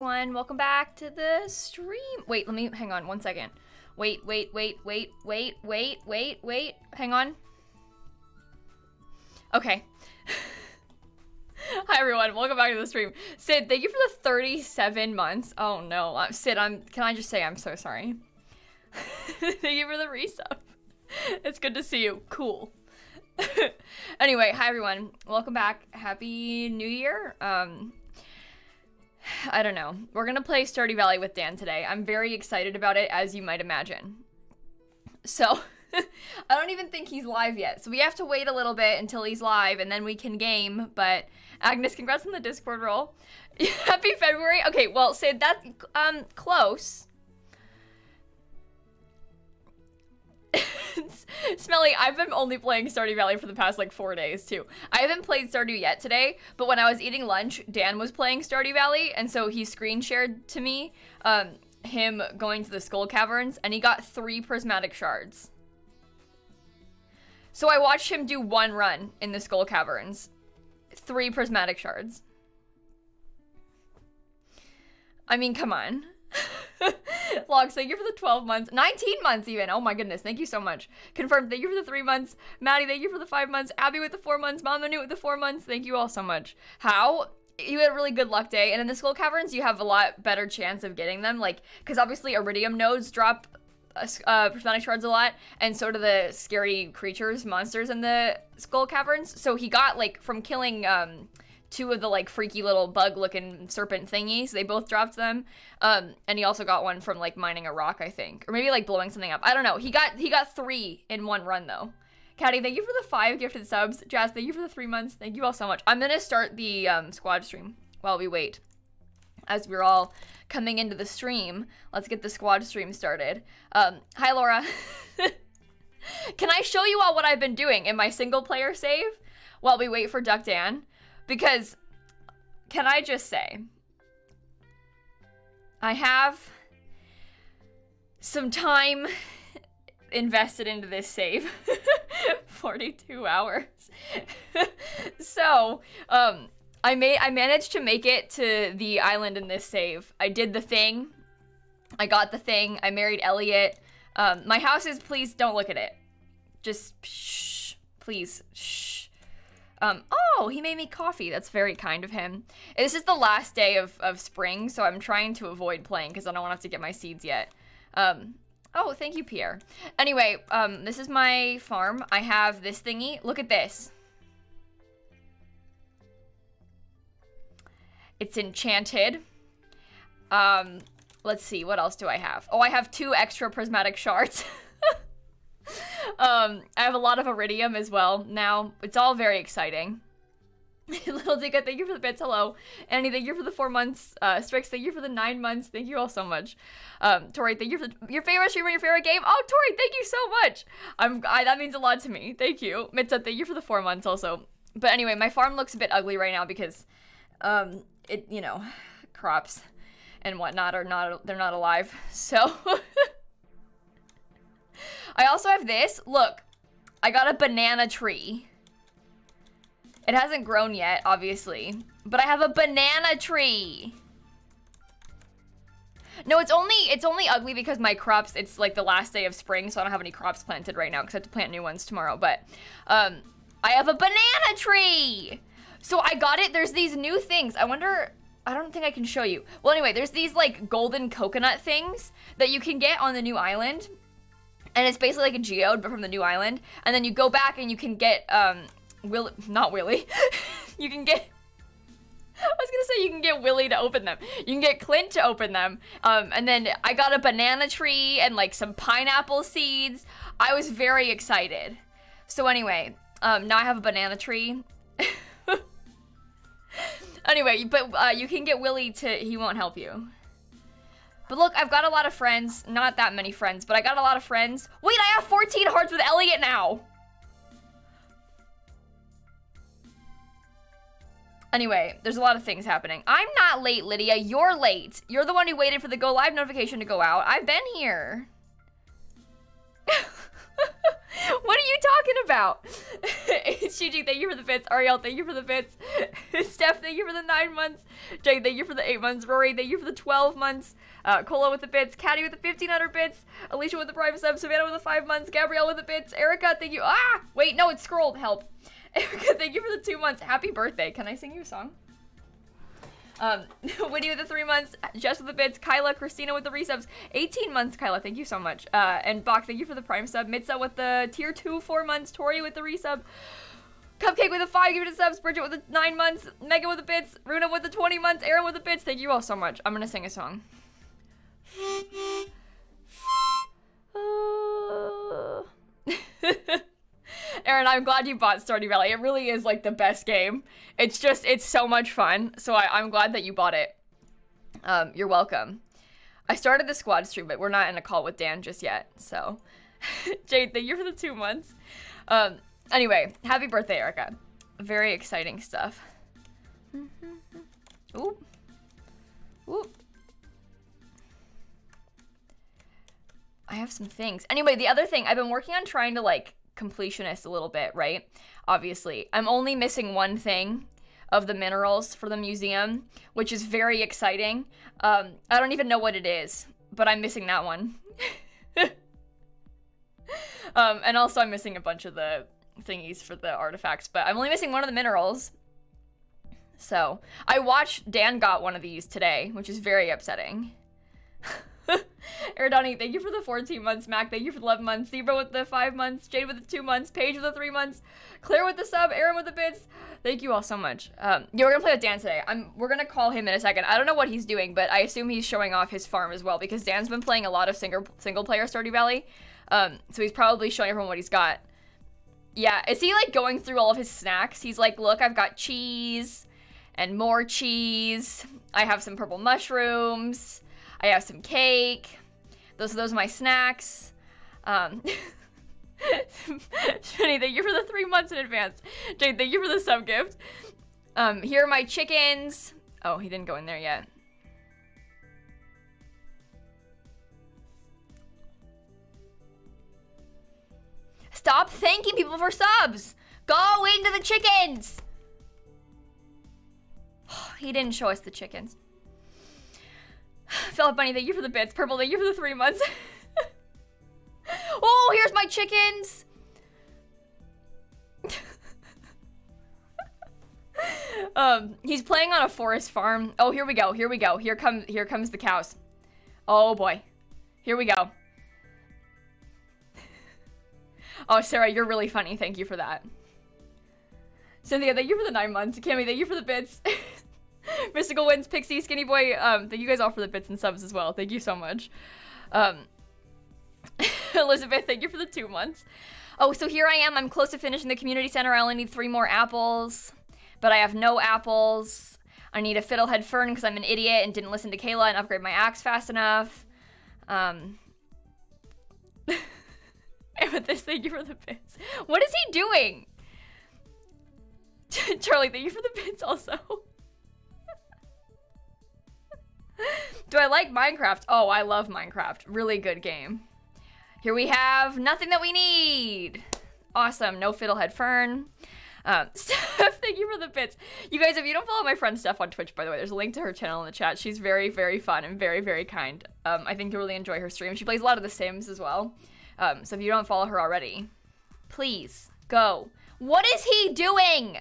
everyone. Welcome back to the stream. Wait, let me hang on one second. Wait, wait, wait, wait, wait, wait, wait, wait. Hang on. Okay. Hi everyone, welcome back to the stream. Sid, thank you for the 37 months. Oh no, uh, Sid, I'm. Can I just say I'm so sorry? thank you for the resub. It's good to see you. Cool. anyway, hi everyone, welcome back. Happy New Year. Um, I don't know. We're gonna play Stardew Valley with Dan today. I'm very excited about it, as you might imagine. So, I don't even think he's live yet. So we have to wait a little bit until he's live, and then we can game. But Agnes, congrats on the Discord role. Happy February. Okay, well, say that um close. Smelly, I've been only playing Stardew Valley for the past like four days too. I haven't played Stardew yet today, but when I was eating lunch, Dan was playing Stardew Valley, and so he screen shared to me um, him going to the Skull Caverns, and he got three prismatic shards. So I watched him do one run in the Skull Caverns, three prismatic shards. I mean, come on. Logs, thank you for the 12 months. 19 months even. Oh my goodness. Thank you so much. Confirmed. Thank you for the three months. Maddie, thank you for the five months. Abby with the four months. Mama Newt with the four months. Thank you all so much. How? You had a really good luck day. And in the Skull Caverns, you have a lot better chance of getting them. Like, because obviously Iridium nodes drop uh, uh, prismatic shards a lot, and so do the scary creatures, monsters in the Skull Caverns. So he got, like, from killing, um, two of the like freaky little bug looking serpent thingies. They both dropped them. Um, and he also got one from like mining a rock, I think. Or maybe like blowing something up. I don't know. He got he got three in one run though. Caddy, thank you for the five gifted subs. Jazz, thank you for the three months. Thank you all so much. I'm gonna start the um, squad stream while we wait. As we're all coming into the stream, let's get the squad stream started. Um, hi Laura. Can I show you all what I've been doing in my single player save while we wait for Duck Dan? Because, can I just say, I have some time invested into this save. 42 hours. So um i made i managed to make it to the island in this save. I did the thing. I got the thing. I married elliott. Um my house is please don't look at it. Just shh. Please shh um, oh, he made me coffee. That's very kind of him. This is the last day of, of spring, so I'm trying to avoid playing because I don't want to have to get my seeds yet. Um, oh, thank you, Pierre. Anyway, um, this is my farm. I have this thingy. Look at this. It's enchanted. Um, let's see. What else do I have? Oh, I have two extra prismatic shards. um, I have a lot of iridium as well now. It's all very exciting. Little Dika, thank you for the bits. Hello. Annie, thank you for the four months. Uh, Strix, thank you for the nine months. Thank you all so much. Um, Tori, thank you for the, your favorite streamer, your favorite game. Oh, Tori, thank you so much. I'm, I, that means a lot to me. Thank you. Mitza, thank you for the four months also. But anyway, my farm looks a bit ugly right now because, um, it, you know, crops and whatnot are not, they're not alive. So. I also have this. Look, I got a banana tree. It hasn't grown yet, obviously, but I have a banana tree. No, it's only it's only ugly because my crops, it's like the last day of spring, so I don't have any crops planted right now because I have to plant new ones tomorrow, but um, I have a banana tree. So I got it. There's these new things. I wonder, I don't think I can show you. Well, anyway, there's these like golden coconut things that you can get on the new island and it's basically like a geode but from the new island and then you go back and you can get um will not willy you can get I was gonna say you can get Willy to open them. You can get Clint to open them. Um, and then I got a banana tree and like some pineapple seeds. I was very excited. So anyway, um, now I have a banana tree. anyway, but uh, you can get Willy to, he won't help you. But look, I've got a lot of friends. Not that many friends, but I got a lot of friends. Wait, I have 14 hearts with Elliott now. Anyway, there's a lot of things happening. I'm not late, Lydia. You're late. You're the one who waited for the go live notification to go out. I've been here. What are you talking about? Shiji, thank you for the bits. Ariel, thank you for the bits. Steph, thank you for the nine months. Jay, thank you for the eight months. Rory, thank you for the 12 months. Uh, Cola with the bits. Caddy with the 1500 bits. Alicia with the private sub. Savannah with the five months. Gabrielle with the bits. Erica, thank you. Ah! Wait, no, it's scrolled. Help. Erica, thank you for the two months. Happy birthday. Can I sing you a song? Um, Winnie with the three months, Jess with the bits, Kyla, Christina with the resubs, 18 months, Kyla, thank you so much. Uh, and Bach, thank you for the prime sub, Mitza with the tier two, four months, Tori with the resub, Cupcake with the five, it a subs, Bridget with the nine months, Megan with the bits, Runa with the 20 months, Aaron with the bits, thank you all so much. I'm gonna sing a song. Aaron, I'm glad you bought Stardew Valley. It really is like the best game. It's just, it's so much fun. So I, am glad that you bought it. Um, you're welcome. I started the squad stream, but we're not in a call with Dan just yet. So, Jade, thank you for the two months. Um, anyway, happy birthday, Erica. Very exciting stuff. Ooh. Ooh. I have some things. Anyway, the other thing, I've been working on trying to like completionist a little bit, right? Obviously. I'm only missing one thing of the minerals for the museum, which is very exciting. Um, I don't even know what it is, but I'm missing that one. um, and also I'm missing a bunch of the thingies for the artifacts, but I'm only missing one of the minerals. So, I watched Dan got one of these today, which is very upsetting. Eridani, thank you for the 14 months. Mac, thank you for the 11 months. Zebra with the 5 months. Jade with the 2 months. Paige with the 3 months. Claire with the sub. Aaron with the bits. Thank you all so much. Um, yeah, we're gonna play with Dan today. I'm, we're gonna call him in a second. I don't know what he's doing, but I assume he's showing off his farm as well because Dan's been playing a lot of single, single player Stardew Valley. Um, so he's probably showing everyone what he's got. Yeah, is he like going through all of his snacks? He's like, look, I've got cheese and more cheese. I have some purple mushrooms. I have some cake. Those, those are my snacks. Um, thank you for the three months in advance. Jade, thank you for the sub gift. Um, here are my chickens. Oh, he didn't go in there yet. Stop thanking people for subs. Go into the chickens. he didn't show us the chickens. Philip Bunny, thank you for the bits. Purple, thank you for the three months. oh, here's my chickens. um, he's playing on a forest farm. Oh, here we go. Here we go. Here comes here comes the cows. Oh boy. Here we go. oh, Sarah, you're really funny. Thank you for that. Cynthia, thank you for the nine months. Cammy, thank you for the bits. Mystical Wins, Pixie, Skinny Boy. Um, thank you guys all for the bits and subs as well. Thank you so much. Um, Elizabeth, thank you for the two months. Oh, so here I am. I'm close to finishing the community center. I only need three more apples, but I have no apples. I need a fiddlehead fern because I'm an idiot and didn't listen to Kayla and upgrade my axe fast enough. Um, Amethyst, thank you for the bits. What is he doing? Charlie, thank you for the bits also. Do I like Minecraft? Oh, I love Minecraft. Really good game. Here we have nothing that we need. Awesome. No fiddlehead fern. Um, Steph, thank you for the bits. You guys, if you don't follow my friend Steph on Twitch, by the way, there's a link to her channel in the chat. She's very, very fun and very, very kind. Um, I think you'll really enjoy her stream. She plays a lot of The Sims as well. Um, so if you don't follow her already, please go. What is he doing?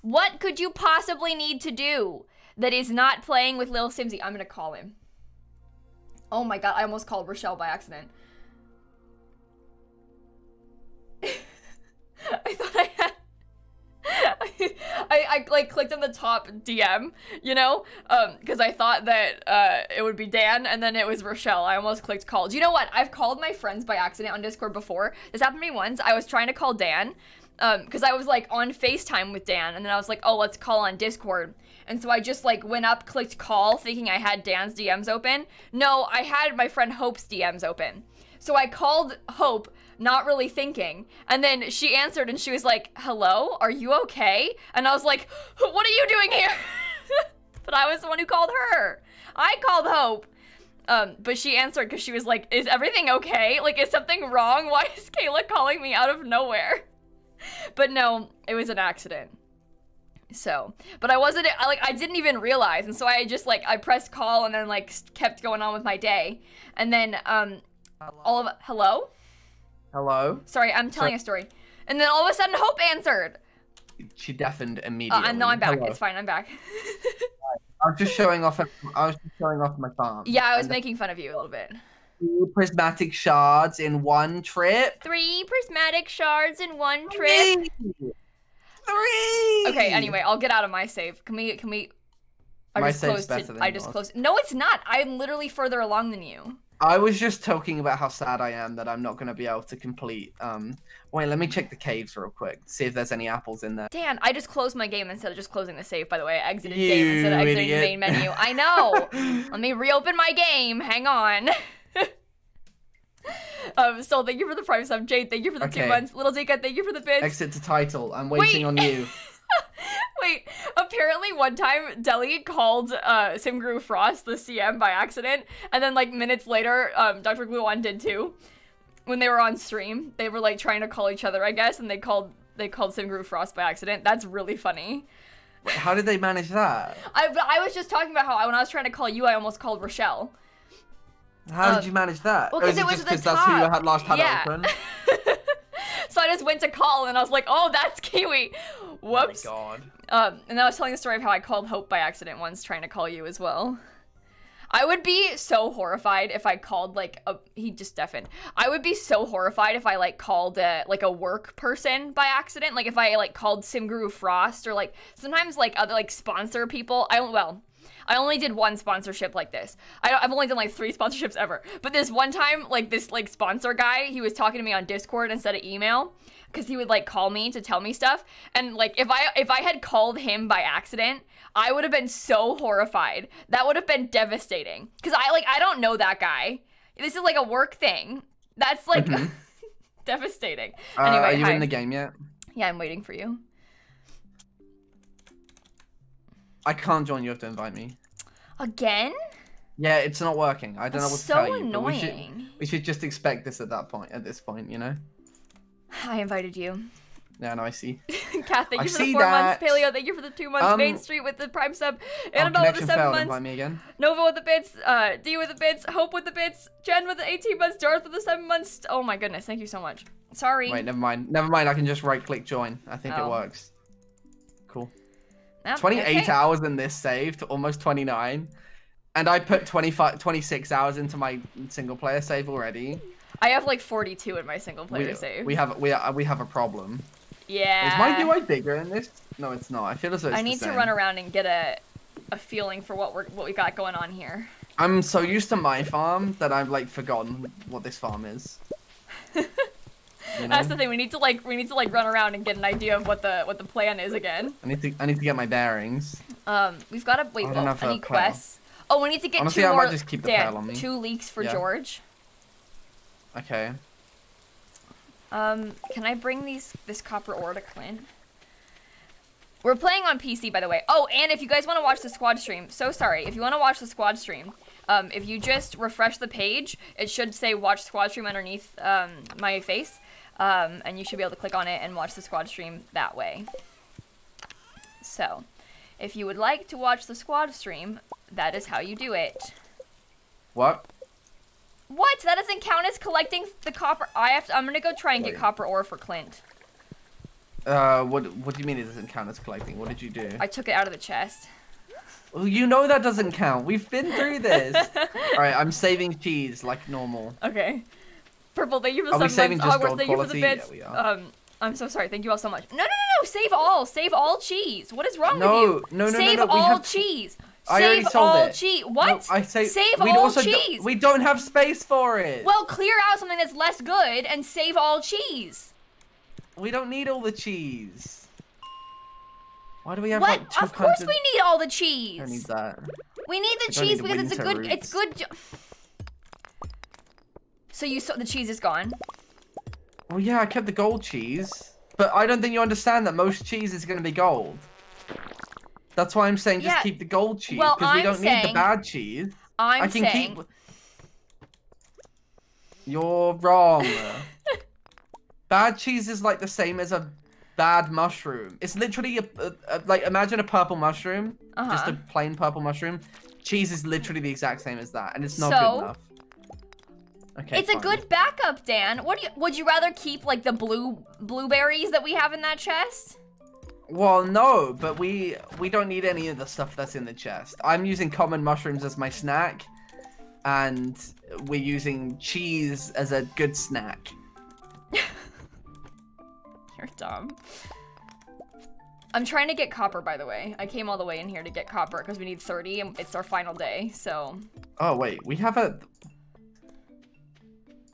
What could you possibly need to do? That is not playing with Lil Simsie. I'm gonna call him. Oh my god, I almost called Rochelle by accident. I thought I had I, I, like clicked on the top DM, you know, um, because I thought that uh, it would be Dan, and then it was Rochelle. I almost clicked call. Do you know what? I've called my friends by accident on Discord before. This happened to me once. I was trying to call Dan, um, because I was like on FaceTime with Dan, and then I was like, oh, let's call on Discord. And so I just like went up, clicked call, thinking I had Dan's DMs open. No, I had my friend Hope's DMs open. So I called Hope, not really thinking. And then she answered and she was like, hello, are you okay? And I was like, what are you doing here? but I was the one who called her. I called Hope. Um, but she answered because she was like, "Is everything okay? Like, is something wrong? Why is Kayla calling me out of nowhere?" But no, it was an accident. So, but I wasn't I, like I didn't even realize, and so I just like I pressed call and then like kept going on with my day, and then um, all of hello, Hello. sorry, I'm telling a story, and then all of a sudden Hope answered. She deafened Uh, immediately. I know I'm back. Hello. It's fine. I'm back. I was just showing off. I was just showing off my farm. yeah, I was And making fun of you a little bit. two prismatic shards in one trip. Three prismatic shards in one trip. Three. Three. Okay, anyway, I'll get out of my save. Can we can we I My just save's closed than I just yours. closed No, it's not. I'm literally further along than you. I was just talking about how sad I am that I'm not going to be able to complete. Um, wait, let me check the caves real quick. See if there's any apples in there. Dan, I just closed my game instead of just closing the save, by the way. I exited You game instead of exiting idiot. the main menu. I know. Let me reopen my game. Hang on. um, so thank you for the prime sub. Jade, thank you for the two months. Little Dika, thank you for the bits. Exit to title. I'm waiting Wait. on you. Wait, apparently one time Deli called uh, Simguru Frost the CM by accident, and then like minutes later, um, Dr. Gluon did too. When they were on stream, they were like trying to call each other, I guess, and they called they called Simguru Frost by accident. That's really funny. Wait, how did they manage that? I I was just talking about how when I was trying to call you, I almost called Rochelle. How Um, did you manage that? well, Or 'cause is it was just the because that's who you had last had Yeah. open? So I just went to call, and I was like, "Oh, that's Kiwi." Whoops. Oh my god. Um, and then I was telling the story of how I called Hope by accident once, trying to call you as well. I would be so horrified if I called like a he just deafened. I would be so horrified if I like called a like a work person by accident. Like if I like called Simguru Frost or like sometimes like other like sponsor people. I don't well. I only did one sponsorship like this. I, I've only done like three sponsorships ever. But this one time, like this like sponsor guy, he was talking to me on Discord instead of email because he would like call me to tell me stuff. And like if I if I had called him by accident, I would have been so horrified. That would have been devastating because I like I don't know that guy. This is like a work thing. That's like devastating. Uh, anyway, are you hi. in the game yet? yeah, I'm waiting for you. I can't join. You have to invite me. Again? Yeah, it's not working. I don't know what to so tell you. but We should, annoying. we should just expect this at that point. At this point, you know. I invited you. Yeah, no, I see. Kath, thank I you for the four months. Paleo, thank you for the two months. Um, Main Street with the prime sub. Oh, Annabelle with the seven failed. months. Invite me again. Nova with the bits. Uh, D with the bits. Hope with the bits. Jen with the 18 months. Darth with the seven months. Oh my goodness, thank you so much. Sorry. Wait, never mind. Never mind. I can just right click join. I think Oh. it works. Cool. Ah, 28 okay. hours in this save to almost 29. And I put 25, 26 hours into my single player save already. I have like 42 in my single player we, save. we have we we have a problem. yeah. Is my UI bigger in this? No, it's not. I feel as though it's I need to run around and get a a feeling for what we're what we got going on here. I'm so used to my farm that I've like forgotten what this farm is. You That's the thing. We need to like we need to like run around and get an idea of what the what the plan is again. I need to I need to get my bearings. Um, we've got to wait. I don't Oh, have I a need pearl. quests. Oh, we need to get Honestly, two I more. just keep the Dan, on me. Two leeks for Yeah. George. Okay. Um, can I bring these this copper ore to Clint? We're playing on PC, by the way. Oh, and if you guys want to watch the squad stream, so sorry. If you want to watch the squad stream, um, if you just refresh the page, it should say watch squad stream underneath um, my face, um, and you should be able to click on it and watch the squad stream that way. So, if you would like to watch the squad stream, that is how you do it. What? What? That doesn't count as collecting the copper. I have to. I'm gonna go try and get copper ore for Clint. Uh, what what do you mean it doesn't count as collecting? What did you do? I took it out of the chest. Well, you know that doesn't count. We've been through this. All right, I'm saving cheese like normal. Okay. Purple, thank you for the Are seven months. Hogwarts, thank you for the bits. Yeah. Um, I'm so sorry. Thank you all so much. No, no, no, no. Save all. Save all cheese. What is wrong No, with you? no, no, no, Save no, we all have- cheese. I already Save sold all it. cheese. No, What? I say Save all also do- cheese. we don't have space for it. Well, clear out something that's less good and save all cheese. we don't need all the cheese. Why do we have What? like 200? Of course we need all the cheese. need that. We need the I cheese because it's a good. It's good. So you saw the cheese is gone. Well, yeah, I kept the gold cheese, but I don't think you understand that most cheese is going to be gold. That's why I'm saying just Yeah, keep the gold cheese well, because we don't need the bad cheese. I'm I can saying. keep. You're wrong. bad cheese is like the same as a bad mushroom. It's literally a, a, a like imagine a purple mushroom, Uh-huh. just a plain purple mushroom. Cheese is literally the exact same as that, and it's not So? good enough. Okay. it's a good backup, Dan. What do you would you rather keep like the blue blueberries that we have in that chest? Well, no, but we we don't need any of the stuff that's in the chest. I'm using common mushrooms as my snack, and we're using cheese as a good snack. You're dumb. I'm trying to get copper, by the way. I came all the way in here to get copper because we need 30 and it's our final day, so Oh wait, we have a.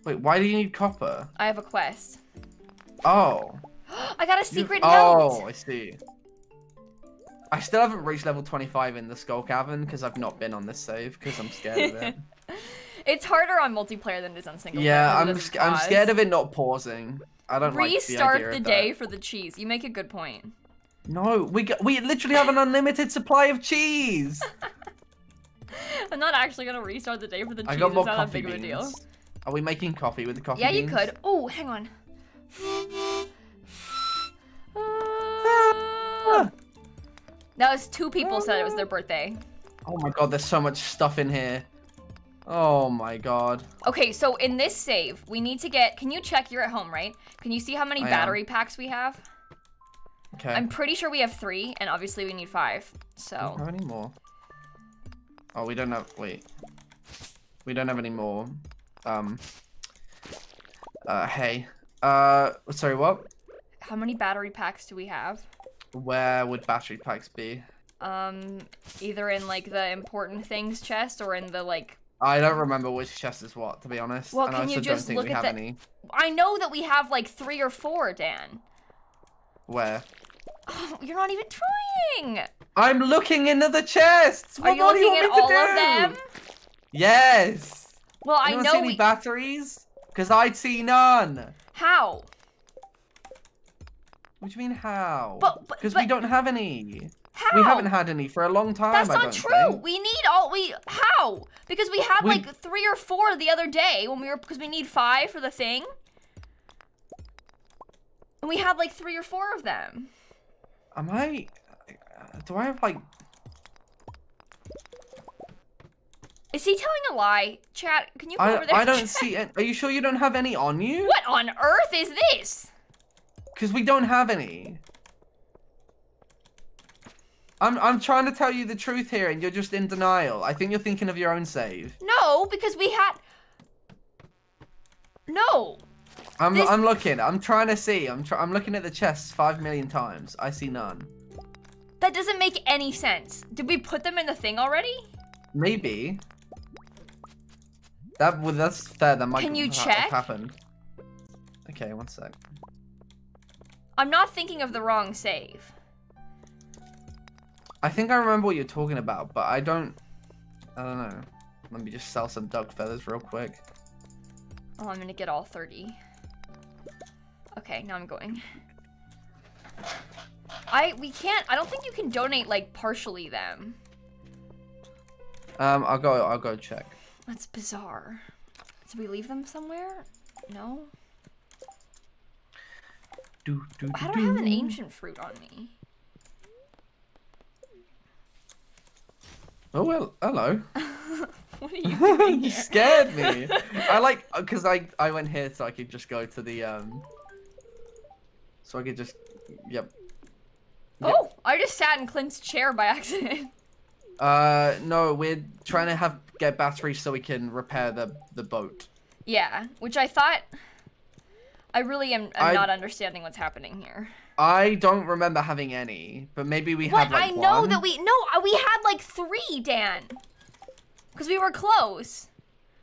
Wait, why do you need copper? I have a quest. Oh. I got a you- secret Oh! I see. I still haven't reached level 25 in the Skull Cavern because I've not been on this save because I'm scared of it. It's harder on multiplayer than it is on single yeah, player. it I'm sc- I'm scared of it not pausing. I don't like the Restart idea the, of day for the cheese. You make a good point. No, we got, we literally have an unlimited supply of cheese. I'm not actually gonna restart the day for the cheese. I got more it's not that big of a deal. Beans. Are we making coffee with the coffee Yeah, you could. Oh, hang on. Ah. That was two people said it was their birthday. Oh my god, there's so much stuff in here. Oh my god. Okay, so in this save, we need to get. Can you check? You're at home, right? Can you see how many I am. battery packs we have? Okay. I'm pretty sure we have three, and obviously we need five. So we have any more? Oh, we don't have. Wait. We don't have any more. Um. Uh, hey. Uh, sorry, what? how many battery packs do we have? Where would battery packs be? Um, either in like the important things chest or in the like. I don't remember which chest is what, to be honest. Well, and can I you just look at the- any. I know that we have like three or four, Dan. Where? Oh, you're not even trying. I'm looking into the chests. Are you looking you at all to of do? them? Yes. Well, I Anyone know see any we. batteries? Because I'd see none. How? What do you mean how? But- but- Because we don't have any. How? We haven't had any for a long time. That's I not true. think. We need all we how? Because we had We- like three or four the other day when we were because we need five for the thing. And we had like three or four of them. Am I? Do I have like? Is he telling a lie? Chat, can you go I over there? I don't see. It. Are you sure you don't have any on you? What on earth is this? Because we don't have any. I'm I'm trying to tell you the truth here, and you're just in denial. I think you're thinking of your own save. No, because we had. No. I'm This- I'm looking. I'm trying to see. I'm try, I'm looking at the chests five million times. I see none. That doesn't make any sense. Did we put them in the thing already? Maybe. That well, that's fair. That might Can you ha- have check? happened. Okay, one sec. I'm not thinking of the wrong save. I think I remember what you're talking about, but I don't. I don't know. Let me just sell some duck feathers real quick. Oh, I'm gonna get all 30. Okay, now I'm going. I we can't I don't think you can donate like partially them. Um, I'll go. I'll go check. That's bizarre. Did we leave them somewhere? No? Do, do, How do, do I have an ancient fruit on me? Oh well, hello. What are you doing you scared me. I like because I I went here so I could just go to the um. So I could just, yep. Oh, I just sat in Clint's chair by accident. Uh, no, we're trying to have get batteries so we can repair the the boat. yeah, which I thought I really am I'm I- not understanding what's happening here. I don't remember having any, but maybe we What? had like I know one. that we no, uh, we had like 3, Dan. Cuz we were close.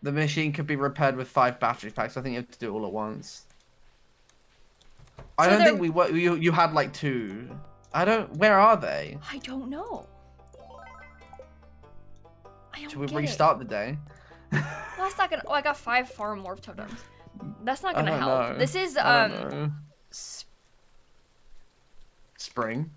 The machine could be repaired with five battery packs. I think you have to do it all at once. I don't think we were. You you had like two. I don't. Where are they? I don't know. Should we get it. restart the day? Well, that's not gonna. Oh, I got five farm warp totems. That's not gonna help. know. This is um. don't know. s- Spring.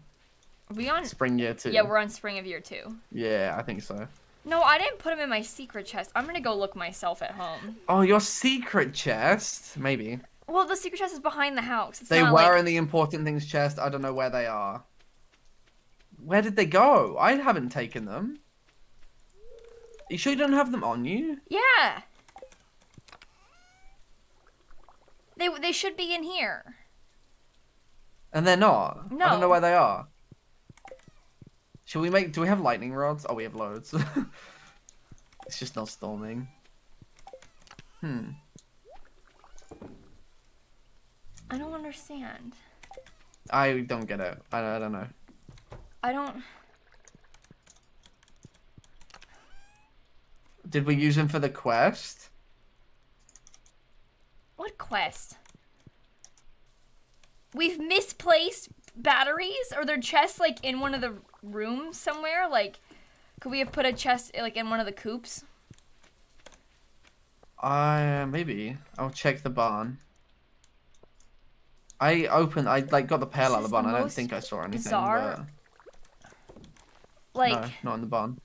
Are we on? Spring year two. Yeah, we're on spring of year two. Yeah, I think so. No, I didn't put them in my secret chest. I'm gonna go look myself at home. Oh, your secret chest? Maybe. Well, the secret chest is behind the house. It's They were like... in the important things chest. I don't know where they are. Where did they go? I haven't taken them. You sure you don't have them on you? Yeah. They they should be in here. And they're not. No. I don't know where they are. Should we make? Do we have lightning rods? Oh, we have loads. it's just not storming. Hmm. I don't understand. I don't get it. I, I don't know. I don't. Did we use them for the quest? What quest? We've misplaced batteries, or their chests like in one of the rooms somewhere. Like, could we have put a chest like in one of the coops? Uh, maybe. I'll check the barn. I opened. I like got the pail This out of the barn. the I don't think I saw anything. bizarre- Like, no, not in the barn.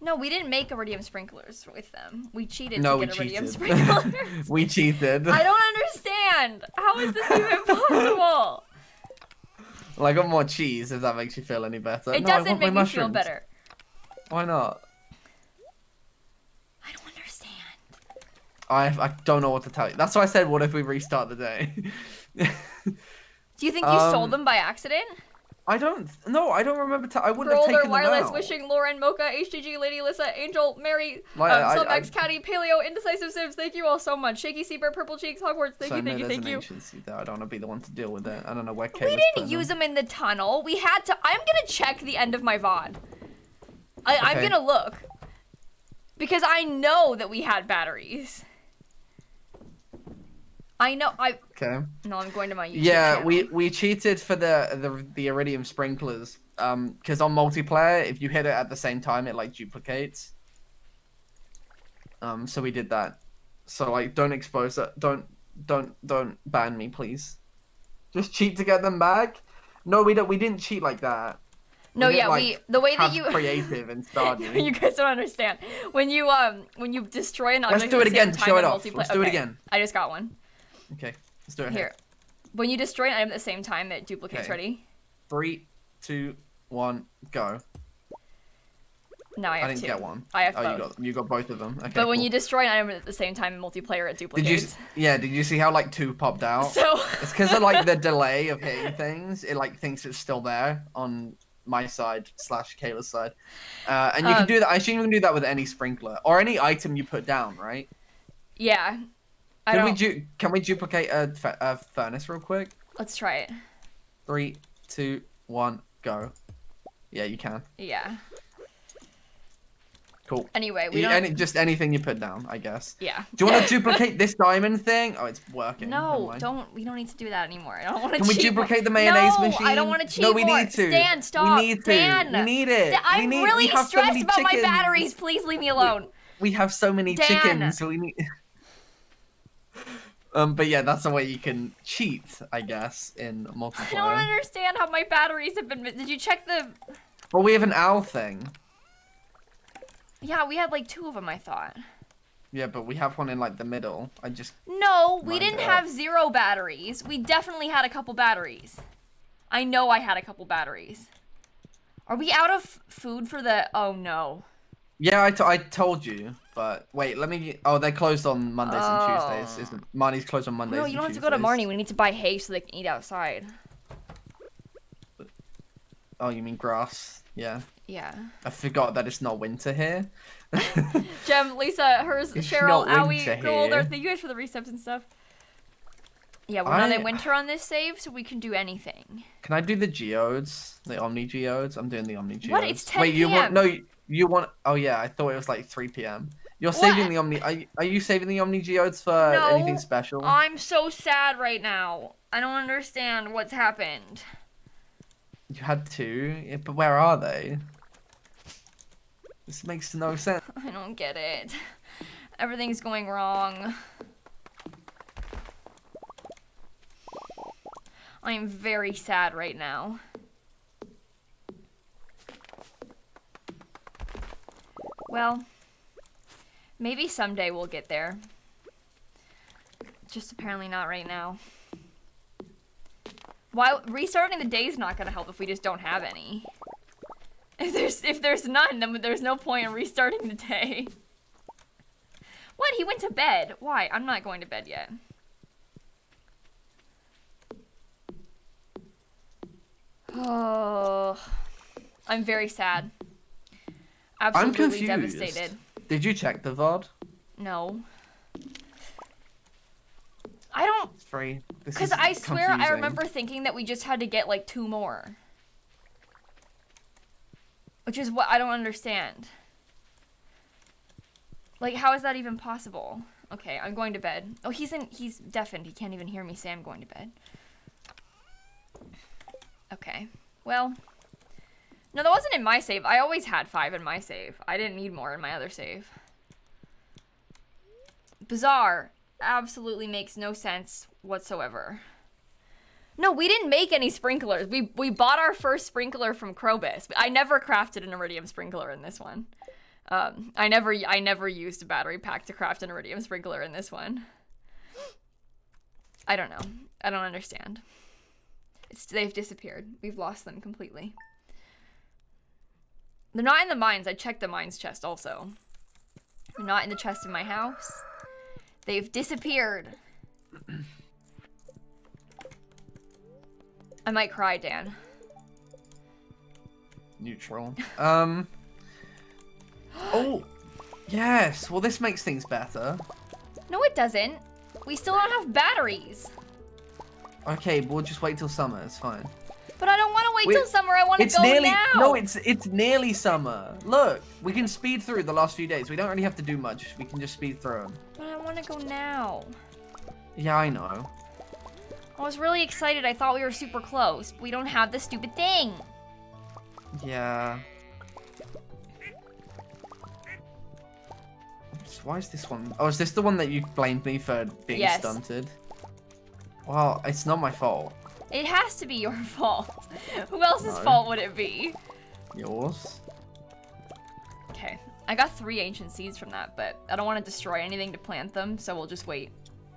No, we didn't make iridium sprinklers with them. We cheated No, to we get iridium sprinklers. we cheated. I don't understand. How is this even possible? Well, I got more cheese. If that makes you feel any better. It No, doesn't make me feel better. Why not? I don't understand. I I don't know what to tell you. That's why I said, what if we restart the day? Do you think you Um, sold them by accident? I don't. No, I don't remember. I wouldn't have Grolder, taken them Wireless, out. Wishing, Lauren, Mocha, HGG, Lady Alyssa, Angel, Mary, Like, um, I- Some I- X, Caddy, Paleo, Indecisive Sims, thank you all so much. Shaky Seabird, Purple Cheeks, Hogwarts, thank So you, thank you, thank an you. there. I don't want to be the one to deal with it. I don't know where We didn't use them. them in the tunnel. We had to. I'm gonna check the end of my VOD. I, I'm gonna look. Because I know that we had batteries. I know. I. Okay. No, I'm going to my YouTube Yeah, channel. we we cheated for the the the iridium sprinklers. Um, because on multiplayer, if you hit it at the same time, it like duplicates. Um, so we did that. So like, don't expose that. Don't don't don't ban me, please. Just cheat to get them back. No, we don't. We didn't cheat like that. No, didn't, yeah, like, we. The way that you. creative and Stardew. you guys don't understand. When you um when you destroy an object. Let's do it again. Show it off. Let's do it again. I just got one. Okay, let's do it Here. here. When you destroy an item at the same time, it duplicates. Okay. Ready? Three, two, one, go. No, I have I didn't two. get one. I have oh, both. you got you got both of them. Okay. but when cool. you destroy an item at the same time in multiplayer, it duplicates. did you yeah did you see how like two popped out? So It's because of like the delay of hitting things. It like thinks it's still there on my side slash Kayla's side, uh, and you Um, can do that. I assume you can do that with any sprinkler or any item you put down, right? yeah, Can we du- can we duplicate a, a furnace real quick? Let's try it. Three, two, one, go. Yeah, you can. Yeah. Cool. Anyway, we You- don't. any, just anything you put down, I guess. yeah. Do you want to duplicate this diamond thing? Oh, it's working. No, don't. We don't need to do that anymore. I don't want to. Can we duplicate the more. mayonnaise no, machine? I don't want to cheat No, we more. need to. Stan, stop. We need to. Stan. We need it. Da- I'm we need, really we have so stressed many my chickens. batteries. Please leave me alone. We have so many Dan. chickens. We need. um, but yeah, that's the way you can cheat, I guess, in multiplayer. I don't understand how my batteries have been. Did you check the? Well, we have an owl thing. Yeah, we had like two of them. I thought. Yeah, but we have one in like the middle. I just No, we didn't have zero batteries. We definitely had a couple batteries. I know I had a couple batteries. Are we out of food for the? Oh no. Yeah, I, t- I told you. But wait, let me. Oh, they're closed on Mondays and Oh. Tuesdays. Isn't Marnie's closed on Mondays? No, you don't have to go to Tuesdays. Marnie. We need to buy hay so they can eat outside. Oh, you mean grass? Yeah. Yeah. I forgot that it's not winter here. Jem, Lisa, hers, It's Cheryl, Owie, Golder. Thank you guys for the resets and stuff. Yeah, we're not in winter on this save, so we can do anything. Can I do the geodes? The Omni geodes? I'm doing the Omni geodes. What? It's 10 Wait, you want no? You- want? Oh yeah, I thought it was like 3 p.m. You're What? saving the Omni. Are you, are you saving the Omni geodes for No, anything special? I'm so sad right now. I don't understand what's happened. You had two, yeah, but where are they? This makes no sense. I don't get it. Everything's going wrong. I am very sad right now. Well, maybe someday we'll get there. Just apparently not right now. Why restarting the day is not gonna help if we just don't have any. If there's if there's none, then there's no point in restarting the day. What? He went to bed. Why? I'm not going to bed yet. Oh, I'm very sad. Absolutely I'm confused. devastated. Did you check the VOD? No. I don't, It's this because I swear I remember thinking that we just had to get like two more. Which is what I don't understand. Like, how is that even possible? Okay, I'm going to bed. Oh, he's in, he's deafened. He can't even hear me say I'm going to bed. Okay, well. No, that wasn't in my save. I always had five in my save. I didn't need more in my other save. Bizarre. Absolutely makes no sense whatsoever. No, we didn't make any sprinklers. We we bought our first sprinkler from Krobus. I never crafted an iridium sprinkler in this one. Um, I never I never used a battery pack to craft an iridium sprinkler in this one. I don't know. I don't understand. It's they've disappeared. We've lost them completely. They're not in the mines. I checked the mines chest also. They're not in the chest in my house. They've disappeared. I might cry, Dan. Neutral. Um. Oh. Yes. Well, this makes things better. No, it doesn't. We still don't have batteries. Okay, we'll just wait till summer. It's fine. But I don't want to wait till summer. I want to It's go nearly now. no. It's it's nearly summer. Look, we can speed through the last few days. We don't really have to do much. We can just speed through them. But I want to go now. Yeah, I know. I was really excited. I thought we were super close. We don't have the stupid thing. Yeah. Why is this one? Oh, is this the one that you blamed me for being Yes. stunted? Well, it's not my fault. It has to be your fault. Who else's No. fault would it be? Yours. Okay. I got three ancient seeds from that, but I don't want to destroy anything to plant them, so we'll just wait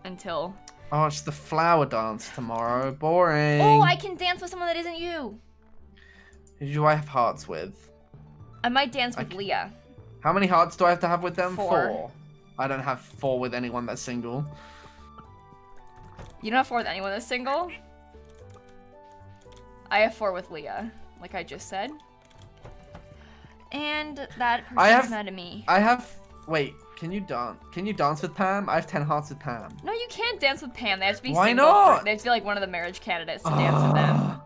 until. Oh, it's the flower dance tomorrow. Boring. Oh, I can dance with someone that isn't you. Who do I have hearts with? I might dance with Leah. How many hearts do I have to have with them? Four. I don't have four with anyone that's single. You don't have four with anyone that's single? I have four with Leah, like I just said. And that person's I have- mad at me. I have. Wait, can you dance? Can you dance with Pam? I have ten hearts with Pam. No, you can't dance with Pam. They have to be Why not? for- They have to be like one of the marriage candidates to dance with them. Ah,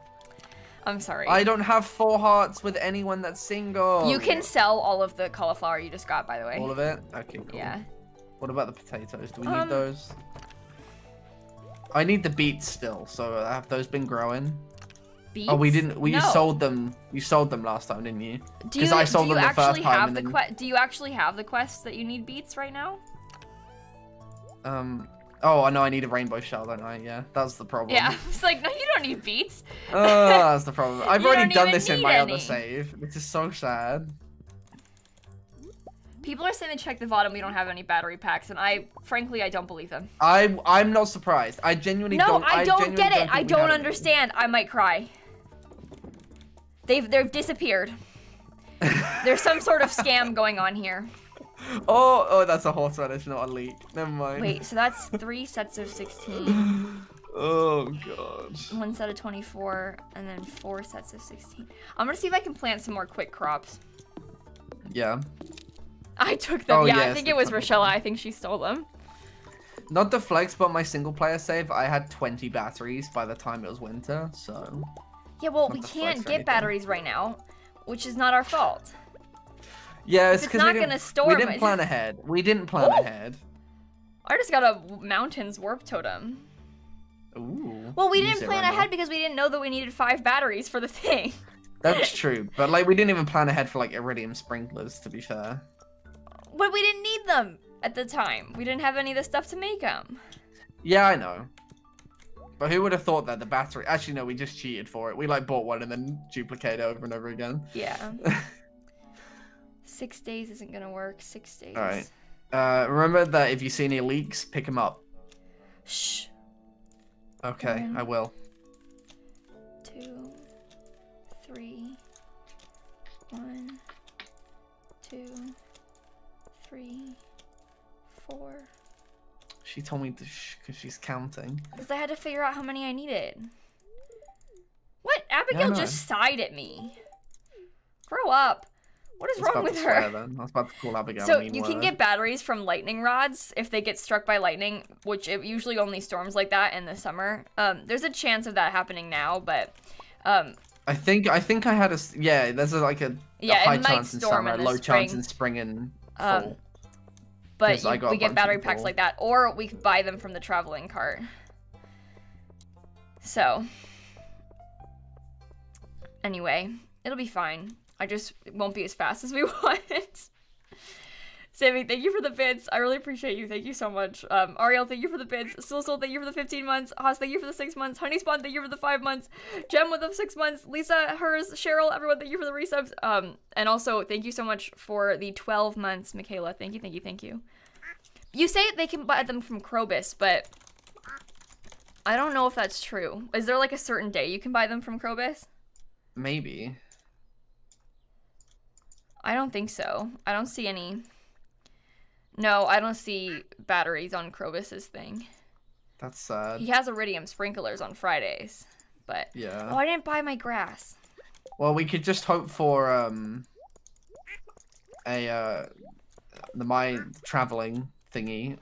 I'm sorry. I don't have four hearts with anyone that's single. You can sell all of the cauliflower you just got, by the way. All of it? Okay, cool. Yeah. What about the potatoes? Do we Um, need those? I need the beets still. So have those been growing? Oh, we didn't. We you No. sold them. You sold them last time, didn't you? Do you, 'cause I sold do you them the first actually time have the then- quest? Do you actually have the quests that you need beets right now? Um. Oh, I know. I need a rainbow shell, don't I? Yeah, that's the problem. Yeah. It's like no, you don't need beets. Oh, that's the problem. I've already done this in my any. other save. This is so sad. People are saying to check the bottom. We don't have any battery packs, and I, frankly, I don't believe them. I I'm not surprised. I genuinely No, don't. No, I don't get it. I don't any. understand. I might cry. They've they've disappeared. There's some sort of scam going on here. Oh, oh, that's a horseradish, not a leek. Never mind. Wait, so that's three sets of 16, Oh god. one set of 24, and then four sets of 16. I'm gonna see if I can plant some more quick crops. Yeah. I took them. Oh, yeah, I think it was Rochella. I think she stole them. Not the flex, but my single player save. I had 20 batteries by the time it was winter, so. Yeah, well, we can't get batteries right now, which is not our fault. Yeah, it's because not we didn't, gonna store we didn't plan ahead. We didn't plan Oh! ahead. I just got a mountains warp totem. Ooh. Well, we didn't plan ahead because we didn't know that we needed five batteries for the thing. That's true, but like we didn't even plan ahead for like iridium sprinklers. To be fair. But we didn't need them at the time. We didn't have any of the stuff to make them. Yeah, I know. But who would have thought that the battery? Actually, no, we just cheated for it. We like bought one and then duplicated over and over again. Yeah. Six days isn't gonna work. Six days. All right. Uh, remember that if you see any leeks, pick them up. Shh. Okay, One. I will. Two. Three. One. Two. Three. Four. She told me to shh because she's counting. Because I had to figure out how many I needed. What? Abigail no. just sighed at me. Grow up. What is wrong with her? Then. I was about to call Abigail. So a you can get batteries from lightning rods if they get struck by lightning, which it usually only storms like that in the summer. Um, there's a chance of that happening now, but um, I think I think I had a s- yeah. There's a, like a, a Yeah, it high chance in summer, in low chance in spring and Um, fall. But you, we get battery packs like that, or we could buy them from the traveling cart. So, anyway, it'll be fine. I just won't be as fast as we want. Sammy, thank you for the bits. I really appreciate you. Thank you so much. Um, Ariel, thank you for the bits. Silsol, thank you for the 15 months. Haas, thank you for the 6 months. Honey Spawn, thank you for the 5 months. Gem with the 6 months. Lisa, hers, Cheryl, everyone, thank you for the resubs. Um, and also, thank you so much for the 12 months, Michaela. Thank you, thank you, thank you. You say they can buy them from Krobus, but I don't know if that's true. Is there like a certain day you can buy them from Krobus? Maybe. I don't think so. I don't see any. No, I don't see batteries on Krobus's thing. That's sad. He has iridium sprinklers on Fridays, but Yeah. oh, I didn't buy my grass. Well, we could just hope for um a uh the my traveling thingy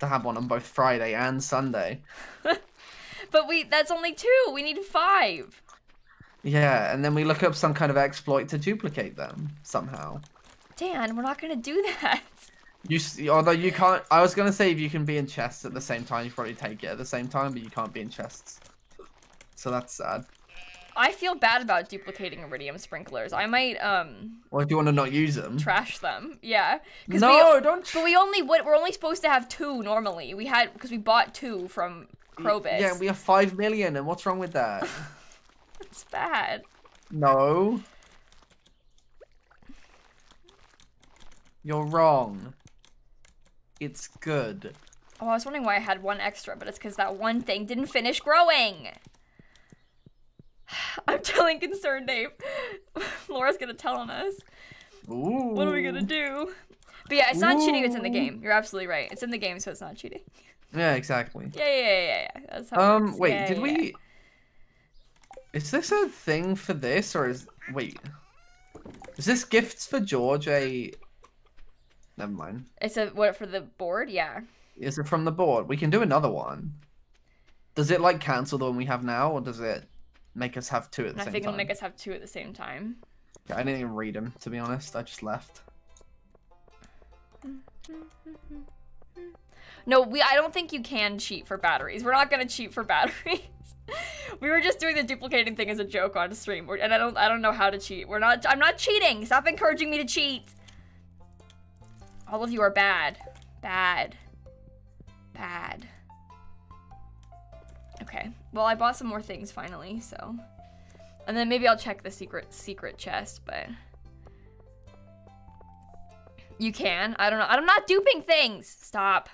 to have one on both Friday and Sunday. But we that's only two. We need five. Yeah, and then we look up some kind of exploit to duplicate them somehow. Dan, we're not gonna do that. You although you can't. I was gonna say if you can be in chests at the same time, you probably take it at the same time, but you can't be in chests. So that's sad. I feel bad about duplicating iridium sprinklers. I might um Or if you want to not use them. trash them. Yeah. No, we, don't. But we only what we're only supposed to have two normally. We had because we bought two from Krobus. Yeah, we have five million, and what's wrong with that? It's bad. no. You're wrong. It's good. Oh, I was wondering why I had one extra, but it's because that one thing didn't finish growing. I'm telling concerned Dave. Laura's gonna tell on us. Ooh. What are we gonna do? But yeah, it's not cheating. It's in the game. You're absolutely right. It's in the game, so it's not cheating. Yeah, exactly. Yeah, yeah, yeah, yeah. That's how. Um, wait, Yeah, did yeah, we? yeah. Is this a thing for this, or is wait? Is this gifts for George a? Never mind. It's a what for the board? Yeah. Is it from the board? We can do another one. Does it like cancel the one we have now, or does it make us have two at the I same time? I think it'll make us have two at the same time. Yeah, I didn't even read them to be honest. I just left. No, we. I don't think you can cheat for batteries. We're not gonna cheat for batteries. we were just doing the duplicating thing as a joke on stream, and I don't. I don't know how to cheat. We're not. I'm not cheating. Stop encouraging me to cheat. All of you are bad. Bad. Bad. Okay. Well, I bought some more things finally, so. And then maybe I'll check the secret secret chest, but. You can. I don't know. I'm not duping things. Stop.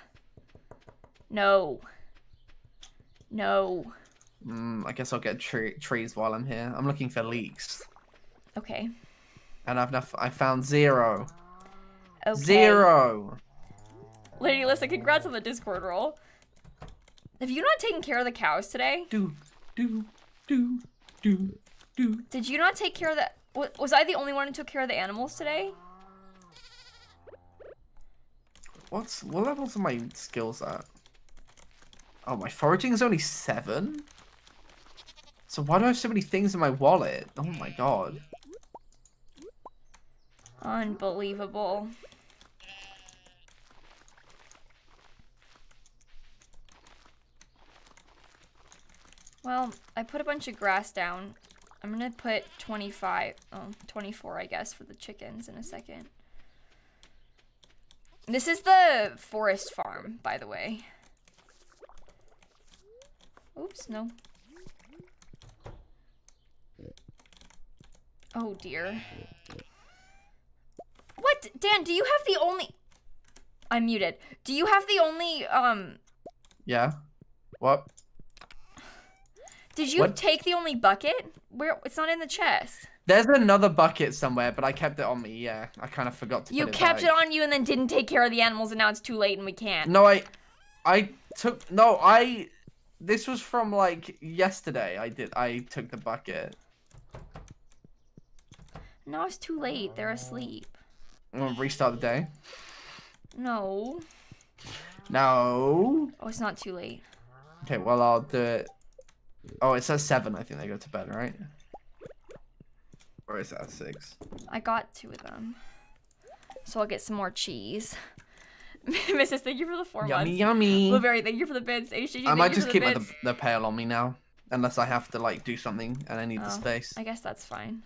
No. No. Mm, I guess I'll get tre- trees while I'm here. I'm looking for leeks, Okay. and I've. I found zero. Okay. Zero. Lady Lissa, congrats on the Discord role. Have you not taken care of the cows today? Do do do do do. Did you not take care of the... Was I the only one who took care of the animals today? What's what levels are my skills at? Oh, my foraging is only seven. So why do I have so many things in my wallet? Oh my god. Unbelievable. Well, I put a bunch of grass down. I'm gonna put 25, oh, 24, I guess, for the chickens in a second. This is the forest farm, by the way. Oops, no. Oh dear. What? Dan, do you have the only I'm muted. Do you have the only um Yeah. What? Did you What? take the only bucket? Where it's not in the chest. There's another bucket somewhere, but I kept it on me. Yeah, I kind of forgot to. You it kept back. it on you and then didn't take care of the animals and now it's too late and we can't. No, I, I took no, I. This was from like yesterday. I did. I took the bucket. Now it's too late. They're asleep. I'm gonna restart the day. No. No. Oh, it's not too late. Okay, well I'll do it. Oh, it says seven. I think they go to bed, right? Or is that six? I got two of them. So I'll get some more cheese. Mrs. Thank you for the four Yummy, months. yummy. Blueberry, thank you for the bits. HGG, I might just keep the the, the pail on me now, unless I have to like do something and I need the Oh, space. I guess that's fine.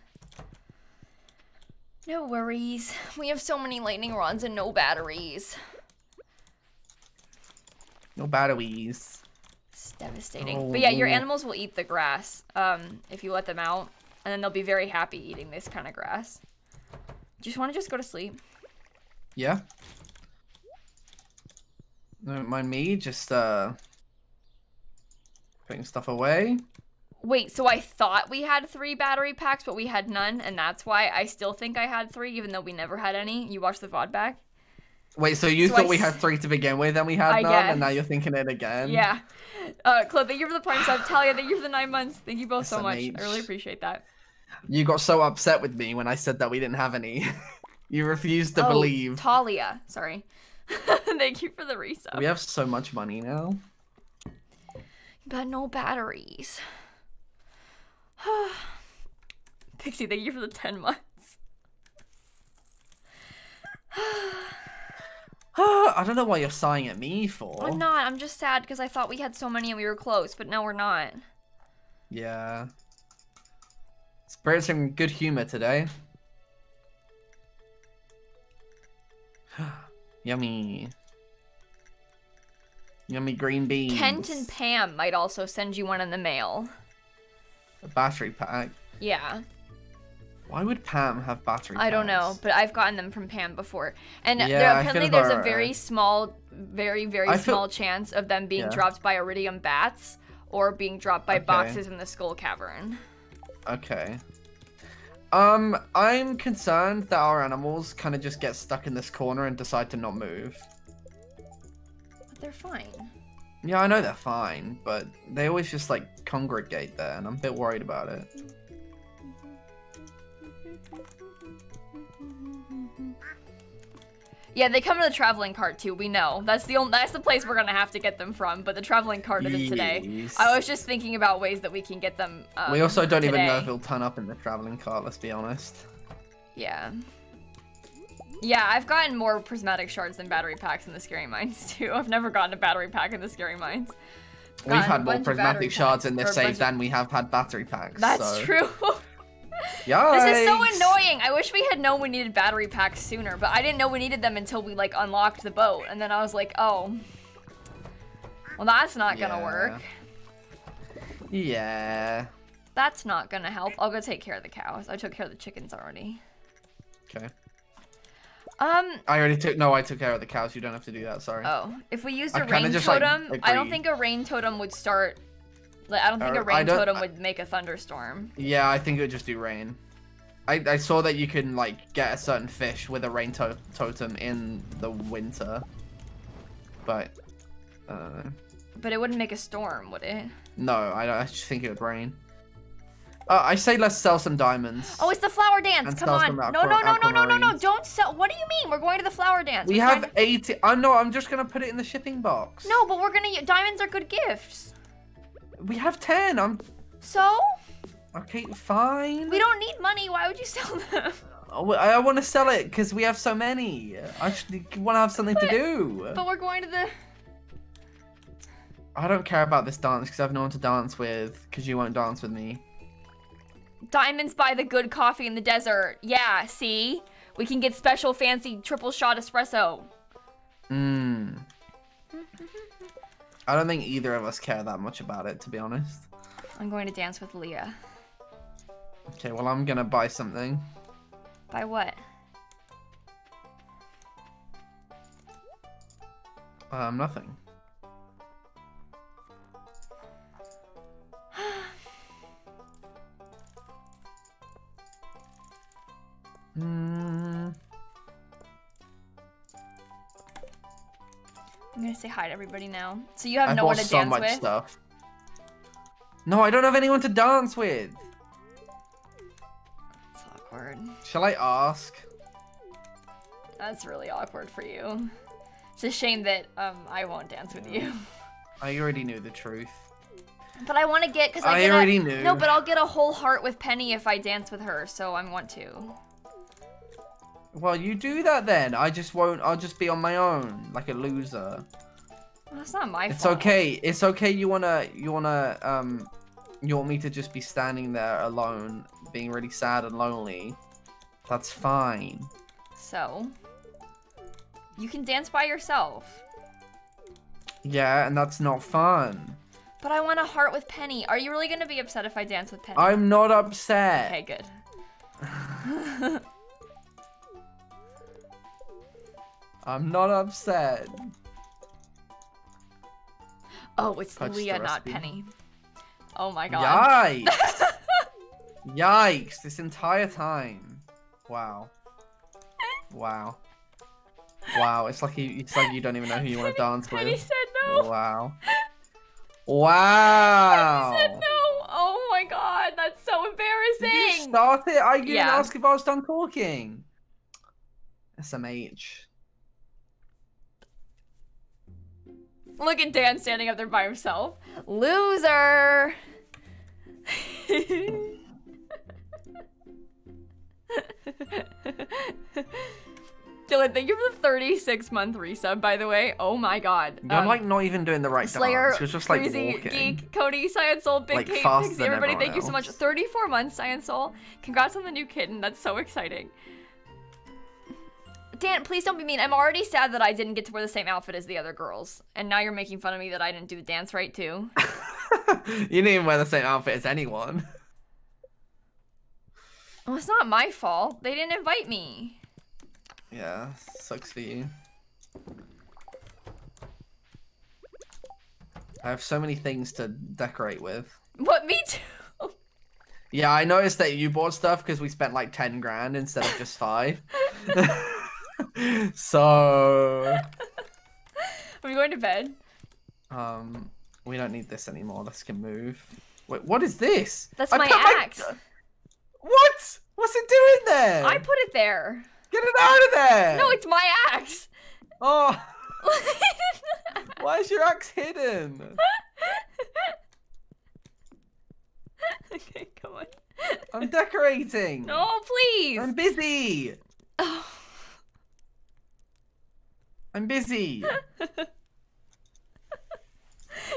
No worries. We have so many lightning rods and no batteries. No batteries. It's devastating. But yeah, your Oh. animals will eat the grass um, if you let them out, and then they'll be very happy eating this kind of grass. Just want to just go to sleep. Yeah. Don't mind me, just uh putting stuff away. Wait, so I thought we had three battery packs, but we had none, and that's why I still think I had three, even though we never had any. You watched the VOD back? Wait, so you So thought I we had three to begin with and we had I none, and now you're thinking it again? Yeah. Uh, Chloe, thank you for the points sub. Talia, thank you for the nine months. Thank you both so much. I really appreciate that. You got so upset with me when I said that we didn't have any. you refused to oh, believe. Talia. Sorry. thank you for the resub. We have so much money now. But no batteries. Pixie, thank you for the 10 months. I don't know why you're sighing at me for. I'm not. I'm just sad because I thought we had so many and we were close, but now we're not. Yeah. Spirit's in good humor today. Yummy. Yummy green beans. Kent and Pam might also send you one in the mail. A battery pack. Yeah. Why would Pam have battery I don't know, but I've gotten them from Pam before. And Yeah, there, apparently there's a very right. small, very, very I feel- small chance of them being Yeah. dropped by iridium bats or being dropped by Okay. boxes in the skull cavern. Okay. Um, I'm concerned that our animals kind of just get stuck in this corner and decide to not move. But they're fine. Yeah, I know they're fine, but they always just like congregate there, and I'm a bit worried about it. Yeah, they come in the traveling cart too. We know that's the only that's the place we're gonna have to get them from. But the traveling cart isn't today. I was just thinking about ways that we can get them. Um, we also don't even know if he'll turn up in the traveling cart. Let's be honest. Yeah. Yeah, I've gotten more prismatic shards than battery packs in the scary mines too. I've never gotten a battery pack in the scary mines. We've Gotten had more bunch of battery prismatic shards in this save than we have had battery packs. That's so. true. Yikes. this is so annoying. I wish we had known we needed battery packs sooner, but I didn't know we needed them until we like unlocked the boat, and then I was like, oh, well that's not gonna Yeah. work. Yeah. That's not gonna help. I'll go take care of the cows. I took care of the chickens already. Okay. Um. I already took. No, I took care of the cows. You don't have to do that. Sorry. Oh, if we used a rain just, like, totem, I don't think a rain totem would start. Like, I don't think a rain totem would make a thunderstorm. Yeah, I think it would just do rain. I, I saw that you can like get a certain fish with a rain to- totem in the winter, but uh, But it wouldn't make a storm, would it? no, I, don't- I just think it would rain. Uh, I say let's sell some diamonds. Oh, it's the flower dance. Come on. No, no, no, no, no, no, no. Don't sell. What do you mean? We're going to the flower dance. we We're have going 80. I'm no, I'm just gonna put it in the shipping box. No, but we're gonna. Diamonds are good gifts. we have 10. I'm So okay. Fine. we don't need money. Why would you sell them? Oh, I, I want to sell it because we have so many. I want to have something to do. But we're going to the. I don't care about this dance because I have no one to dance with because you won't dance with me. Diamonds buy the good coffee in the desert. Yeah, see? We can get special fancy triple shot espresso. Mmm. I don't think either of us care that much about it, to be honest. I'm going to dance with Leah. Okay, well, I'm going to buy something. Buy what? Um, nothing. Hmm. I'm gonna say hi to everybody now. So you have I no one to so dance much with. stuff. No, I don't have anyone to dance with. It's awkward. Shall I ask? That's really awkward for you. It's a shame that um I won't dance with you. I already knew the truth. But I want to get because I, I already a, knew. No, but I'll get a whole heart with Penny if I dance with her, so I want to. Well, you do that then. I just won't. I'll just be on my own, like a loser. That's not my It's fault. It's okay. It's okay. You wanna. You wanna. Um. You want me to just be standing there alone, being really sad and lonely. That's fine. So you can dance by yourself. Yeah, and that's not fun. But I want a heart with Penny. Are you really gonna be upset if I dance with Penny? I'm not upset. Okay, good. I'm not upset. Oh, it's Touch Leah, not. Penny. Oh my god. Yikes! Yikes! This entire time. Wow. Wow. Wow. It's like you. It's like you don't even know who you want to dance Penny with. said no. Wow. Wow. Penny said no. Oh my god, that's so Did you embarrassing. start it? I didn't Yeah. ask if I was done talking. SMH. Look at Dan standing up there by himself. Loser. Dylan, thank you for the 36 month resub, by the way. Oh my god. Um, like not even doing the right Slayer, dance. Just like Breezy, walking. Geek, Cody, Science Soul, Big Like, Kate, Pixie, everybody, thank you so much. 34 months, Science Soul. Congrats on the new kitten. That's so exciting. Dan, please don't be mean. I'm already sad that I didn't get to wear the same outfit as the other girls. And now you're making fun of me that I didn't do the dance right, too. you didn't even wear the same outfit as anyone. Well, it's not my fault. They didn't invite me. Yeah, sucks for you. I have so many things to decorate with. What, me too? Yeah, I noticed that you bought stuff because we spent like 10 grand instead of just five. so, Are we going to bed? um, we don't need this anymore. This can move. Wait, what is this? That's I my axe. What? What's it doing there? I put it there. Get it out of there! No, it's my axe. Oh, why is your axe hidden? okay, come on. I'm decorating. No, please. I'm busy. Oh. I'm busy.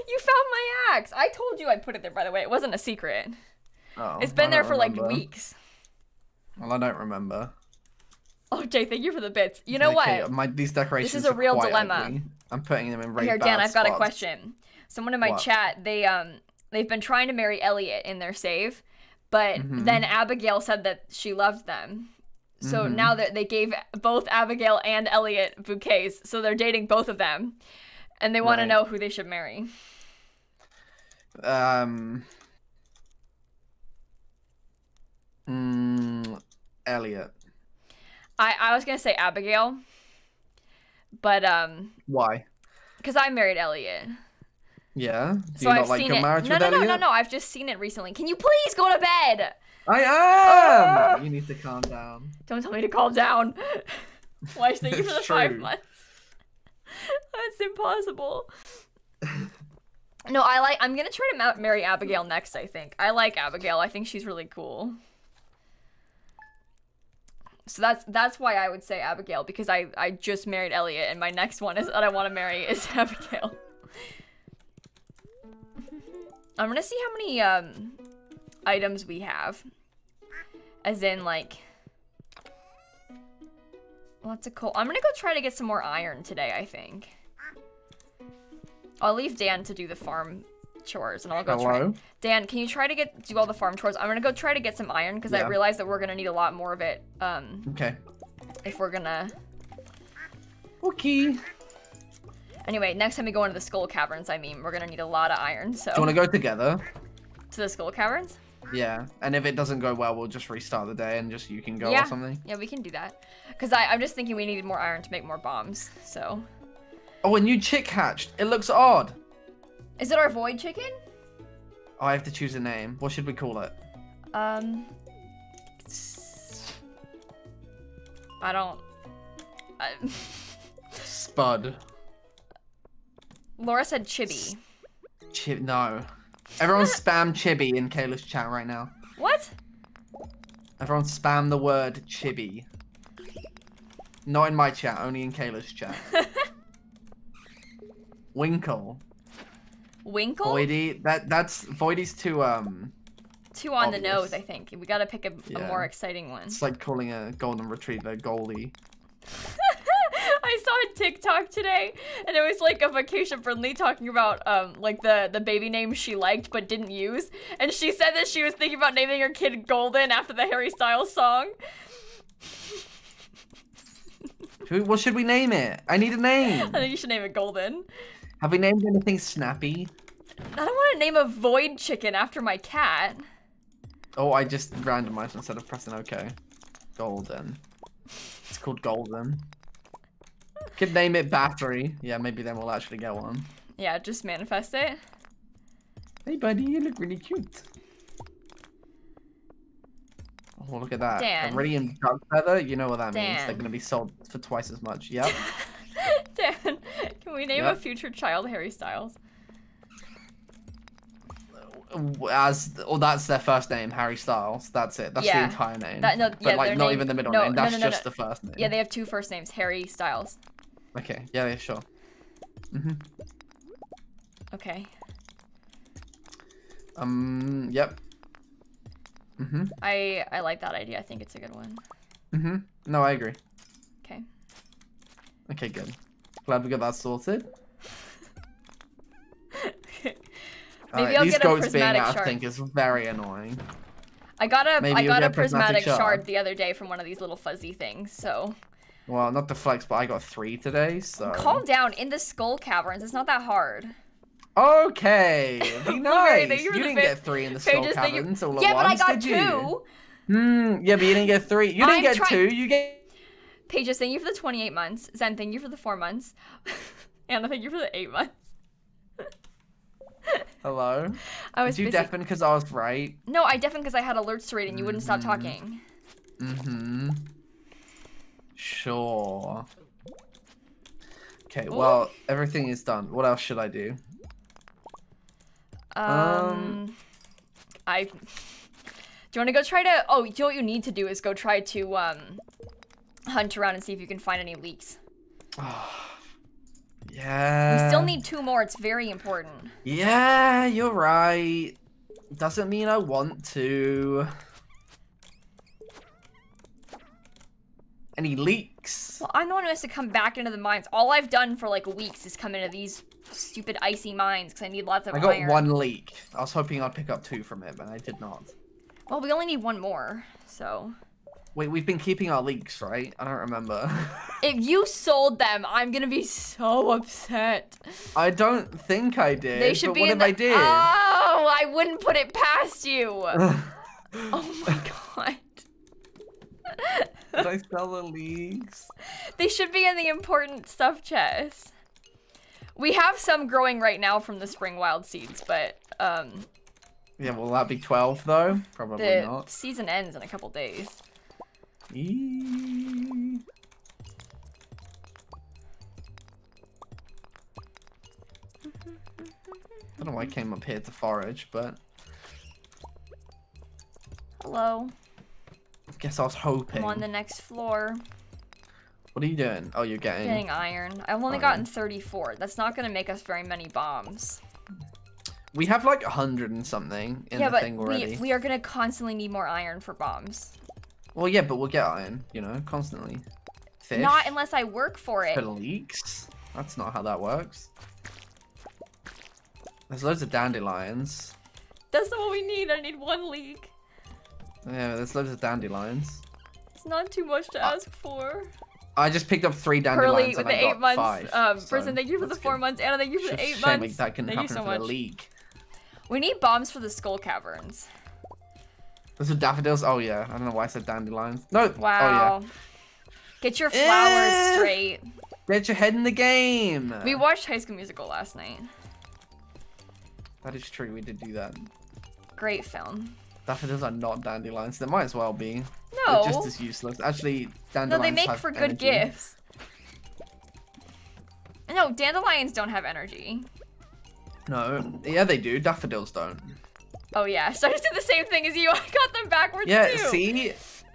You found my axe. I told you I'd put it there, by the way. It wasn't a secret. Oh, It's been there for like weeks. Well, I don't remember. Oh, Jay, thank you for the bits. You know Okay, what? My these decorations. This is a real dilemma. ugly. I'm putting them in very Here, Dan, I've got a question. Someone in my What? chat, they um they've been trying to marry Elliott in their save, but Mhm. then Abigail said that she loved them. So Mhm. now that they gave both Abigail and Elliott bouquets, so they're dating both of them. And they want to know who they should marry. Um. Mm, Elliott. I I was going to say Abigail, but um Why? cuz I married Elliott. Yeah. Do So I've like seen your it. marriage No, no, no, no, no. I've just seen it recently. Can you please go to bed? I am. you need to calm down. Don't tell me to calm down. Why thank you for the It's five months? That's impossible. No, I like. I'm gonna try to ma- marry Abigail next. I think I like Abigail. I think she's really cool. So that's that's why I would say Abigail because I I just married Elliott and my next one is that I want to marry is Abigail. I'm gonna see how many um items we have, as in like. Lots of coal. I'm gonna go try to get some more iron today, I think. I'll leave Dan to do the farm chores and I'll go try. Hello. Dan, can you try to get do all the farm chores? I'm gonna go try to get some iron because I realize that we're gonna need a lot more of it um Okay. if we're gonna Okay. Anyway, next time we go into the skull caverns, I mean, we're gonna need a lot of iron. So Do you want to go together? to the skull caverns. Yeah. And if it doesn't go well, we'll just restart the day and just you can go yeah. or something. Yeah, we can do that. Cause I, I'm just thinking we needed more iron to make more bombs. So, Oh, a new chick hatched. It looks odd. is it our void chicken? Oh, I have to choose a name. What should we call it? Um, I don't. I, Spud. Laura said chibi. Chib. No. Everyone spam chibi in Kayla's chat right now. What? Everyone spam the word chibi. Not in my chat, only in Kayla's chat. Winkle. Winkle? Voidy. That that's Voidy's too um Two on the nose, I think. We gotta pick a, a more exciting one. it's like calling a golden retriever Goldie. I saw a TikTok today, and it was like a vacation friendly talking about um like the the baby name she liked but didn't use, and she said that she was thinking about naming her kid Golden after the Harry Styles song. What should we name it? I need a name. I think you should name it Golden. Have we named anything snappy? I don't want to name a void chicken after my cat. Oh, I just randomized instead of pressing OK. Golden. It's called Golden. Could name it Battery. Yeah, maybe then we'll actually get one. Yeah, just manifest it. Hey, buddy, you look really cute. Oh, look at that. Dan. Radiant duck feather. You know what that means. They're going to be sold for twice as much. Yep. Dan, can we name a future child Harry Styles? As oh, that's their first name, Harry Styles. That's it. That's Yeah. the entire name. That- no, but yeah, like not name- even the middle no, name. no, That's no, just the first name. Yeah, they have two first names, Harry Styles. Okay. Yeah. Yeah. Sure. hmm Okay. Um. Yep. Mm -hmm. I I like that idea. I think it's a good one. Mm -hmm. No, I agree. Okay. Okay. Good. Glad we got that sorted. Maybe Alright, I'll these get a goats being prismatic out, I think, is very annoying. I got a Maybe I got a a prismatic prismatic shard. shard. the other day from one of these little fuzzy things. So Well, not the flex, but I got three today, so. calm down. In the skull caverns, it's not that hard. Okay, be nice. you you didn't get three in the skull that you- caverns all yeah, at but I got did you? two. Hmm. Yeah, but you didn't get three. You didn't I'm get two. You get. Pages, thank you for the 28 months. Zen, thank you for the four months. Anna, thank you for the eight months. Hello. I was Did you busy. deafen because I was right? no, I deafened because I had alerts to read and you wouldn't stop Mhm. talking. Mm-hmm. Sure. Okay. Ooh. Well, everything is done. What else should I do? Um, Um, I. Do you want to go try to? Oh, you know what you need to do is go try to um, hunt around and see if you can find any leeks. Yeah. We still need two more. It's very important. Yeah, you're right. Doesn't mean I want to. Any leeks? Well, I'm the one who has to come back into the mines. All I've done for like weeks is come into these stupid icy mines because I need lots of I got iron. one leek. I was hoping I'd pick up two from it, but I did not. Well, we only need one more. So Wait, we've been keeping our leeks, right? I don't remember. if you sold them, I'm gonna be so upset. I don't think I did. They should but be what in if the. I did? Oh, I wouldn't put it past you. oh my god. Did I sell the leeks? They should be in the important stuff chest. We have some growing right now from the spring wild seeds, but um, Yeah, will that be 12 though? Probably the not. season ends in a couple days. Eee. I don't know why I came up here to forage, but Hello, I guess I was hoping. I'm on the next floor. What are you doing? Oh, you're getting. Getting iron. I've only Iron. gotten 34. That's not gonna make us very many bombs. We have like a hundred and something in yeah, the but thing already. we we are gonna constantly need more iron for bombs. Well, yeah, but we'll get iron, you know, constantly. Fish. Not unless I work for it. For leeks. That's not how that works. There's loads of dandelions. That's not what we need. I need one leek. Yeah, there's loads of dandelions. It's not too much to ask for. I just picked up three Curly dandelions with the eight months. five. um, so Person, thank you for the four good. months. Anna, thank you for the eight shame months. That couldn't thank you happen so for much. the leek. We need bombs for the skull caverns. Those are daffodils. Oh yeah, I don't know why I said dandelions. No. Wow. Oh Get your flowers Eh. straight. Get your head in the game. We watched High School Musical last night. That is true. We did do that. Great film. Daffodils are not dandelions. They might as well be. No. They're just as useless. Actually, dandelions No, they make for good gifts. No, dandelions don't have energy. No. Yeah, they do. Daffodils don't. Oh yeah, so I just did the same thing as you. I got them backwards Yeah. too. See,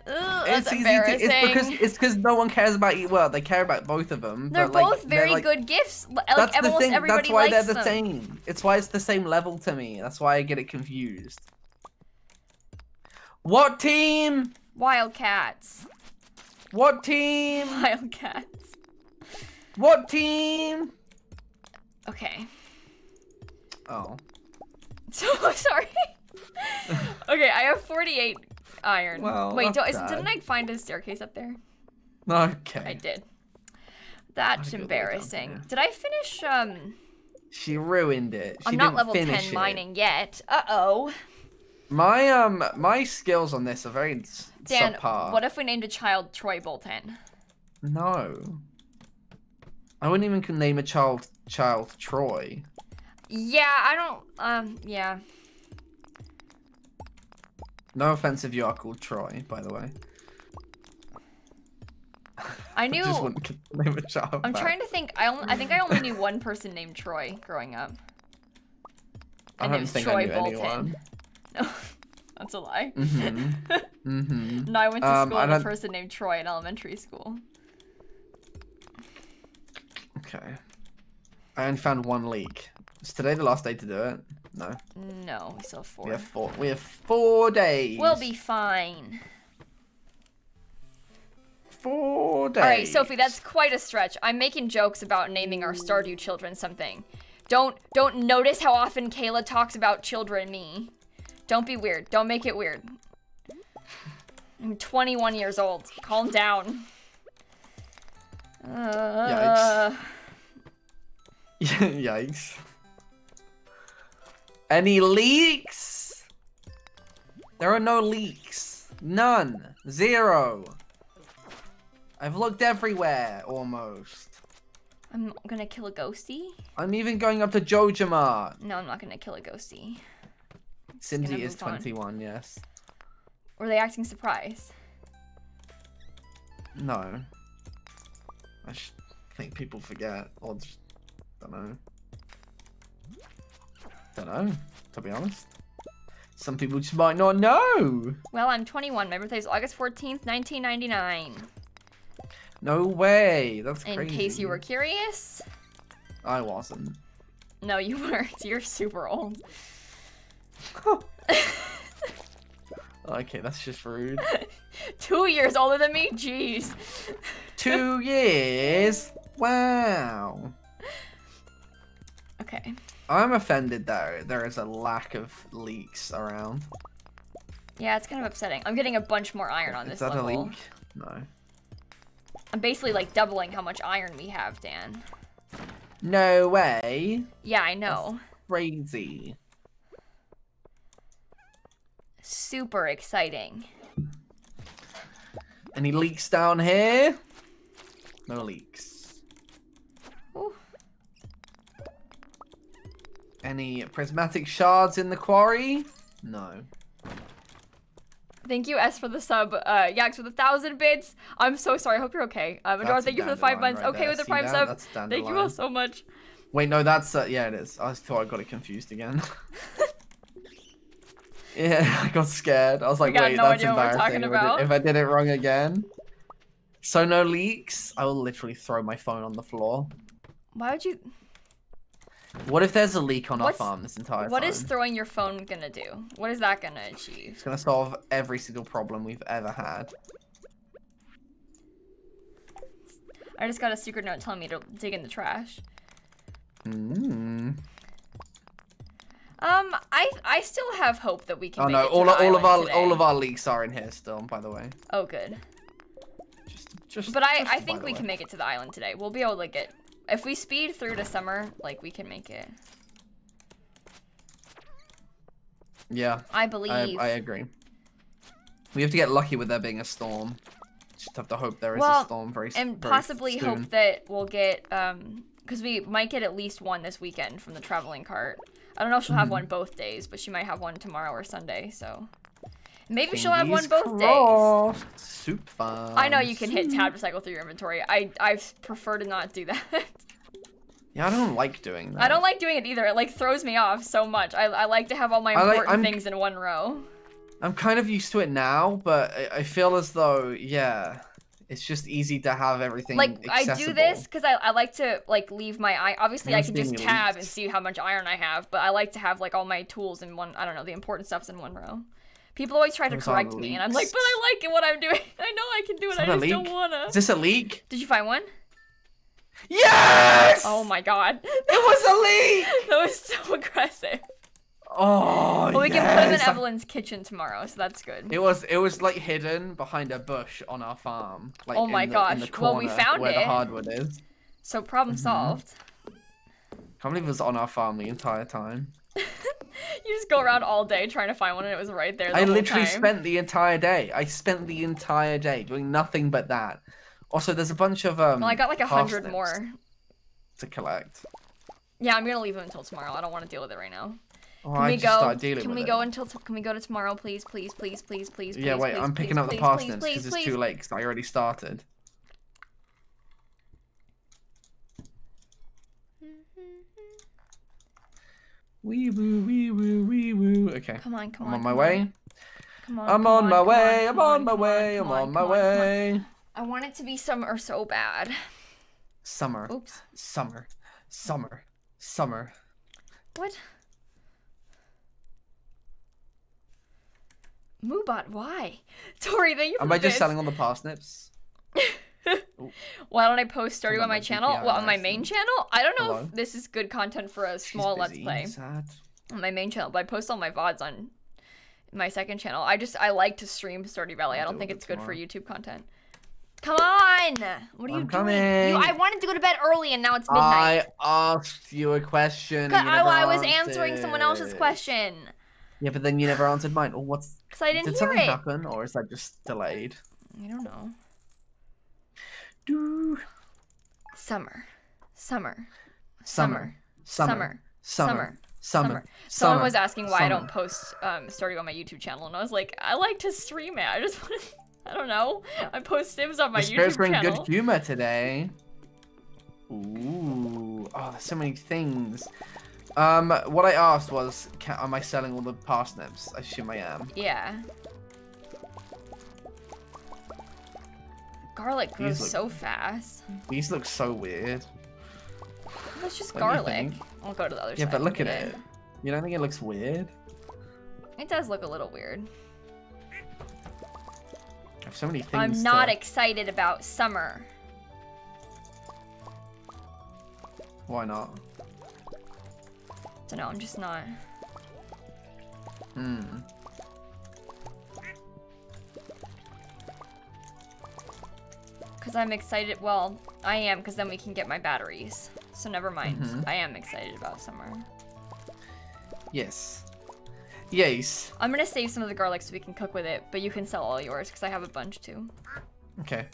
Ugh, it's easy to. It's because it's because no one cares about you. Well, they care about both of them. they're like, both they're, very like- good gifts. Like That's the thing. That's why they're the them. same. It's why it's the same level to me. That's why I get it confused. What team? Wildcats. What team? Wildcats. What team? Okay. Oh. So sorry. okay, I have 48 iron. Well, Wait, don't, is, didn't I find a staircase up there? Okay. I did. That's go way down embarrassing. Did I finish? Um, She ruined it. She I'm not level 10 finish it. mining yet. Uh oh. My um my skills on this are very Dan, subpar. what if we named a child Troy Bolton? No. I wouldn't even can name a child child Troy. Yeah, I don't. Um, yeah. No offense if you are called Troy, by the way. I knew. I just wouldn't name a child. I'm trying to think. I only. I think I only knew one person named Troy growing up. And it don't was think Troy I knew Bolton. anyone. No, that's a lie. Mhm. Mhm. No, I went to Um, school with a person named Troy in elementary school. Okay. I only found one leek. Is today the last day to do it? No. No, we still have four. We have four. We have four days. We'll be fine. four days. All right, Sophie, that's quite a stretch. I'm making jokes about naming our Stardew children something. Don't don't notice how often Kayla talks about children me. Don't be weird. Don't make it weird. I'm 21 years old. Calm down. Uh, Yikes. Any leeks? There are no leeks. None. Zero. I've looked everywhere, almost. I'm gonna kill a ghosty. I'm even going up to JojaMart. No, I'm not gonna kill a ghosty. Gonna is move on. 21, yes. Were they acting surprised? No. I think people forget, or just, don't know. Don't know, to be honest. Some people just might not know. Well, I'm 21. My birthday is August 14th, 1999. No way. That's In crazy. case you were curious. I wasn't. No, you weren't. You're super old. Okay, that's just rude. Two years older than me? Jeez. Two years. Wow. Okay. I'm offended though. there is a lack of leeks around. Yeah, it's kind of upsetting. I'm getting a bunch more iron on is this that a level. leek? No. I'm basically like doubling how much iron we have, Dan. No way. Yeah, I know. Crazy. Super exciting. Any leeks down here? No leeks. Ooh. Any prismatic shards in the quarry? No. Thank you, S, for the sub. Uh, Yax with a thousand bits. I'm so sorry. I hope you're okay. Um, Adora, thank you for the five months. right okay there. with the prime that? sub. Thank you all so much. Wait, no, that's uh, yeah, it is. I thought I got it confused again. yeah, I got scared. I was like, wait, no that's idea what we're embarrassing. if, I did, if I did it wrong again. So no leeks. I will literally throw my phone on the floor. Why would you? What if there's a leek on What's- our farm this entire What time? is throwing your phone gonna do? What is that gonna achieve? It's gonna solve every single problem we've ever had. I just got a secret note telling me to dig in the trash. Mm. Um, I I still have hope that we can. Oh make no, all the all of our today. all of our leeks are in here still. By the way, Oh, good. just Just. But I, just I think we way. can make it to the island today. We'll be able to get if we speed through to summer, like we can make it. Yeah, I I, believe. I agree. We have to get lucky with there being a storm. Just have to hope there is Well, a storm very and very possibly soon. hope that we'll get um because we might get at least one this weekend from the traveling cart. I don't know if she'll have Mm-hmm. one both days, but she might have one tomorrow or Sunday. So maybe she'll have one both days. crossed. Soup fun. I know you can hit tab to cycle through your inventory. I I prefer to not do that. Yeah, I don't like doing that. I don't like doing it either. It like throws me off so much. I, I like to have all my like- important I'm- things in one row. I'm kind of used to it now, but I, I feel as though, yeah, it's just easy to have everything. Like I do this because I, I like to like leave my eye. Obviously, I can just tab and see how much iron I have, but I like to have like all my tools in one. I don't know the important stuff's in one row. People always try to Those are correct me, and I'm like, but I like it what I'm doing. I know I can do it. I just don't wanna. Is this a leek? Did you find one? Yes! Oh my god, It was a leek! that was so aggressive. Oh, Well, we can put them in! Evelyn's kitchen tomorrow, so that's good. It was it was like hidden behind a bush on our farm. Like Oh in my the, gosh. The Well, we found where the it. hardwood is. So problem Mm-hmm. solved. Can't believe it was on our farm the entire time. You just go around all day trying to find one, and it was right there. The I literally time. spent the entire day. I spent the entire day doing nothing but that. Also, there's a bunch of um. Well, I got like a hundred more. to collect. Yeah, I'm gonna leave them until tomorrow. I don't want to deal with it right now. Oh, Can I we go? Can we it. go until? Can we go to tomorrow, please, please, please, please, please, Yeah, please, wait, please, I'm picking please, up the parsnips because it's please, too late 'cause I already started. Wee woo, wee woo, wee woo. Okay. Come on, come on. I'm on. my way. Come on. I'm on my way. I'm on my way. I'm on my come come on. way. I want it to be summer so bad. Summer. Oops. Summer. Summer. Summer. What? Moobot, why? Tori, thank you for Am I just bits. selling all the parsnips? Why don't I post Stardew on my channel? Well, on my main channel? I don't know Hello? if this is good content for a small Let's Play Sad. on my main channel, but I post all my VODs on my second channel. I just, I like to stream Stardew Valley. I I'll don't deal think it's it good for. YouTube content. Come on! What are you I'm doing? You, coming. I wanted to go to bed early and now it's midnight. I asked you a question. you I, I was answering someone else's question. Yeah, but then you never answered mine. Oh, what's Because I didn't did something it. happen, or is that just delayed? I don't know. Do Summer. Summer. summer, Summer. summer, Summer. summer, Summer. Someone was asking why I don't post um, Stardew on my YouTube channel, and I was like, I like to stream it. I just want to, I don't know. I post Sims on my The YouTube were in channel. good humor today. Ooh, oh, there's so many things. Um, what I asked was, ca am I selling all the parsnips? I assume I am. Yeah. Garlic grows look- so fast. These look so weird. That's just What do you garlic. I'll go to the other Yeah, side. Yeah, but look at get it. You don't think it looks weird? It does look a little weird. I have so many things. I'm not To... excited about summer. Why not? Don't know. I'm just not. Hmm. Cause I'm excited. Well, I am, cause then we can get my batteries. So never mind. Mhm. I am excited about summer. Yes. Yes. I'm gonna save some of the garlic so we can cook with it, but you can sell all yours because I have a bunch too. Okay.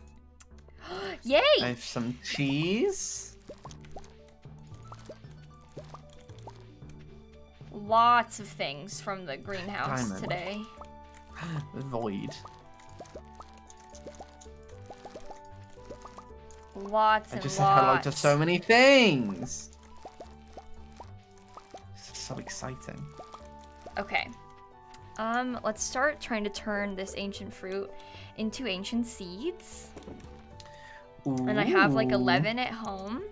Yay! I have some cheese. Lots of things from the greenhouse Diamond. today. Void. Lots I and just said hello to so many things. This is so exciting. Okay. Um, let's start trying to turn this ancient fruit into ancient seeds. And I have like 11 at home.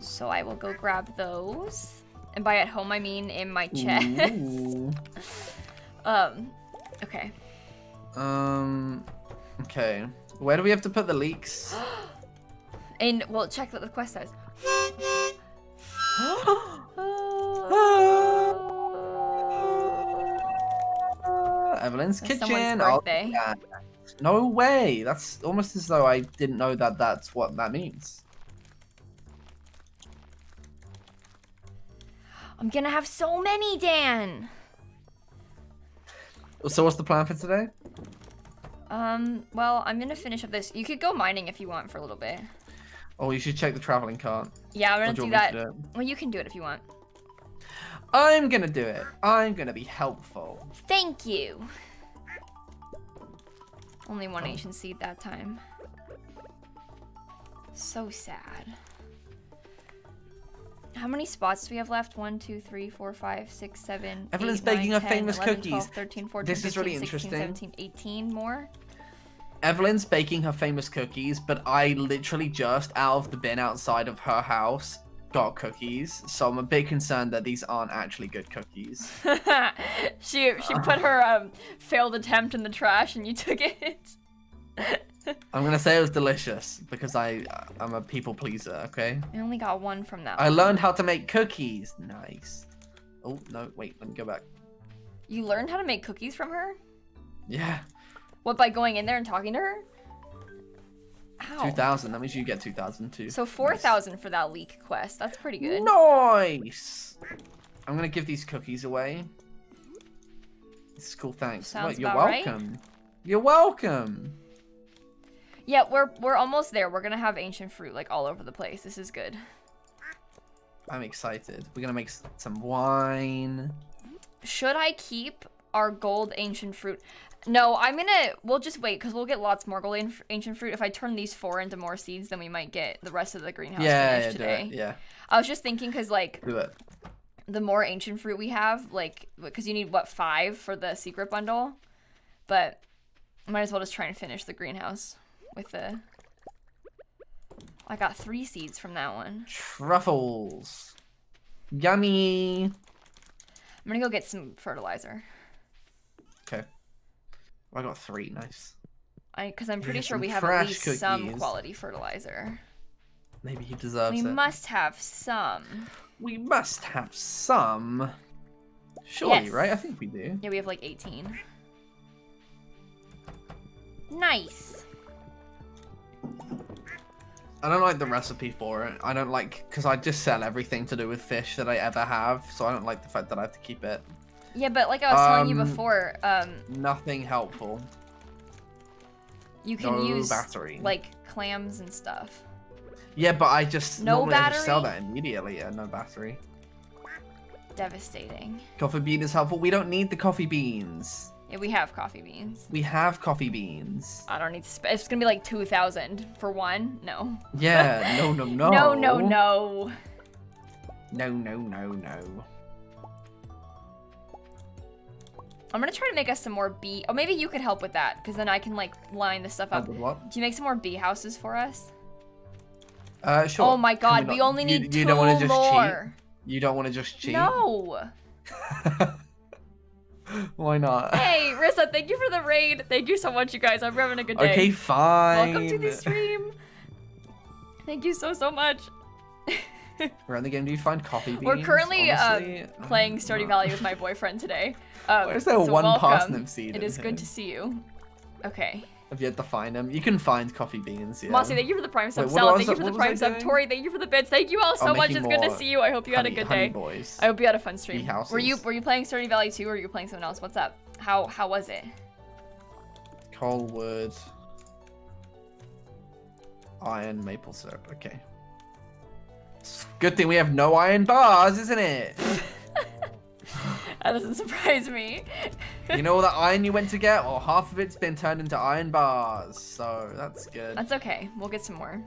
So I will go grab those. And by at home, I mean in my chest. Um, okay. Um. Okay. Where do we have to put the leeks? in, well, check that the quest says. Evelyn's It's kitchen. Oh, yeah. No way. That's almost as though I didn't know that that's what that means. I'm gonna have so many, Dan. So what's the plan for today? Um, well, I'm gonna finish up this. You could go mining if you want for a little bit. Oh, you should check the traveling cart. Yeah, I'm gonna do do you want that. do Well, you can do it if you want. I'm gonna do it. I'm gonna be helpful. Thank you. Only one ancient seed that time. So sad. How many spots do we have left? 1, 2, 3, 4, 5, 6, 7, Evelyn's 8, baking 9, her 10, famous 11, cookies. 12, 13, 14, This is really 16, interesting. 17, 18 more. Evelyn's baking her famous cookies, but I literally just out of the bin outside of her house got cookies. So I'm a bit concerned that these aren't actually good cookies. she she put her um failed attempt in the trash and you took it. I'm gonna say it was delicious because I I'm a people pleaser. Okay. I only got one from that. I one. learned how to make cookies. Nice. Oh no! Wait, let me go back. You learned how to make cookies from her? Yeah, What by going in there and talking to her? Ow. two thousand. That means you get two thousand too. So four thousand for that leek quest. That's pretty good. Nice. I'm gonna give these cookies away. This is cool. Thanks. Sounds Wait, you're about right. welcome. You're welcome. Yeah, we're we're almost there. We're gonna have ancient fruit like all over the place. This is good. I'm excited. We're gonna make some wine. Should I keep our gold ancient fruit? No, I'm gonna. We'll just wait because we'll get lots more gold ancient fruit. If I turn these four into more seeds, then we might get the rest of the greenhouse yeah, yeah, finished today. Yeah, I was just thinking because like the more ancient fruit we have, like because you need what five for the secret bundle, but might as well just try and finish the greenhouse with the. I got three seeds from that one. Truffles. Yummy. I'm gonna go get some fertilizer. Okay. I got three. Nice. I because I'm pretty sure we have at least some quality fertilizer. Maybe he deserves We it. must have some. We must have some. Surely, Yes. right? I think we do. Yeah, we have like 18. Nice. I don't like the recipe for it. I don't like because I just sell everything to do with fish that I ever have, so I don't like the fact that I have to keep it. Yeah, but like I was telling you Um, before, um, Nothing helpful. you can no use battery. like clams and stuff. Yeah, but I just No normally I just sell that immediately. No battery. Devastating. Coffee bean is helpful. We don't need the coffee beans. Yeah, we have coffee beans. We have coffee beans. I don't need to. It's gonna be like 2,000 for one. No. Yeah, no, no, no. No, no, no. No, no, no, no. I'm gonna try to make us some more bee. Oh, maybe you could help with that, because then I can like line this stuff up. What? Can you make some more bee houses for us? Uh, sure. Oh my god, we, not- only you- need you, two don't wanna just more. cheat? You don't want to just cheat? No. Why not? Hey, Rissa, thank you for the raid. Thank you so much, you guys. I'm having a good day. Okay, fine. Welcome to the stream. Thank you so so much. Around the game, do you find coffee beans? We're currently uh, playing Stardew Uh, Valley with my boyfriend today. Um, is there so one welcome. parsnip seed It in good to see you. Okay. Have you had to find them? You can find coffee beans, yeah. Mossy, thank you for the prime sub. Thank you for the prime sub. Tori, thank you for the bits. Thank you all so much. It's good to see you. I hope you had a good day. boys. I hope you had a fun stream. Were you were you playing Stardew Valley too, or were you playing something else? What's up? How how was it? Coalwood. Iron maple syrup. Okay. Good thing we have no iron bars, isn't it? That doesn't surprise me. you know all that iron you went to get? Well, half of it's been turned into iron bars, so that's good. That's okay. We'll get some more.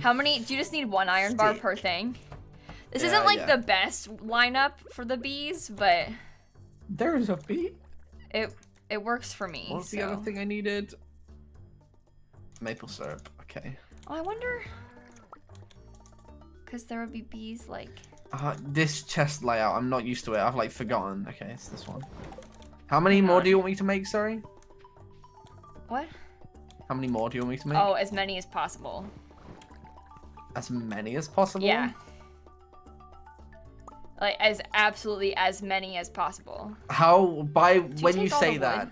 How many? Do you just need one iron bar per thing? This Yeah, isn't like yeah. the best lineup for the bees, but There's a bee. it it works for me. What's so. the other thing I needed? Maple syrup. Okay. Oh, I wonder. Because there would be bees like. Uh, this chest layout, I'm not used to it. I've like forgotten. Okay, it's this one. How many more do you want me to make? Sorry. What? How many more do you want me to make? Oh, as many as possible. As many as possible. Yeah. Like as absolutely as many as possible. How by when you say that?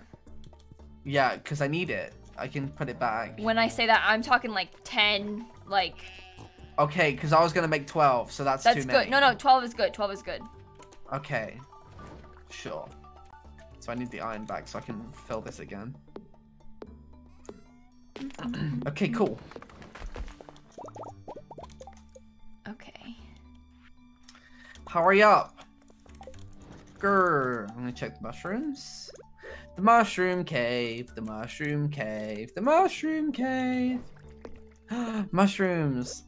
Yeah, because I need it. I can put it back. When I say that, I'm talking like 10, like Okay, because I was gonna make 12, so that's, that's too many. good. No, no, 12 is good. 12 is good. Okay. Sure. So I need the iron back so I can fill this again. Mm-hmm. okay, cool. Okay. Hurry up. Grr. I'm gonna check the mushrooms. The mushroom cave, the mushroom cave, the mushroom cave. mushrooms.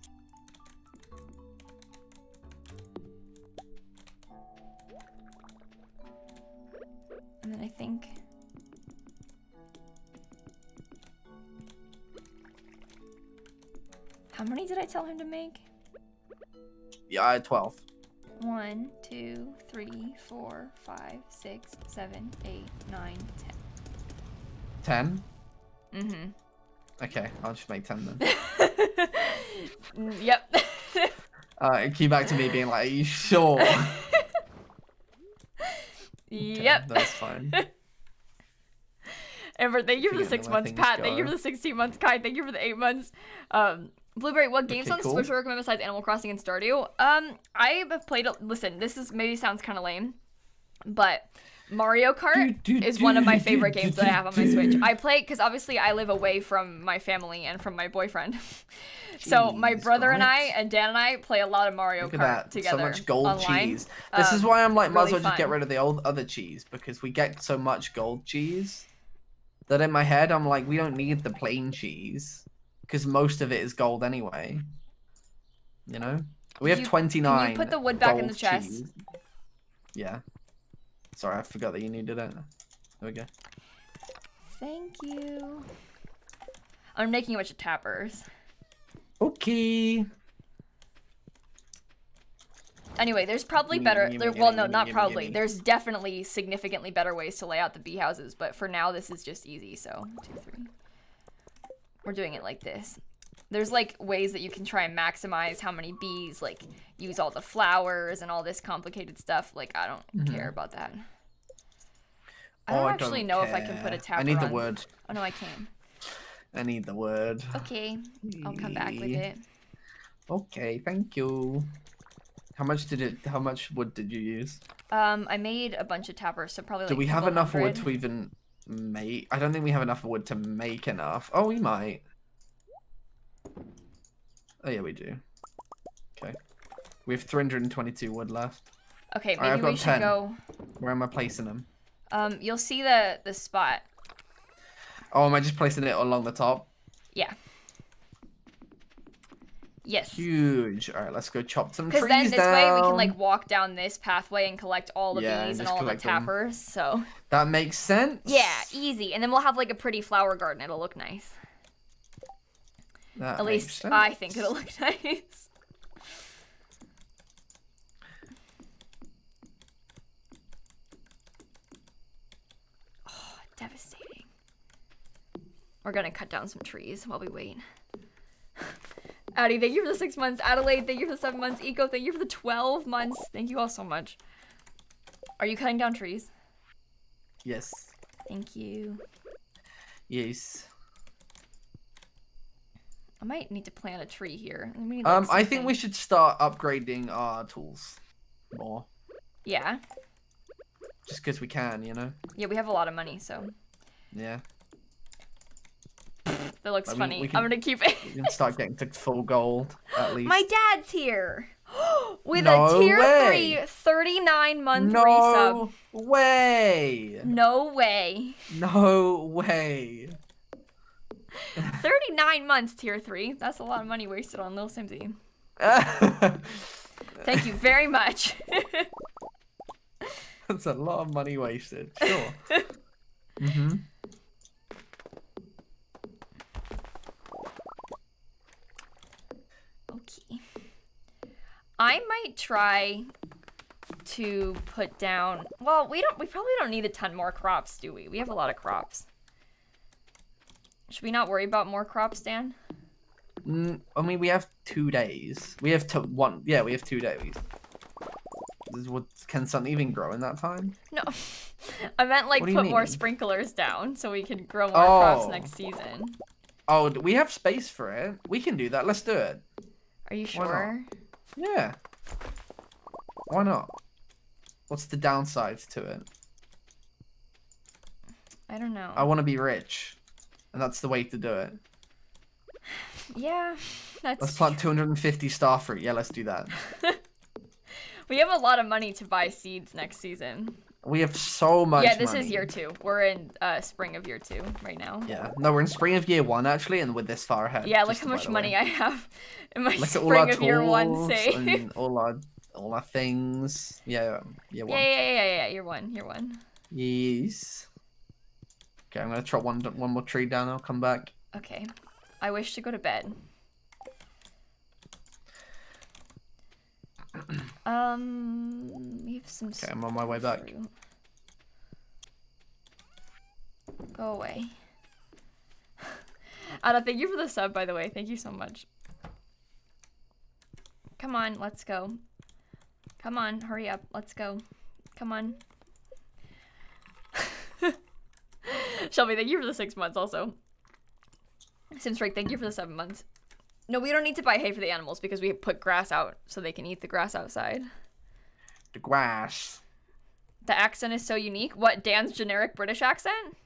I think How many did I tell him to make? Yeah, I had 12. One, two, three, four, five, six, seven, eight, nine, 10? ten. Mm-hmm. Okay, I'll just make 10 then. Mm, yep. Uh, it came back to me being like, are you sure? Yep. That's fine. Amber, thank you for the six months. Pat, thank you for the 16 months. Kai, thank you for the eight months. Um, Blueberry, what games Okay, on cool. Switch would recommend besides Animal Crossing and Stardew? Um, I have played. A, listen, this is maybe sounds kind of lame, but Mario Kart is one of my favorite games that I have on my. Switch. I play because obviously I live away from my family and from my boyfriend. so my brother and I and Dan and I play a lot of Mario Look Kart at that. together. So much gold online. cheese. This is Um, why I'm like, might as well just get rid of the old other cheese because we get so much gold cheese that in my head I'm like, we don't need the plain cheese because most of it is gold anyway. You know, we have You- 29. Can you put the wood back in the chest? cheese. Yeah. Sorry, I forgot that you needed it. There we go. Thank you. I'm making a bunch of tappers. Okay. Anyway, there's probably better. There, well, no, not probably. There's definitely significantly better ways to lay out the bee houses, but for now, this is just easy. So, two, three. We're doing it like this. There's like ways that you can try and maximize how many bees, like use all the flowers and all this complicated stuff. Like, I don't care about that. I Oh, don't actually know if I can put a care. tapper I need the on. word. Oh no, I can. I need the word. Okay, I'll come back with it. Okay, thank you. How much did it? How much wood did you use? Um, I made a bunch of tappers, so probably like. Do we have enough wood to even make? I don't think we have enough wood to make enough. Oh, we might. Oh yeah, we do. Okay. We have 322 wood left. Okay, maybe we should 10. go. Where am I placing them? Um, you'll see the the spot. Oh, am I just placing it along the top? Yeah. Yes. Huge. All right, let's go chop some trees Because then this down. way we can like walk down this pathway and collect all the Yeah, bees and all the collect them. So That makes sense. yeah, easy. And then we'll have like a pretty flower garden. It'll look nice. That At least sense. I think it'll look nice. Oh, devastating. We're gonna cut down some trees while we wait. Addie, thank you for the six months. Adelaide, thank you for the seven months. Eco, thank you for the 12 months. Thank you all so much. Are you cutting down trees? Yes. Thank you. Yes. I might need to plant a tree here. Need, like, Um, I think we should start upgrading our tools more, Yeah. just because we can, you know. Yeah, we have a lot of money, so Yeah. that looks I funny. we I'm gonna keep it. We can start getting to full gold at least. My dad's here with No a tier way. three 39 month no resub. way. No way. No way. 39 months tier three. That's a lot of money wasted on Lil Simsie. Thank you very much. That's a lot of money wasted. Sure. mm hmm okay. I might try to put down. Well, we don't. We probably don't need a ton more crops, do we? We have a lot of crops. Should we not worry about more crops, Dan? Mm, I mean, we have two days. We have to one. Yeah, we have two days. Can something even grow in that time? No, I meant like put more sprinklers down so we could grow more crops Oh. next season. Oh, we have space for it. We can do that. Let's do it. Are you Why sure? Yeah. Why not? What's the downsides to it? I don't know. I want to be rich, and that's the way to do it. Yeah, that's. Let's plant 250 star fruit. Yeah, let's do that. We have a lot of money to buy seeds next season. We have so much. yeah, this is year two. We're in uh, spring of year two right now. Yeah, no, we're in spring of year one actually, and we're this far ahead. Yeah, look how much money way. I have in my Look at all spring our of year one tools save. and all our all our things. Yeah, year Yeah, one. yeah, yeah, yeah, yeah. Year one, year one. Yes. Okay, I'm gonna chop one one more tree down. I'll come back. Okay. I wish to go to bed. um, we have some. Okay, I'm on my way back. fruit. Go away. Ada, thank you for the sub, by the way. Thank you so much. Come on, let's go. Come on, hurry up. Let's go. Come on. Shelby, thank you for the six months also. since Simstrike, thank you for the seven months. No, we don't need to buy hay for the animals because we put grass out so they can eat the grass outside. The grass. The accent is so unique. What, Dan's generic British accent?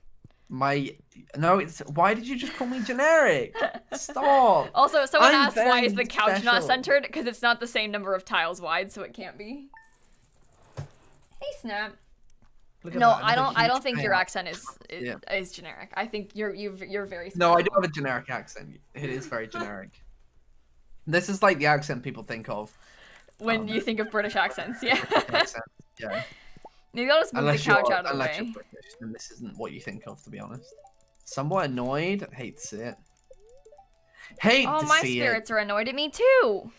My no, it's why did you just call me generic? Stop. Also, someone I'm asked why is the couch not centered? Because it's not the same number of tiles wide, so it can't be. Hey, Snap. Look No, I don't. I don't think your accent is is, Yeah. is generic. I think you're you've, you're very. No, I do have a generic accent. It is very generic. This is like the accent people think of. When um, you think of British accents, yeah. Accent. Yeah. Maybe I'll just move Unless the couch out of the unless way. you're British, then this isn't what you think of, to be honest. Somewhat annoyed. Hates it. Hate Oh, to my see spirits are annoyed at me too.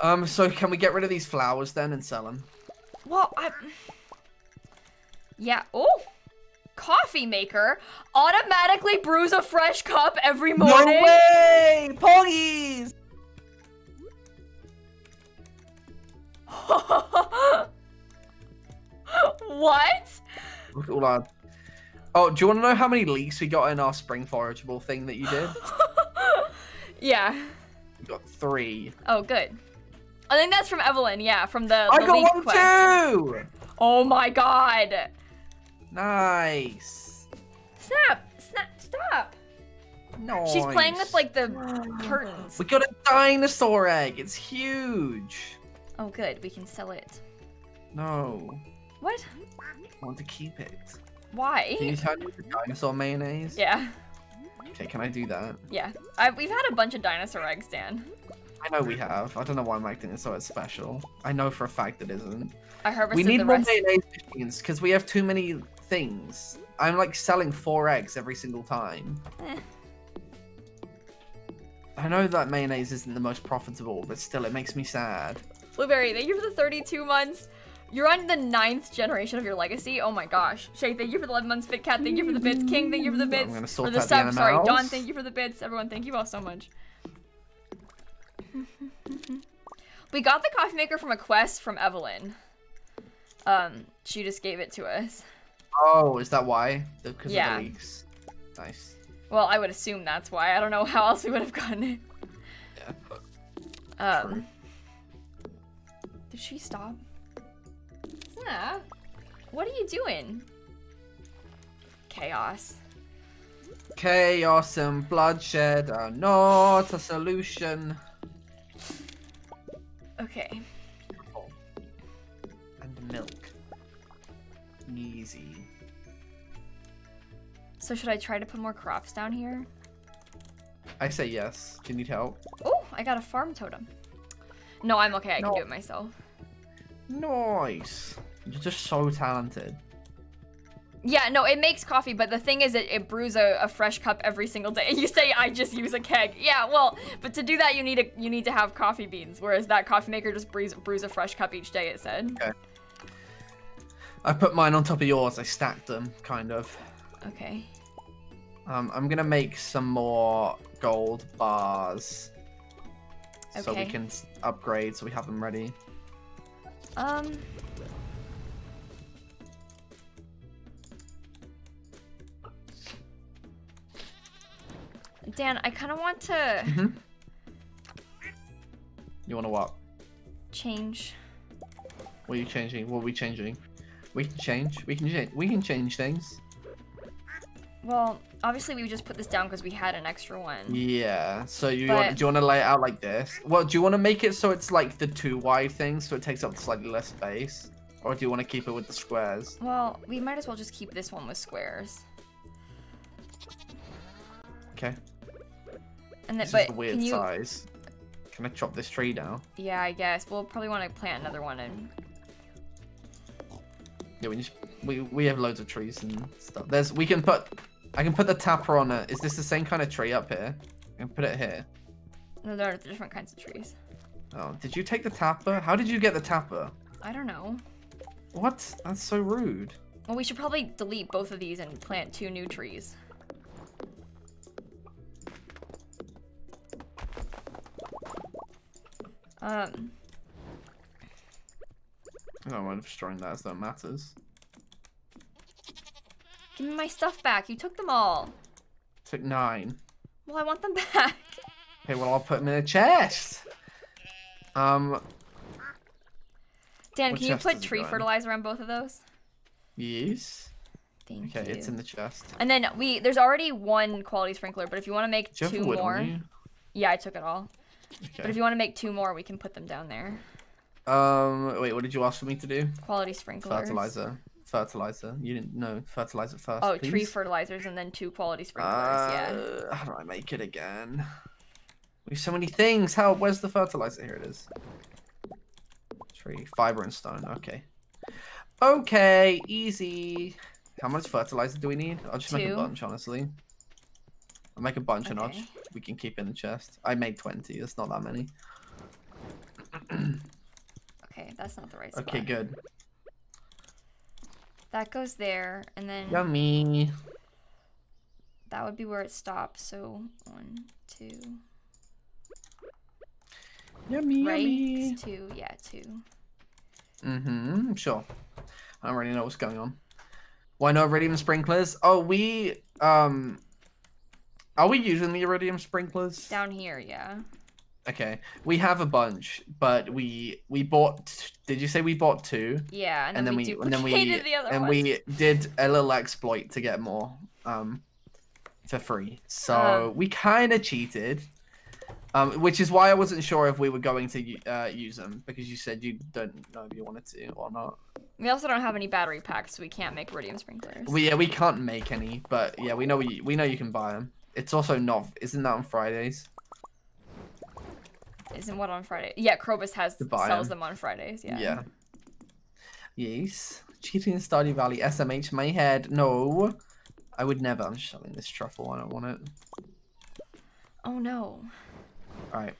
Um. So can we get rid of these flowers then and sell them? Well, I. Yeah. Oh, coffee maker automatically brews a fresh cup every morning. No way! Poggies! what? Look at all our. Oh, do you want to know how many leeks we got in our spring forageable thing that you did? yeah. we got three. Oh, good. I think that's from Evelyn. Yeah, from the, I the got one quest. too. Oh my god. Nice. Snap! Snap! Stop! Nice. She's playing with like the curtains. We got a dinosaur egg. It's huge. Oh, good. We can sell it. No, What? I want to keep it. Why? Can you turn into dinosaur mayonnaise? Yeah. Okay, can I do that? Yeah. I, we've had a bunch of dinosaur eggs, Dan. I know we have. I don't know why I'm acting though it's special. I know for a fact it isn't. I harvested We need more rest. mayonnaise machines because we have too many things. I'm like selling four eggs every single time. Eh. I know that mayonnaise isn't the most profitable, but still, it makes me sad. Blueberry, thank you for the 32 months. You're on the ninth generation of your legacy. Oh my gosh. Shay, thank you for the 11 months. FitCat, thank you for the bits. King, thank you for the bits. gonna For sort the out the sub, sorry. Don, thank you for the bits. Everyone, thank you all so much. we got the coffee maker from a quest from Evelyn. Um, she just gave it to us. Oh, is that why? Because Yeah. of the leeks. Nice. Well, I would assume that's why. I don't know how else we would have gotten it. Yeah. Um. Did she stop? Snap. What are you doing? Chaos. Chaos and bloodshed are not a solution. Okay. And milk. Easy. So should I try to put more crops down here? I say yes. Do you need help? Oh, I got a farm totem. No, I'm okay. I can do it myself. Nice. You're just so talented. Yeah, no, it makes coffee, but the thing is, it, it brews a, a fresh cup every single day. You say I just use a keg. Yeah, well, but to do that, you need a you need to have coffee beans, whereas that coffee maker just brews brews a fresh cup each day. It said. Okay. I put mine on top of yours. I stacked them, kind of. Okay. Um, I'm gonna make some more gold bars. Okay. So we can upgrade, so we have them ready. Um. Dan, I kind of want to. Mm-hmm. You want to what? Change. What are you changing? What are we changing? We can change. We can change. We can change things. Well, obviously we just put this down because we had an extra one. Yeah. So you But- want, do you want to lay it out like this? Well, do you want to make it so it's like the two wide thing, so it takes up slightly less space, or do you want to keep it with the squares? Well, we might as well just keep this one with squares. Okay. And then, This but is a weird can you? size. Can I chop this tree down? Yeah, I guess we'll probably want to plant another one and Yeah, we just we we have loads of trees and stuff. There's we can put I can put the tapper on it. Is this the same kind of tree up here? I can put it here. no, there are different kinds of trees. Oh, did you take the tapper? How did you get the tapper? I don't know. What? That's so rude. Well, we should probably delete both of these and plant two new trees. Um, I don't mind destroying that as though it matters. Give me my stuff back. You took them all. Took nine. Well, I want them back. Okay, well I'll put them in a chest. Um, Dan, can you put tree fertilizer on both of those? yes. Thank you. Okay, you. it's in the chest. And then we there's already one quality sprinkler, but if you want to make two more, yeah, I took it all. But if you want to make two more, we can put them down there. Um, wait, what did you ask for me to do? Quality sprinklers. Fertilizer. Fertilizer. You didn't know fertilizer first. Oh, tree fertilizers and then two quality sprinklers. yeah. Uh, How do I make it again? We have so many things. How? Where's the fertilizer? Here it is. Tree, fiber, and stone. Okay. Okay, easy. How much fertilizer do we need? I'll just make a bunch, honestly. I'll make a bunch and I'll just, we can keep in the chest. I made 20. That's not that many. Okay, that's not the right spot. Okay, good. That goes there, and then Yummy. that would be where it stops. So one, two, Yummy, right? yummy. Two, yeah, two. Mm-hmm. Sure. I don't really know what's going on. Why no iridium sprinklers? Oh, we um, are we using the iridium sprinklers? Down here, yeah. Okay, we have a bunch, but we we bought. Did you say we bought two? Yeah, and then, And then we, we and then we the other and ones. we did a little exploit to get more um for free. So Um. we kind of cheated. Um, which is why I wasn't sure if we were going to uh, use them because you said you don't know if you wanted to or not. We also don't have any battery packs, so we can't make iridium sprinklers. We yeah we can't make any, but yeah we know we we know you can buy them. It's also not isn't that on Fridays? Isn't what on Friday? Yeah, Krobus has To buy sells 'em. them on Fridays. Yeah. Yeah. Yes. Cheating in Stardew Valley. SMH my head. No. I would never. I'm just selling this truffle. I don't want it. Oh no. Alright.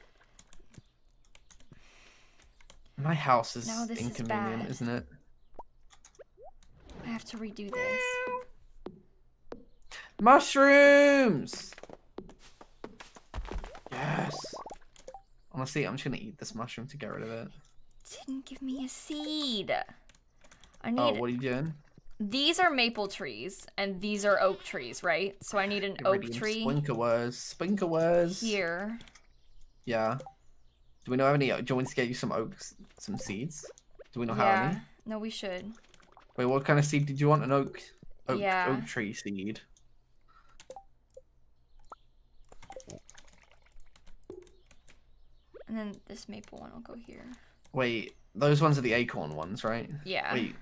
My house is Now is inconvenient, isn't it? I have to redo this. Mushrooms! Yes. Honestly, I'm just gonna eat this mushroom to get rid of it. Didn't give me a seed. I oh, need Oh, what are you doing? these are maple trees and these are oak trees, right? So I need an oak Iridium tree Sprinklerers. Sprinklerers. here. Yeah. Do we know have any? Do you want to get you some oaks, some seeds? Do we not have yeah. any? No, we should. Wait, what kind of seed did you want? An oak, oak, Yeah. oak tree seed. And then this maple one will go here. Wait, those ones are the acorn ones, right? Yeah. Wait,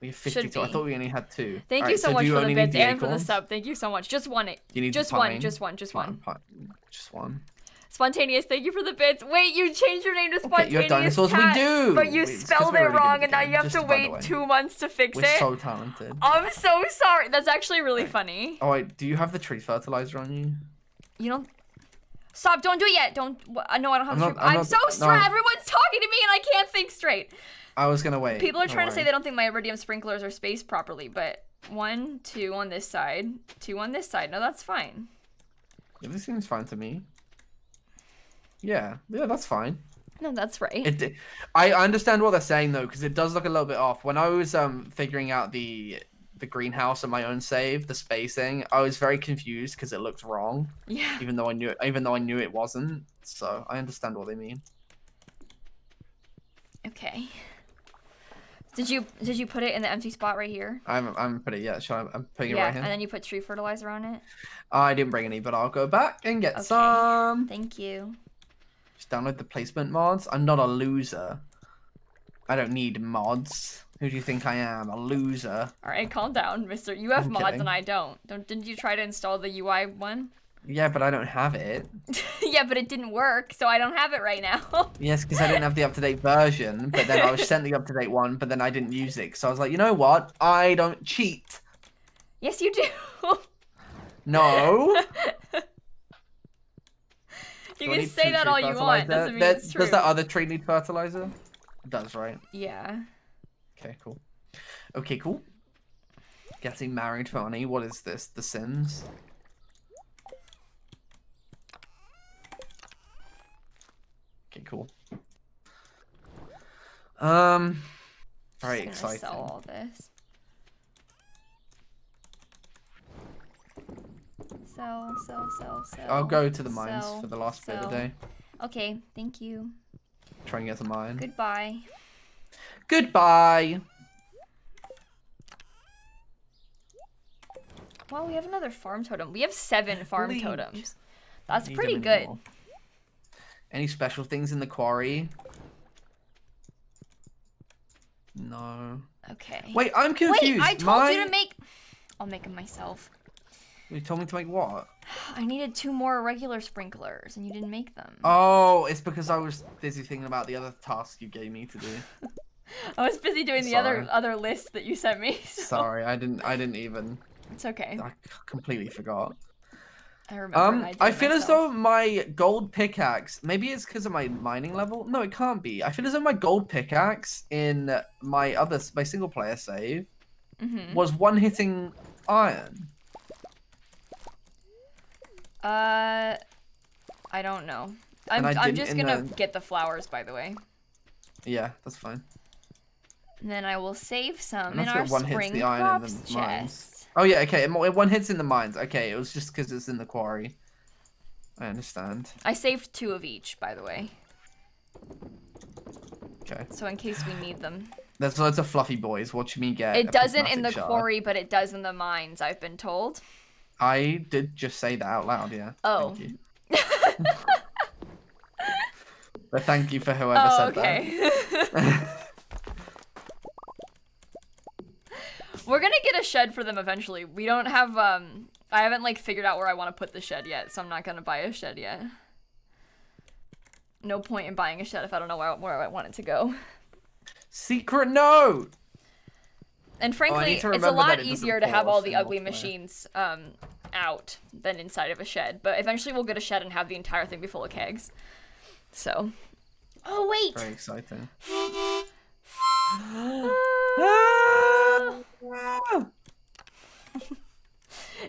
we have 52. I thought we only had two. Thank you Alright, so, much you for the bits and for the sub. Thank you so much. Just one. You need Just one. Just one. Just one. Pine, pine, Just one. Spontaneous. Thank you for the bits. Wait, you changed your name to Okay, spontaneous you have dinosaurs. cat, We do. But you Wait, spelled it wrong, and now you have just to wait two months to fix We're it. so talented. I'm so sorry. That's actually really funny. Oh wait, do you have the tree fertilizer on you? You don't. Stop! Don't do it yet. Don't. wh- I I don't have I'm the not-. I'm I'm, so no. stressed. Everyone's talking to me, and I can't think straight. I was gonna wait. People are trying to say they don't think my iridium sprinklers are spaced properly, but one, two on this side, two on this side. No, that's fine. Yeah, this seems fine to me. Yeah, yeah, that's fine. No, that's right. It, I I understand what they're saying though, because it does look a little bit off. When I was um figuring out the the greenhouse and my own save, the spacing, I was very confused because it looked wrong, Yeah. even though I knew even though I knew it wasn't. So I understand what they mean. Okay. Did you did you put it in the empty spot right here? I'm I'm putting yeah, sure, I'm, I'm putting it right here. and then you put tree fertilizer on it. I didn't bring any, but I'll go back and get Okay. some. Thank you. Just download the placement mods. I'm not a loser. I don't need mods. Who do you think I am? A loser. All right, calm down, Mister. You have I'm mods kidding. and I don't. Don't didn't you try to install the UI one? Yeah, but I don't have it. yeah, but it didn't work, so I don't have it right now. Yes, because I didn't have the up-to-date version, but then I was sent the up-to-date one, but then I didn't use it. So I was like, you know what? I don't cheat. yes, you do. No. you Do can say that all you want. Doesn't mean That- it's true. Does that other tree need fertilizer? It does, right? Yeah. Okay, cool. Okay, cool. Getting married funny. What is this? The Sims? Okay, cool. Um, very Just exciting. Sell all this. Sell, sell, sell, sell. I'll go to the mines sell, for the last bit of the day. Okay, thank you. Try and get a mine. Goodbye. Goodbye. Well, we have another farm totem. We have seven farm Bleak. totems. That's Need pretty good. anymore. Any special things in the quarry? No. Okay. Wait, I'm confused. Wait, I told you to make. I'll make them myself. You told me to make what? I needed two more regular sprinklers, and you didn't make them. Oh, it's because I was busy thinking about the other task you gave me to do. I was busy doing the other Sorry. other list that you sent me. So Sorry, I didn't. I didn't even. It's okay. I completely forgot. I remember. Um, I, did I it feel as though my gold pickaxe. Maybe it's because of my mining level. No, it can't be. I feel as though my gold pickaxe in my other my single player save Mhm. was one hitting iron. Uh, I don't know. I'm, I'm just gonna the- get the flowers, by the way. Yeah, that's fine. And then I will save some in our one hits spring the iron in the mines. chest. Oh yeah, okay. It one hits in the mines. Okay, it was just because it's in the quarry. I understand. I saved two of each, by the way, Okay. so in case we need them. There's loads of fluffy boys. Watch me get. It doesn't in the shard. quarry, but it does in the mines. I've been told. I did just say that out loud. Yeah. Oh. Thank you. but thank you for whoever Oh, said okay. that. We're gonna get a shed for them eventually. We don't have um. I haven't like figured out where I want to put the shed yet, so I'm not gonna buy a shed yet. No point in buying a shed if I don't know where, where I want it to go. Secret note. And frankly, need it's a lot it easier to have all the ugly multiplayer. machines um out than inside of a shed. But eventually, we'll get a shed and have the entire thing be full of kegs. So. Oh wait. Very exciting.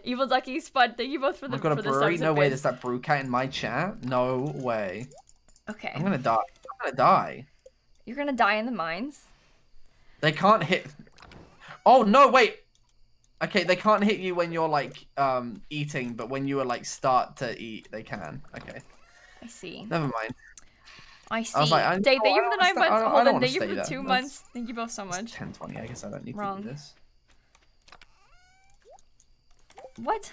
Evil Ducky Spud, thank you both for the I've got a for the brewery. No way. There's that brew cat in my chat. No way. Okay. I'm gonna die. I'm gonna die. You're gonna die in the mines. They can't hit. Oh no! Wait. Okay, they can't hit you when you're like um eating, but when you are like start to eat, they can. Okay, I see. never mind. I see. was like, I- Dave, thank you for the nine months. Hold on, thank you for the two months. Thank you both so much. 10:20. I guess I don't need to do this. What?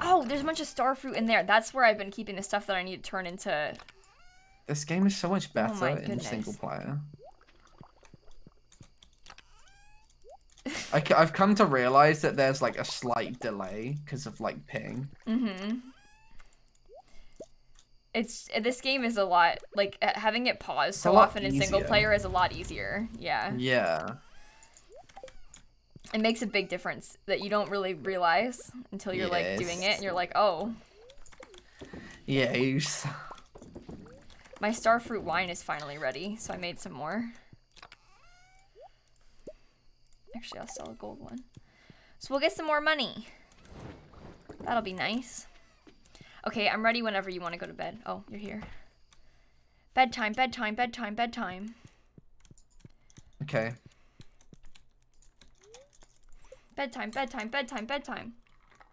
Oh, there's a bunch of star fruit in there. That's where I've been keeping the stuff that I need to turn into. This game is so much better Oh in single player. I, have come to realize that there's like a slight delay because of like ping. Mm-hmm. It's this game is a lot like uh, having it pause a so often in single player is a lot easier. Yeah, Yeah. it makes a big difference that you don't really realize until you're like doing it, and you're like, oh, Yeah. You s- my star fruit wine is finally ready, so I made some more. Actually, I'll sell a gold one. So we'll get some more money. That'll be nice. Okay, I'm ready whenever you want to go to bed. Oh, you're here. Bedtime, bedtime, bedtime, bedtime. Okay. Bedtime, bedtime, bedtime, bedtime.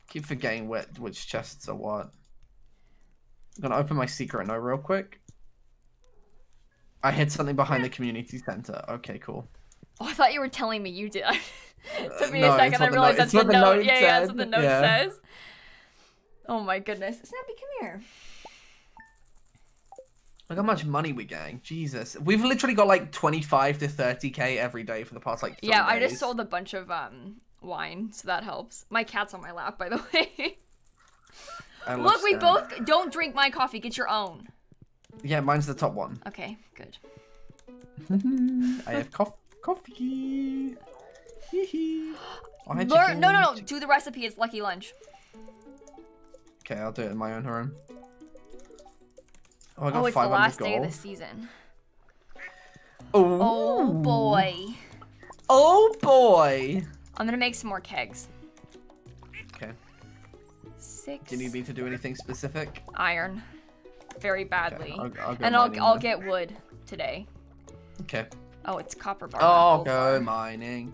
Keep forgetting what, which chests are what. I'm gonna open my secret note real quick. I hid something behind the community center. Okay, cool. Oh, I thought you were telling me you did. It took me no, a second. I realized that's what the note Yeah, yeah, that's what the note Yeah. says. Oh my goodness, Snappy, come here. Look how much money we're getting. Jesus. We've literally got like 25 to 30k every day for the past like three Yeah, I just sold a bunch of um wine, so that helps. My cat's on my lap, by the way. Look, we both don't drink my coffee. Get your own. Yeah, mine's the top one. Okay, good. I have cof- coffee. Oh, No, no, no. Do the recipe. It's Lucky Lunch. Okay, I'll do it in my own room. Oh, I got Oh, it's the last gold. day of the season. Oh, Oh boy. Oh boy. I'm gonna make some more kegs. Okay. Six. Do you need me to do anything specific? iron? Very Okay, badly. I'll, I'll and I'll I'll get wood today. Okay. Oh, it's copper bar. Oh, gold go mining.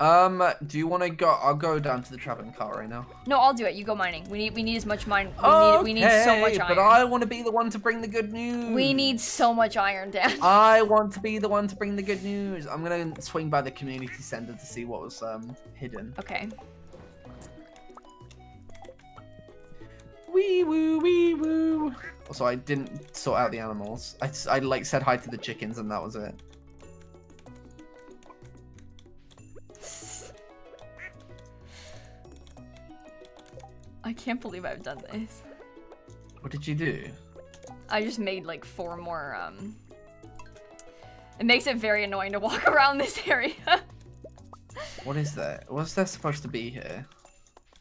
Um, do you want to go? I'll go down to the traveling car right now. No, I'll do it. You go mining. We need we need as much mine. We need we need so much Okay, iron. But I want to be the one to bring the good news. We need so much iron, Dan. I want to be the one to bring the good news. I'm gonna swing by the community center to see what was um hidden. Okay. Wee woo wee woo. Also, I didn't sort out the animals. I I like said hi to the chickens and that was it. I can't believe I've done this. What did you do? I just made like four more. Um. It makes it very annoying to walk around this area. What is that? What's that supposed to be here?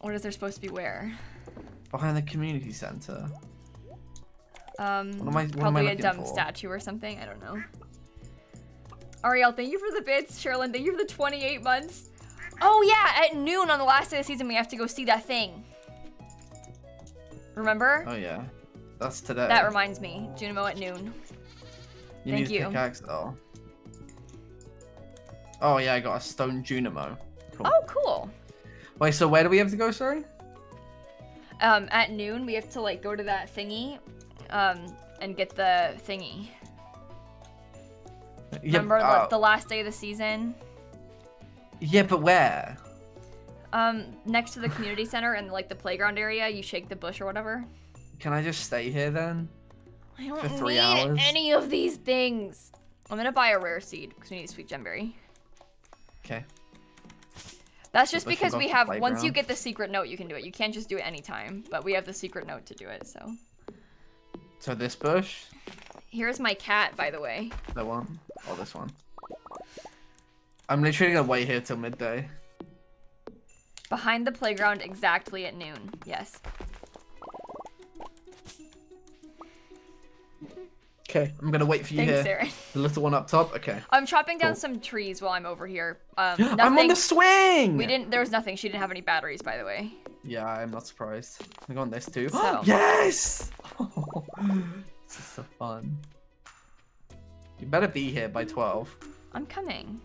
what is there supposed to be where? Behind the community center. Um, What am I- what am I probably a dumb for? statue or something. I don't know. Ariel, thank you for the bits. Sherilyn, thank you for the 28 months. Oh yeah, at noon on the last day of the season, we have to go see that thing. Remember? Oh yeah, that's today. That reminds me. Junimo at noon. you thank need you. pickaxe though. Oh yeah, I got a stone Junimo. Cool. Oh, cool. Wait, so where do we have to go? Sorry. Um, at noon, we have to like go to that thingy, um, and get the thingy. Remember the, uh, the last day of the season? yeah, but where? Um, next to the community center and like the playground area, you shake the bush or whatever. Can I just stay here then? I don't For three need hours? any of these things. I'm gonna buy a rare seed because we need a sweet gemberry. Okay. That's just because we have once you get the secret note, you can do it. You can't just do it anytime, but we have the secret note to do it. So So this bush, here's my cat, by the way. that one, or this one. I'm literally gonna wait here till midday. Behind the playground, exactly at noon. Yes. Okay, I'm gonna wait for you Thanks, here. Aaron. The little one up top. Okay. I'm chopping down Cool. some trees while I'm over here. Um, nothing. I'm on the swing. we didn't. There was nothing. She didn't have any batteries, by the way. Yeah, I'm not surprised. I got this too. So- yes! this is so fun. You better be here by 12. I'm coming.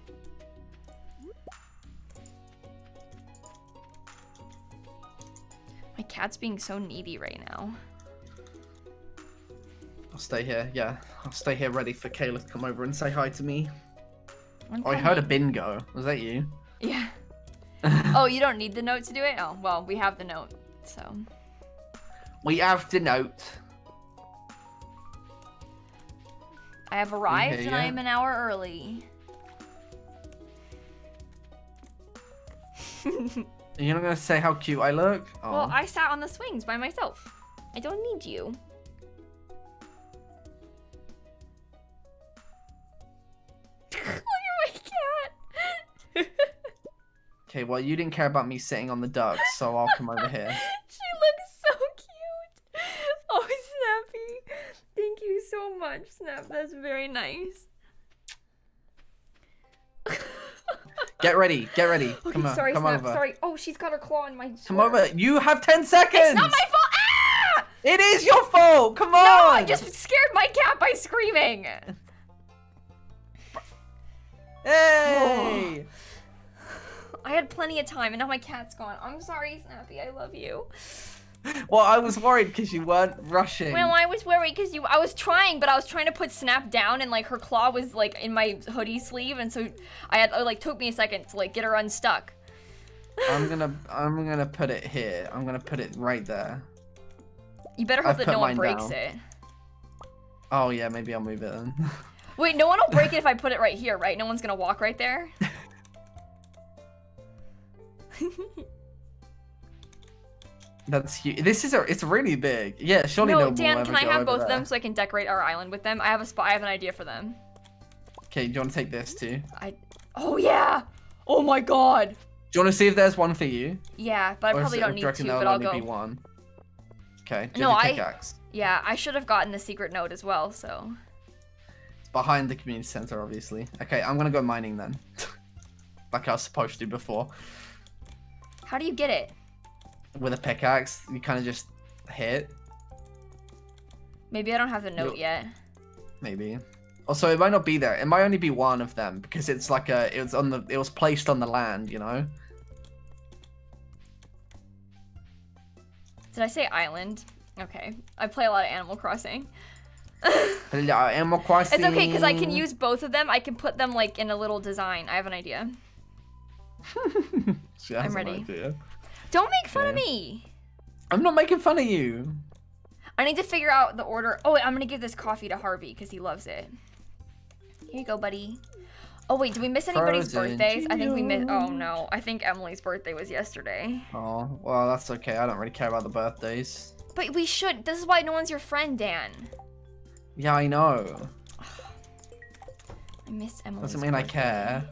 My cat's being so needy right now. I'll stay here. Yeah, I'll stay here ready for Kayla to come over and say hi to me. Oh, I heard a bingo. Was that you? Yeah. Oh, you don't need the note to do it? Oh, well, we have the note, so. We have the note. I have arrived hear and I am an hour early. You're not gonna say how cute I look? Oh. Well, I sat on the swings by myself. I don't need you. Look at my cat. Okay, well, you didn't care about me sitting on the ducks, so I'll come over here. she looks so cute. Oh, Snappy. Thank you so much, Snap. That's very nice. Get ready, get ready. Okay, come on, sorry, come Snap. over. Sorry. Oh, she's got her claw in my Come sword. over. You have 10 seconds! It's not my fault. Ah! It is your fault! Come on! No, I just scared my cat by screaming. Hey! I had plenty of time, and now my cat's gone. I'm sorry, Snappy. I love you. Well, I was worried because you weren't rushing. Well, I was worried because you. I was trying, but I was trying to put Snap down, and like her claw was like in my hoodie sleeve, and so I had it like took me a second to like get her unstuck. I'm gonna I'm gonna put it here. I'm gonna put it right there. You better hope I've that no one breaks down. it. Oh yeah, maybe I'll move it then. Wait, no one will break it if I put it right here, right? No one's gonna walk right there. That's huge. This is a it's really big. Yeah, surely no, no, Dan, can I have both of them so I can decorate our island with them? I have a spot. I have an idea for them. Okay, do you want to take this too? I. Oh yeah. Oh my god. Do you want to see if there's one for you? Yeah, but I Or probably don't need to. But I'll go. be one. Okay. Do you No, I- Yeah, I should have gotten the secret note as well. So. It's behind the community center, obviously. Okay, I'm gonna go mining then. like I was supposed to before. How do you get it? With a pickaxe, you kind of just hit, Maybe I don't have the note You'll- yet. maybe. Also, it might not be there. It might only be one of them because it's like a. It was on the. It was placed on the land, you know. Did I say island? Okay. I play a lot of Animal Crossing. Animal Crossing. It's okay because I can use both of them. I can put them like in a little design. I have an idea. I'm ready. idea. Don't make fun of me. I'm not making fun of you. I need to figure out the order. Oh, wait, I'm gonna give this coffee to Harvey because he loves it. Here you go, buddy. Oh wait, did we miss anybody's Frozen birthdays? I think we missed. Oh no, I think Emily's birthday was yesterday. Oh, well, that's okay. I don't really care about the birthdays. But we should. This is why no one's your friend, Dan. Yeah, I know. I miss Emily's. Doesn't mean I care.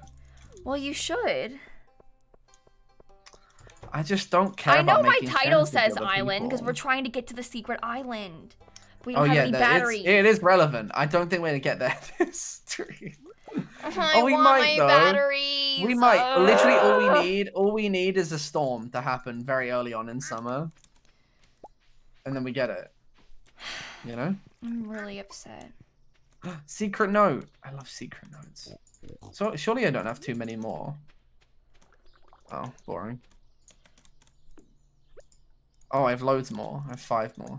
Well, you should. I just don't care. I know my title says island because we're trying to get to the secret island. But we Oh don't have yeah, any that- it's- batteries. it is relevant. I don't think we're gonna get there this tree. I Oh, we might, though. batteries. We might. Literally, all we oh. need, all we need, is a storm to happen very early on in summer, and then we get it. You know. I'm really upset. Secret note. I love secret notes. So surely I don't have too many more. Oh, boring. Oh, I have loads more. I have five more.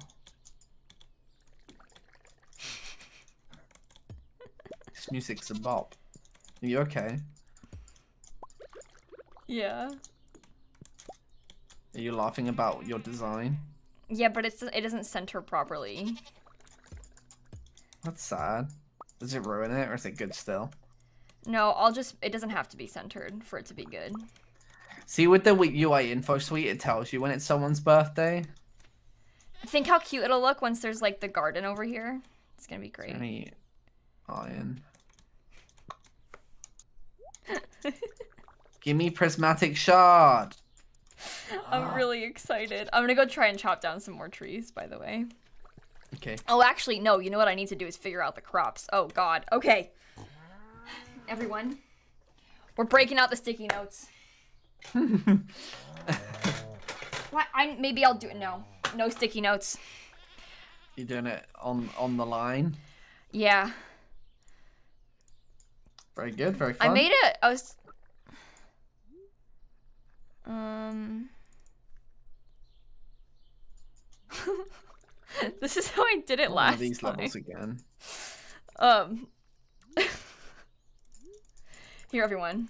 this music's a bop. Are you okay? Yeah. Are you laughing about your design? Yeah, but it's it doesn't center properly. That's sad. Does it ruin it, or is it good still? No, I'll just it doesn't have to be centered for it to be good. See, with the UI info suite, it tells you when it's someone's birthday. Think how cute it'll look once there's like the garden over here. It's gonna be great. Any iron. Give me prismatic shard. I'm really excited. I'm gonna go try and chop down some more trees, by the way. Okay. Oh, actually, no. You know what I need to do is figure out the crops. Oh God. Okay. Everyone, we're breaking out the sticky notes. what? I maybe I'll do it. No, no sticky notes. You're doing it on on the line. Yeah, Very good. Very fun. I made it. I was. Um. this is how I did it one last of these time. levels again. Um. Here, everyone.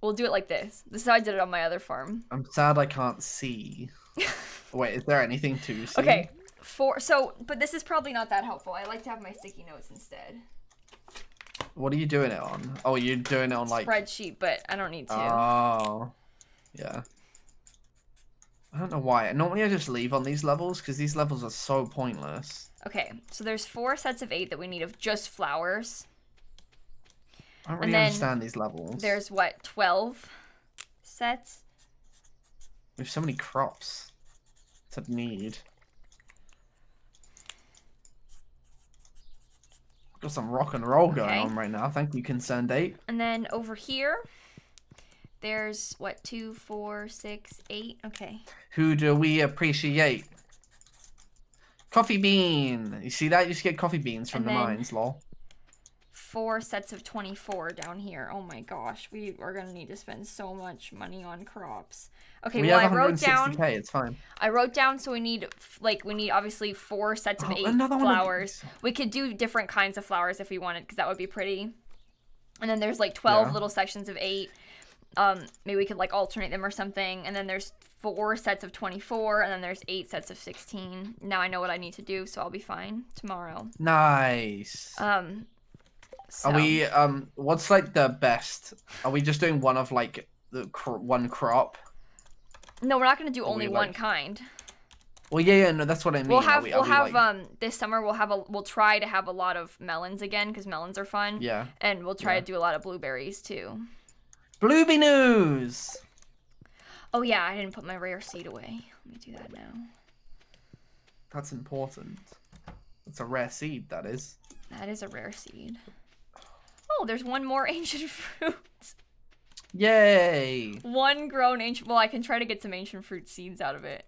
We'll do it like this. This is how I did it on my other farm. I'm sad I can't see. Wait, is there anything to see? Okay. For so, but this is probably not that helpful. I like to have my sticky notes instead. What are you doing it on? Oh, you're doing it on like. Spreadsheet, but I don't need to. Oh. Yeah. I don't know why. Normally I just leave on these levels because these levels are so pointless. okay, so there's four sets of eight that we need of just flowers. I don't really understand these levels. There's what, 12 sets? We have so many crops to need. Got some rock and roll going Okay. on right now. Thank you, ConcernedApe. And then over here, there's what, two, four, six, eight? Okay. Who do we appreciate? Coffee bean. You see that? You just get coffee beans from And the then- mines, lol. Four sets of 24 down here. Oh my gosh, we are gonna need to spend so much money on crops. Okay, we well I wrote 160k. down. It's fine. I wrote down so we need like we need obviously four sets of Oh, eight one of flowers. We could do different kinds of flowers if we wanted, because that would be pretty. And then there's like 12 Yeah. little sections of eight. Um, maybe we could like alternate them or something. And then there's four sets of 24, and then there's eight sets of 16. Now I know what I need to do, so I'll be fine tomorrow. Nice. Um, so, Are we um? What's like the best? Are we just doing one of like the cr- one crop? No, we're not gonna do Are only we, one like- kind. Well, yeah, yeah, no, that's what I mean. We'll have we- we'll we, have like- um this summer we'll have a we'll try to have a lot of melons again because melons are fun. Yeah. And we'll try Yeah. to do a lot of blueberries too. Blueby news. Oh yeah, I didn't put my rare seed away. Let me do that now. That's important. It's a rare seed, that is. That is a rare seed. Oh, there's one more ancient fruit. Yay! one grown ancient. Well, I can try to get some ancient fruit seeds out of it.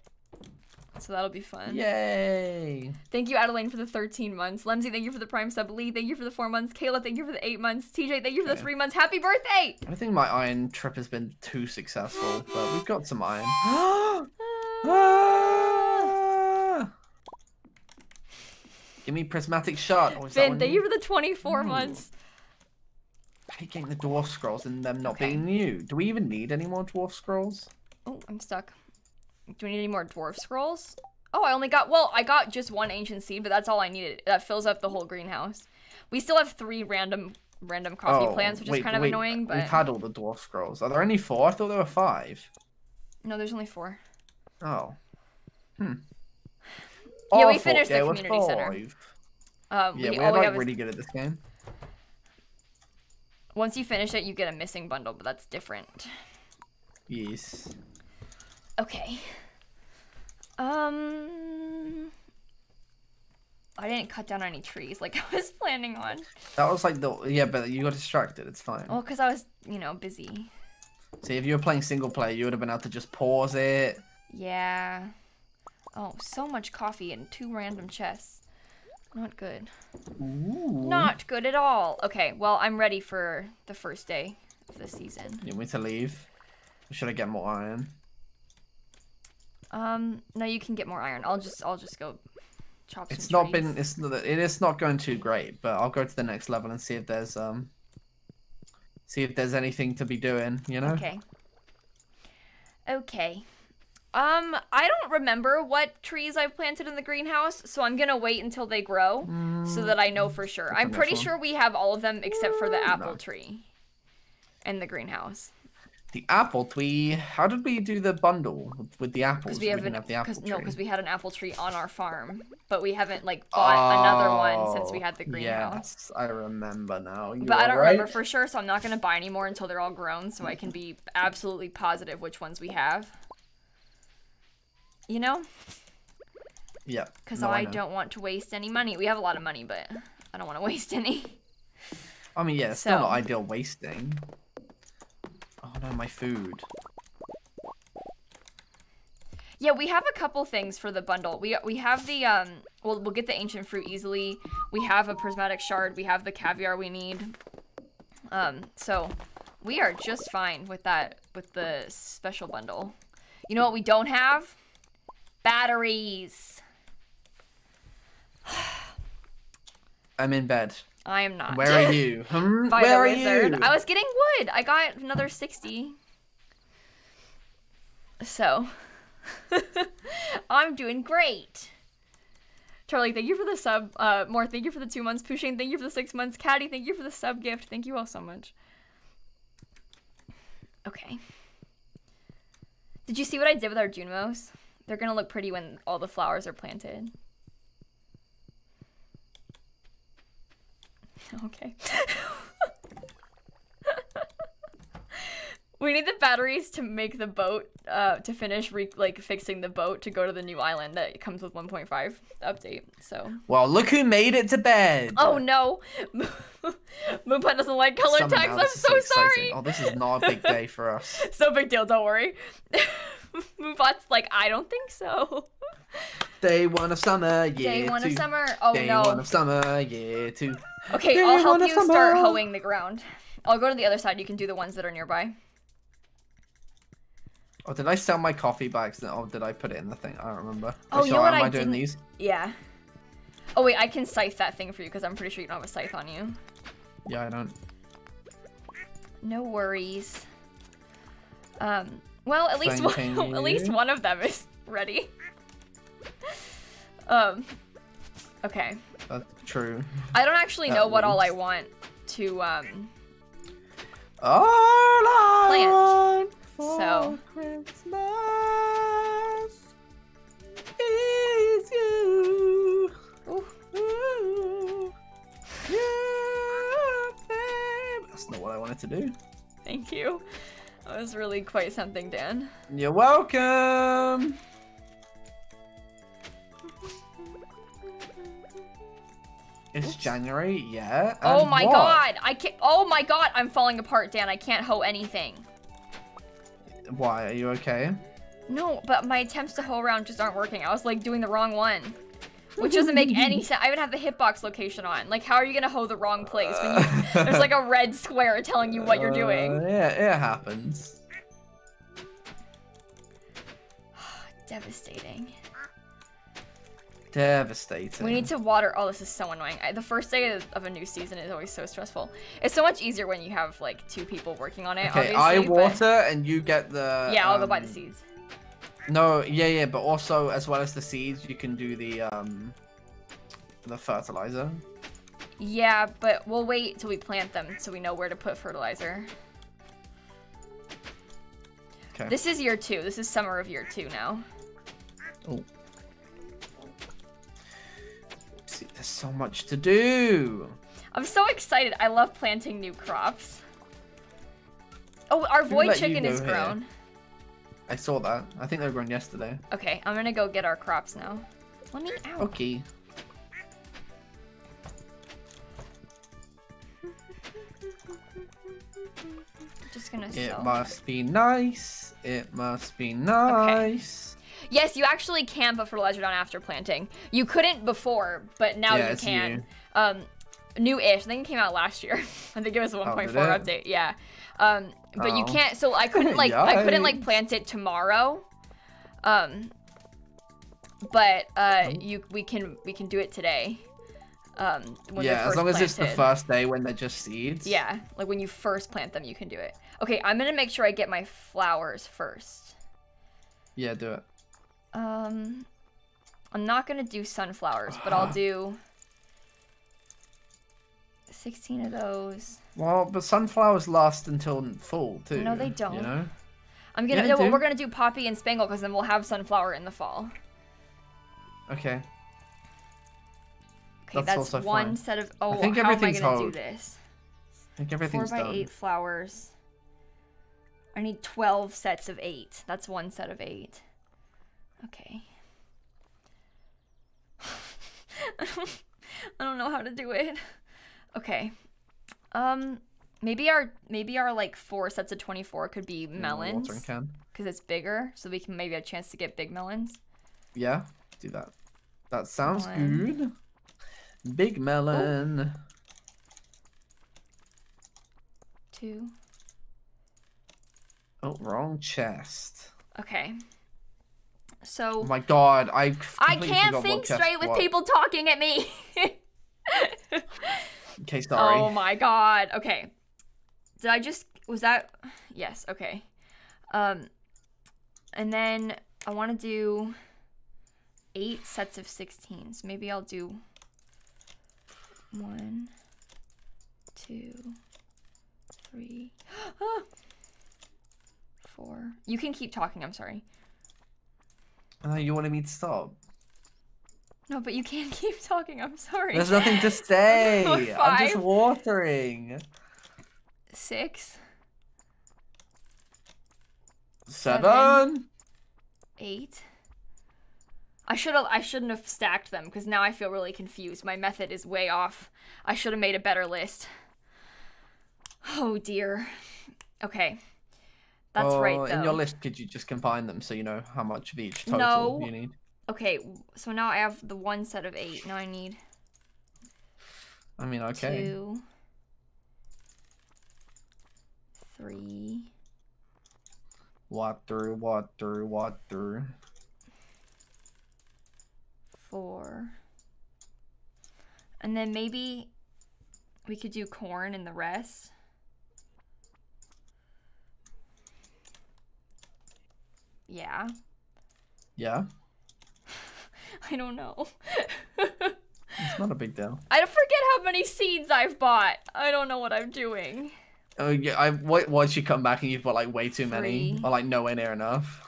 So that'll be fun. Yay! Thank you, Adeline, for the 13 months. Lemsy, thank you for the prime sub. Lee, thank you for the four months. Kayla, thank you for the eight months. TJ, thank you for the three months. Happy birthday! I don't think my iron trip has been too successful, but we've got some iron. Ah! Give me prismatic shot. That Finn, thank you for the 24 Ooh. months. Getting the dwarf scrolls and them not Okay. being new. Do we even need any more dwarf scrolls? Oh, I'm stuck. Do we need any more dwarf scrolls? Oh, I only got, well, I got just one ancient seed, but that's all I needed. That fills up the whole greenhouse. We still have three random random coffee plants, which is Oh, kind of wait, annoying, but We've had all the dwarf scrolls. Are there only four? I thought there were five. no, there's only four. Oh. Hmm. Yeah, we finished the community center. Uh, Yeah, we, we're like is, really good at this game. Once you finish it, you get a missing bundle, but that's different. Yes. Okay. Um, I didn't cut down any trees like I was planning on. That was like the yeah, but you got distracted. It's fine. Well, because I was, you know, busy. See, if you were playing single player, you would have been able to just pause it. Yeah. Oh, so much coffee and two random chests. Not good. Ooh. Not good at all. Okay, well, I'm ready for the first day of the season. You want me to leave? Or should I get more iron? Um, no, you can get more iron. I'll just, I'll just go chop some It's not trees. been. It's not. It is not going too great, but I'll go to the next level and see if there's um. See if there's anything to be doing. You know. Okay. Okay. Um, I don't remember what trees I've planted in the greenhouse, so I'm gonna wait until they grow so that I know for sure. I'm pretty sure we have all of them except for the Mm, apple no. tree in the greenhouse. The apple tree. How did we do the bundle with, the apples? Because we haven't, have the apple tree. no, because we had an apple tree on our farm, but we haven't like bought another one since we Oh, had the greenhouse. Yes, I remember now. You But I don't right. remember for sure, so I'm not gonna buy any more until they're all grown, so I can be absolutely positive which ones we have. You know, Yeah. because no, I know. don't want to waste any money. We have a lot of money, but I don't want to waste any. I mean, yeah, it's still not So- ideal wasting. Oh no, my food. Yeah, we have a couple things for the bundle. We we have the um. Well, we'll get the ancient fruit easily. We have a prismatic shard. We have the caviar we need. Um. So, we are just fine with that with the special bundle. You know what we don't have? Batteries. I'm in bed. I am not. Where are you? Hmm? By Where the are wizard. you? I was getting wood. I got another 60. So, I'm doing great. Charlie, thank you for the sub. Uh, more, thank you for the two months. Pushing, thank you for the six months. Caddy, thank you for the sub gift. Thank you all so much. Okay. Did you see what I did with our Junimos? They're gonna look pretty when all the flowers are planted. Okay. We need the batteries to make the boat, uh, to finish re- like fixing the boat to go to the new island that comes with 1.5 update. So. Well, look who made it to bed. Oh no, Moonpun doesn't like color Somehow text. I'm is so sorry. Oh, this is not a big day for us. So big deal. Don't worry. Moonpun's like, I don't think so. Day one of summer, year Day one two. of summer. Oh Day no. one of summer, year two. Okay, Day I'll help you start hoeing the ground. I'll go to the other side. You can do the ones that are nearby. Oh, did I sell my coffee bags? Oh, did I put it in the thing? I don't remember. Oh, you know what am I I doing didn't- these? Yeah. Oh wait, I can scythe that thing for you because I'm pretty sure you don't have a scythe on you. Yeah, I don't. No worries. Um. Well, at least one, at least one of them is ready. um. Okay. That's true. I don't actually know what all I want to um. All I Plant. want for So. Christmas is you. Ooh. Ooh. Yeah, babe. That's not what I wanted to do. Thank you. That was really quite something, Dan. You're welcome. It's. January, yeah. oh my what? god! I can't. Oh my god! I'm falling apart, Dan. I can't hoe anything. Why? Are you okay? No, but my attempts to hoe around just aren't working. I was like doing the wrong one. Which doesn't make any sense. I even have the hitbox location on. Like, how are you gonna hoe the wrong place when you, there's like a red square telling you what you're doing? Uh, yeah, it happens. Devastating. Devastating. We need to water. Oh, this is so annoying. I, the first day of, a new season is always so stressful. It's so much easier when you have like two people working on it. Okay, obviously, I but- water and you get the. Yeah, I'll go buy the um, seeds. No, yeah, yeah, but also as well as the seeds, you can do the um, the fertilizer. Yeah, but we'll wait till we plant them so we know where to put fertilizer. Okay. This is year two. This is summer of year two now. Oh. See, there's so much to do. I'm so excited. I love planting new crops. Oh, our void chicken is here? I saw that. I think they were grown yesterday. Okay, I'm gonna go get our crops now. Let me out. Okay. Just gonna It sell. must be nice. It must be nice. Okay. Yes, you actually can put fertilizer down after planting. You couldn't before, but now Yeah, you can. new. Um, new-ish. I think it came out last year. I think it was a 1.4 Oh, update. Yeah. Um, but you Oh. can't. So I couldn't like I couldn't like plant it tomorrow. Um, but uh, Oh. you we can we can do it today. Um, when yeah, as long as it's the first day when they're just seeds. Yeah, like when you first plant them, you can do it. Okay, I'm gonna make sure I get my flowers first. Yeah, do it. Um, I'm not gonna do sunflowers, but I'll do 16 of those. Well, but sunflowers last until fall too. No, they don't. You know. I'm gonna Yeah, no, we're gonna do poppy and spangle because then we'll have sunflower in the fall. Okay. Okay, That's that's, one fine. set of. Oh, think how am I gonna do this? I think Four by done. eight flowers. I need 12 sets of eight. That's one set of eight. Okay. I don't- I don't know how to do it. Okay. Um, maybe our maybe our like four sets of 24 could be watering melons can. because it's bigger, so we can maybe have a chance to get big melons. Yeah, do that. That sounds Melon. good. Big melon. Two. Oh, wrong chest. Okay. So. Oh my god, I. I can't think straight with people talking at me. Okay, sorry. Oh my god. Okay. Did I just was that yes, okay. Um and then I want to do 8 sets of 16. So maybe I'll do one, two, three, four. You can keep talking, I'm sorry. Uh, you wanted me to stop? No, but you can't keep talking, I'm sorry. There's nothing to say. I'm just Five. watering. Six. Seven. Eight. I should have I shouldn't have stacked them because now I feel really confused. My method is way off. I should have made a better list. Oh dear. Okay. That's right though. In your list, could you just combine them so you know how much of each total No. you need? Okay, so now I have the one set of eight. Now I need I mean, okay. two, three, walk through Water, water, water. four, and then maybe we could do corn and the rest. Yeah, Yeah, I don't know. it's not a big deal. I forget how many seeds I've bought. I don't know what I'm doing. Oh yeah, I what once you come back and you've got like way too many, or like nowhere near enough.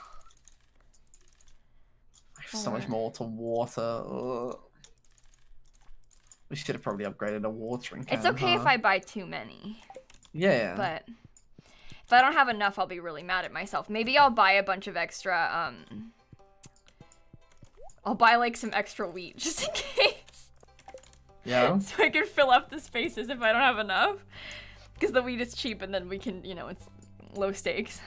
I have so much more to water. Ugh. We should have probably upgraded a watering can. It's okay if? I buy too many. Yeah. But if I don't have enough, I'll be really mad at myself. Maybe I'll buy a bunch of extra, um... I'll buy, like, some extra wheat, just in case. yeah. so I can fill up the spaces if I don't have enough. Because the wheat is cheap, and then we can, you know, it's low stakes.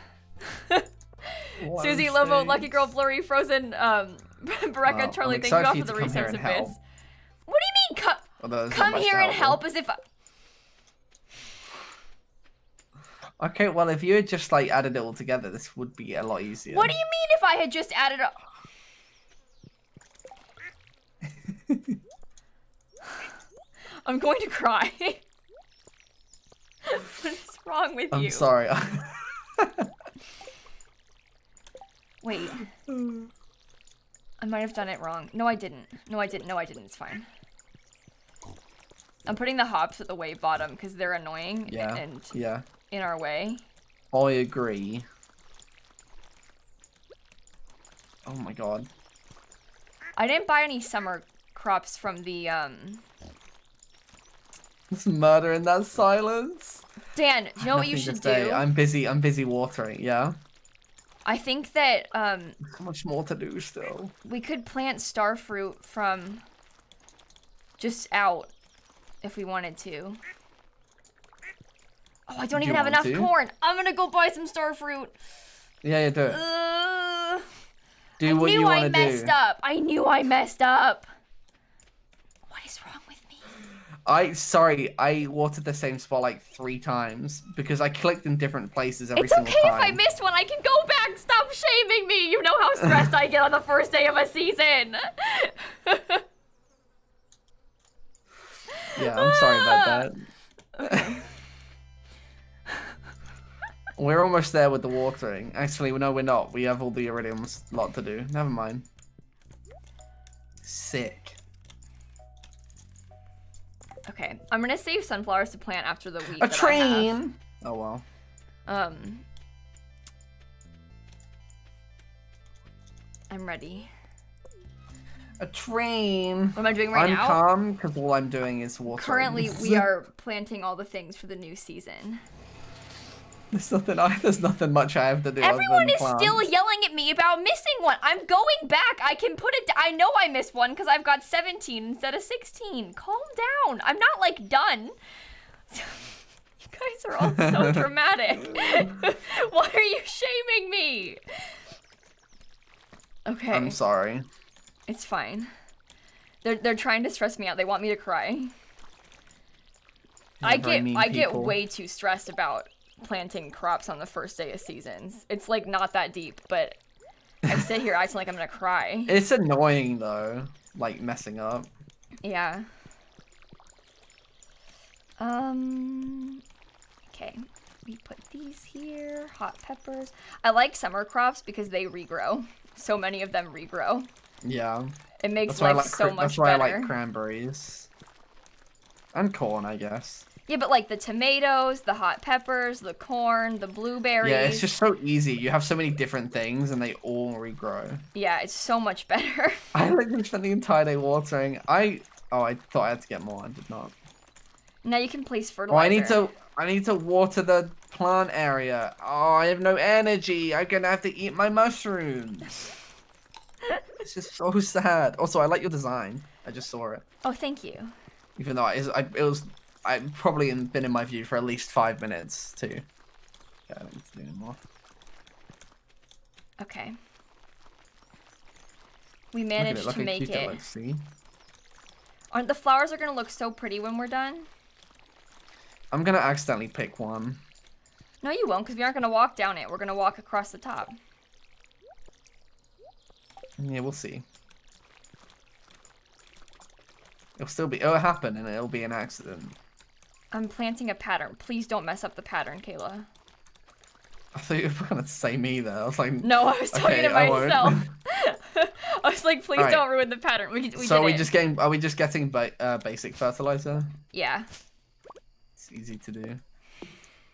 Susie, Lobo, Lucky Girl, Blurry, Frozen, um, Bereka, and Charlie, thank you all for the you to come here resource and bits. What do you mean, co- there's not come here and help as if I- Okay, well if you had just like added it all together, this would be a lot easier. What do you mean if I had just added a... I'm going to cry. what is wrong with you? I'm sorry. Wait. I might have done it wrong. No, I didn't. No, I didn't. No, I didn't. It's fine. I'm putting the hops at the way bottom because they're annoying yeah. and Yeah. in our way. I agree. Oh my god. I didn't buy any summer crops from the um There's murder in that silence. Dan, do you know what you should say. do? I'm busy. I'm busy watering. Yeah. I think that um So much more to do still. we could plant starfruit from just out if we wanted to. Oh, I don't Do even have enough to? corn. I'm gonna go buy some starfruit. Yeah, yeah, do it. Uh, Do I what knew you I want to messed up. I knew I messed up. What is wrong with me? I sorry, I watered the same spot like three times because I clicked in different places every time. It's single okay if. I missed one. I can go back. Stop shaming me. You know how stressed I get on the first day of a season. Yeah, I'm sorry about that. we're almost there with the watering. Actually, no, we're not. We have all the iridium lot to do. Never mind. Sick. Okay, I'm gonna save sunflowers to plant after the wheat. A that I have. train. Oh well. Um, I'm ready. A train. What am I doing right now? I'm calm because all I'm doing is watering. Currently, we are planting all the things for the new season. There's nothing. I, there's nothing much I have to do. Everyone is plant. still yelling at me about missing one. I'm going back. I can put it. I know I missed one because I've got 17 instead of 16. Calm down. I'm not like done. you guys are all so dramatic. Why are you shaming me? Okay, I'm sorry. it's fine. They're they're trying to stress me out. They want me to cry. I get I get way too stressed about planting crops on the first day of seasons. It's like not that deep, but I sit here acting like I'm gonna cry. It's annoying though, like messing up. Yeah. Um. Okay. We put these here. Hot peppers. I like summer crops because they regrow. So many of them regrow. Yeah. It makes That's why I life like. so much that's why better. I like cranberries. And corn, I guess. Yeah, but like the tomatoes, the hot peppers, the corn, the blueberries. Yeah, it's just so easy. You have so many different things, and they all regrow. Yeah, it's so much better. I literally spent the entire day watering. I oh, I thought I had to get more. I did not. now you can place Oh, fertilizer. I need to. I need to water the plant area. Oh, I have no energy. I'm gonna have to eat my mushrooms. it's just so sad. Also, I like your design. I just saw it. Oh, thank you. Even though it, I, it was, I probably been in my view for at least five minutes too. Yeah, I don't need to do anymore. Okay. We managed look to make it. see? Aren't the flowers are gonna look so pretty when we're done? I'm gonna accidentally pick one. No, you won't, because we aren't gonna walk down it. We're gonna walk across the top. Yeah, we'll see. It'll still be. It'll happen, and it'll be an accident. I'm planting a pattern. Please don't mess up the pattern, Kayla. I thought you were gonna say me there. I was like, No, I was talking Okay, to I myself. I was like, please Alright. don't ruin the pattern. We, we so are we just getting? Are we just getting ba uh, basic fertilizer? Yeah, It's easy to do.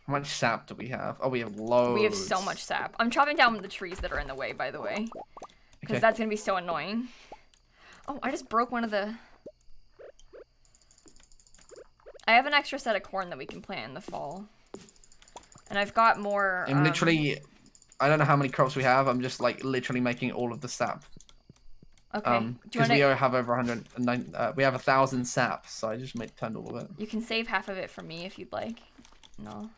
How much sap do we have? Oh, we have loads. we have so much sap. I'm chopping down the trees that are in the way, by the way, because Okay. that's gonna be so annoying. Oh, I just broke one of the. I have an extra set of corn that we can plant in the fall, and I've got more. I'm um, literally. I don't know how many crops we have. I'm just like literally making all of the sap. Okay. Um, because wanna? we already have over 109. Uh, we have a thousand sap, so I just made turned all of it. You can save half of it for me if you'd like. No.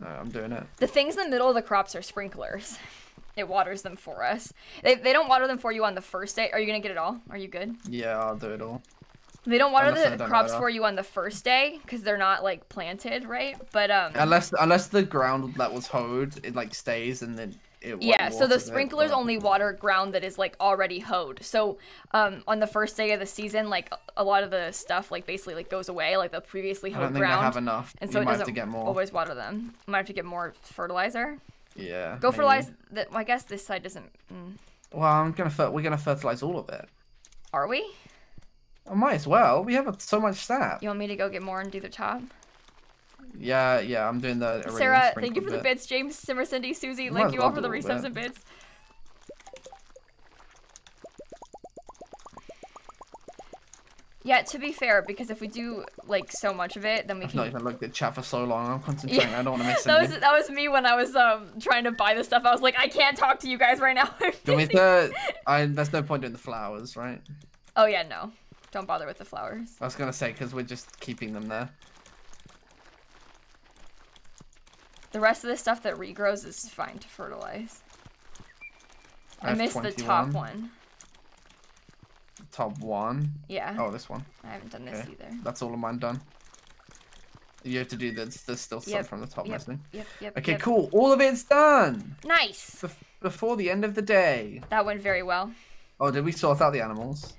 No, I'm doing it. The things in the middle of the crops are sprinklers. It waters them for us. They, they don't water them for you on the first day. Are you gonna get it all? Are you good? Yeah, I'll do it all. They don't water Unless the crops for you on the first day because they're not like planted, right? But um, Unless unless the ground that was hoed, it like stays and then it. yeah. So the it, sprinklers but- only water ground that is like already hoed. So um, on the first day of the season, like a lot of the stuff like basically like goes away, like the previously hoed I don't think I have enough. and so you it might doesn't have to get more. always water them. Might have to get more fertilizer. Yeah. Go maybe. fertilize. That well, I guess this side doesn't. Mm. Well, I'm gonna we're gonna fertilize all of it. Are we? I might as well. We have so much sap. You want me to go get more and do the top? Yeah, yeah. I'm doing the. Sarah, thank you for the bit. bits. James, Simmer, Cindy, Susie, thank you all for the resubs and bits. Yeah, to be fair, because if we do like so much of it, then we I've not even looked at chat for so long. I'm concentrating. I don't want to miss That was anything. that was me when I was um trying to buy the stuff. I was like, I can't talk to you guys right now. I'm Do want to? I, there's no point doing the flowers, right? Oh yeah, no, don't bother with the flowers. I was gonna say because we're just keeping them there. The rest of the stuff that regrows is fine to fertilize. I, have missed the top one. Top one. Yeah, Oh, this one. I haven't done this okay. either. That's all of mine done. You have to do this. There's still some Yep, from the top, yep, missing. Yep, yep. Okay, yep. cool. All of it's done Nice. Bef- before the end of the day. That went very well. Oh, did we sort out the animals?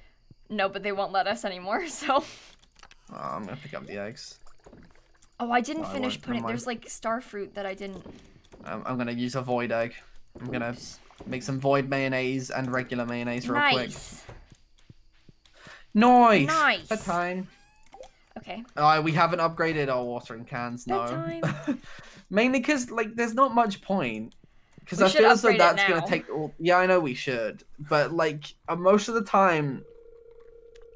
No, but they won't let us anymore. So. Oh, I'm gonna pick up the eggs. Oh, I didn't No, finish won't, putting. There's like star fruit that I didn't. I'm, I'm gonna use a void egg. I'm gonna make some void mayonnaise and regular mayonnaise real quick. Nice. Nice. Nice. Bedtime. Okay. Uh, we haven't upgraded our watering cans. No. Bedtime. Mainly because like there's not much point. Because I feel as though that's now. gonna take all. Yeah, I know we should, but like uh, most of the time,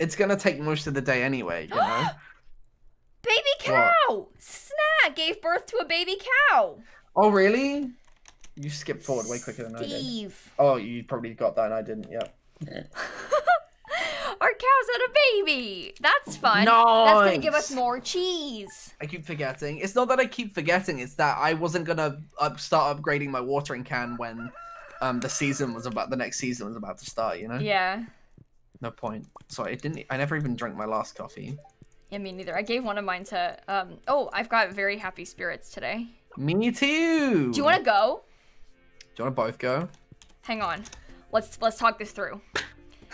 it's gonna take most of the day anyway. You know. Baby cow! Snack gave birth to a baby cow. oh really? You skipped forward way quicker than I did. Steve. Oh, you probably got that and I didn't. Yep. Our cow's had a baby. That's fun. That's gonna give us more cheese. I keep forgetting. It's not that I keep forgetting. It's that I wasn't gonna up, start upgrading my watering can when um the season was about the next season was about to start. You know. Yeah. No point. Sorry, I didn't. I never even drank my last coffee. Yeah, me neither. I gave one of mine to. Um. Oh, I've got very happy spirits today. Me too. Do you want to go? Do you want to both go? Hang on. Let's let's talk this through.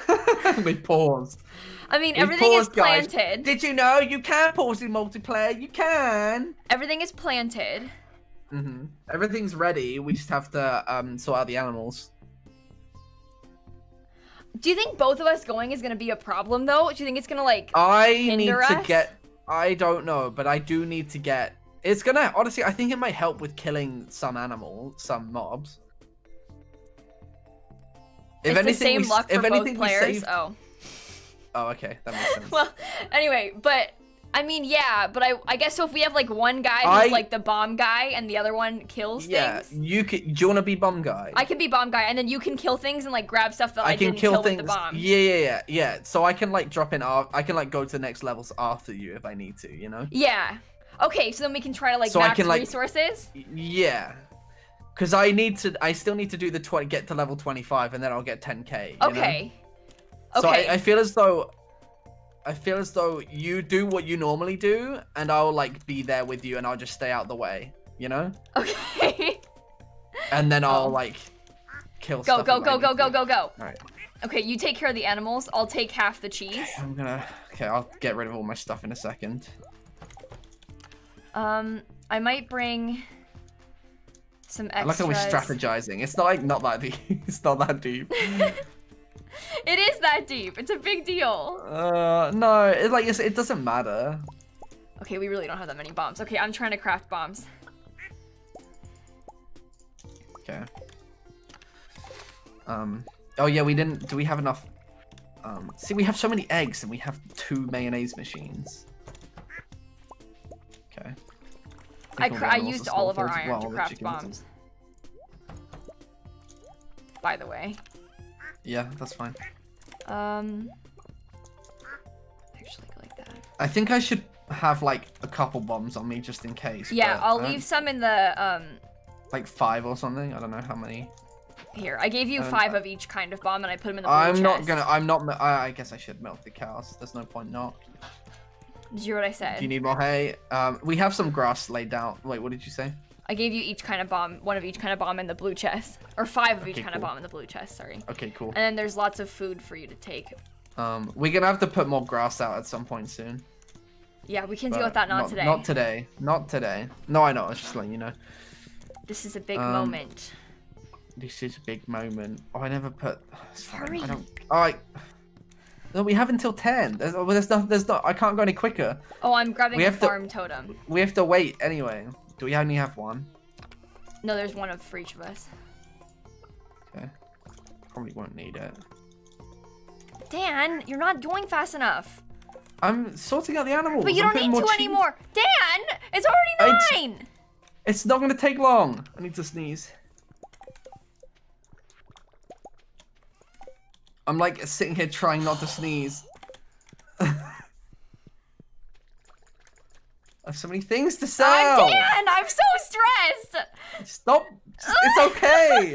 we paused. I mean, We everything is paused, guys. planted. Did you know you can pause in multiplayer? You can. Everything is planted. hmm Everything's ready. We just have to um sort out the animals. Do you think both of us going is gonna be a problem though? Do you think it's gonna like? I need Hinder to us? get. I don't know, but I do need to get. It's gonna honestly. I think it might help with killing some animals, some mobs. If it's anything, the same we, luck for if both players. saved- Oh. Oh, okay, that makes sense. Well, anyway, but I mean, yeah, but I I guess so if we have like one guy who's I- like the bomb guy and the other one kills Yeah, things. you can. Do you want to be bomb guy? I can be bomb guy, and then you can kill things and like grab stuff that I, I can kill, kill things. with the bomb. Yeah, yeah, yeah, yeah. So I can like drop in. I can like go to the next levels after you if I need to. You know. Yeah. Okay, so then we can try to like So I max can, like- resources. Yeah. Because I need to. I still need to do the twenty. Get to level twenty-five, and then I'll get ten k. Okay. So Okay. I, I feel as though. I feel as though you do what you normally do, and I'll like be there with you, and I'll just stay out the way. You know. Okay. And then I'll Oh. like kill. go go go go go go go. All right. Okay, you take care of the animals. I'll take half the cheese. I'm gonna. Okay, I'll get rid of all my stuff in a second. Um, I might bring some I like how extras. we're strategizing. It's not like not that deep. it's not that deep. That deep. It's a big deal. uh, no, it like it's, it doesn't matter. Okay, we really don't have that many bombs. Okay, I'm trying to craft bombs. Okay. Um. Oh yeah, we didn't. Do we have enough? Um. See, we have so many eggs, and we have two mayonnaise machines. Okay. I, think all cra- the I used all of our iron Well, to craft bombs. By the way. Yeah, that's fine. Um. Actually, like that. I think I should have like a couple bombs on me just in case. Yeah, but I'll don't- leave some in the um. like five or something. I don't know how many. Here, I gave you Um, five of each kind of bomb, and I put them in the I'm not gonna. I'm not. I, I guess I should milk the cows. There's no point not. Did you hear what I said? Do you need more hay? Um, we have some grass laid down. Wait, what did you say? I gave you each kind of bomb, one of each kind of bomb in the blue chest, or five of each Okay, kind of bomb in the blue chest. Sorry. Okay, cool. And then there's lots of food for you to take. Um, we're gonna have to put more grass out at some point soon. Yeah, we can deal with that not, not today. Not today. Not today. No, I know. I was just letting you know. This is a big Um, moment. This is a big moment. Oh, I never put. Hurry. I don't. All right. No, we have until ten. There's, well, there's not. There's not. I can't go any quicker. Oh, I'm grabbing we a have to- farm totem. We have to wait anyway. Do we only have one? No, there's one of for each of us. Okay. Probably won't need it. Dan, you're not going fast enough. I'm sorting out the animals. But you I'm don't need to cheese- anymore. Dan, it's already nine. It's not gonna take long. I need to sneeze. I'm like sitting here trying not to sneeze. Have so many things to I'm sell. Dan. I'm so stressed. Stop. It's okay.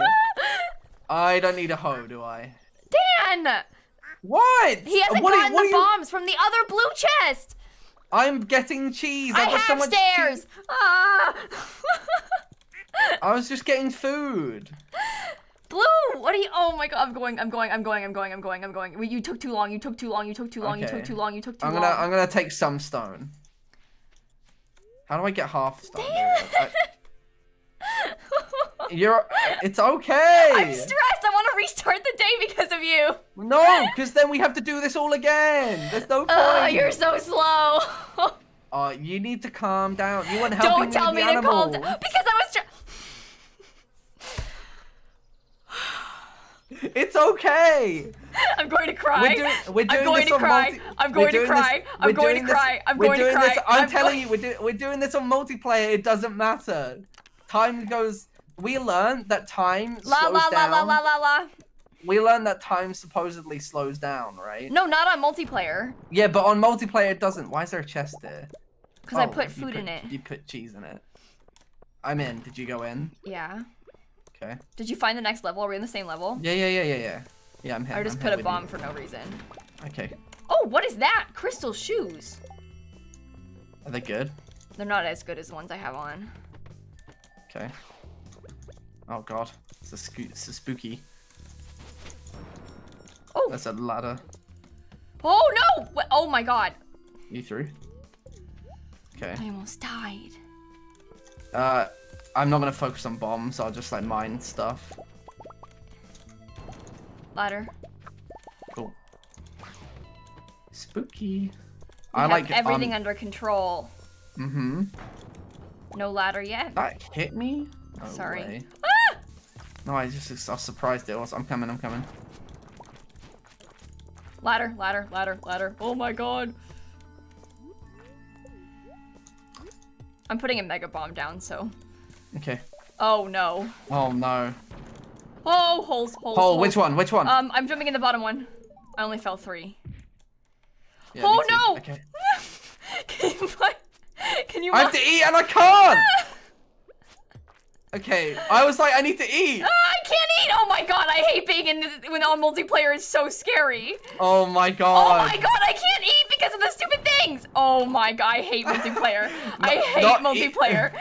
I don't need a hoe, do I? Dan, What? he hasn't what gotten what the you- bombs from the other blue chest. I'm getting cheese. I I've so much stairs. cheese. Ah. I was just getting food. Blue, what are you? Oh my god, I'm going, I'm going, I'm going, I'm going, I'm going, I'm going. You took too long, you took too long, you took too long, you took too long, you took too I'm long. gonna I'm gonna take some stone. How do I get half? Damn I- You're. It's okay. I'm stressed. I want to restart the day because of you. No, because then we have to do this all again. There's no oh, point. Oh, you're so slow. Oh, you need to calm down. You want helping Don't tell me to calm down because I was. It's okay. I'm going to cry. We're doing. We're doing I'm going this to cry. multi- I'm going to cry. this- I'm going to doing this- I'm going to cry. This, I'm, I'm telling you, we're, do, we're doing this on multiplayer. It doesn't matter. Time goes. We learned that time La slows la la down. la la la la. We learned that time supposedly slows down, right? No, not on multiplayer. Yeah, but on multiplayer it doesn't. Why is there a chest there? Because I Oh, put you food in it. You put cheese in it. I'm in. Did you go in? Yeah. Okay. Did you find the next level? Are we in the same level? Yeah, yeah, yeah, yeah, yeah. Yeah, I'm here. I just I'm put a bomb for no reason. Okay. Oh, what is that? Crystal shoes. Are they good? They're not as good as the ones I have on. Okay. Oh god, it's a, it's a spooky. Oh, That's a ladder. oh no! Wha- Oh my god. You through? Okay. I almost died. Uh, I'm not gonna focus on bombs. I'll just like mine stuff. Ladder. Cool. Spooky. We I have like everything Um, under control. mm-hmm. No ladder yet. That hit me. No Sorry. way. Ah! No, I just I was surprised it was. I'm coming. I'm coming. Ladder, ladder, ladder, ladder. Oh my god. I'm putting a mega bomb down, so. Okay. Oh no. Oh no. Oh, holes, holes. Oh, holes. which one? Which one? Um, I'm jumping in the bottom one. I only fell three. Yeah, oh no! Okay. can you find, Can you? I have to eat and I can't. Okay, I was like, I need to eat. Ah, I can't eat! Oh my god, I hate being in when on multiplayer is so scary. Oh my god. Oh my god, I can't eat because of the stupid things! Oh my god, I hate multiplayer. I hate multiplayer.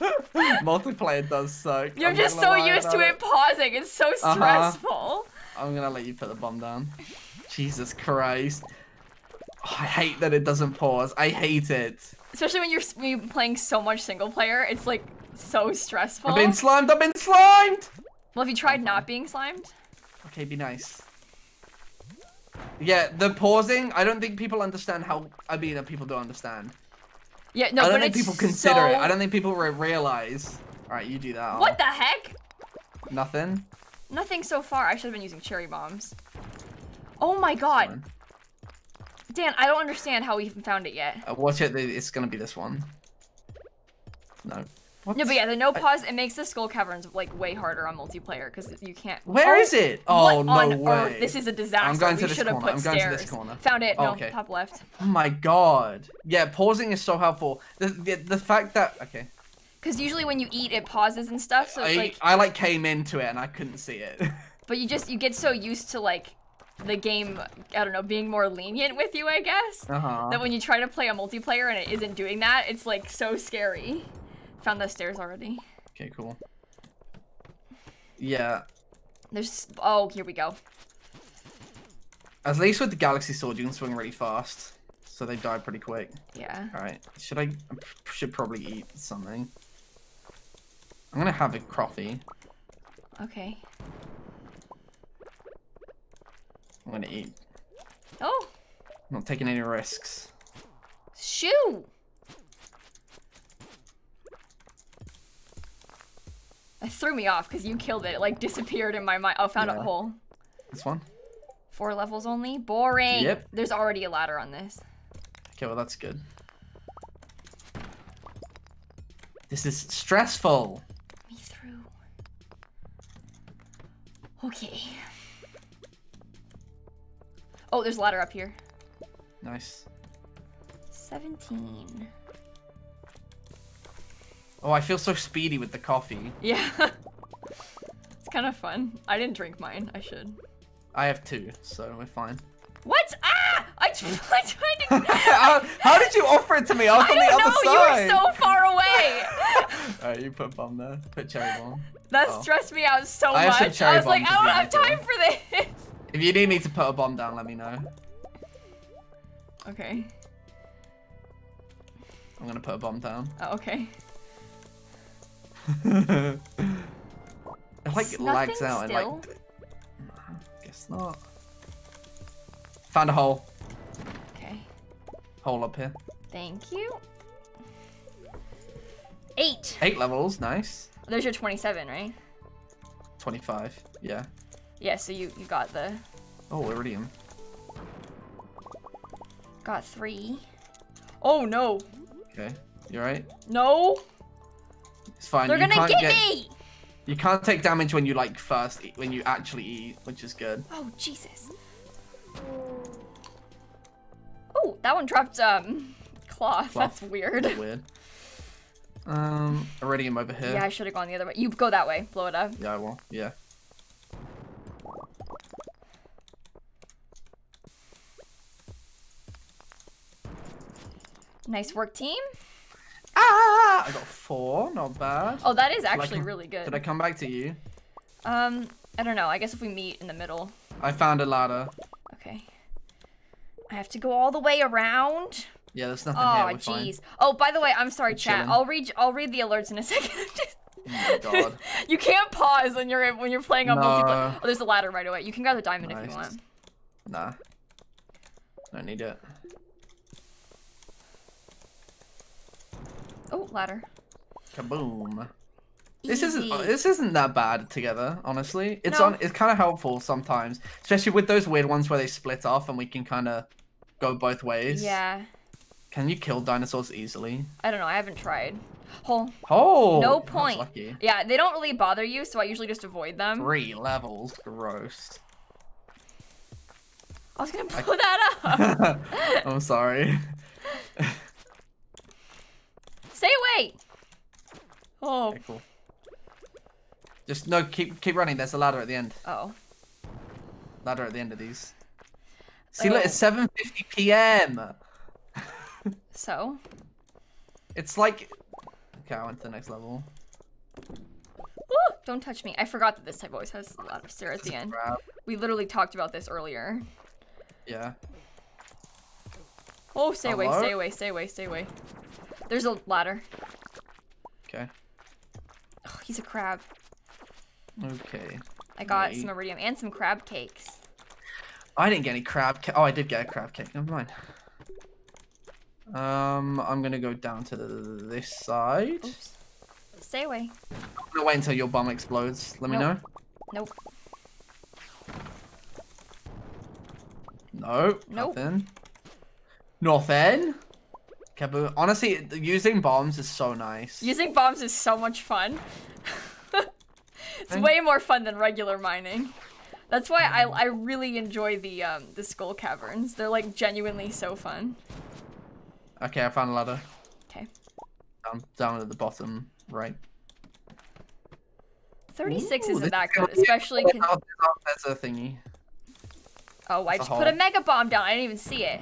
Multiplayer does suck. You're I'm just so used to about it pausing. It's so Uh-huh. stressful. I'm gonna let you put the bomb down. Jesus Christ. Oh, I hate that it doesn't pause. I hate it. Especially when you're, when you're playing so much single player, it's like so stressful. I've been slimed. I've been slimed. well, have you tried not being slimed? Okay, be nice. Yeah, the pausing. I don't think people understand how. I mean, uh, people don't understand. Yeah, no, I don't think people consider so... it. I don't think people realize. All right, you do that. What the heck? Nothing. Nothing so far. I should have been using cherry bombs. Oh my god. Dan, I don't understand how we even found it yet. Uh, watch it. It's gonna be this one. No. What? No, but yeah, the no pause, it makes the skull caverns like way harder on multiplayer because you can't. Where oh, is it? Oh no on way. Earth? This is a disaster. going to we this should have corner. put I'm going to stairs. this corner. Found it. Oh, no, okay. top left. Oh my god. Yeah, pausing is so helpful. The the, the fact that okay, Because usually when you eat, it pauses and stuff. So it's I like, I like came into it and I couldn't see it. but you just you get so used to like the game. I don't know, being more lenient with you, I guess. uh huh. That when you try to play a multiplayer and it isn't doing that, it's like so scary. Found the stairs already. Okay, cool. Yeah, There's oh here we go. at least with the galaxy sword you can swing really fast, so they die pretty quick. Yeah. All right, should I? I should probably eat something. I'm gonna have a coffee. Okay. I'm gonna eat. Oh I'm not taking any risks. shoe. It threw me off because you killed it. It like disappeared in my mind. Oh, found Yeah. a hole. This one. Four levels only. Boring. Yep. There's already a ladder on this. Okay, well that's good. This is stressful. Me through. Okay. Oh, there's a ladder up here. Nice. 17. Oh, I feel so speedy with the coffee. Yeah. it's kind of fun. I didn't drink mine. I should. I have two, so we're fine. What? Ah! I, I tried to. how, how did you offer it to me? I was I on the other know. side. You were so far away. Alright, you put bomb there. Put cherry bomb. That Oh. stressed me out so I much. I was like, I don't have time for this. If you need to put a bomb down, let me know. Okay. I'm gonna put a bomb down. Oh, okay. It like Is lags out and like. Guess not. Found a hole. Okay. Hole up here. Thank you. Eight. Eight levels, nice. There's your 27, right? 25, yeah. Yeah, so you, you got the... Oh, iridium. Got three. Oh, no. Okay, you alright? No. It's fine. They're you gonna can't get, me. You can't take damage when you like first eat, when you actually eat, which is good. Oh, Jesus. Oh, that one dropped, um, cloth. Cloth. That's weird. Weird. Um, iridium over here. Yeah, I should have gone the other way. You go that way. Blow it up. Yeah, I will. Yeah. Nice work, team. Ah! I got four. Not bad. Oh, that is actually really good. Did I come back to you? Um, I don't know. I guess if we meet in the middle. I found a ladder. Okay. I have to go all the way around. Yeah, there's nothing Oh, here. We're jeez. Oh, by the way, I'm sorry, We're chat. chilling. I'll read. I'll read the alerts in a second. Oh my god. you can't pause when you're when you're playing on No. multiplayer. Oh, there's a ladder right away. You can grab the diamond if you want. Nah. I don't need it. Oh, ladder. Kaboom. This isn't this isn't that bad together, honestly. It's No. on it's kind of helpful sometimes, especially with those weird ones where they split off and we can kind of go both ways. Yeah. Can you kill dinosaurs easily? I don't know. I haven't tried. Oh, Oh, no point. Yeah, they don't really bother you, so I usually just avoid them. Three levels, gross. I was gonna blow that up. I'm sorry. Stay away. Oh, Okay, cool. Just no, keep keep running. There's a ladder at the end. oh. Ladder at the end of these. See, look, Oh. it's 7:50 p.m. So, It's like. Okay, I went to the next level. Ooh, don't touch me. I forgot that this type always has a ladder stair at the end. Grab. We literally talked about this earlier. Yeah. Oh, stay away, stay away, stay away, stay away. There's a ladder. Okay. Oh, he's a crab. Okay. I got Wait. some iridium and some crab cakes. I didn't get any crab cake. Oh, I did get a crab cake. Never mind. Um, I'm gonna go down to the, this side. Oops. Stay away. gonna wait until your bomb explodes. Let me know. Nope. No. Nope. Nothing. Nothing. Kaboo. Honestly, using bombs is so nice. Using bombs is so much fun. it's way more fun than regular mining. That's why I, I really enjoy the um the skull caverns. They're like genuinely so fun. Okay, I found a ladder. Okay. Down, down at the bottom right. 36 Ooh, isn't that good, especially Oh, con- oh, there's a thingy. Oh, I just put a mega bomb down. I didn't even see it.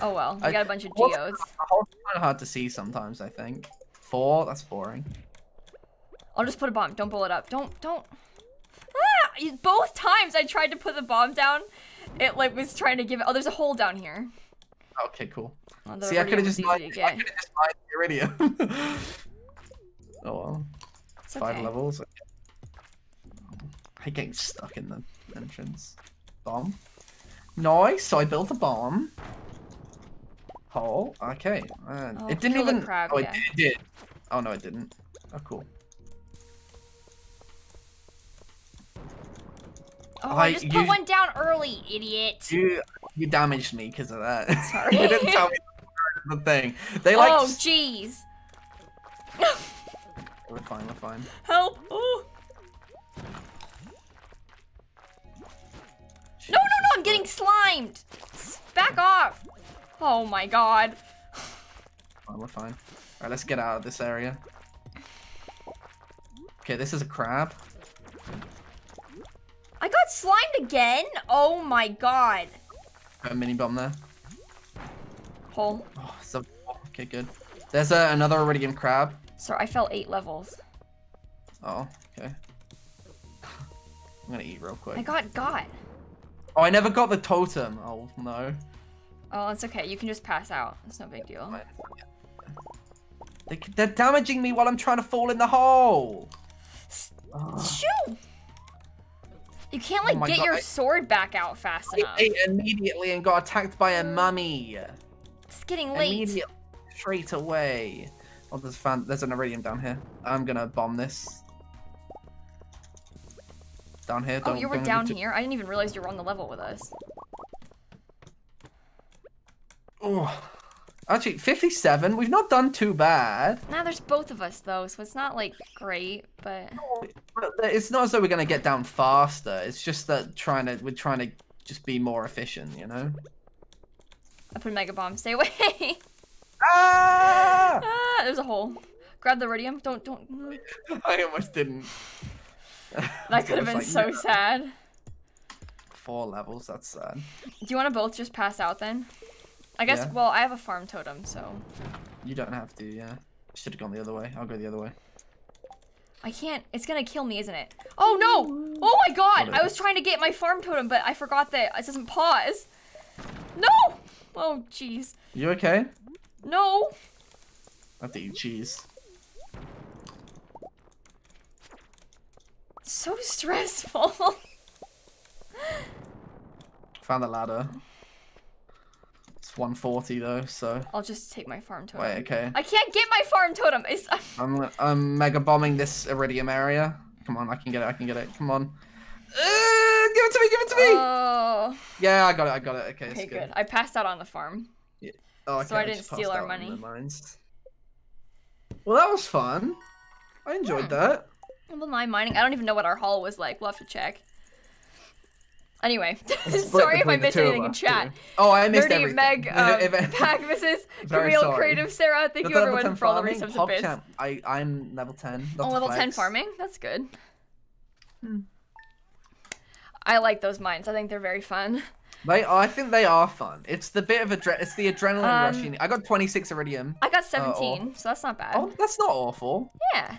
Oh well, we I- got a bunch of geodes. Kind of hard to see sometimes. I think. Four. That's boring. I'll just put a bomb. Don't blow it up. Don't don't. Ah! Both times I tried to put the bomb down, it like was trying to give it. Oh, there's a hole down here. Okay, cool. Oh, See, I could have just easy I could have just mined the iridium. oh well. It's Five okay. levels. I hate getting stuck in the entrance. Bomb. Nice. So I built a bomb. Hole. Okay. Uh, Oh, it didn't even. crab, oh, yeah. it did, it did. Oh no, it didn't. Oh, cool. Oh, I- I just put you- one down early, idiot. You you damaged me because of that. Sorry. you didn't tell me the thing. They like. oh, jeez. We're fine. We're fine. Help. No, no, no, I'm getting slimed. Back off. Oh my god. Fine, we're fine. Alright, let's get out of this area. Okay, this is a crab. I got slimed again. Oh my god. Got a mini bomb there. Hole. Oh, so okay, good. There's a, another iridium crab. Sorry, I fell eight levels. Oh, okay. I'm gonna eat real quick. I got got. Oh, I never got the totem. Oh no. Oh, it's okay. You can just pass out. It's no big deal. They, they're damaging me while I'm trying to fall in the hole. Oh, Shoo! You can't like oh my get God, your sword back out fast I enough. ate immediately and got attacked by a mm. mummy. It's getting late. Immediately, straight away. Oh, there's fan. There's an iridium down here. I'm gonna bomb this. Down here. Oh, Don't, you were down here? I didn't even realize you were on the level with us. Oh. Actually, 57. We've not done too bad. Now there's both of us though, so it's not like great, but it's not as though we're gonna get down faster. It's just that trying to we're trying to just be more efficient, you know. I put a mega bomb. Stay away. Ah! ah, there's a hole. Grab the iridium. Don't don't. I almost didn't. That could have been so sad. Four levels. That's sad. Do you want to both just pass out then? I guess. Yeah. Well, I have a farm totem, so You don't have to. Yeah. Should have gone the other way. I'll go the other way. I can't. It's gonna kill me, isn't it? Oh no! Oh my god! I was trying to get my farm totem, but I forgot that it doesn't pause. No! Oh jeez. You okay? No! I have to eat cheese. So stressful. Found the ladder. It's 140 though, so I'll just take my farm totem. wait. Okay. I can't get my farm totem. It's I'm I'm mega bombing this iridium area. Come on, I can get it. I can get it. Come on. Uh, give it to me. Give it to me. Oh. yeah, I got it. I got it. Okay, it's Okay, good. good. I passed out on the farm. Yeah. Oh, So I okay, didn't steal our money. mines. Well, that was fun. I enjoyed Hmm. that. Well, mine mining. I don't even know what our haul was like. We'll have to check. Anyway, sorry if I missed anything in chat. too. Oh, I missed Nerdy, everything. Meg, um, Mrs. Camille. Creative, Sarah. Thank you everyone for all the resubs and bits. I, I'm level 10. Oh, level 10 farming? That's good. Hmm. I like those mines. I think they're very fun. They, I think they are fun. It's the bit of adre- it's the adrenaline rush. Um, need. I got 26 iridium. I got 17, so that's not bad. Oh, that's not awful. Yeah.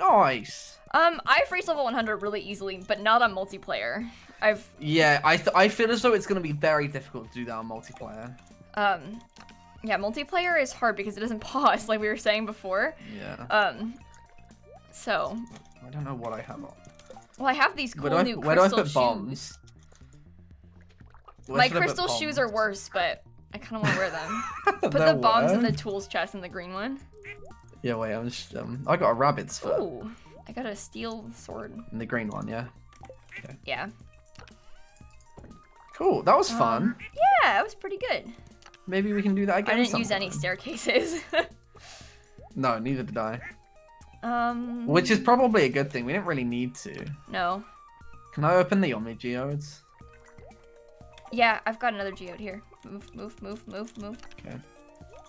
Nice. Um, I've reached level 100 really easily, but not on multiplayer. I've, Yeah, I th- I feel as though it's going to be very difficult to do that on multiplayer. um, yeah, multiplayer is hard because it doesn't pause, like we were saying before. Yeah. Um, so, I don't know what I have on. well, I have these cool Where do I, new where do I crystal put shoes. bombs? Where My should I put crystal shoes are worse, but I kind of want to wear them. Put the bombs in the tools chest in the green one. Yeah, wait, I'm just um. I got a rabbit's foot Ooh, I got a steel sword. in the green one. Yeah. Yeah. Cool. That was fun. Um, Yeah, that was pretty good. Maybe we can do that again. I didn't use any staircases. No, neither did I. um. Which is probably a good thing. We didn't really need to. No. Can I open the Omni Geodes? Yeah, I've got another geode here. Move, move, move, move, move. Okay.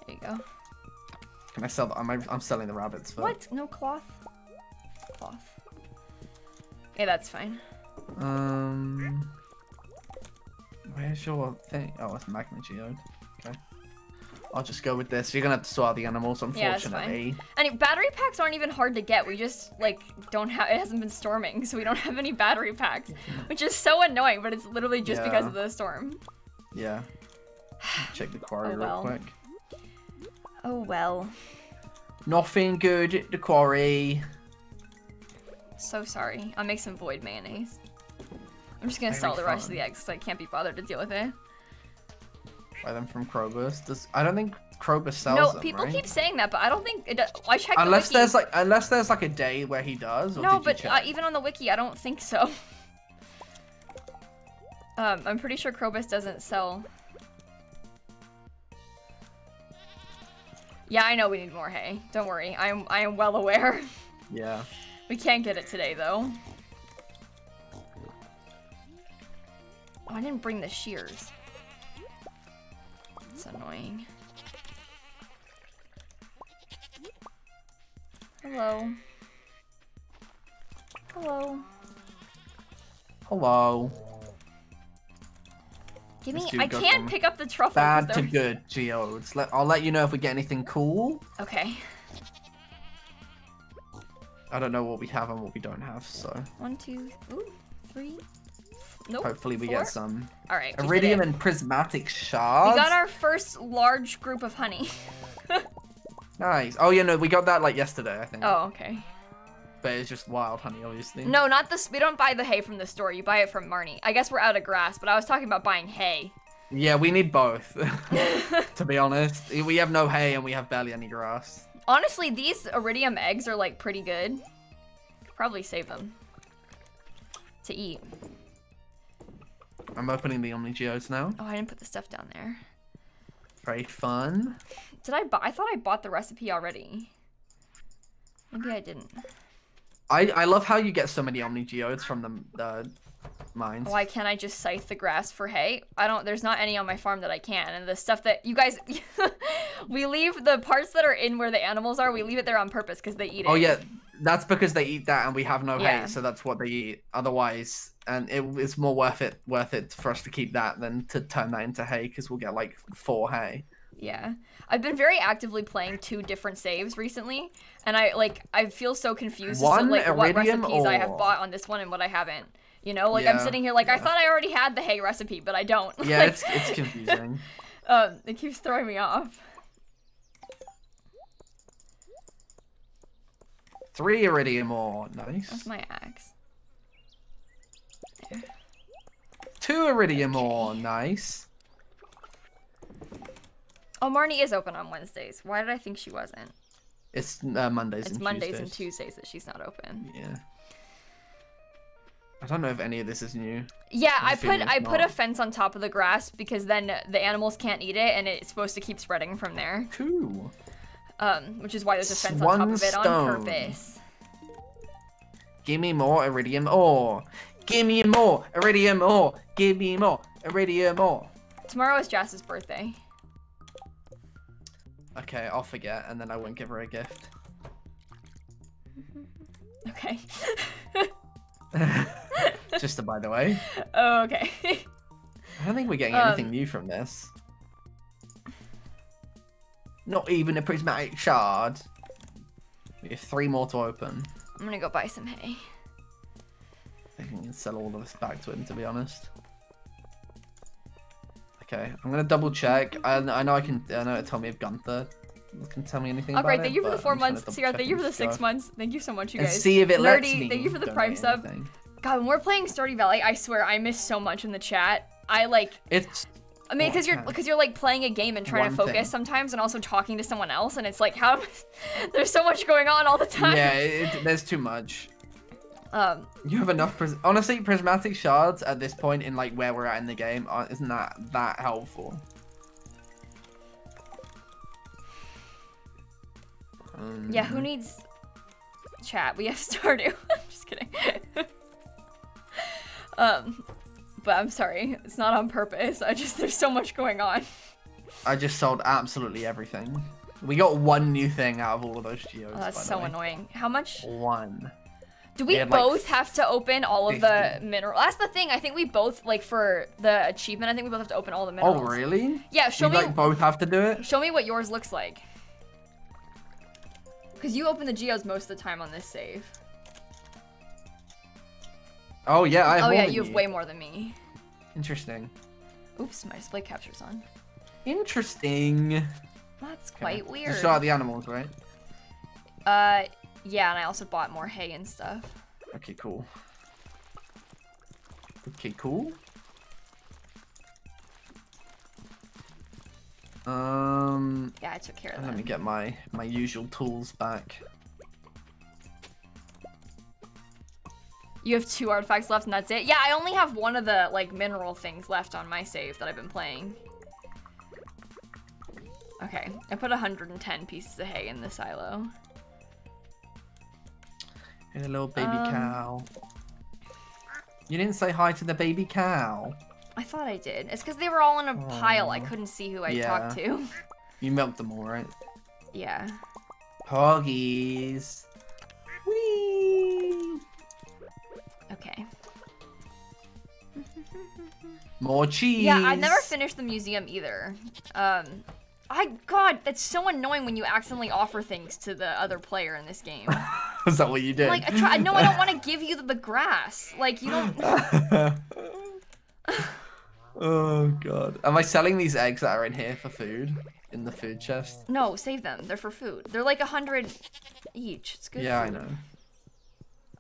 There you go. Can I sell? The, I'm I'm selling the rabbit's foot. What? No cloth? Cloth. Yeah, that's fine. Um. Where's your thing? Oh, it's Magma Geode. Okay. I'll just go with this. You're gonna have to sort out the animals, unfortunately. Yeah. And battery packs aren't even hard to get. We just like don't have. It hasn't been storming, so we don't have any battery packs, which is so annoying. But it's literally just because of the storm. yeah. Check the quarry Oh, well. real quick. Oh well. Nothing good at the quarry. So sorry. I'll make some void mayonnaise. I'm just gonna Very sell the rest of the eggs because I can't be bothered to deal with it. Buy them from Krobus. Does I don't think Krobus sells no, them, people right? keep saying that, but I don't think it. Does. I checked Unless the wiki. there's like unless there's like a day where he does. Or no, did you but check? uh, even on the wiki, I don't think so. um, I'm pretty sure Krobus doesn't sell. Yeah, I know we need more hay. Don't worry, I am I am well aware. yeah. we can't get it today though. Oh, I didn't bring the shears. It's annoying. Hello. Hello. Hello. Give me. I can't pick up the truffle. Bad to good geodes. Let, I'll let you know if we get anything cool. Okay. I don't know what we have and what we don't have, so One, two, ooh, three. Nope. hopefully we four. get some All right. iridium and prismatic shards. We got our first large group of honey. Nice. Oh yeah, no, we got that like yesterday, I think. Oh, okay. But it's just wild honey, obviously. No, not this. We don't buy the hay from the store. You buy it from Marnie. I guess we're out of grass, but I was talking about buying hay. Yeah, we need both. to be honest, we have no hay and we have barely any grass. Honestly, these iridium eggs are like pretty good. Could probably save them to eat. I'm opening the Omni Geodes now. Oh, I didn't put the stuff down there. Very fun. Did I buy? I thought I bought the recipe already. Maybe I didn't. I I love how you get so many Omni Geodes from the the mines. Why can't I just scythe the grass for hay? I don't. There's not any on my farm that I can, and the stuff that you guys, we leave the parts that are in where the animals are. We leave it there on purpose because they eat oh, it. Oh yeah, that's because they eat that and we have no Yeah. hay, so that's what they eat. Otherwise, and it, it's more worth it worth it for us to keep that than to turn that into hay because we'll get like four hay. Yeah. I've been very actively playing two different saves recently, and I like I feel so confused One as to like what recipes I have bought on this one and what I haven't. You know, like I'm sitting here like I thought I already had the hay recipe, but I don't. Yeah, Like, it's it's confusing. um, it keeps throwing me off. Three iridium ore, nice. That's my axe. Two iridium ore, nice. Oh, Marnie is open on Wednesdays. Why did I think she wasn't? It's uh, Mondays It's and Mondays Tuesdays. and Tuesdays that she's not open. Yeah. I don't know if any of this is new. Yeah, I put I put a fence on top of the grass because then the animals can't eat it and it's supposed to keep spreading from there. Cool. Um, which is why there's a fence on top of it on purpose. Give me more iridium ore. Give me more iridium ore. Give me more iridium ore. Tomorrow is Jas's birthday. Okay, I'll forget, and then I won't give her a gift. Okay. Just a by the way. oh, okay. I don't think we're getting Um, anything new from this. Not even a prismatic shard. We have three more to open. I'm gonna go buy some hay. I think we can sell all of this back to him, to be honest. Okay, I'm gonna double check. I, I know I can. I know it told me of Gunther. Can tell me anything Oh, about great. it, Thank you for the four I'm just gonna months. Sierra, thank you for the six go months. Thank you so much, you And guys. see if it lets Nerdy, me. thank you for the prime sub. God, when we're playing Stardew Valley, I swear I miss so much in the chat. I like, It's I mean, because you're because you're like playing a game and trying One to focus thing. sometimes, and also talking to someone else, and it's like how there's so much going on all the time. yeah. It, it- there's too much. Um. You have enough. Pris- Honestly, prismatic shards at this point in like where we're at in the game aren't, isn't that that helpful? Um, Yeah. Who needs chat? We have Stardew. I'm just kidding. um. But I'm sorry. It's not on purpose. I just there's so much going on. I just sold absolutely everything. We got one new thing out of all of those geos. Oh, that's so annoying. How much? One. Do we like, both have to open all of the 50. mineral? That's the thing. I think we both like for the achievement. I think we both have to open all the oh, minerals. Oh, really? Yeah. Show we me. like both have to do it. Show me what yours looks like. Because you open the geos most of the time on this save. Oh yeah, I have oh yeah, you have way more than me. Interesting. Oops, my display capture's on. Interesting. That's Okay. quite You weird. saw the animals, right? Uh, yeah, and I also bought more hay and stuff. Okay, cool. Okay, cool. Um, Yeah, I took care of that. let me get my my usual tools back. You have two artifacts left and that's it? Yeah, I only have one of the, like, mineral things left on my save that I've been playing. Okay, I put 110 pieces of hay in the silo. And a little baby Um, cow. You didn't say hi to the baby cow. I thought I did. It's because they were all in a pile. I couldn't see who I Yeah. talked to. You milked them all, right? yeah. Poggies. Whee! Okay. More cheese. Yeah, I never finished the museum either. Um, I God, that's so annoying when you accidentally offer things to the other player in this game. Is that what you did? like, I try. No, I don't want to give you the, the grass. Like, you don't. oh god. Am I selling these eggs that are in here for food? In the food chest? No, save them. They're for food. They're like a hundred each. It's good. yeah, I know.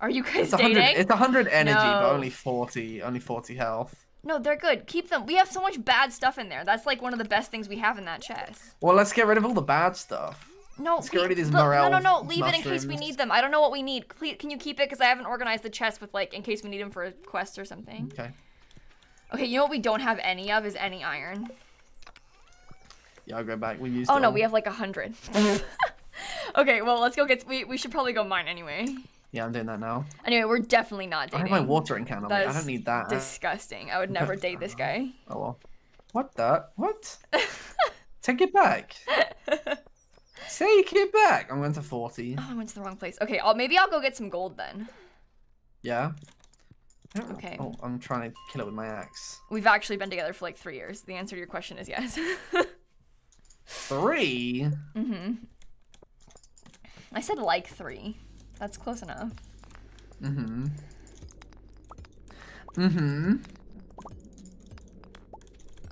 Are you guys It's dating? it's a hundred energy, but only forty only forty health. No, they're good. Keep them. We have so much bad stuff in there. That's like one of the best things we have in that chest. Well let's get rid of all the bad stuff. No, Let's get rid of these look, no, no, no. Leave it in case we need them. I don't know what we need. Please, can you keep it? Because I haven't organized the chest with like in case we need them for a quest or something. Okay. Okay, you know what we don't have any of is any iron. Yeah, I'll go back. We used Oh no, all. we have like a hundred. okay, well let's go get. We we should probably go mine anyway. Yeah, I'm doing that now. Anyway, we're definitely not dating. I have my watering can on me. I don't need that. Disgusting. I would never date this guy. Oh well. What the? What? Take it back. Take it back. I'm going to 40. Oh, I went to the wrong place. Okay, I'll, maybe I'll go get some gold then. Yeah. Okay. Oh, I'm trying to kill it with my axe. We've actually been together for like three years. The answer to your question is yes. Three? mm-hmm. I said like three. That's close enough. Mm-hmm. Mm-hmm.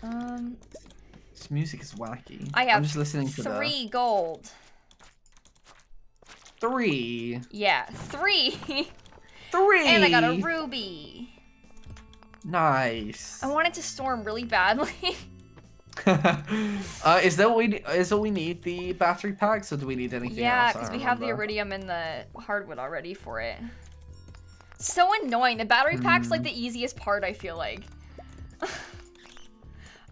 Um, This music is wacky. I have I'm just listening to three gold. Three. Yeah, three. Three! and I got a ruby. Nice. I wanted to storm really badly. uh, is that what we is all we need the battery packs or do we need anything yeah, else? I because we have the iridium and the hardwood already for it. So annoying. The battery pack's Hmm. like the easiest part, I feel like.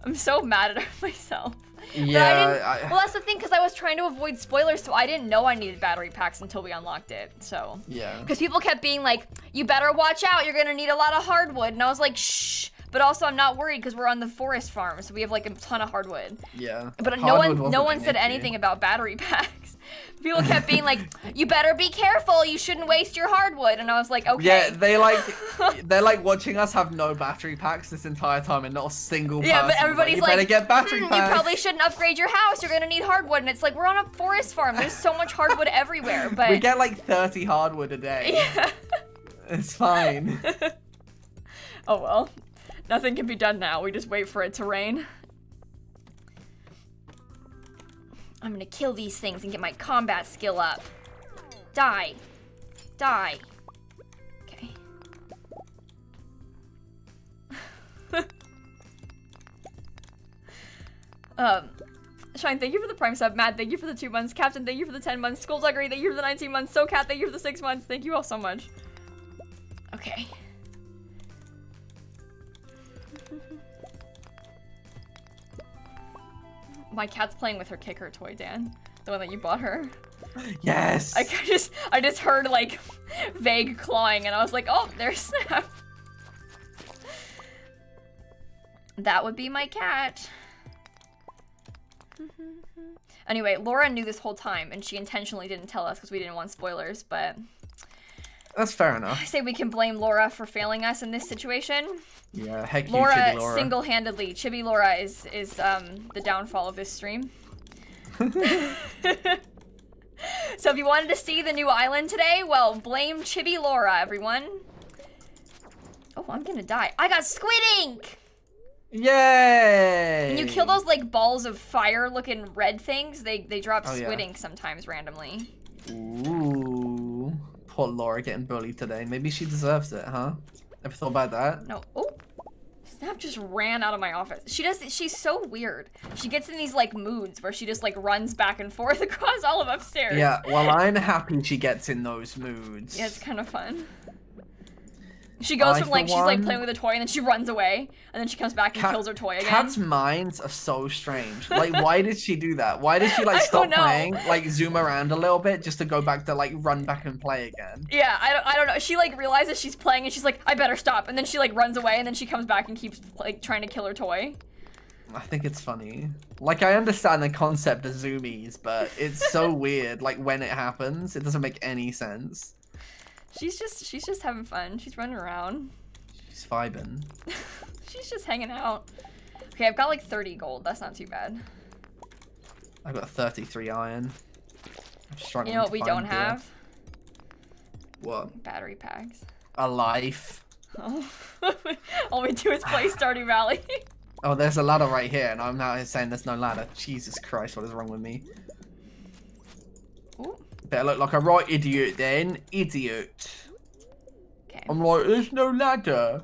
I'm so mad at myself. I Yeah, didn't, I- well, that's the thing, because I was trying to avoid spoilers, so I didn't know I needed battery packs until we unlocked it. So, yeah. because people kept being like, "You better watch out. You're gonna need a lot of hardwood," and I was like, "Shh." But also, I'm not worried because we're on the forest farm, so we have like a ton of hardwood. Yeah. But no one, no one said anything about battery packs. People kept being like, "You better be careful. You shouldn't waste your hardwood," and I was like, "Okay." Yeah, they like they're like watching us have no battery packs this entire time and not a single Yeah, but everybody's you like, better get battery "Hmm, packs. you probably shouldn't upgrade your house. You're gonna need hardwood, and it's like we're on a forest farm. There's so much hardwood everywhere. But We get like 30 hardwood a day. yeah. It's fine. oh well, nothing can be done now. We just wait for it to rain. I'm gonna kill these things and get my combat skill up. Die. Die. Okay. um, Shine, thank you for the prime sub. Matt, thank you for the two months. Captain, thank you for the 10 months. Skullduggery, thank you for the 19 months. SoCat, thank you for the six months. Thank you all so much. Okay. My cat's playing with her kicker toy, Dan. The one that you bought her. yes. I just I just heard like vague clawing and I was like, oh, there's Snap. That would be my cat. Anyway, Laura knew this whole time and she intentionally didn't tell us because we didn't want spoilers, but That's fair enough. I say we can blame Laura for failing us in this situation. Yeah, heck you, Laura, Chibi Laura. single-handedly, Chibi Laura is is um the downfall of this stream. so if you wanted to see the new island today, well, blame Chibi Laura, everyone. Oh, I'm gonna die. I got squid ink! Yay! When you kill those like balls of fire looking red things, they they drop Oh, squid yeah. ink sometimes randomly. Ooh. Poor Laura getting bullied today. Maybe she deserves it, huh? Ever thought about that? No. Oh. Snap just ran out of my office. She does. She's so weird. She gets in these like moods where she just like runs back and forth across all of upstairs. Yeah, well, I'm happy she gets in those moods. Yeah, it's kind of fun. She goes I, from like she's like playing with a toy and then she runs away and then she comes back and Cat- kills her toy again. Cats' minds are so strange. Like, why did she do that? Why did she like stop playing, like zoom around a little bit, just to go back to like run back and play again? Yeah, I don't, I don't know. She like realizes she's playing and she's like, I better stop. And then she like runs away and then she comes back and keeps like trying to kill her toy. I think it's funny. Like, I understand the concept of zoomies, but it's so weird. Like when it happens, it doesn't make any sense. She's just she's just having fun. She's running around. She's vibing. She's just hanging out. Okay, I've got like 30 gold. That's not too bad. I've got 33 iron. You know what we don't have? What? Battery packs. A life. Oh. All we do is play Stardew Valley. Oh, there's a ladder right here, and I'm now saying there's no ladder. Jesus Christ, what is wrong with me? Ooh, Better look like a right idiot then. Idiot. okay. I'm like, there's no ladder.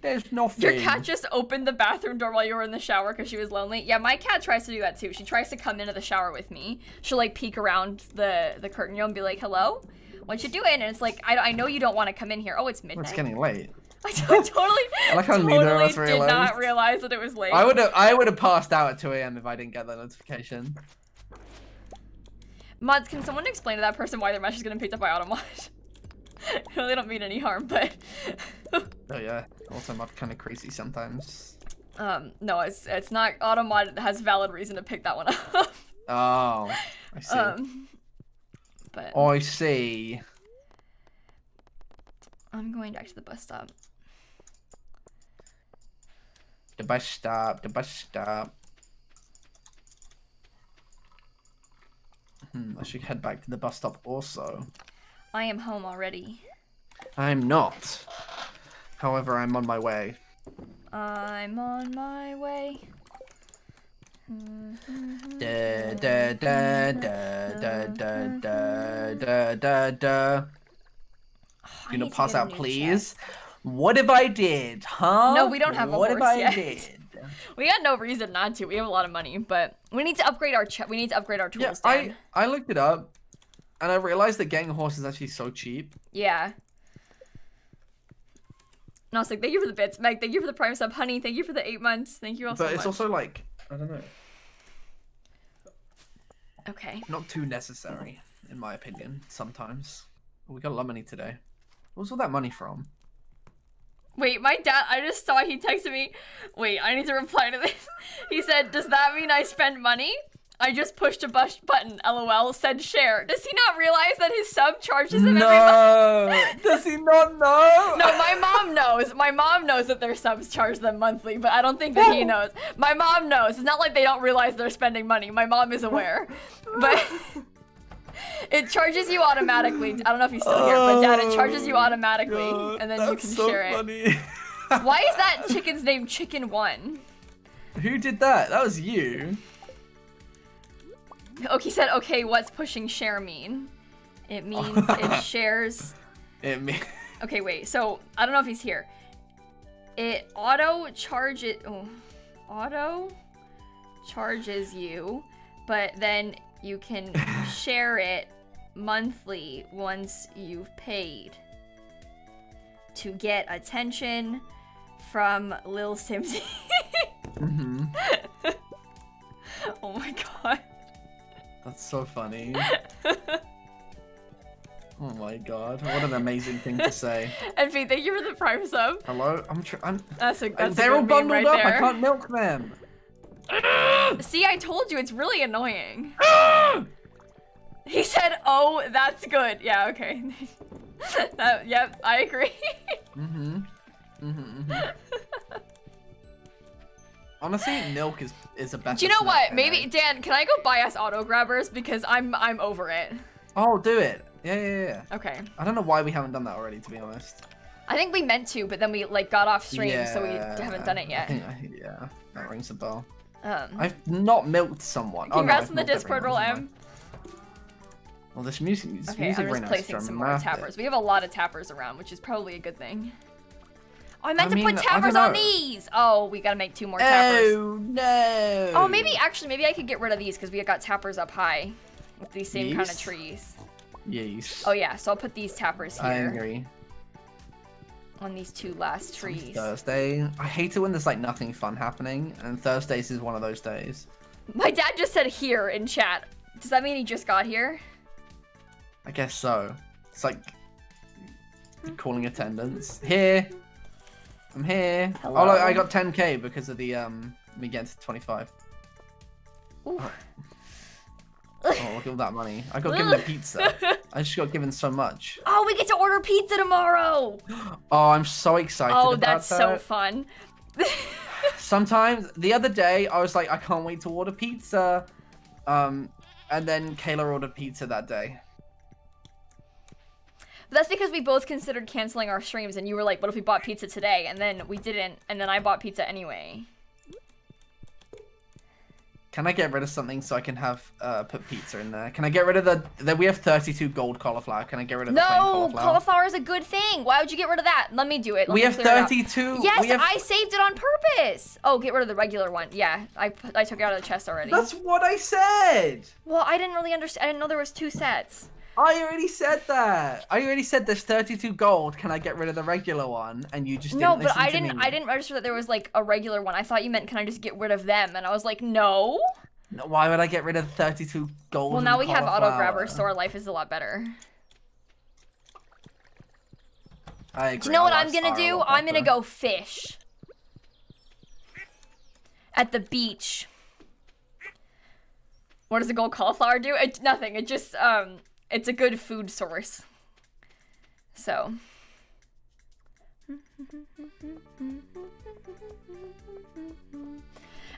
There's nothing. Your cat just opened the bathroom door while you were in the shower because she was lonely. Yeah, my cat tries to do that too. She tries to come into the shower with me. She'll like peek around the the curtain you know, and be like, "Hello, what you doing?" And it's like, "I, I know you don't want to come in here." Oh, it's midnight. It's getting late. I totally, I totally neither of us did not realize that it was late. I would have I would have passed out at 2 a.m. if I didn't get that notification. Mods, can someone explain to that person why their mesh is getting picked up by Automod? no, they don't mean any harm, but Oh yeah. Also, I'm kind of crazy sometimes. um, no, it's it's not Automod has valid reason to pick that one up. Oh, I see. um, but I see. I'm going back to the bus stop. The bus stop. The bus stop. Hmm, I should head back to the bus stop also. I am home already. I'm not. However, I'm on my way. I'm on my way. Mm-hmm. Da da da da da da da da da da. You know, pass out, please. What if I did, huh? No, we don't have a What if I yet. did? We got no reason not to. We have a lot of money, but we need to upgrade our we need to upgrade our Yeah, tools. Dan. I I looked it up, and I realized that getting a horse is actually so cheap. Yeah. And I was like, thank you for the bits. Meg, thank you for the prime sub. Honey, thank you for the eight months. Thank you all so but it's much. also like I don't know, Okay. not too necessary in my opinion. Sometimes we got a lot of money today. Where's all that money from? Wait, my dad, I just saw he texted me. Wait, I need to reply to this. He said, Does that mean I spend money? I just pushed a bush button. LOL said share. Does he not realize that his sub charges him every month? No, does he not know? No, my mom knows. My mom knows that their subs charge them monthly, but I don't think that he knows. My mom knows. It's not like they don't realize they're spending money. My mom is aware. But it charges you automatically. I don't know if he's still here, but dad, it charges you oh, automatically. Oh, God, and then you can so share it. funny. Why is that chicken's name Chicken One? Who did that? That was you. Oh, Oki said, okay, what's pushing share mean? It means it shares. It me. Okay, wait. So I don't know if he's here. It auto charges. Oh, auto charges you, but then you can share it monthly once you've paid to get attention from Lil Simsie. hmm oh my god. That's so funny. oh my god, what an amazing thing to say. Envy, thank you for the prime sub. Hello, I'm. That's a that's they're all bundled right up. there. I can't milk them. See, I told you, it's really annoying. He said, "Oh, that's good." Yeah, okay. that, yep, I agree. Mm-hmm. Mm-hmm. mhm. Honestly, milk is is a better. Do you know what? Maybe. Dan, can I go buy us auto grabbers because I'm I'm over it. Oh, do it. Yeah, yeah, yeah. Okay. I don't know why we haven't done that already, to be honest. I think we meant to, but then we like got off stream, yeah, so we haven't done it I yet. think I- yeah, that rings a bell. Um, I've not milked someone. Oh, no, congrats on the Discord role, M. Well, this music, this Okay, music I'm right just now placing some more tappers. We have a lot of tappers around, which is probably a good thing. Oh, I meant I to mean, put tappers on these. Oh, we gotta make two more tappers. Oh no! Oh, maybe actually, maybe I could get rid of these because we have got tappers up high with these same kind of trees. Yes. Oh yeah, so I'll put these tappers here. I agree. On these two last trees. Thursday. I hate it when there's like nothing fun happening, and Thursdays is one of those days. My dad just said here in chat. Does that mean he just got here? I guess so. It's like calling attendance. Here. I'm here. Hello. Oh, look, I got 10k because of the um me getting to 25. Ooh. Oh, look at all that money. I got given a pizza. I just got given so much. Oh, we get to order pizza tomorrow. Oh, I'm so excited Oh, that's that. so fun. Sometimes the other day I was like, I can't wait to order pizza. Um, and then Kayla ordered pizza that day. But that's because we both considered canceling our streams, and you were like, "What if we bought pizza today?" And then we didn't, and then I bought pizza anyway. Can I get rid of something so I can have uh put pizza in there? Can I get rid of the that we have 32 gold cauliflower? Can I get rid of No, cauliflower? cauliflower is a good thing. Why would you get rid of that? Let me do it. Let we have it 32. Yes, have... I saved it on purpose. Oh, get rid of the regular one. Yeah, I I took it out of the chest already. That's what I said. Well, I didn't really understand. I didn't know there was two sets. I already said that. I already said there's 32 gold. Can I get rid of the regular one? And you just No, but I didn't. me. I didn't register that there was like a regular one. I thought you meant can I just get rid of them? And I was like, no. No, Why would I get rid of 32 gold? Well, now we have auto grabbers, so our life is a lot better. I agree. Do you know what I'm gonna do? I'm gonna go fish at the beach. What does a gold cauliflower do? It, nothing. It just um, it's a good food source. So.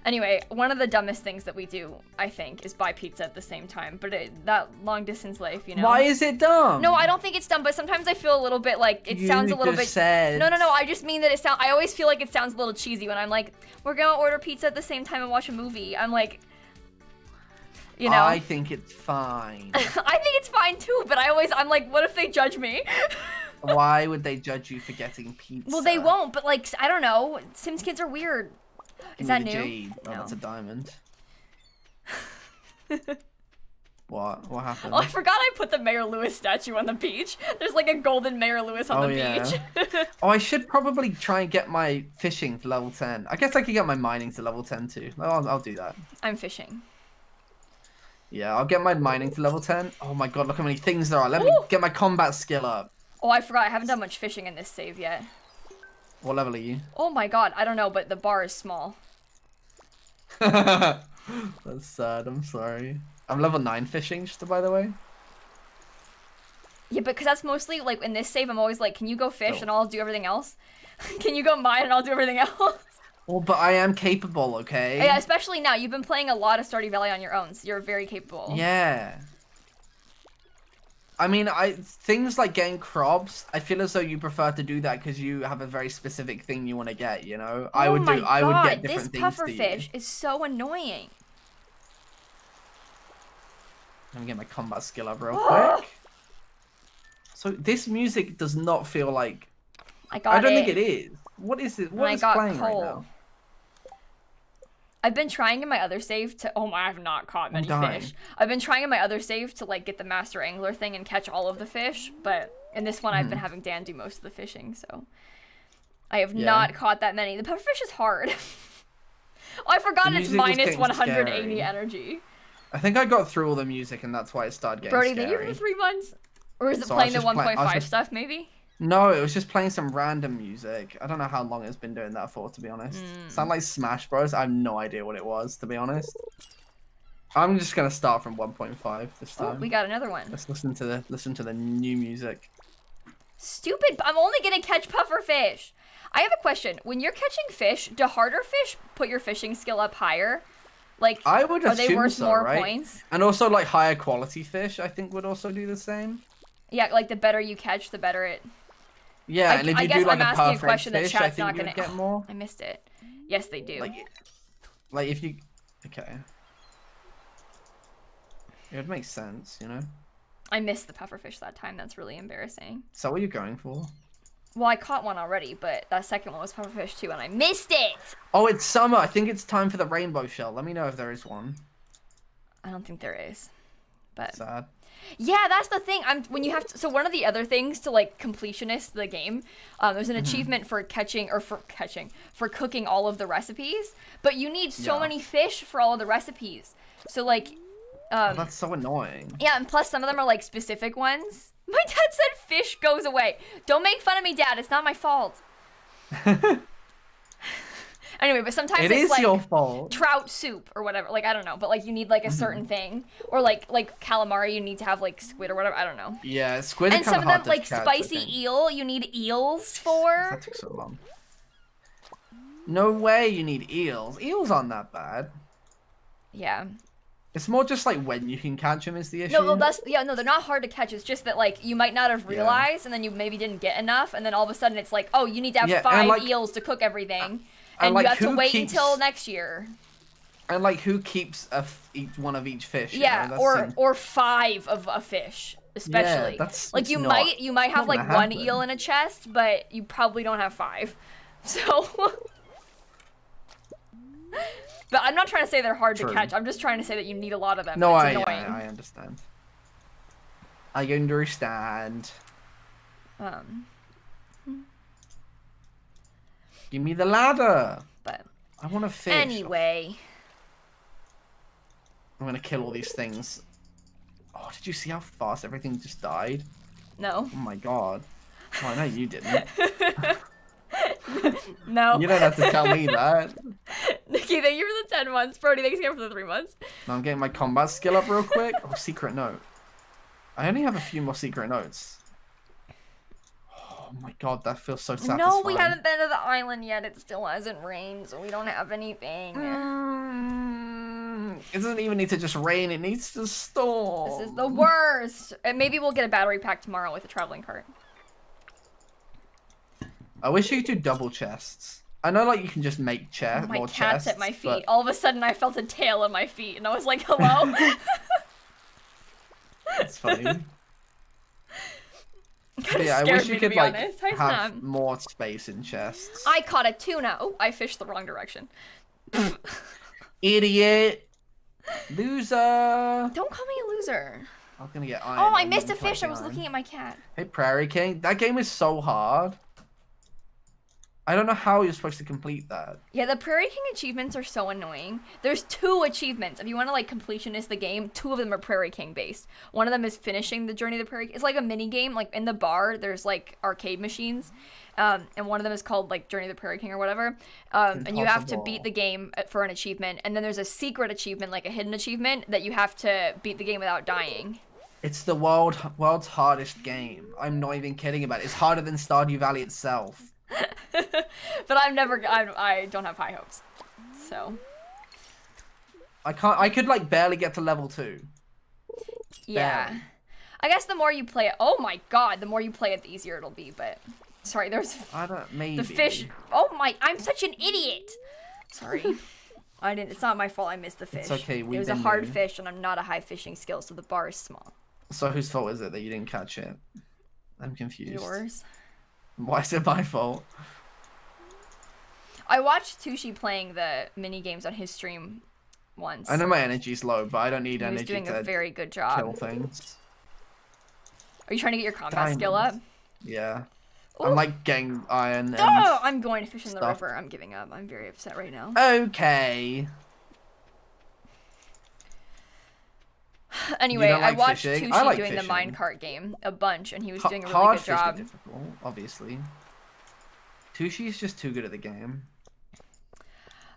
Anyway, one of the dumbest things that we do, I think, is buy pizza at the same time. But it, that long distance life, you know. Why is it dumb? No, I don't think it's dumb, but sometimes I feel a little bit like it You sounds a little bit. said- No, no, no. I just mean that it sounds. I always feel like it sounds a little cheesy when I'm like, "We're gonna order pizza at the same time and watch a movie." I'm like, you know, I think it's fine. I think it's fine too, but I always I'm like, what if they judge me? Why would they judge you for getting pizza? well, they won't, but like I don't know. Sims kids are weird. Is that new? Oh, No. that's a diamond. What? What happened? Oh, I forgot I put the Mayor Lewis statue on the beach. There's like a golden Mayor Lewis on Oh, the yeah. beach. Oh, I should probably try and get my fishing to level 10. I guess I could get my mining to level 10 too. I'll, I'll do that. I'm fishing. Yeah, I'll get my mining to level 10. Oh my god, look how many things there are. Let me get my combat skill up. Oh, I forgot. I haven't done much fishing in this save yet. What level are you? Oh my god, I don't know, but the bar is small. That's sad, I'm sorry. I'm level 9 fishing, just by the way. Yeah, but because that's mostly like in this save, I'm always like, can you go fish Oh. and I'll do everything else? can you go mine and I'll do everything else? Well, but I am capable, okay? yeah, especially now. You've been playing a lot of Stardew Valley on your own, so you're very capable. Yeah. I mean, I things like getting crops. I feel as though you prefer to do that because you have a very specific thing you want to get. You know, I oh would my do. I would get different this things puffer to you. fish is so annoying. Let me get my combat skill up real quick. So this music does not feel like. I got I don't it. think it is. What is it? and What I is playing coal. right now? I've been trying in my other save to. Oh my, I've not caught many fish. I've been trying in my other save to like get the master angler thing and catch all of the fish, but in this one I've been having Dan do most of the fishing, so I have Hmm. Yeah. not caught that many. The pufferfish is hard. oh, I forgot it's minus getting 180 scary. energy. I think I got through all the music and that's why it started getting Brody, thank you for three months. Or is it So playing the just play- 1.5 stuff, maybe? No, it was just playing some random music. I don't know how long it's been doing that for, to be honest. Mm. Sound like Smash Bros. I have no idea what it was, to be honest. I'm just gonna start from 1.5 this time. Oh, time. we got another one. Let's listen to the listen to the new music. Stupid. I'm only gonna catch pufferfish. I have a question. When you're catching fish, do harder fish put your fishing skill up higher? Like, I would are they worth so, more right? points? And also, like higher quality fish, I think would also do the same. Yeah, like the better you catch, the better it. Yeah, I- and if I you guess do like I'm a asking a question that fish, I chat's think not you'd gonna- get more. I missed it. Yes, they do. Like, like if you, okay, it would make sense, you know. I missed the pufferfish that time. That's really embarrassing. Is that what you're going for? Well, I caught one already, but that second one was pufferfish too, and I missed it. Oh, it's summer. I think it's time for the rainbow shell. Let me know if there is one. I don't think there is. But Sad. Yeah, that's the thing. I'm when you have to. So one of the other things to like completionist the game, um, there's an Mm-hmm. achievement for catching or for catching for cooking all of the recipes, but you need so Yeah. many fish for all of the recipes. So like, um, Oh, that's so annoying. yeah, and plus some of them are like specific ones. My dad said fish goes away. Don't make fun of me, dad. It's not my fault. anyway, but sometimes It it's is like your fault. trout soup or whatever. Like I don't know, but like you need like a mm-hmm. certain thing, or like like calamari, you need to have like squid or whatever. I don't know. Yeah, squid And some of them, like spicy eel, you need eels for. That took so long. No way you need eels. Eels aren't that bad. Yeah. It's more just like when you can catch them is the issue. No, well, that's yeah. No, they're not hard to catch. It's just that like you might not have Yeah. realized, and then you maybe didn't get enough, and then all of a sudden it's like, oh, you need to have Yeah, five like- eels to cook everything, and, like, you have to wait keeps- until next year. And like, who keeps a f- each one of each fish? you Yeah, know? Or or five of a fish, especially. Yeah, that's- like you not- might you might have like one eel in a chest, but you probably don't have five. So. But I'm not trying to say they're hard True. to catch. I'm just trying to say that you need a lot of them. No, I, I. I understand. I understand. Um, Give me the ladder. but I want to fish. anyway, I'm gonna kill all these things. Oh, did you see how fast everything just died? no, Oh my god. Oh, I know you didn't. no. You don't have to tell me that. Nikki, thank you for the ten months. Brody, thanks again for the three months. Now I'm getting my combat skill up real quick. Oh, secret note. I only have a few more secret notes. Oh my god, that feels so satisfying. No, we haven't been to the island yet. It still hasn't rained, so we don't have anything. Mm, it doesn't even need to just rain, it needs to storm. This is the worst. And maybe we'll get a battery pack tomorrow with a traveling cart. I wish you could do double chests. I know, like, you can just make chest, Oh, my more cat's chests. at my feet. but- All of a sudden, I felt a tail at my feet, and I was like, "Hello." It's funny. Yeah, I wish me, you could, like, honest. Have more space in chests. I caught a tuna. Oh, I fished the wrong direction. Idiot! Loser. Don't call me a loser. I was gonna get oh, iron. Oh, I missed a fish. I was iron. looking at my cat. Hey, Prairie King. That game is so hard. I don't know how you're supposed to complete that. Yeah, the Prairie King achievements are so annoying. There's two achievements. If you want to like completionist the game, two of them are Prairie King based. One of them is finishing the Journey of the Prairie. It's like a mini game. Like in the bar, there's like arcade machines, um, and one of them is called like Journey of the Prairie King or whatever. Um, and you have to beat the game uh, for an achievement, and then there's a secret achievement, like a hidden achievement, that you have to beat the game without dying. It's the world world's hardest game. I'm not even kidding about it. It's harder than Stardew Valley itself. but I'm never. I, I don't have high hopes. So I can't. I could like barely get to level two. Yeah. Barely. I guess the more you play it, oh my god, the more you play it, the easier it'll be. But sorry, there's I don't. Maybe the fish. Oh my, I'm such an idiot. Sorry. I didn't. It's not my fault. I missed the fish. It's okay, It we've was a hard there. fish, and I'm not a high fishing skill, so the bar is small. So whose fault is it that you didn't catch it? I'm confused. Yours. Why is it my fault? I watched Tushi playing the mini games on his stream once. I know my energy's low, but I don't need he energy doing to a very good job. kill things. Are you trying to get your combat skill up? Yeah. Ooh. I'm like getting iron and Oh, I'm going to fish in the stuff. river. I'm giving up. I'm very upset right now. Okay. Anyway, don't I watched fishing? Tushi I like doing the fishing. minecart game a bunch, and he was H- doing a really good job. difficult, obviously. Tushi's just too good at the game.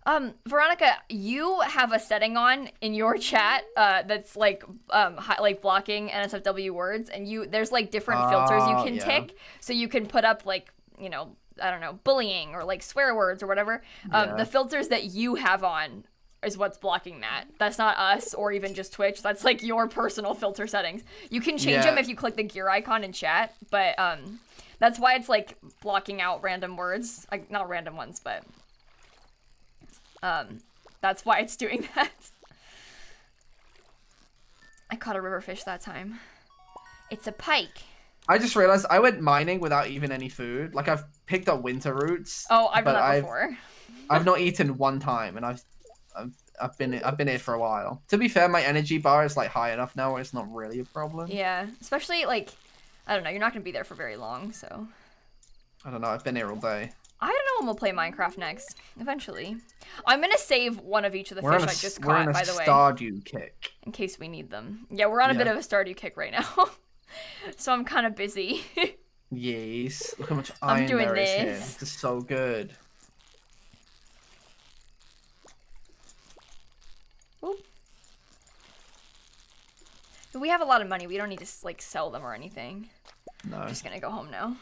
Um, Veronica, you have a setting on in your chat uh, that's like um hi- like blocking NSFW words, and you there's like different filters you Oh, can yeah. tick, so you can put up like you know I don't know bullying or like swear words or whatever. Um, Yeah. the filters that you have on is what's blocking that. That's not us or even just Twitch. That's like your personal filter settings. You can change them if you click the gear icon in chat, but um, that's why it's like blocking out random words, like not random ones, but um, that's why it's doing that. I caught a river fish that time. It's a pike. I just realized I went mining without even any food. Like I've picked up winter roots. Oh, I've done that I've- before. I've not eaten one time, and I've, I've I've been I've been here for a while. To be fair, my energy bar is like high enough now where it's not really a problem. Yeah, especially like, I don't know, you're not gonna be there for very long, so. I don't know. I've been here all day. I don't know when we'll play Minecraft next. Eventually, I'm gonna save one of each of the We're fish a, I just caught, by the way, Stardew kick. in case we need them. Yeah, we're on a bit of a Stardew kick right now, so I'm kind of busy. Yes. Look how much I'm iron doing there is here. this. This is so good. We have a lot of money. We don't need to like sell them or anything. No. I'm just gonna go home now.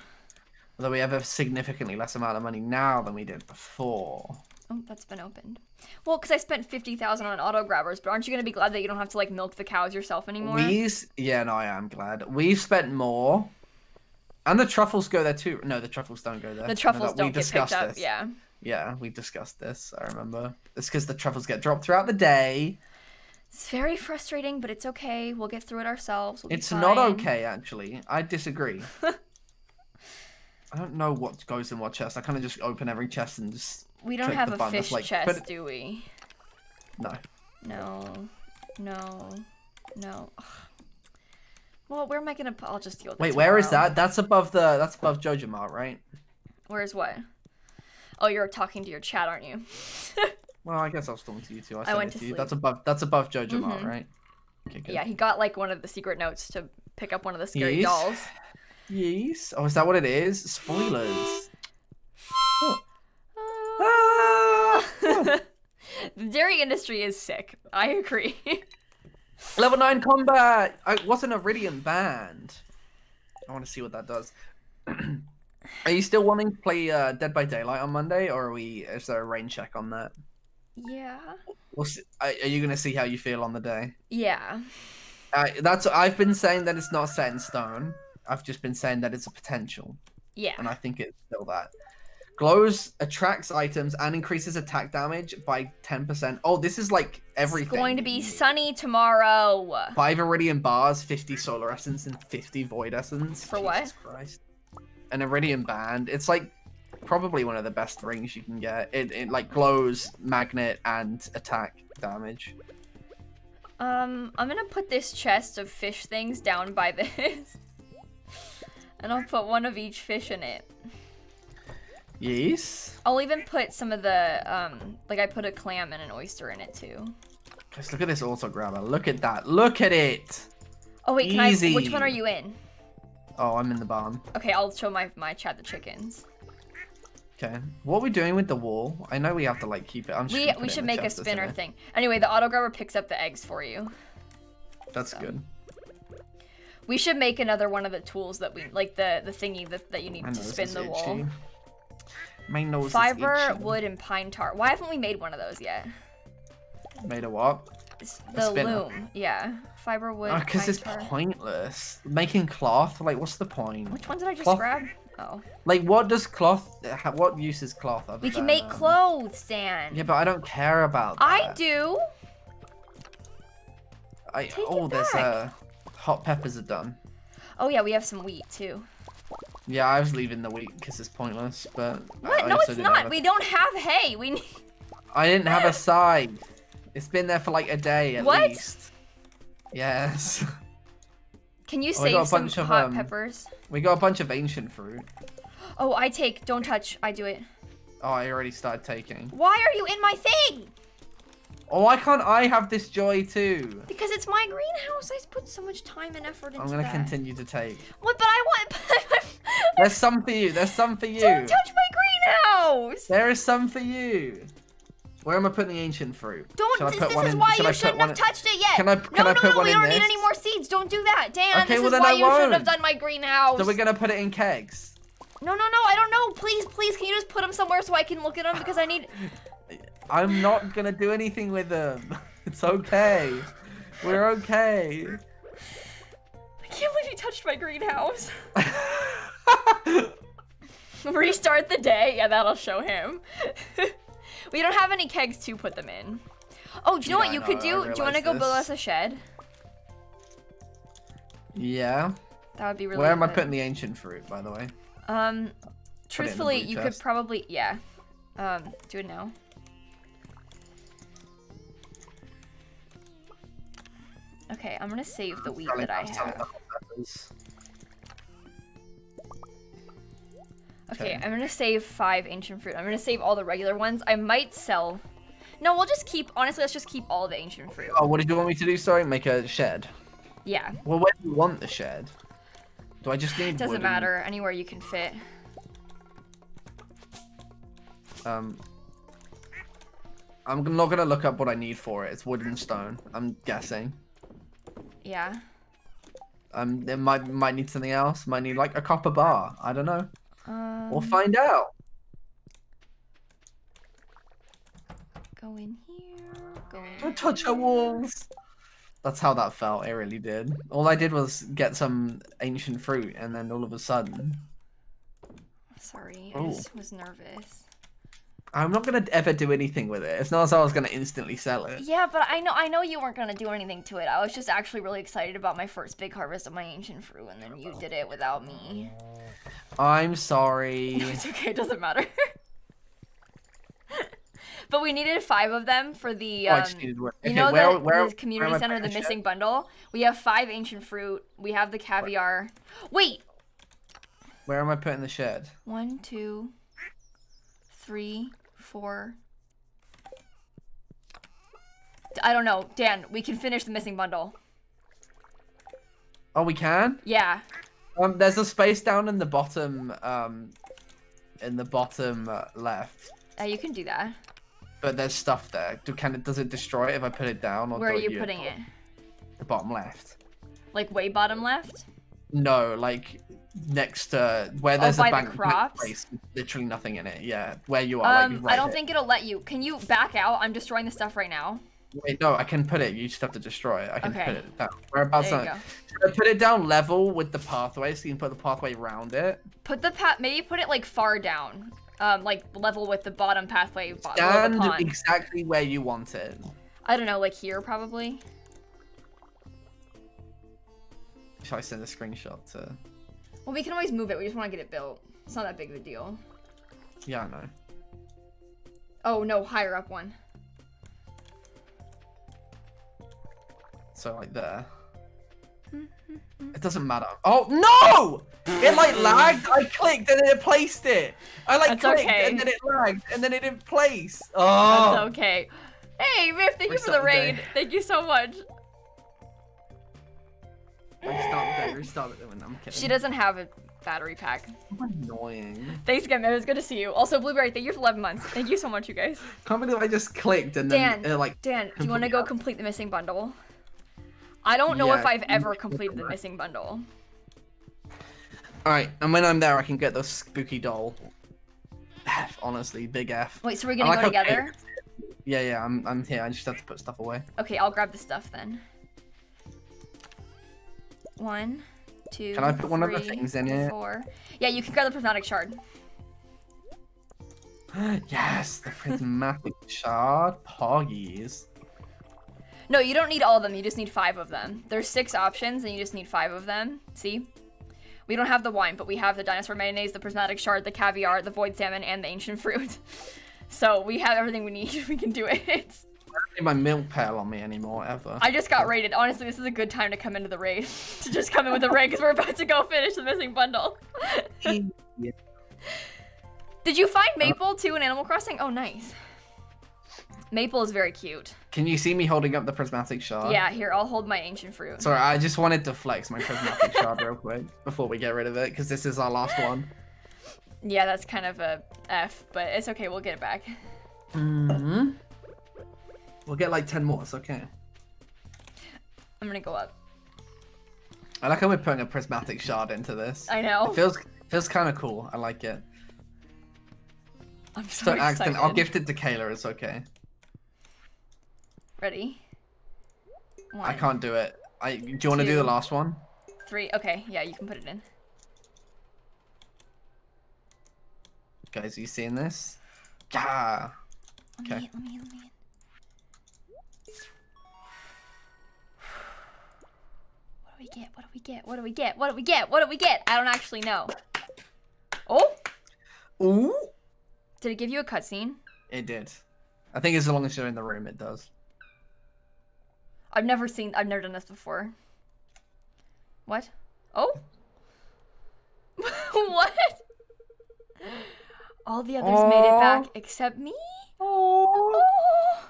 Although we have a significantly less amount of money now than we did before. Oh, that's been opened. Well, because I spent fifty thousand on auto grabbers, but aren't you gonna be glad that you don't have to like milk the cows yourself anymore? We's yeah, no, I am glad. We've spent more. And the truffles go there too. No, the truffles don't go there. the truffles no, don't we get discussed picked up. this. Yeah. Yeah, we discussed this. I remember. It's because the truffles get dropped throughout the day. It's very frustrating, but it's okay. We'll get through it ourselves. We'll It's not okay, actually. I disagree. I don't know what goes in what chest. I kind of just open every chest and just We don't have the a fish like, chest, it- do we? no. No. No. No. Ugh. Well, where am I gonna? I'll just deal with it Wait, where is that? That's above the. That's above JojaMart, right? Where's what? Oh, you're talking to your chat, aren't you? Well, I guess I'll talking to you too. I, sent went to to you. sleep. That's above. That's above JojaMart, Mhm. right? Okay, good. Yeah, he got like one of the secret notes to pick up one of the scary Yes. dolls. Yes. Oh, is that what it is? Spoilers. Ah. the dairy industry is sick. I agree. Level nine combat. I an Iridium band? I want to see what that does. are you still wanting to play uh, Dead by Daylight on Monday, or are we? Is there a rain check on that? Yeah. We'll are, you gonna see how you feel on the day? Yeah. Uh, that's I've been saying that it's not set in stone. I've just been saying that it's a potential, Yeah. and I think it's still that. Glows attracts items and increases attack damage by ten percent. Oh, this is like everything. It's going to be sunny tomorrow. Five Iridium bars, 50 Solar Essence, and 50 Void Essence. For what? Christ. An Iridium Band. It's like probably one of the best rings you can get. It, it like glows magnet and attack damage. Um, I'm gonna put this chest of fish things down by this. and I'll put one of each fish in it. Yes. I'll even put some of the, um, like I put a clam and an oyster in it too. Guys, look at this auto grabber. Look at that. Look at it. Oh wait, can I, which one are you in? Oh, I'm in the barn. Okay, I'll show my, my chat the chickens. Okay. What are we doing with the wall? I know we have to like keep it. I'm just We, we should make a chest that's in spinner thing. Anyway, the auto grabber picks up the eggs for you. That's good. We should make another one of the tools that we, like the, the thingy that, that you need to spin the wall. itchy. My nose is Fiber, wood, and pine tar. Why haven't we made one of those yet? Made a what? It's A the loom. Yeah. Fiber, wood, oh, Because pine it's tar. pointless. Making cloth, like, what's the point? Which one did I just Cloth- grab? Oh. Like, what does cloth? What use is cloth? We can make um, clothes, Dan. Yeah, but I don't care about. I do. I Take oh, there's uh, hot peppers are done. Oh yeah, we have some wheat too. Yeah, I was leaving the wheat because it's pointless, but What? I no, it's didn't a- We don't have hay. We need. I didn't have a side. It's been there for like a day at What? least. Yes. Can you Oh, save a some bunch of, hot um, peppers? we got a bunch of ancient fruit. Oh, I take. Don't touch. I do it. Oh, I already started taking. Why are you in my thing? Oh, why can't I have this joy too? Because it's my greenhouse. I put so much time and effort into I'm gonna that. continue to take. What? But I want. There's some for you. There's some for you. Don't touch my greenhouse. There is some for you. Where am I putting the ancient fruit? Don't. This, put this one is in- why you shouldn't have in- touched it yet. Can I- no, can I no, put no. one we don't need this? any more seeds. Don't do that, Dan. Okay, this well is then why I you should won't. have done my greenhouse. So we're gonna put it in kegs. No, no, no. I don't know. Please, please, can you just put them somewhere so I can look at them? Because I need. I'm not gonna do anything with them. It's okay. We're okay. I can't believe you touched my greenhouse. Restart the day. Yeah, that'll show him. We don't have any kegs to put them in. Oh, do you know Yeah, what you could do? Do you want to go build us a shed? yeah. That would be really. Where am I putting the ancient fruit, by the way? Um, truthfully, you could probably yeah. Um, do it now. Okay, I'm gonna save the wheat that I have. Okay. I'm gonna save five ancient fruit. I'm gonna save all the regular ones. I might sell. No, we'll just keep. Honestly, let's just keep all the ancient fruit. Oh, what did you want me to do? Sorry, make a shed. Yeah, Well, where do you want the shed? Do I just need? doesn't wooden- matter. Anywhere you can fit. Um, I'm not gonna look up what I need for it. It's wood and stone. I'm guessing. Yeah. Um, it might might need something else. Might need like a copper bar. I don't know. Um, We'll find out. Go in here. Go in. Don't touch our walls. That's how that felt. It really did. All I did was get some ancient fruit, and then all of a sudden, Sorry, I Oh. just was nervous. I'm not gonna ever do anything with it. It's not as though I was gonna instantly sell it. Yeah, but I know I know you weren't gonna do anything to it. I was just actually really excited about my first big harvest of my ancient fruit, and then you did it without me. I'm sorry. It's okay, it doesn't matter. but we needed five of them for the Oh, um, needed wood. you know where- the, where- the community center, the missing bundle. We have five ancient fruit. We have the caviar. Wait, Where am I putting the shed? one, two, three, four. I don't know, Dan. We can finish the missing bundle. Oh, we can. Yeah. Um, there's a space down in the bottom, um, in the bottom uh, left. Uh, you can do that. But there's stuff there. Do can it? Does it destroy it if I put it down? Or Where are you putting it? The bottom left. Like way bottom left? No, like next to where Oh, there's by a the bank crops? place. Literally nothing in it. Yeah, where you are. Um, like, right I don't here. think it'll let you. Can you back out? I'm destroying the stuff right now. Wait, no, I can put it. You just have to destroy it. I can Okay. put it down. Whereabouts? There you go. Should I put it down level with the pathway so you can put the pathway around it? Put the path. Maybe put it like far down. Um, like level with the bottom pathway. the Stand exactly where you want it. I don't know, like here probably. Should I send a screenshot to? Well, we can always move it. We just want to get it built. It's not that big of a deal. Yeah, I know. Oh no, higher up one. So like there. It doesn't matter. Oh no! It like lagged. I clicked and then it placed it. I like That's clicked okay. and then it lagged and then it didn't place. Oh! That's okay. Hey, Viv, thank you for the the raid. Thank you so much. The day. Restart it. I'm kidding. She doesn't have a battery pack. Annoying. Thanks again, man. It was good to see you. Also, Blueberry, thank you for 11 months. Thank you so much, you guys. Can't believe I just clicked and then Dan, it like. Dan, do you want to go complete the missing bundle? I don't know if I've ever completed the missing bundle. All right, and when I'm there, I can get the spooky doll. F, honestly, big F. Wait, so we're gonna like go together? Yeah, yeah, I'm, I'm here. I just have to put stuff away. Okay, I'll grab the stuff then. One, two, Can I put one of the things in it? Four. Yeah, you can grab the prismatic shard. yes, the prismatic shard poggies. No, you don't need all of them. You just need five of them. There's six options, and you just need five of them. See? We don't have the wine, but we have the dinosaur mayonnaise, the prismatic shard, the caviar, the void salmon, and the ancient fruit. So we have everything we need. we can do it. I don't need my milk pail on me anymore, ever. I just got raided. Honestly, this is a good time to come into the raid. to just come in with a raid because we're about to go finish the missing bundle. Yeah. Did you find Maple too in Animal Crossing? Oh, nice. Maple is very cute. Can you see me holding up the prismatic shard? Yeah, here, I'll hold my ancient fruit. Sorry, I just wanted to flex my prismatic shard real quick before we get rid of it, because this is our last one. Yeah, that's kind of a F, but it's okay. We'll get it back. hmm We'll get like 10 more, it's okay. I'm gonna go up. I like how we're putting a prismatic shard into this. I know. It feels feels kind of cool. I like it. I'm so So excited. I'll gift it to Kayla. It's okay. Ready? One, I can't do it. I do you want to do the last one? Three. Okay, yeah, you can put it in. Guys, are you seeing this? Yeah. Let Okay. me, let me, let me. Do we get? What do we get? What do we get? What do we get? What do we get? I don't actually know. Oh, Ooh. did it give you a cutscene? It did. I think as long as you're in the room, it does. I've never seen. I've never done this before. What? Oh. what? All the others made it back except me. Oh, Oh.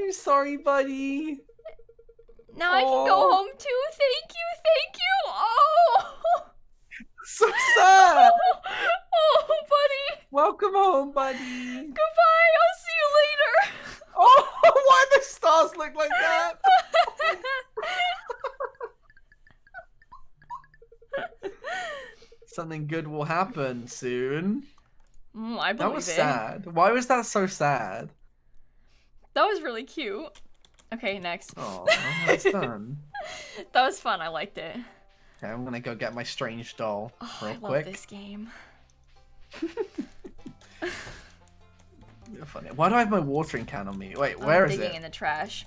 I'm sorry, buddy. Now I can go home too. Thank you. Thank you. Oh. So sad. oh, buddy. Welcome home, buddy. Goodbye. I'll see you later. Oh, why the stars look like that? Something good will happen soon. Mm, I believe That was it. sad. Why was that so sad? That was really cute. Okay, next. Oh, that's done. That was fun. I liked it. Okay, I'm gonna go get my strange doll Oh, real I love quick. this game. You're funny. Why do I have my watering can on me? Wait, I'm where is digging it? in the trash.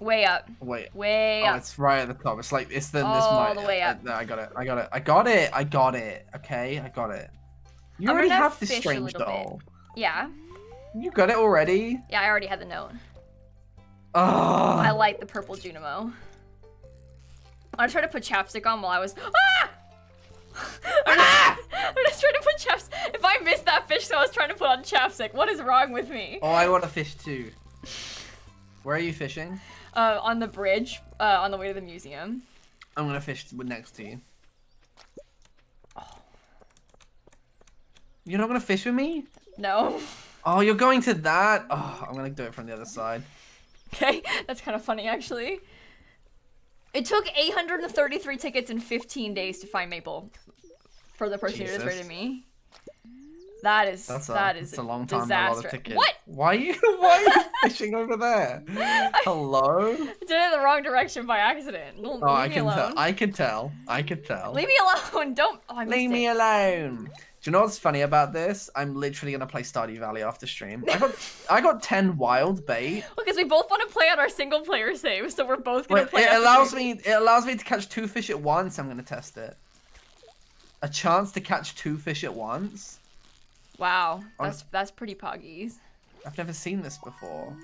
Way up. Wait. Way Oh, up. it's right at the top. It's like it's the this All my the way up. uh, I got it. I got it. I got it. I got it. Okay, I got it. You I'm already have this strange little bit. doll. Yeah. You got it already. Yeah, I already had the note. Oh, I like the purple Junimo. I tried to put chapstick on while I was. Ah! I'm just, I'm just trying to put chapstick. If I missed that fish, so I was trying to put on chapstick. What is wrong with me? oh, I want to fish too. Where are you fishing? Uh, on the bridge, uh, on the way to the museum. I'm gonna fish with next to you. You're not gonna fish with me? No. Oh, you're going to that? Oh, I'm gonna do it from the other side. Okay, that's kind of funny actually. It took 833 tickets in 15 days to find Maple for the person who just Jesus. rated me. That is That's a, that is a long time, disaster. a lot of tickets. What? Why are you why are you fishing over there? Hello? I did it in the wrong direction by accident. L- Oh, I can tell. I can tell. I can tell. Leave me alone. Don't. Oh, Leave it. me alone. Do you know what's funny about this? I'm literally gonna play Stardew Valley after stream. I got I got ten wild bait. Because we both want to play on our single player save, so we're both gonna Wait, play. it allows me it allows me to catch two fish at once. I'm gonna test it. A chance to catch two fish at once. Wow, that's that's pretty poggies. I've never seen this before.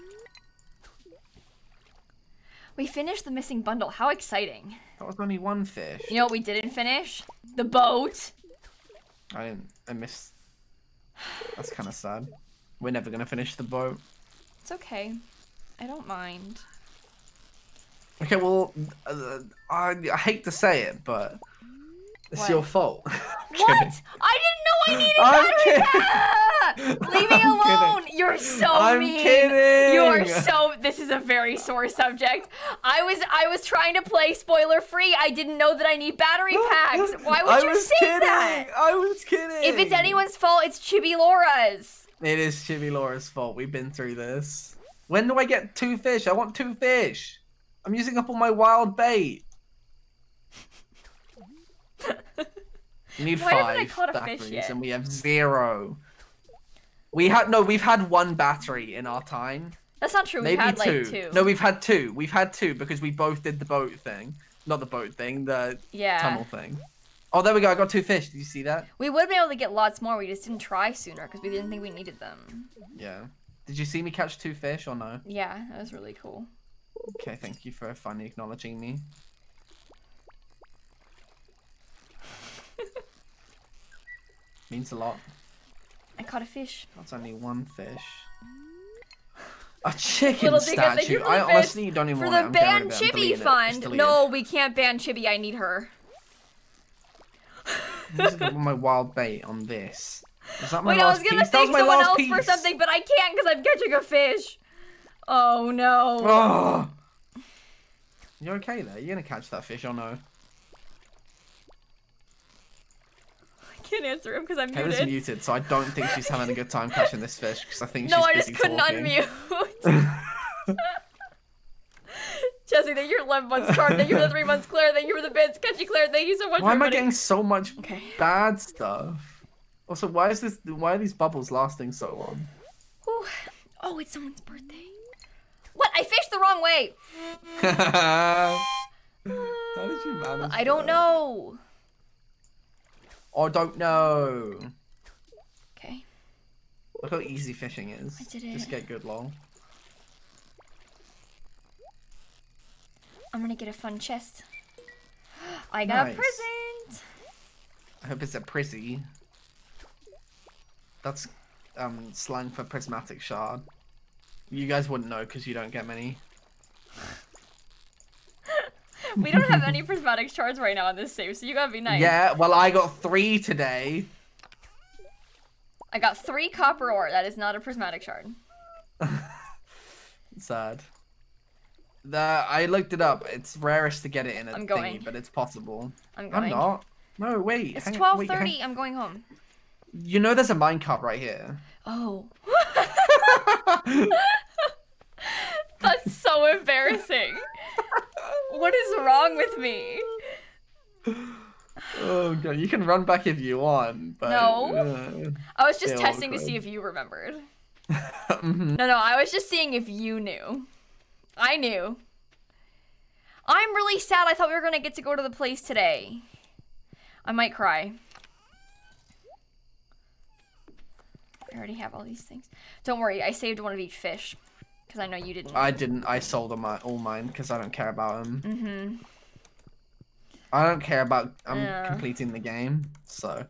We finished the missing bundle. How exciting. That was only one fish. You know what we didn't finish? The boat. I didn't. I missed. That's kind of sad. We're never gonna finish the boat. It's okay. I don't mind. Okay, well, uh, I, I hate to say it, but it's What? your fault. What? I didn't know I needed battery pack! Leave me I'm kidding. alone! You're so I'm mean. kidding. You're so this is a very sore subject. I was I was trying to play spoiler free. I didn't know that I need battery packs. Why would I you was say kidding. that? I was kidding. If it's anyone's fault, it's Chibi Laura's. It is Chibi Laura's fault. We've been through this. When do I get two fish? I want two fish. I'm using up all my wild bait. We need Why five caught a fish batteries, and we have zero. We had no. We've had one battery in our time. That's not true. Maybe had two. like two. No, we've had two. We've had two because we both did the boat thing. Not the boat thing. The yeah. tunnel thing. Oh, there we go. I got two fish. Did you see that? We would have been able to get lots more. We just didn't try sooner because we didn't think we needed them. Yeah. Did you see me catch two fish or no? Yeah, that was really cool. Okay, thank you for finally acknowledging me. Means a lot. I caught a fish. That's only one fish. A chicken Little Digga, thank you statue. for I the honestly don't even For want the it. I'm getting rid ban Chibi deleting it. Just fund. No, we can't ban Chibi. I need her. My wild bait on this. Is that my Wait, I was gonna piece? Thank someone else piece. for something, but I can't because I'm catching a fish. Oh no. Oh. You okay there? You're gonna catch that fish or no? I can't answer him because I'm muted. muted, so I don't think she's having a good time catching this fish because I think No, she's I busy just couldn't talking. unmute. Jesse, thank you for 11 months, Card. Thank you for the 3 months, Claire. Thank you for the bits. Catchy Claire, thank you so much Why am I getting so much Okay. bad stuff? Also, why is this? Why are these bubbles lasting so long? Ooh. Oh, it's someone's birthday. What? I fished the wrong way. How did you uh, manage? I don't that? know. Oh, don't know. Okay. Look how easy fishing is. I did it. Just get good long. I'm gonna get a fun chest. I got a Nice. present. I hope it's a prizzy. That's um slang for prismatic shard. You guys wouldn't know because you don't get many. We don't have any prismatic shards right now on this save, so you gotta be nice. Yeah, well, I got three today. I got three copper ore. That is not a prismatic shard. Sad. The I looked it up. It's rarest to get it in a I'm going. thingy, but it's possible. I'm going. I'm not. No, wait. It's hang- twelve wait, hang- thirty. I'm going home. You know there's a minecart right here. Oh. That's so embarrassing. What is wrong with me? Oh god, you can run back if you want, but No. I was just testing to see if you remembered. uh, mhm. No, no, I was just seeing if you knew. I knew. I'm really sad. I thought we were gonna get to go to the place today. I might cry. I already have all these things. Don't worry, I saved one of each fish. Because I know you didn't. I didn't. I sold them my, all mine because I don't care about them. Mm-hmm. I don't care about um Yeah. completing the game, so.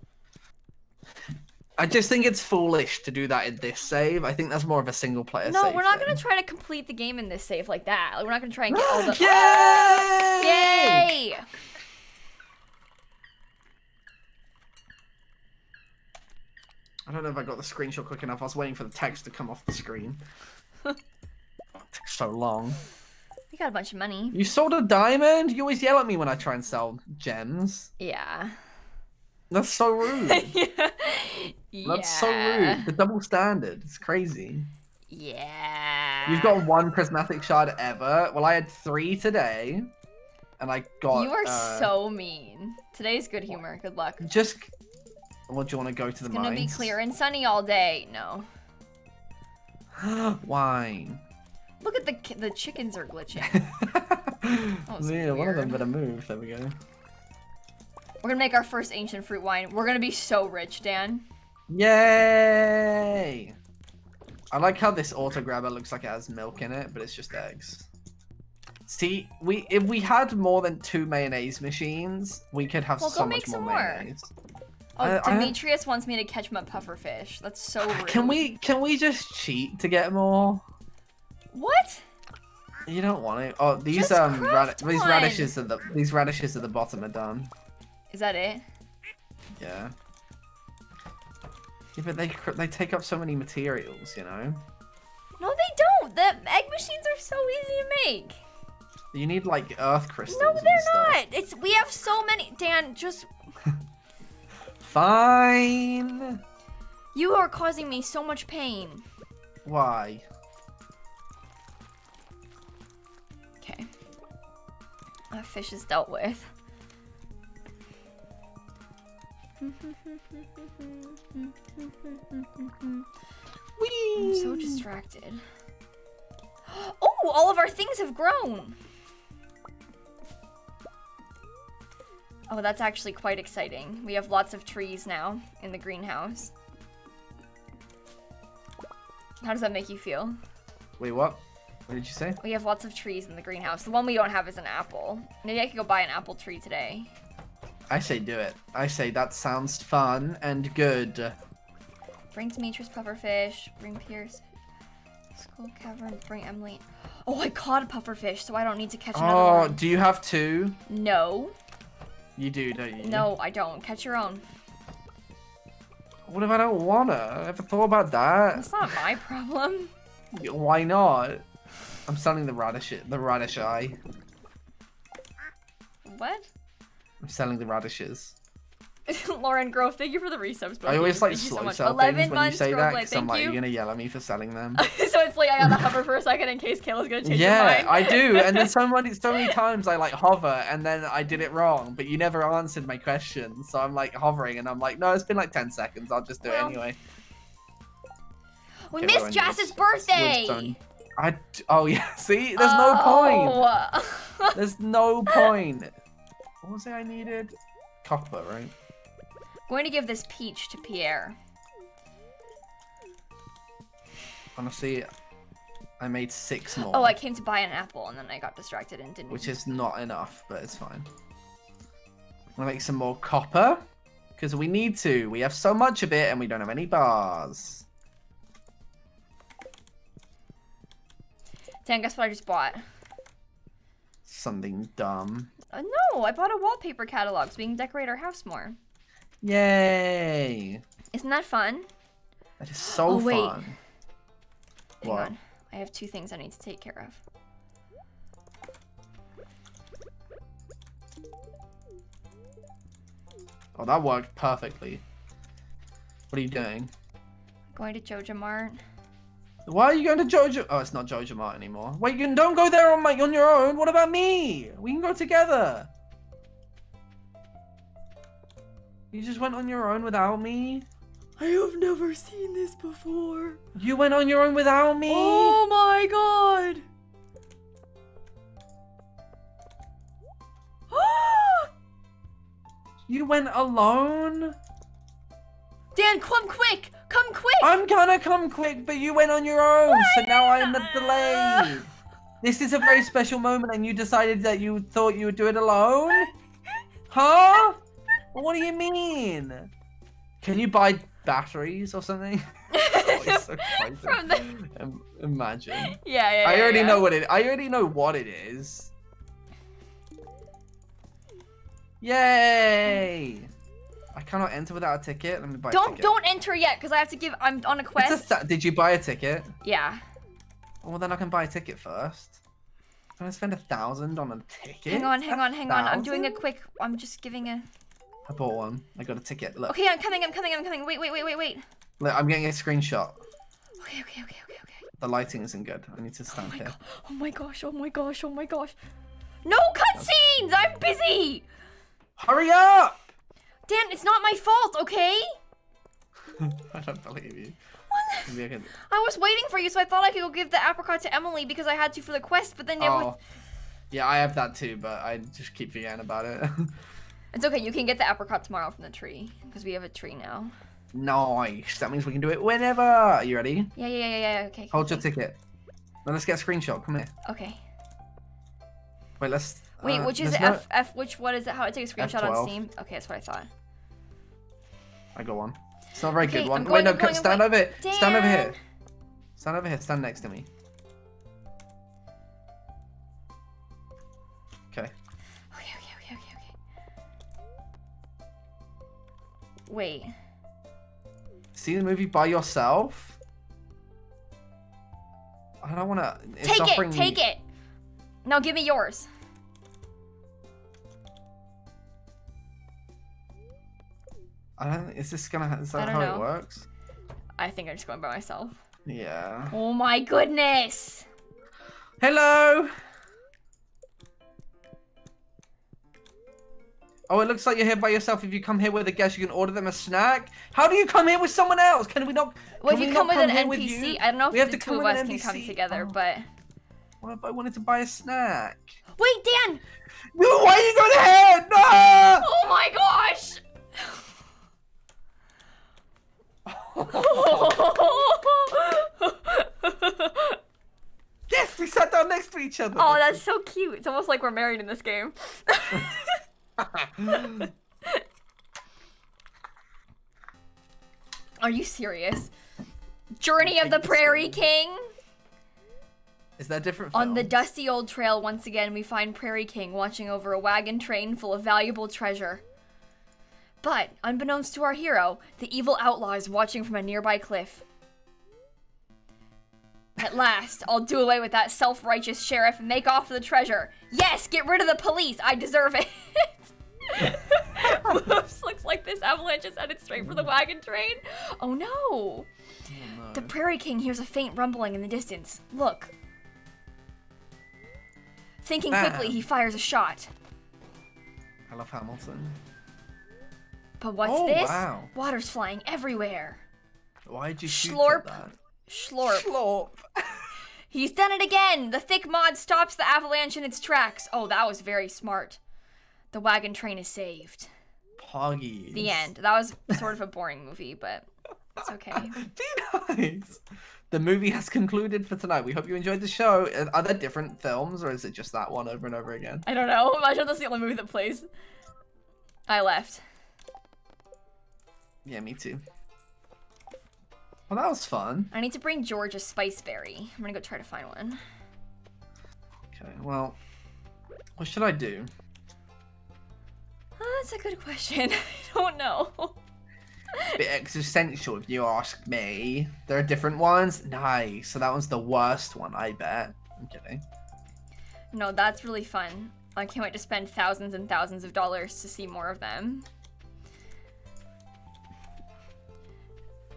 I just think it's foolish to do that in this save. I think that's more of a single player No, we're not gonna try to complete the game in this save like that. Like, we're not gonna try and get all the. Yay! Yay! I don't know if I got the screenshot quick enough. I was waiting for the text to come off the screen. took so long. We got a bunch of money. You sold a diamond? You always yell at me when I try and sell gems. Yeah. That's so rude. yeah. That's so rude. The double standard. It's crazy. Yeah. You've got one prismatic shard ever. Well, I had three today, and I got. You are uh, so mean. Today's good humor. Good luck. Just. Well, do you want to go to the mines? It's gonna be clear and sunny all day. No. Wine. Look at the the chickens are glitching. yeah, one of them weird. better move. There we go. We're gonna make our first ancient fruit wine. We're gonna be so rich, Dan. Yay! I like how this auto grabber looks like it has milk in it, but it's just eggs. See, we if we had more than two mayonnaise machines, we could have Well, go so make much more some more. mayonnaise. Oh, I- I- Demetrius wants me to catch my pufferfish. That's so rude. Can we can we just cheat to get more? What? You don't want to. Oh, these Just um rad- craft these radishes at the these radishes at the bottom are done. Is that it? Yeah. Yeah, but they cr- they take up so many materials, you know. No, they don't. The egg machines are so easy to make. You need like earth crystals. No, they're not. It's we have so many. Dan, just Fine. you are causing me so much pain. Why? Okay. That fish is dealt with. I'm so distracted. Oh, all of our things have grown. Oh, that's actually quite exciting. We have lots of trees now in the greenhouse. How does that make you feel? Wait, what? What did you say? We have lots of trees in the greenhouse. The one we don't have is an apple. Maybe I could go buy an apple tree today. I say do it. I say that sounds fun and good. Bring Demetrius pufferfish. Bring Pierce. School cavern. Bring Emily. Oh, I caught a pufferfish, so I don't need to catch another Oh, one. do you have two? No. You do, don't you? No, I don't. Catch your own. What if I don't wanna? I Ever thought about that? That's not my problem. Why not? I'm selling the radish. The radish eye. What? I'm selling the radishes. Lauren Grove, thank you for the resubs. But I always like you so much. sell 11 things when you say that, because I'm like, you. you're gonna yell at me for selling them. so it's like I gotta hover for a second in case Kayla's gonna change her yeah, mind. I do. And then so many, so many times I like hover, and then I did it wrong, but you never answered my question. So I'm like hovering, and I'm like, no, it's been like 10 seconds. I'll just do Well, it anyway. we Okay, missed Woods- birthday. I. Oh yeah. See, there's no point. Oh. There's no point. What was it I needed? Copper, right? going to give this peach to Pierre. Honestly, I made six more. Oh, I came to buy an apple and then I got distracted and didn't. which is not enough, but it's fine. I'm gonna make some more copper because we need to. We have so much of it, and we don't have any bars. Dan, guess what I just bought? Something dumb. Uh, no, I bought a wallpaper catalog so we can decorate our house more. Yay! Isn't that fun? That is so Oh, wait. fun. Hang What? on. I have two things I need to take care of. Oh, that worked perfectly. What are you doing? Going to JojaMart. Why are you going to Jojo? Oh, it's not Jojo Mart anymore. Wait, you don't go there on my on your own. What about me? We can go together. You just went on your own without me. I have never seen this before. You went on your own without me. Oh my god! You went alone? Dan, come quick! Come quick! I'm gonna come quick, but you went on your own, so now I'm delayed. This is a very special moment, and you decided that you thought you would do it alone? Huh? What do you mean? Can you buy batteries or something? Oh, so. From the... Im- Imagine. Yeah, yeah, I already yeah. know what it. I already know what it is. Yay! I cannot enter without a ticket. Let me buy Don't ticket. don't enter yet, because I have to give. I'm on a It's a quest. Did you buy a ticket? yeah. Well, then I can buy a ticket first. Can I spend a thousand on a ticket? Hang on, hang on, hang on. I'm doing a quick. I'm just giving a. I bought one. I got a ticket. Look, Okay, I'm coming. I'm coming. I'm coming. Wait, wait, wait, wait, wait. look I'm getting a screenshot. Okay, okay, okay, okay, okay. The lighting isn't good. I need to Oh stand my here. god. Oh my gosh. Oh my gosh. Oh my gosh. No cutscenes. I'm busy. Hurry up! Dan, it's not my fault. Okay. I don't believe you. Maybe I can... I was waiting for you, so I thought I could go give the apricot to Emily because I had to for the quest, but then was... Oh, yeah, I have that too, but I just keep forgetting about it. It's okay, you can get the apricot tomorrow from the tree, because we have a tree now. nice. That means we can do it whenever. Are you ready? Yeah, yeah, yeah, yeah, okay. Hold your ticket. Now let's get a screenshot. Come here. Okay. Wait, let's. Wait, uh, which is it? F F? Which what is it? How I take a screenshot on F12. Steam? Okay, that's what I thought. I got one. It's not a very Okay, good one. I'm Wait, no, going, stand over here. Stand over here. Stand over here. Stand next to me. Okay. Okay, okay, okay, okay, okay. Wait. See the movie by yourself? I don't want to. Take it! Take it! No, give me yours. I don't. Is this gonna? Is that how know. it works? I think I'm just going by myself. Yeah. Oh my goodness! Hello. Oh, it looks like you're here by yourself. If you come here with a guest, you can order them a snack. How do you come here with someone else? Can we not? Well, if you we come with an NPC, you? I don't know if We have the to two of us can come together, Oh. but. What if I wanted to buy a snack? Wait, Dan! No, why are you going ahead? No! Oh my gosh! yes, we sat down next to each other. oh, that's so cute. It's almost like we're married in this game. Are you serious? Journey of the Prairie King? Is that different? On the dusty old trail, once again, we find Prairie King watching over a wagon train full of valuable treasure. But, unbeknownst to our hero, the evil outlaw is watching from a nearby cliff. At last, I'll do away with that self righteous sheriff and make off with the treasure. Yes, get rid of the police! I deserve it! Whoops, looks like this avalanche is headed straight for the wagon train. Oh no! Oh, no. The Prairie King hears a faint rumbling in the distance. Look. Thinking quickly, Bam. he fires a shot. I love Hamilton. But what's Oh, this? wow. Water's flying everywhere. Why did you shoot at Schlorp. that? Schlorp. Schlorp. He's done it again! The thick mod stops the avalanche in its tracks. Oh, that was very smart. The wagon train is saved. Poggies. The end. That was sort of a boring movie, but it's okay. Be nice. The movie has concluded for tonight. We hope you enjoyed the show. Are there different films, or is it just that one over and over again? I don't know. Imagine that's the only movie that plays. I left. Yeah, me too. Well, that was fun. I need to bring George a spice berry. I'm gonna go try to find one. Okay, well, what should I do? Oh, that's a good question. I don't know. Bit existential, if you ask me. There are different ones. Nice. So that one's the worst one, I bet. I'm kidding. No, that's really fun. I can't wait to spend thousands and thousands of dollars to see more of them.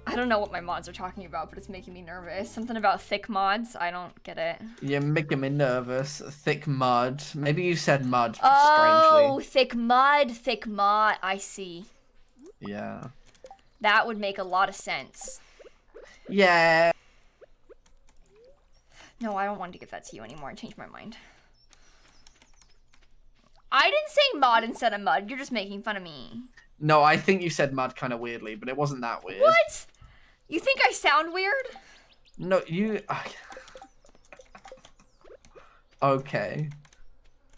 I don't know what my mods are talking about, but it's making me nervous. Something about thick mods. I don't get it. You're making me nervous. Thick mud. Maybe you said mud Oh, strangely. thick mud, thick mod. I see. Yeah. That would make a lot of sense. Yeah. No, I don't want to give that to you anymore. I changed my mind. I didn't say mod instead of mud. You're just making fun of me. No, I think you said mud kind of weirdly, but it wasn't that weird. What? You think I sound weird? No, you. okay.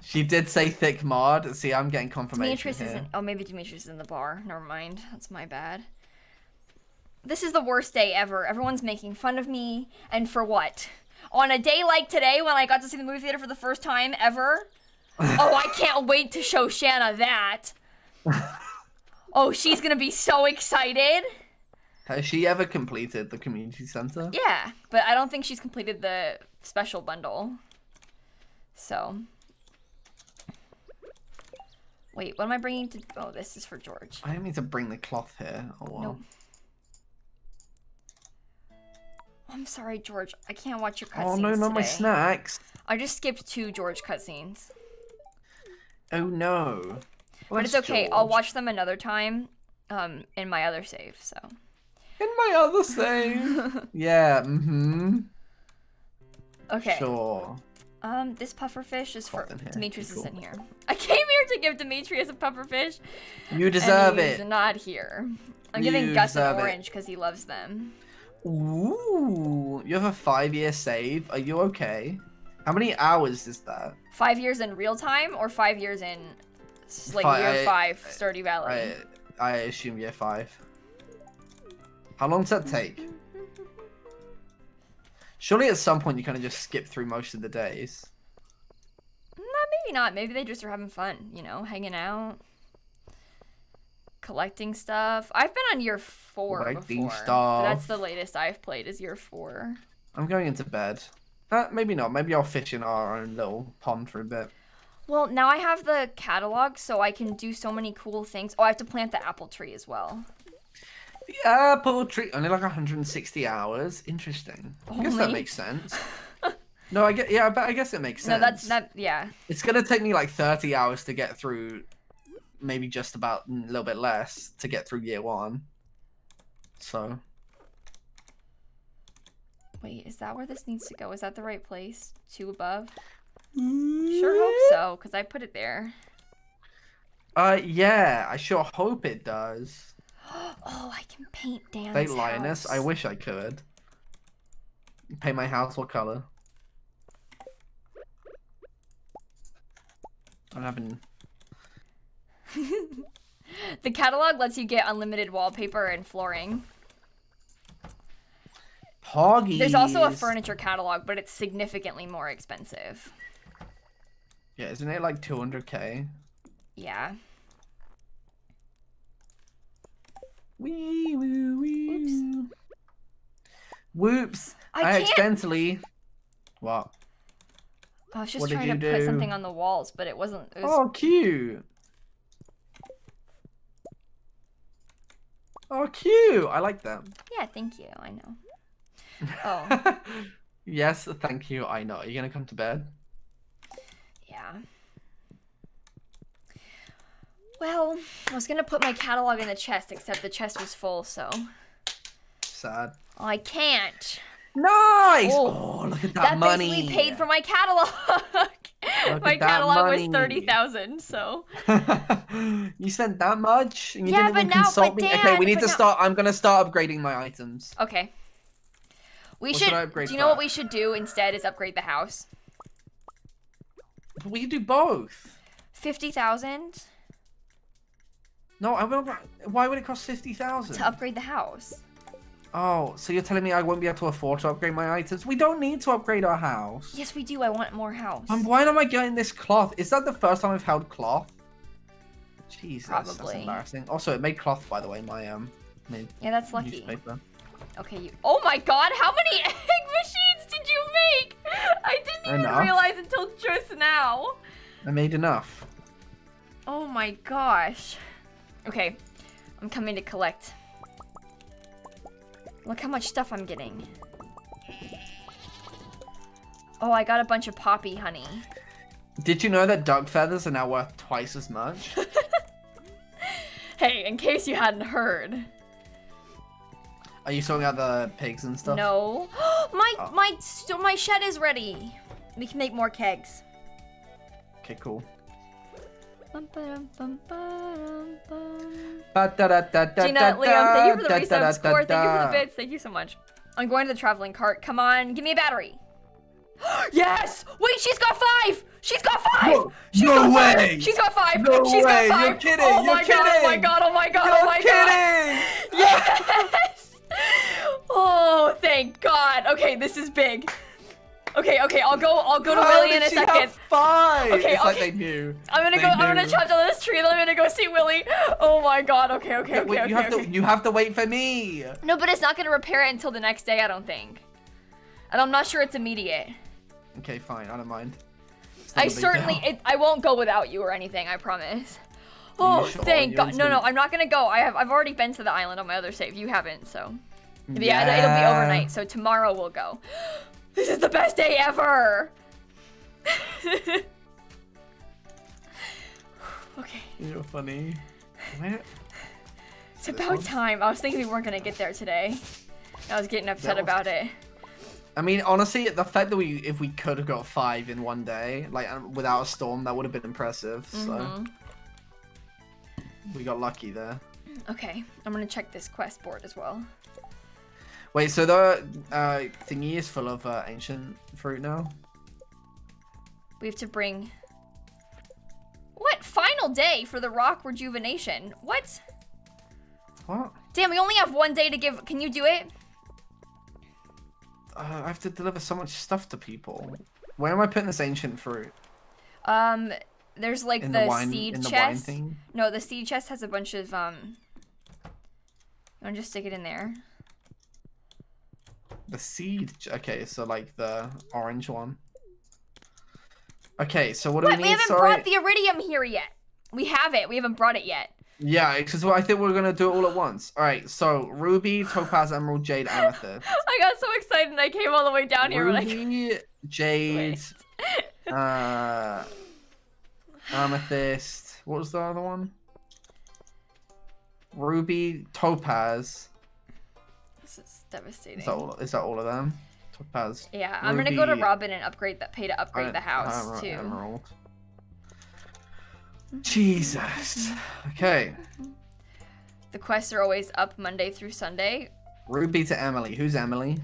She did say thick mod. See, I'm getting confirmation Demetrius here. isn't. Oh, maybe Demetrius is in the bar. Never mind. That's my bad. This is the worst day ever. Everyone's making fun of me. And for what? On a day like today, when I got to see the movie theater for the first time ever? oh, I can't wait to show Shanna that. oh, she's gonna be so excited. Has she ever completed the community center? Yeah, but I don't think she's completed the special bundle. So. Wait, what am I bringing to. Oh, this is for George. I didn't mean to bring the cloth here. Oh well. No. I'm sorry, George. I can't watch your cutscenes. Oh no, not my snacks. I just skipped two George cutscenes. Oh no. but it's okay. I'll watch them another time um, in my other save, so. In my other save. yeah. Mm-hmm. Okay. Sure. Um, this pufferfish is for Cloth in here. Demetrius Cool. isn't here. I came here to give Demetrius a pufferfish. You deserve and he's it. not here. I'm giving Gus an orange because he loves them. Ooh. You have a five-year save. Are you okay? How many hours is that? Five years in real time or five years in like Fi- year five, Stardew Valley? I I assume year five. How long does that take? Surely at some point you kind of just skip through most of the days. Nah, maybe not. Maybe they just are having fun, you know, hanging out, collecting stuff. I've been on year four Collecting before. but That's the latest I've played is year four. I'm going into bed. Uh, maybe not. Maybe I'll fish in our own little pond for a bit. Well, now I have the catalog, so I can do so many cool things. Oh, I have to plant the apple tree as well. The apple tree only like 160 hours. Interesting. I guess that makes sense. no, I get yeah, but I guess it makes sense. No, that's that. Yeah. It's gonna take me like 30 hours to get through, maybe just about a little bit less to get through year one. So Wait, is that where this needs to go? Is that the right place? Two above? Mm. Sure hope so, because I put it there. Uh, yeah, I sure hope it does. Oh, I can paint Dan's Fate Lioness, I wish I could. Paint my house what color? I'm having. The catalog lets you get unlimited wallpaper and flooring. Poggies. There's also a furniture catalog, but it's significantly more expensive. Yeah, isn't it like 200k? Yeah. Wee woo wee. Whoops. woo. Whoops! I I, accidentally. What? I was just What trying to you put something on the walls, but it wasn't. It was, Oh, cute. Oh, cute. I like them. Yeah, thank you. I know. Oh. yes, thank you. I know. Are you gonna come to bed? Yeah. Well, I was gonna put my catalog in the chest, except the chest was full, so Sad. I can't. Nice. Oh, Oh, look at that, That money. basically paid for my catalog. my at that catalog was thirty thousand, so you spent that much, and you Yeah, didn't but even now- consult me. Dan, okay, we need to now- start. I'm gonna start upgrading my items. okay. We should. should do you know what we should do instead? Is upgrade the house. We can do both. Fifty thousand No, I will. Why would it cost fifty thousand? to upgrade the house. Oh, so you're telling me I won't be able to afford to upgrade my items? We don't need to upgrade our house. Yes, we do. I want more house. And why am I getting this cloth? Is that the first time I've held cloth? Jesus, that's Probably. embarrassing. Also, it made cloth, by the way. My um, made Yeah, that's lucky. newspaper. Okay, you. Oh my god, how many egg machines did you make? I didn't even Enough. realize until just now. I made enough. Oh my gosh. Okay, I'm coming to collect. Look how much stuff I'm getting. Oh, I got a bunch of poppy honey. Did you know that duck feathers are now worth twice as much? Hey, in case you hadn't heard. Are you sorting out the pigs and stuff? No. my Oh. my st- my shed is ready. We can make more kegs. Okay, cool. Gina, Liam, thank you for the resub score. Thank you for the bits. Thank you so much. I'm going to the traveling cart. Come on, give me a battery. yes! Wait, she's got five! She's got five! Whoa, She's no got five! way! She's got five! No She's way, got 5 you're kidding, Oh you're my god, oh my god, oh my god, oh You're oh my god! kidding! Yes! Oh, thank god. Okay, this is big. Okay, okay, I'll go I'll go to How Willy in a she second. Have five. Okay, it's like okay. they knew. I'm gonna They go I'm gonna knew. chop down this tree, then I'm gonna go see Willy. Oh my god, okay, okay, Yeah, okay, wait, okay, you have okay. to. You have to wait for me. No, but it's not gonna repair it until the next day, I don't think. And I'm not sure it's immediate. Okay, fine. I don't mind. It's not I a big certainly, it, I won't go without you or anything. I promise. Oh, sure? thank You God! No, no, I'm not gonna go. I have, I've already been to the island on my other save. You haven't, so yeah, it'll- it'll be overnight. So tomorrow we'll go. This is the best day ever. okay, You're funny. It's about time. I was thinking we weren't gonna get there today. I was getting upset was- about it. I mean, honestly, the fact that we, if we could have got five in one day, like um, without a storm, that would have been impressive. So Mhm. we got lucky there. Okay, I'm gonna check this quest board as well. Wait, so the uh, thingy is full of uh, ancient fruit now. We have to bring. What? Final day for the rock rejuvenation. What? What? Damn, we only have one day to give. Can you do it? Uh, I have to deliver so much stuff to people. Where am I putting this ancient fruit? Um, there's like In the, the, wine seed the chest. thing? No, the seed chest has a bunch of um. You want to just stick it in there? The seed. Okay, so like the orange one. Okay, so what do What? we We haven't Sorry. brought the iridium here yet. We have it. We haven't brought it yet. Yeah, because I think we're gonna do it all at once. All right, so ruby, topaz, emerald, jade, amethyst. I got so excited and I came all the way down here ruby, jade, uh, amethyst. What was the other one? Ruby, topaz. Devastating. Is that all? Is that all of them? Topaz. Yeah, I'm gonna go to Robin and upgrade that. Pay to upgrade the house emer- too. Emerald. Jesus. Okay. The quests are always up Monday through Sunday. Ruby to Emily. Who's Emily?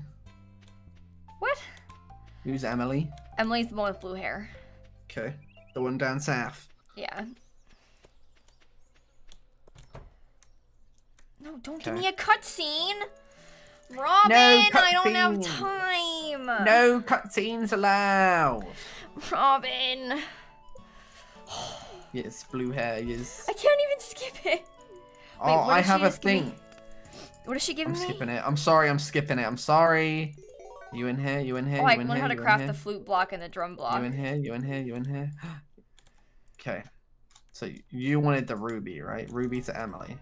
What? Who's Emily? Emily's the one with blue hair. Okay. The one down south. Yeah. No, don't give me a cutscene. Robin, I don't have time. No cutscenes allowed. Robin. Yes, blue hair. Yes. I can't even skip it. oh, what I have a give me? thing. What is she giving I'm me? skipping it. I'm sorry. I'm skipping it. I'm sorry. You in here? You in here? Oh, I you in learned how to craft the flute block and the drum block. You in here? You in here? You in here? okay. So you wanted the ruby, right? Ruby to Emily.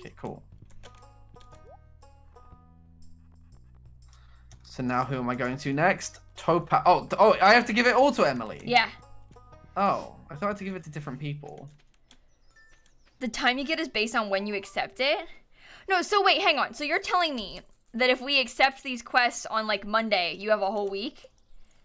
Okay, cool. So now who am I going to next? Topaz. Oh, oh, I have to give it all to Emily. Yeah. Oh, I thought I had to give it to different people. The time you get is based on when you accept it. No, so wait, hang on. So you're telling me that if we accept these quests on like Monday, you have a whole week?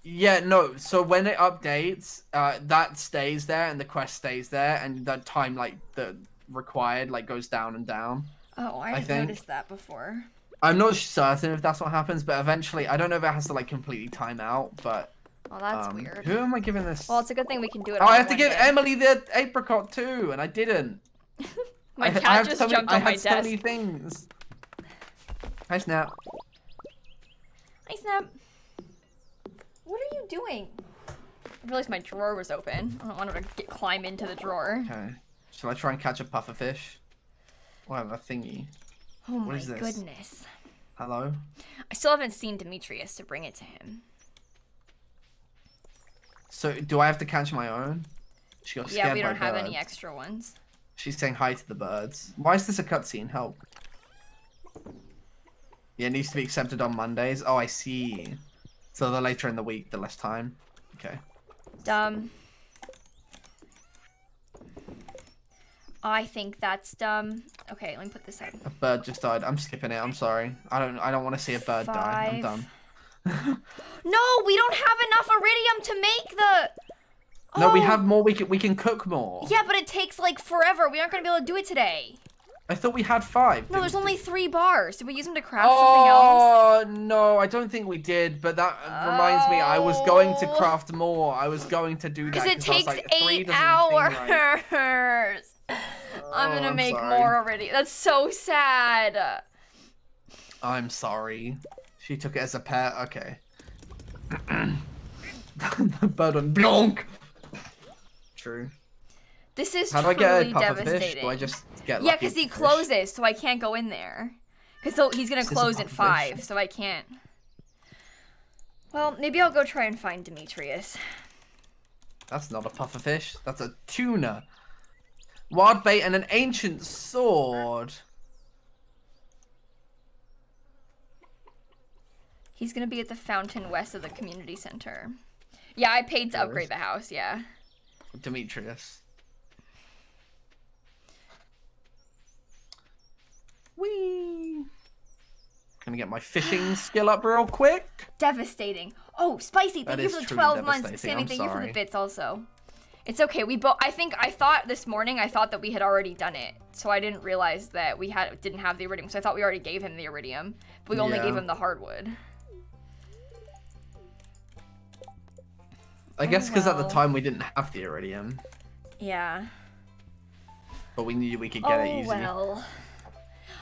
Yeah, no. So when it updates, uh, that stays there and the quest stays there, and the time like the required like goes down and down. Oh, I I think- that before. I'm not certain if that's what happens, but eventually, I don't know if it has to like completely time out. But Well, that's um, weird. Who am I giving this? Well, it's a good thing we can do it. oh, I have to give day. Emily the apricot too, and I didn't. My I, cat I have just so many, jumped I on my had so many things. Hi, Snap. Hi, Snap. What are you doing? I realized my drawer was open. I don't want to get, climb into the drawer. Okay. Shall I try and catch a puffer fish? Oh, I have a thingy. Oh my is this? goodness. Hello. I still haven't seen Demetrius to bring it to him. So do I have to catch my own? She got Yeah, we don't have any extra ones. She's saying hi to the birds. Why is this a cutscene? Help. Yeah, it needs to be accepted on Mondays. Oh, I see. So the later in the week, the less time. Okay. Dumb. I think that's dumb. Okay, let me put this out. A bird just died. I'm skipping it. I'm sorry. I don't. I don't want to see a bird die. I'm done. No, we don't have enough iridium to make the. No, we Oh, have more. We can. We can cook more. Yeah, but it takes like forever. We aren't gonna be able to do it today. I thought we had five. No, there's we? only three bars. Did we use them to craft something oh, else? Oh no, I don't think we did. But that reminds me, I was going to Oh. craft more. I was going to do that Because it takes like, eight hours. right. I'm Oh, gonna I'm make sorry. more already. That's so sad. I'm sorry. She took it as a pet. Okay. the bird went blonk. True. This is How do I get a puffer devastating. fish? Do I just get Yeah, because he fish? closes, so I can't go in there. Because he's gonna This close at puffer fish. five, so I can't. Well, maybe I'll go try and find Demetrius. That's not a puffer fish. That's a tuna. Wild bait and an ancient sword. He's gonna be at the fountain west of the community center. Yeah, I paid to upgrade the house. Yeah. Demetrius. Whee! Gonna get my fishing skill up real quick. Devastating. Oh, spicy! Thank That you for the 12 months. Sammy, thank you for the bits also. It's okay. We both. I think I thought this morning. I thought that we had already done it, so I didn't realize that we had didn't have the iridium. So I thought we already gave him the iridium, but we only Yeah. gave him the hardwood. I guess oh, because at the time we didn't have the iridium, Yeah. but we knew we could get oh it easy. well.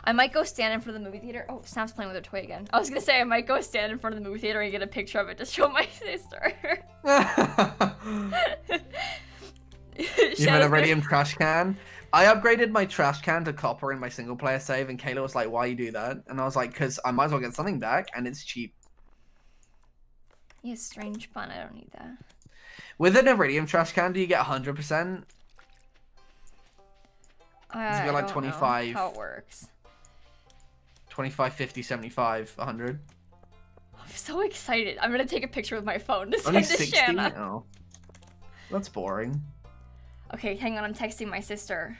I might go stand in front of the movie theater. Oh, Snap's playing with her toy again. I was gonna say I might go stand in front of the movie theater and get a picture of it to show my sister. you have a iridium trash can. I upgraded my trash can to copper in my single player save, and Kayla was like, "Why you do that?" And I was like, "Cause I might as well get something back, and it's cheap." Yeah, strange pun. I don't need that. With an iridium trash can, do you get 100%? I, get, like, don't know 25. How it works. 25, 50, 75, 100. I'm so excited. I'm gonna take a picture with my phone to send to 60? Shanna. Oh. That's boring. Okay, hang on. I'm texting my sister.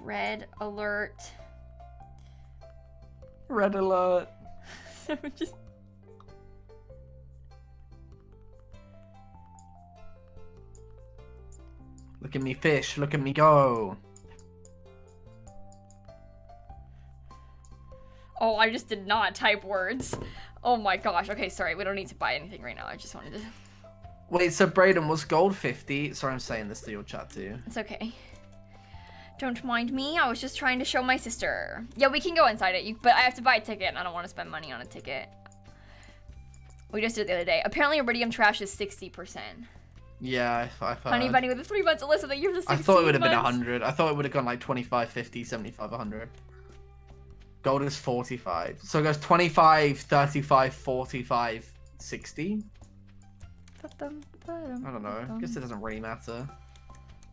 Red alert. Red alert. So just Look at me fish, look at me go. Oh, I just did not type words. Oh my gosh. Okay, sorry. We don't need to buy anything right now. I just wanted to. Wait, so Braden was gold 50. Sorry, I'm saying this to your chat too. It's okay. Don't mind me. I was just trying to show my sister. Yeah, we can go inside it. You, but I have to buy a ticket, and I don't want to spend money on a ticket. We just did it the other day. Apparently, iridium trash is 60%. Yeah, I, I've. Uh, Honey Bunny with the three months. Alyssa, that you're the 16 I thought it would have been months. 100. I thought it would have gone like 25, 50, 75, 100. Gold is 45. So it goes 25, 35, 45, 60? I don't know. I guess it doesn't really matter.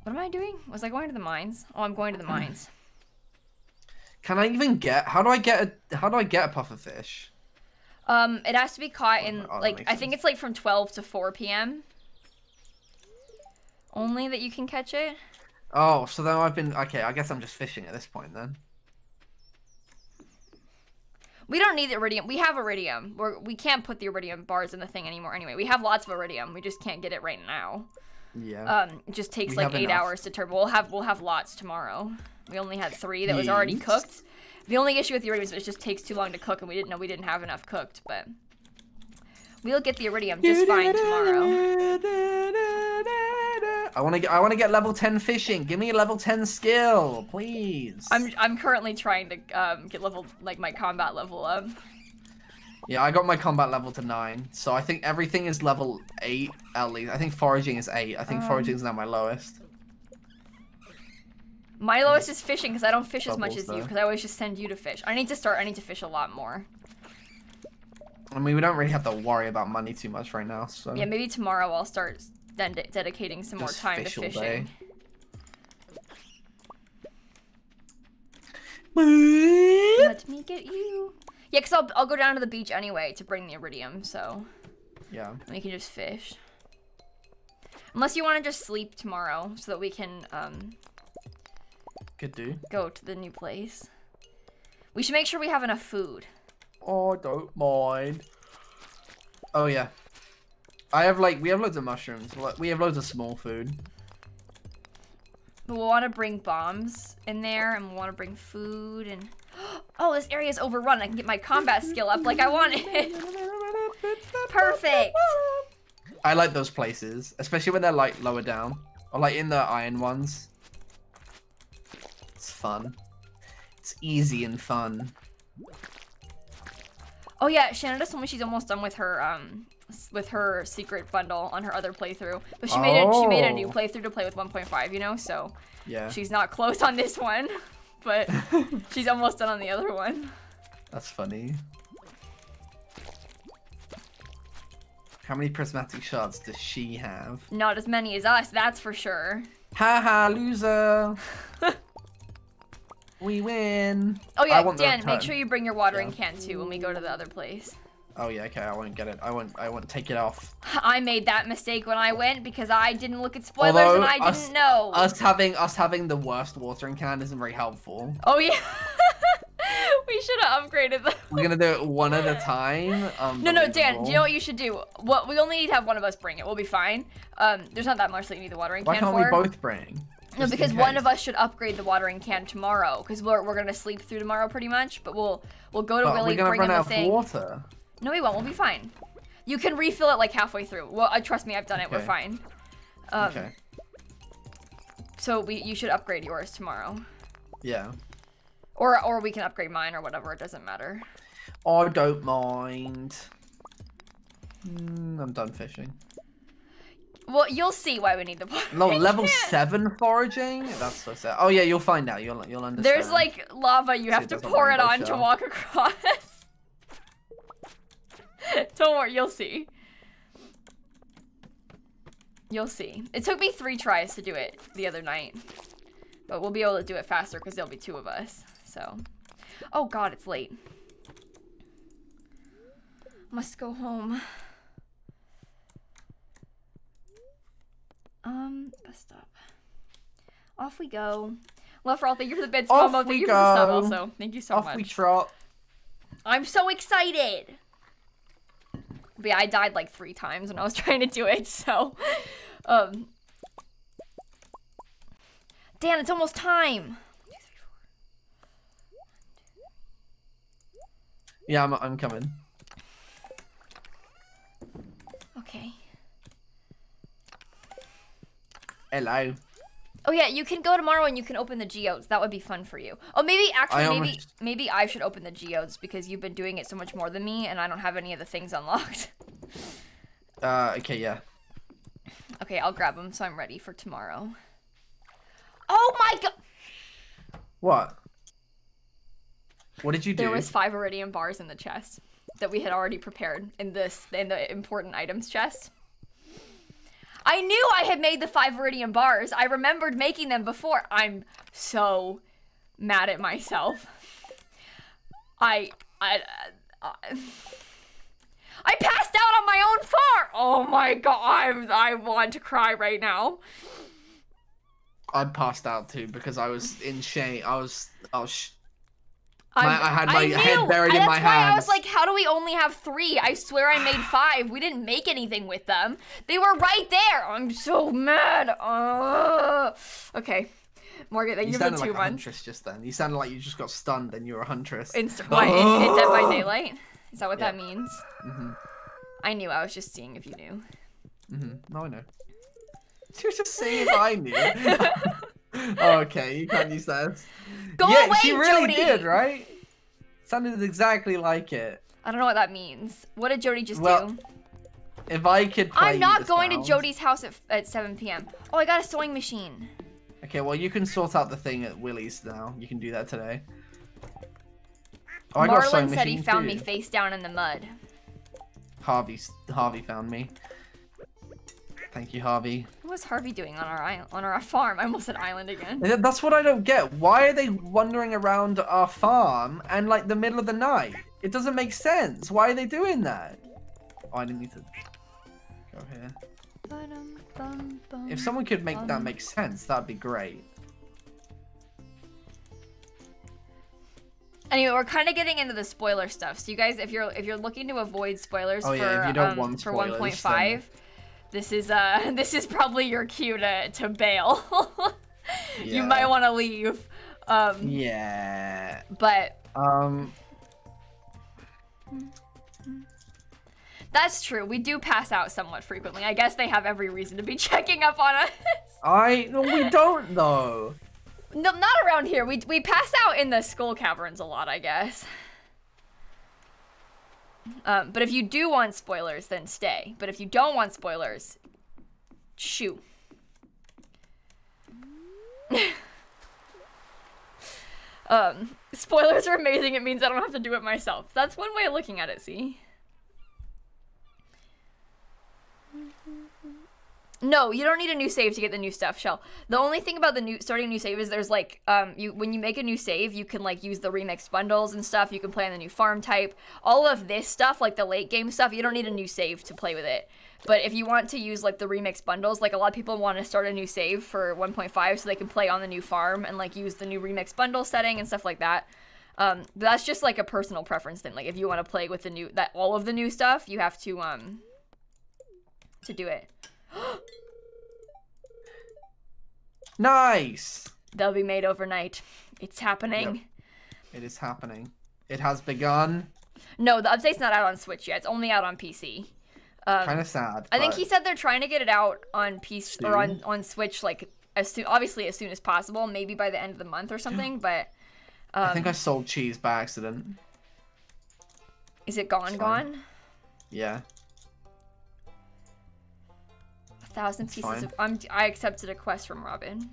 What am I doing? Was I going to the mines? Oh, I'm going to the mines. Can I even get? How do I get a? How do I get a puffer fish? Um, it has to be caught in Oh, like I think it's like from 12 to 4 p.m. Only that you can catch it. Oh, so then I've been okay. I guess I'm just fishing at this point then. We don't need the iridium. We have iridium. We're, we can't put the iridium bars in the thing anymore. Anyway, we have lots of iridium. We just can't get it right now. Yeah. Um, it just takes We like eight enough. hours to turbo. We'll have we'll have lots tomorrow. We only had three that was already cooked. The only issue with the iridium is it just takes too long to cook, and we didn't know we didn't have enough cooked. But we'll get the iridium just fine tomorrow. I want to get. I want to get level 10 fishing. Give me a level 10 skill, please. I'm I'm currently trying to um, get level like my combat level up. Yeah, I got my combat level to nine, so I think everything is level eight at least. I think foraging is eight. I think Um, foraging is now my lowest. My lowest is fishing because I don't fish as much Bubbles as you because I always just send you to fish. I need to start. I need to fish a lot more. I mean, we don't really have to worry about money too much right now, so. Yeah, maybe tomorrow I'll start then de- dedicating some more time fish to fishing. Let me get you. Yeah, because I'll, I'll go down to the beach anyway to bring the iridium, so Yeah. we can just fish. Unless you want to just sleep tomorrow so that we can um, Could do. go to the new place. We should make sure we have enough food. Oh, don't mind. Oh yeah. I have like we have loads of mushrooms. We have loads of small food. We'll want to bring bombs in there, and we'll want to bring food and. Oh, this area is overrun. I can get my combat skill up like I wanted. Perfect. I like those places, especially when they're like lower down or like in the iron ones. It's fun. It's easy and fun. Oh yeah, Shannon just told me she's almost done with her um with her secret bundle on her other playthrough. But she made it she made a new Oh. playthrough to play with 1.5, you know, so Yeah. she's not close on this one. But she's almost done on the other one. That's funny. How many prismatic shards does she have? Not as many as us, that's for sure. Haha, loser! we win. Oh yeah, Dan, make sure you bring your watering Yeah. can too when we go to the other place. Oh yeah, okay. I won't get it. I won't. I won't take it off. I made that mistake when I went because I didn't look at spoilers Although and I us- didn't know. Us having us having the worst watering can isn't very helpful. Oh yeah. we should have upgraded them. We're gonna do it one at a time. No, no, Dan. Do you know what you should do? What we only need to have one of us bring it. We'll be fine. Um, there's not that much that you need the watering Why can can't for. we both bring? No, Just because one of us should upgrade the watering can tomorrow. Because we're, we're gonna sleep through tomorrow pretty much. But we'll we'll go to But Willy, bring run him the out of thing. water. No, we won't. We'll be fine. You can refill it like halfway through. Well, uh, trust me, I've done it. We're fine. Um, okay. So we you should upgrade yours tomorrow, Yeah. or or we can upgrade mine or whatever. It doesn't matter. I don't mind. Mm, I'm done fishing. Well, you'll see why we need the. No, level seven foraging. That's so sad. Oh yeah, you'll find out. You'll you'll understand. There's like lava you have to pour it on to walk across. Don't worry, you'll see. You'll see. It took me three tries to do it the other night. But we'll be able to do it faster because there'll be two of us. So. Oh god, it's late. Must go home. Um, bus stop. Off we go. Love for all. Thank you for the bits. Off Momo, thank we you for the sub go. also. Thank you so Off much. we trot. I'm so excited. But yeah, I died like three times when I was trying to do it, so um Dan, it's almost time. Yeah, I'm I'm coming. Okay. Hello. Oh yeah, you can go tomorrow and you can open the geodes. That would be fun for you. Oh, maybe actually, I maybe almost- maybe I should open the geodes because you've been doing it so much more than me, and I don't have any of the things unlocked. Uh, okay, yeah. okay, I'll grab them so I'm ready for tomorrow. Oh my god! What? What did you do? There was five iridium bars in the chest that we had already prepared in this in the important items chest. I knew I had made the five iridium bars. I remembered making them before. I'm so mad at myself. I I I, I passed out on my own farm. Oh my god, I'm, I want to cry right now. I passed out too because I was in shame. I was. I was. My- I had my head knew. buried in my hands. That's why I was like, how do we only have three? I swear I made five. We didn't make anything with them. They were right there. I'm so mad. Uh, okay. Morgan, thank you you for the sounded two like a huntress just then. You sounded like you just got stunned and you're a huntress. What, in, in Dead by Daylight? Is that what Yeah. that means? hmm I knew. I was just seeing if you knew. hmm No, I know. Was just saying if I knew. oh, okay, you can't use that. Go yeah, away, she really Jodi! did, right? Sounded exactly like it. I don't know what that means. What did Jodi just Well, do? If I could play I'm not going to Jodi's house at, at 7 p.m. Oh, I got a sewing machine. Okay, well you can sort out the thing at Willy's now. You can do that today. Oh, I got a sewing Marlon said he found me face down in the mud. Harvey, Harvey found me. Thank you, Harvey. What was Harvey doing on our island, on our farm? I almost said island again. That's what I don't get. Why are they wandering around our farm and like the middle of the night? It doesn't make sense. Why are they doing that? Oh, I didn't need to go here. If someone could make that make sense, that'd be great. Anyway, we're kind of getting into the spoiler stuff. So you guys, if you're if you're looking to avoid spoilers Oh, for yeah, if you don't um, for spoilers, 1.5, this is uh this is probably your cue to to bail. You might want to leave. Um, Yeah. but Um. that's true. We do pass out somewhat frequently. I guess they have every reason to be checking up on us. I no, we don't though. no, not around here. We we pass out in the skull caverns a lot, I guess. Um, but if you do want spoilers, then stay. But if you don't want spoilers, shoot. um, spoilers are amazing. It means I don't have to do it myself. That's one way of looking at it. See. No, you don't need a new save to get the new stuff, Shell. The only thing about the new starting a new save is there's like um you when you make a new save, you can like use the remix bundles and stuff. You can play on the new farm type. All of this stuff, like the late game stuff, you don't need a new save to play with it. But if you want to use like the remix bundles, like a lot of people want to start a new save for 1.5 so they can play on the new farm and like use the new remix bundle setting and stuff like that. Um, that's just like a personal preference thing. Like if you want to play with the new that all of the new stuff, you have to um to do it. Nice. They'll be made overnight. It's happening. It is happening. It has begun. No, the update's not out on Switch yet. It's only out on PC. Um, Kind of sad. I think he said they're trying to get it out on PC or on on Switch like as soon, obviously as soon as possible, maybe by the end of the month or something. But I think I um, sold cheese by accident. is it gone? fine. Gone? Yeah. Thousand pieces fine. of. I'm. I accepted a quest from Robin.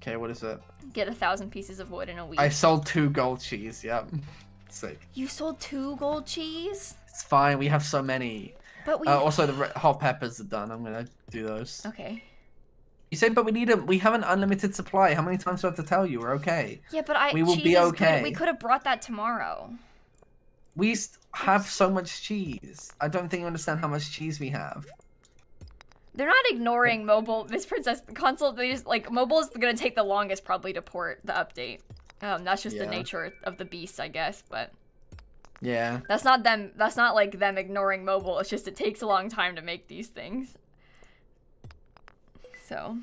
Okay, what is it? Get a thousand pieces of wood in a week. I sold two gold cheese. Yep. Sick. You sold two gold cheese, It's fine. We have so many. but we. Uh, also, the hot peppers are done. I'm gonna do those. okay. You said, but we need a. We have an unlimited supply. How many times do I have to tell you? We're okay. Yeah, but I. We will be good. okay. We could have brought that tomorrow. We have so much cheese. I don't think you understand how much cheese we have. They're not ignoring mobile. This princess console, they just like mobile is gonna take the longest probably to port the update. Um, that's just the nature of the beast, I guess. But Yeah. that's not them. That's not like them ignoring mobile. It's just it takes a long time to make these things. So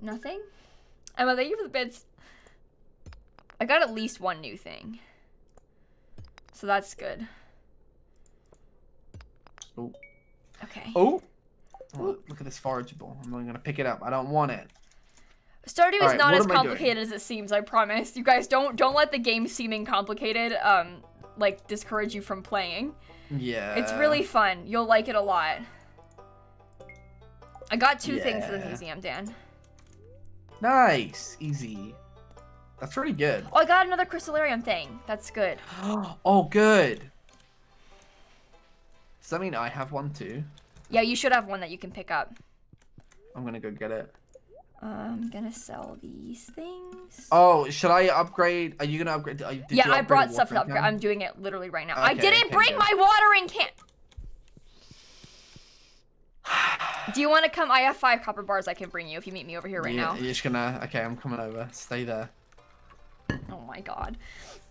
nothing. Emma, thank you for the bits. I got at least one new thing, so that's good. Oh. Okay. Oh. Oh, look at this forageable. I'm not gonna pick it up. I don't want it. Stardew is not as am I doing? complicated as it seems. I promise. You guys don't don't let the game seeming complicated um like discourage you from playing. Yeah. It's really fun. You'll like it a lot. I got two things for the museum, Dan. nice. Easy. That's really good. Oh, I got another crystalarium thing. That's good. oh, good. Does that mean I have one too? Yeah, you should have one that you can pick up. I'm gonna go get it. I'm gonna sell these things. Oh, should I upgrade? Are you gonna upgrade? Did yeah, you I brought stuff to upgrade. can? I'm doing it literally right now. I didn't okay, bring good. my watering can. Do you want to come? I have five copper bars I can bring you if you meet me over here right Yeah, now. You're just gonna. Okay, I'm coming over. Stay there. Oh my god.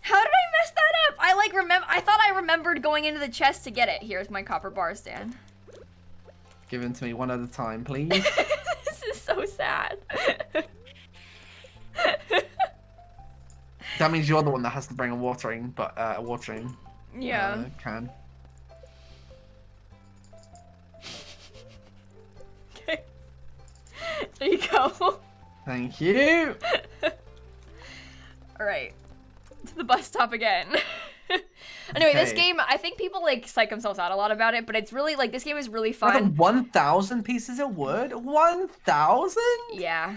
How did I mess that up? I like remember I thought I remembered going into the chest to get it. Here's my copper bars, Dan. Give them to me one at a time, please. this is so sad. that means you're the one that has to bring a watering, but uh, a watering yeah. uh, can. Okay. There you go. Thank you. Alright. To the bus stop again. anyway, this game, I think people like psych themselves out a lot about it, but it's really like this game is really More than fun. 1,000 pieces of wood? 1,000? Yeah.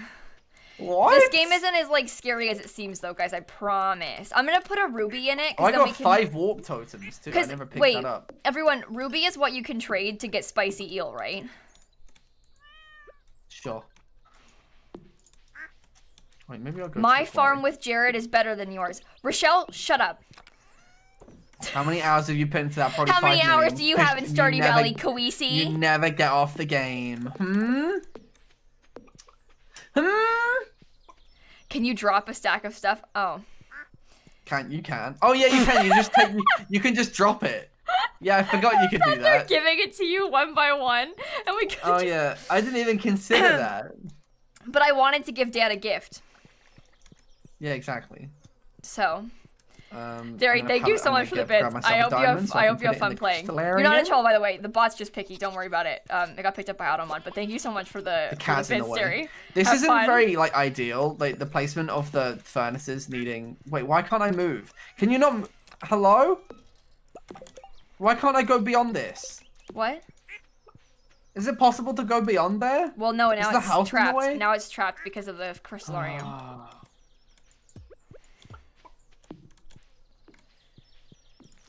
What? This game isn't as like scary as it seems though, guys, I promise. I'm gonna put a ruby in it. Oh, I got we can... five warp totems too. I never picked wait, that up. Everyone, ruby is what you can trade to get spicy eel, right? Sure. Wait, maybe I'll go. My farm quarry. with Jared is better than yours. Rochelle, shut up. How many hours have you put into that? Probably How many five hours million. do you have in Stardew never- Valley, You never get off the game. Hmm? Hmm? Can you drop a stack of stuff? Oh. Can't you can? Oh yeah, you can. You just take. You can just drop it. Yeah, I forgot you could do that. They're giving it to you one by one, and we could Oh just- yeah, I didn't even consider that. But I wanted to give Dad a gift, Yeah, exactly. so Um, Derry, thank you so much for the get- bits. grab myself I hope you have so I hope you have fun playing. You're not a area. troll, by the way. The bot's just picky. Don't worry about it. Um, it got picked up by Automod, but thank you so much for the, The for the in. Derry. This Have isn't fun. very like ideal. Like the placement of the furnaces needing. Wait, why can't I move? Can you not? Hello? Why can't I go beyond this? What? Is it possible to go beyond there? Well, no. Is Now the it's in trapped. Now it's trapped because of the crystalarium. Ah.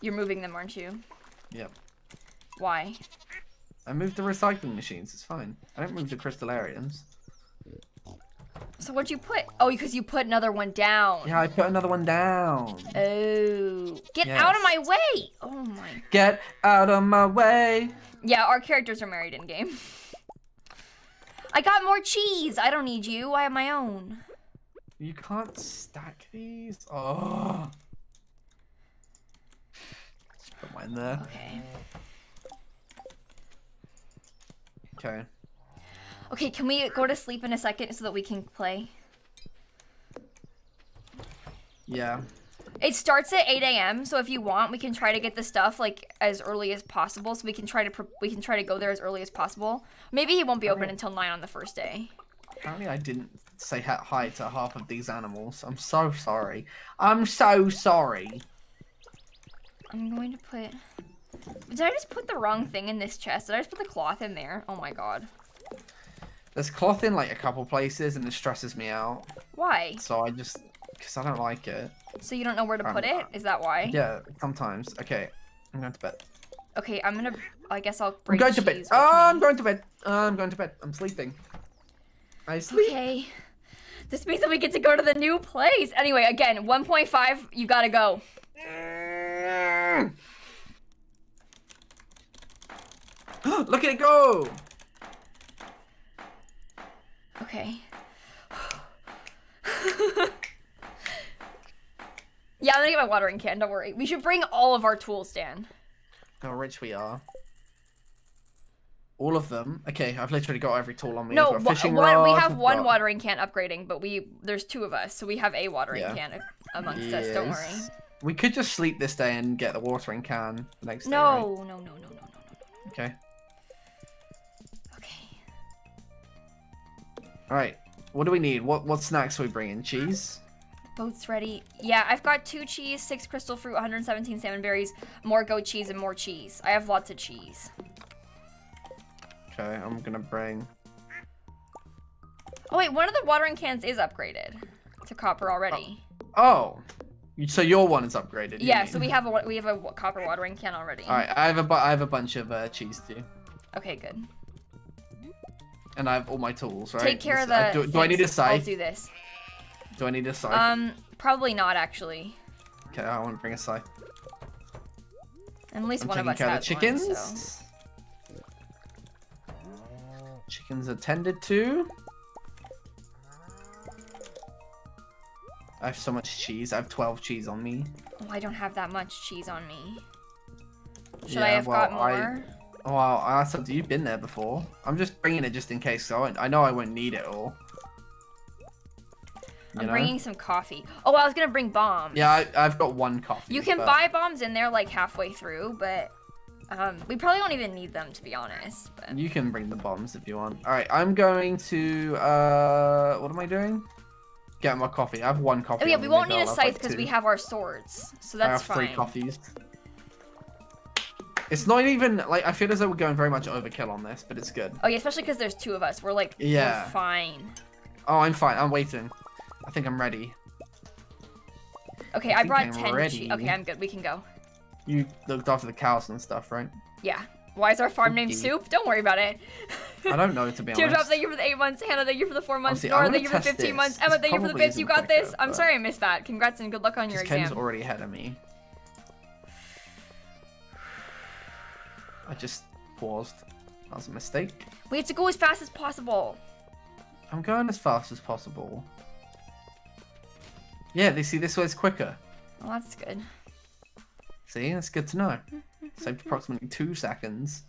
You're moving them, aren't you? Yep. Why? I moved the recycling machines. It's fine. I don't move the crystalariums. So what'd you put? Oh, because you put another one down. Yeah, I put another one down. Oh, get out of my way! Oh my. Get out of my way. Yeah, our characters are married in game. I got more cheese. I don't need you. I have my own. You can't stack these. Oh. Just put mine there. Okay. Okay. Okay, can we go to sleep in a second so that we can play? Yeah. It starts at 8 a.m. So if you want, we can try to get the stuff like as early as possible. So we can try to we can try to go there as early as possible. Maybe he won't be open until nine on the first day. Apparently, I didn't say hi to half of these animals. I'm so sorry. I'm so sorry. I'm going to put. Did I just put the wrong thing in this chest? Did I just put the cloth in there? Oh my god. There's cloth in like a couple places, and it stresses me out. Why? So I just, because I don't like it. So you don't know where to Um, put it? Is that why? Yeah, sometimes. Okay, I'm going to bed. Okay, I'm gonna. I guess I'll I'm going to bed. Oh, I'm going to bed. Oh, I'm going to bed. I'm sleeping. I sleep. Okay. This means that we get to go to the new place. Anyway, again, 1.5, you gotta go. Look at it go! Okay. yeah, I'm gonna get my watering can, don't worry. We should bring all of our tools, Dan. How rich we are. All of them. Okay, I've literally got every tool on me. No, a fishing one, we rod, have I've one got- watering can upgrading, but we there's two of us, so we have a watering Yeah. can amongst us, don't worry. We could just sleep this day and get the watering can the next day. right? No, no, no, no, no, no, no. Okay. Okay. All right. What do we need? What what snacks are we bringing? Cheese. Boat's ready. Yeah, I've got two cheese, six crystal fruit, 117 salmon berries, more goat cheese, and more cheese. I have lots of cheese. Okay, I'm gonna bring. Oh wait, one of the watering cans is upgraded to copper already. Oh, you- so your one is upgraded. yeah, so we have a we have a copper watering can already. All right, I have a bu- I have a bunch of uh, cheese too, Okay, good. and I have all my tools. Right. Take care of This- the. uh, do, do I need a things. I'll do this. Do I need a scythe? Um, probably not actually. okay, I want to bring a scythe. And at least I'm one of us care of the chickens. one, so. Chickens attended to. I have so much cheese. I have 12 cheese on me. Oh, I don't have that much cheese on me. Should Yeah, I have got well, I- more? Oh, wow, I said you've been there before. I'm just bringing it just in case. So I, I know I won't need it all. You I'm know? bringing some coffee. Oh, I was gonna bring bombs. Yeah, I, I've got one coffee. You can but- buy bombs in there like halfway through, but um, we probably don't even need them to be honest. But You can bring the bombs if you want. All right, I'm going to. uh What am I doing? Get my coffee. I have one coffee. oh yeah, we won't need a scythe like, because we have our swords, so that's I have three coffees. It's not even like I feel as though we're going very much overkill on this, but it's good. Oh yeah, especially because there's two of us. We're like, Yeah. we're fine. Oh, I'm fine. I'm waiting. I think I'm ready. Okay, I, think brought I'm ten. Okay, I'm good. We can go. You looked after the cows and stuff, right? Yeah. Why is our farm named Soup? Don't worry about it. I don't know to be honest. Teardrop, thank you for the eight months. Hannah, thank you for the four months. Honestly, I'm Nora, thank you for the 15 this. months. Emma, This thank you for the bits. You got this. I'm sorry I missed that. Congrats and good luck on your Because Ken's exam. already ahead of me. I just paused. That was a mistake. We have to go as fast as possible. I'm going as fast as possible. Yeah, they see this way's quicker. Well, that's good. See, that's good to know. Hmm. Saved approximately two seconds,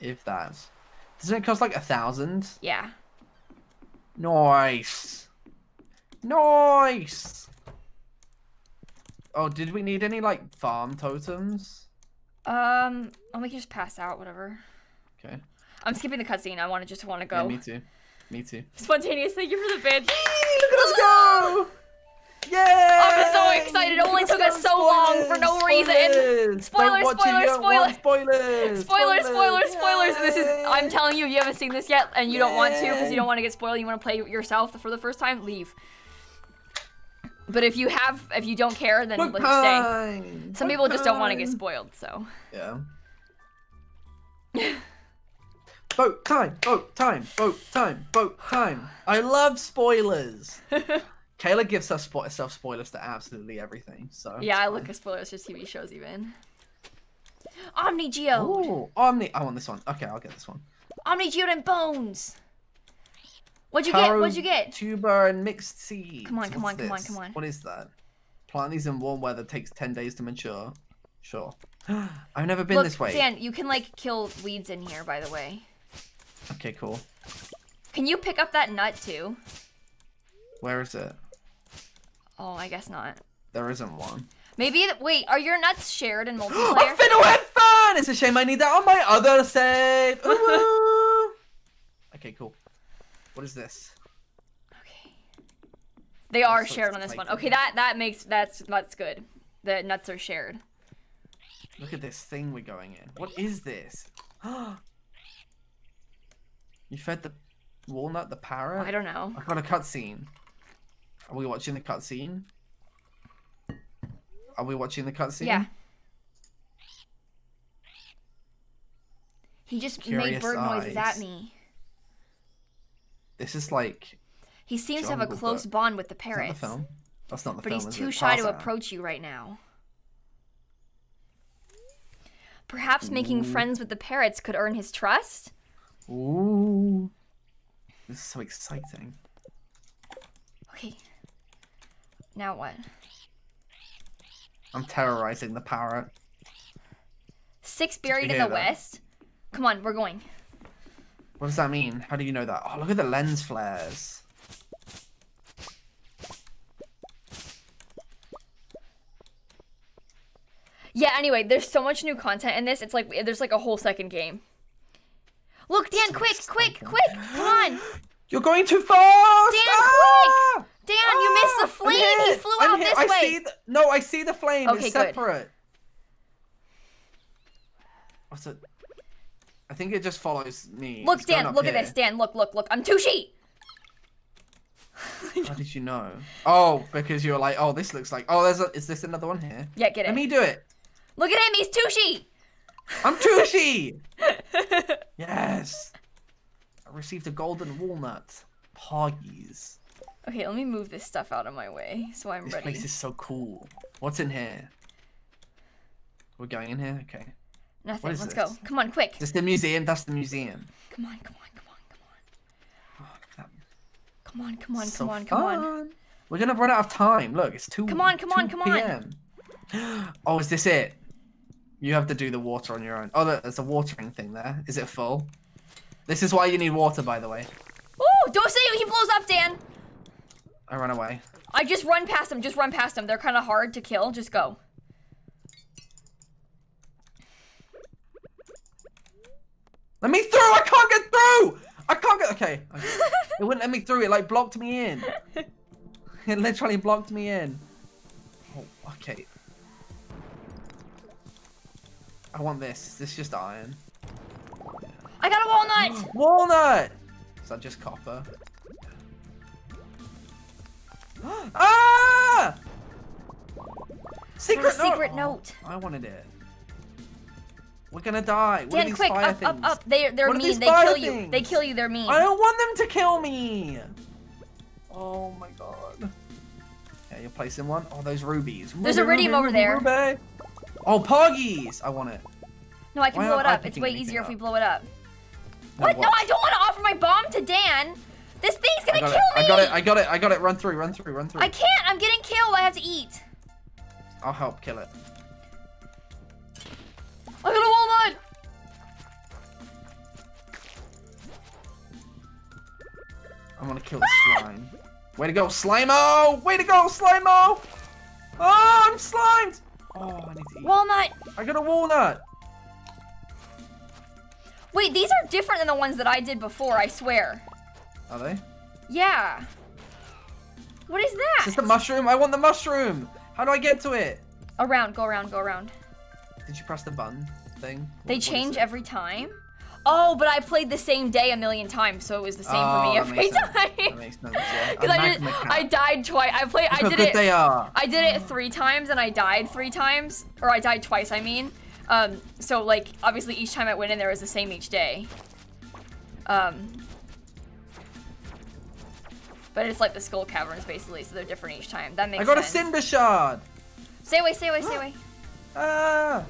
if that. Doesn't it cost like a thousand? Yeah. Nice. Nice. Oh, did we need any like farm totems? Um, oh, we can just pass out, whatever. Okay. I'm skipping the cutscene. I want to just want to Yeah, go. me too. Me too. Spontaneous, thank you for the bid. Look at us go! Yay! I'm so excited. It only took us so long for no reason. Spoilers! Spoilers, Don't watch it, spoilers, spoilers. Spoilers! Spoilers, spoilers. This is, I'm telling you, you haven't seen this yet, and you don't want to because you don't want to get spoiled. You want to play yourself for the first time, leave. But if you have, if you don't care, then like, stay. Some people just don't want to get spoiled, so. Yeah. boat time, boat time, boat time, boat time. I love spoilers. Kayla gives us spo- herself spoilers to absolutely everything. So yeah, I look at spoilers for TV shows even. Omni! Ooh, Omni. I want this one. Okay, I'll get this one. Omni Geode and Bones! What'd you get? What'd you get? Tuber and mixed seeds. Come on, come What's on, come on, come on. What is that? Plant these in warm weather takes ten days to mature. Sure. I've never been Look, this way. Dan, you can like kill weeds in here, by the way. Okay, cool. Can you pick up that nut too? Where is it? Oh, I guess not. There isn't one. Maybe. it- Wait, are your nuts shared in a multiplayer? fiddlehead fern! It's a shame I need that on my other save. Okay, cool. What is this? okay. They are shared on this one. Okay, that that makes that's that's good. The nuts are shared. Look at this thing we're going in. What is this? you fed the walnut, the parrot? I don't know. I got a cutscene. Are we watching the cutscene? Are we watching the cutscene? Yeah. He just made Curious bird noises at me. This is like. He seems to have a close Book. bond with the Is that parrots. the film? That's not the But film. But he's too shy to approach you right now. Perhaps making friends with the parrots could earn his trust? Ooh. This is so exciting. Okay. Now what? I'm terrorizing the parrot. Six buried in the that? west? Come on, we're going. What does that mean? How do you know that? Oh, look at the lens flares. Yeah, anyway, there's so much new content in this. It's like there's like a whole second game. Look, Dan, quick, quick, quick! Come on! You're going too fast! Dan, Ah! Dan, you missed the Ah! Flame! He flew I'm out here! this I way! See the... No, I see the flame. Okay, it's good. separate. What's it? I think it just follows me. Look, It's Dan, look at this. Dan, look, look, look. I'm Tushi! How did you know? Oh, because you're like, oh, this looks like. Oh, there's a. Is this another one here? Yeah, get it. Let me do it. Look at him, he's Tushi! I'm Tushi. yes. I received a golden walnut. Poggies. Okay, let me move this stuff out of my way so I'm This ready. This place is so cool. What's in here? We're going in here. Okay. Nothing. Let's this? go. Come on, quick. This the museum. That's the museum. Come on, come on, come on, come on. Oh, that- Come on, come on, so come on, come on. We're gonna run out of time. Look, it's two. Come on, come on, 2 come on. Oh, is this it? You have to do the water on your own. Oh, look, there's a watering thing there. Is it full? This is why you need water, by the way. Ooh, don't say. He blows up, Dan. I run away. I just run past them. Just run past them. They're kind of hard to kill. Just go. Let me through! I can't get through! I can't get. Okay. okay. it wouldn't let me through. It like blocked me in. It literally blocked me in. Oh, okay. I want this. This Is this just iron? I got a walnut. Walnut! Is that just copper? ah! Secret a note! secret Oh. I wanted it. We're gonna die. What Dan, quick, up, up, things? up. They, they're What mean. They kill you. They kill you. They're mean. I don't want them to kill me. Oh my god. Yeah, you're placing one. Oh, those rubies. There's a Ruby, iridium ruby, over there. ruby. Oh, poggies! I want it. No, I can Why blow it up. It's way easier if we blow it up. No, What? No, I don't want to offer my bomb to Dan. This thing's gonna kill it. me. I got it. I got it. I got it. Run through. Run through. Run through. I can't. I'm getting killed. I have to eat. I'll help kill it. I got a walnut. I'm gonna kill the ah! slime. Way to go, Slimo! Way to go, Slimo! Oh, I'm slimed! Oh, I need to eat. Walnut. I got a walnut. Wait, these are different than the ones that I did before. I swear. Are they? Yeah. What is Is that? this the mushroom? I want the mushroom! How do I get to it? Around. Go around. Go around. Did you press the button thing? They What- is change every time. Oh, but I played the same day a million times, so it was the same Oh, for me every sense. That time. sense, yeah. Because A I did. I died twice. I played. Look I did it. they are. I did it three times and I died three times, or I died twice. I mean, um, so like obviously each time I went in there was the same each day. Um, but it's like the skull caverns basically, so they're different each time. That makes sense. I got sense. a cinder shard! Stay away, stay away, stay away. Ah!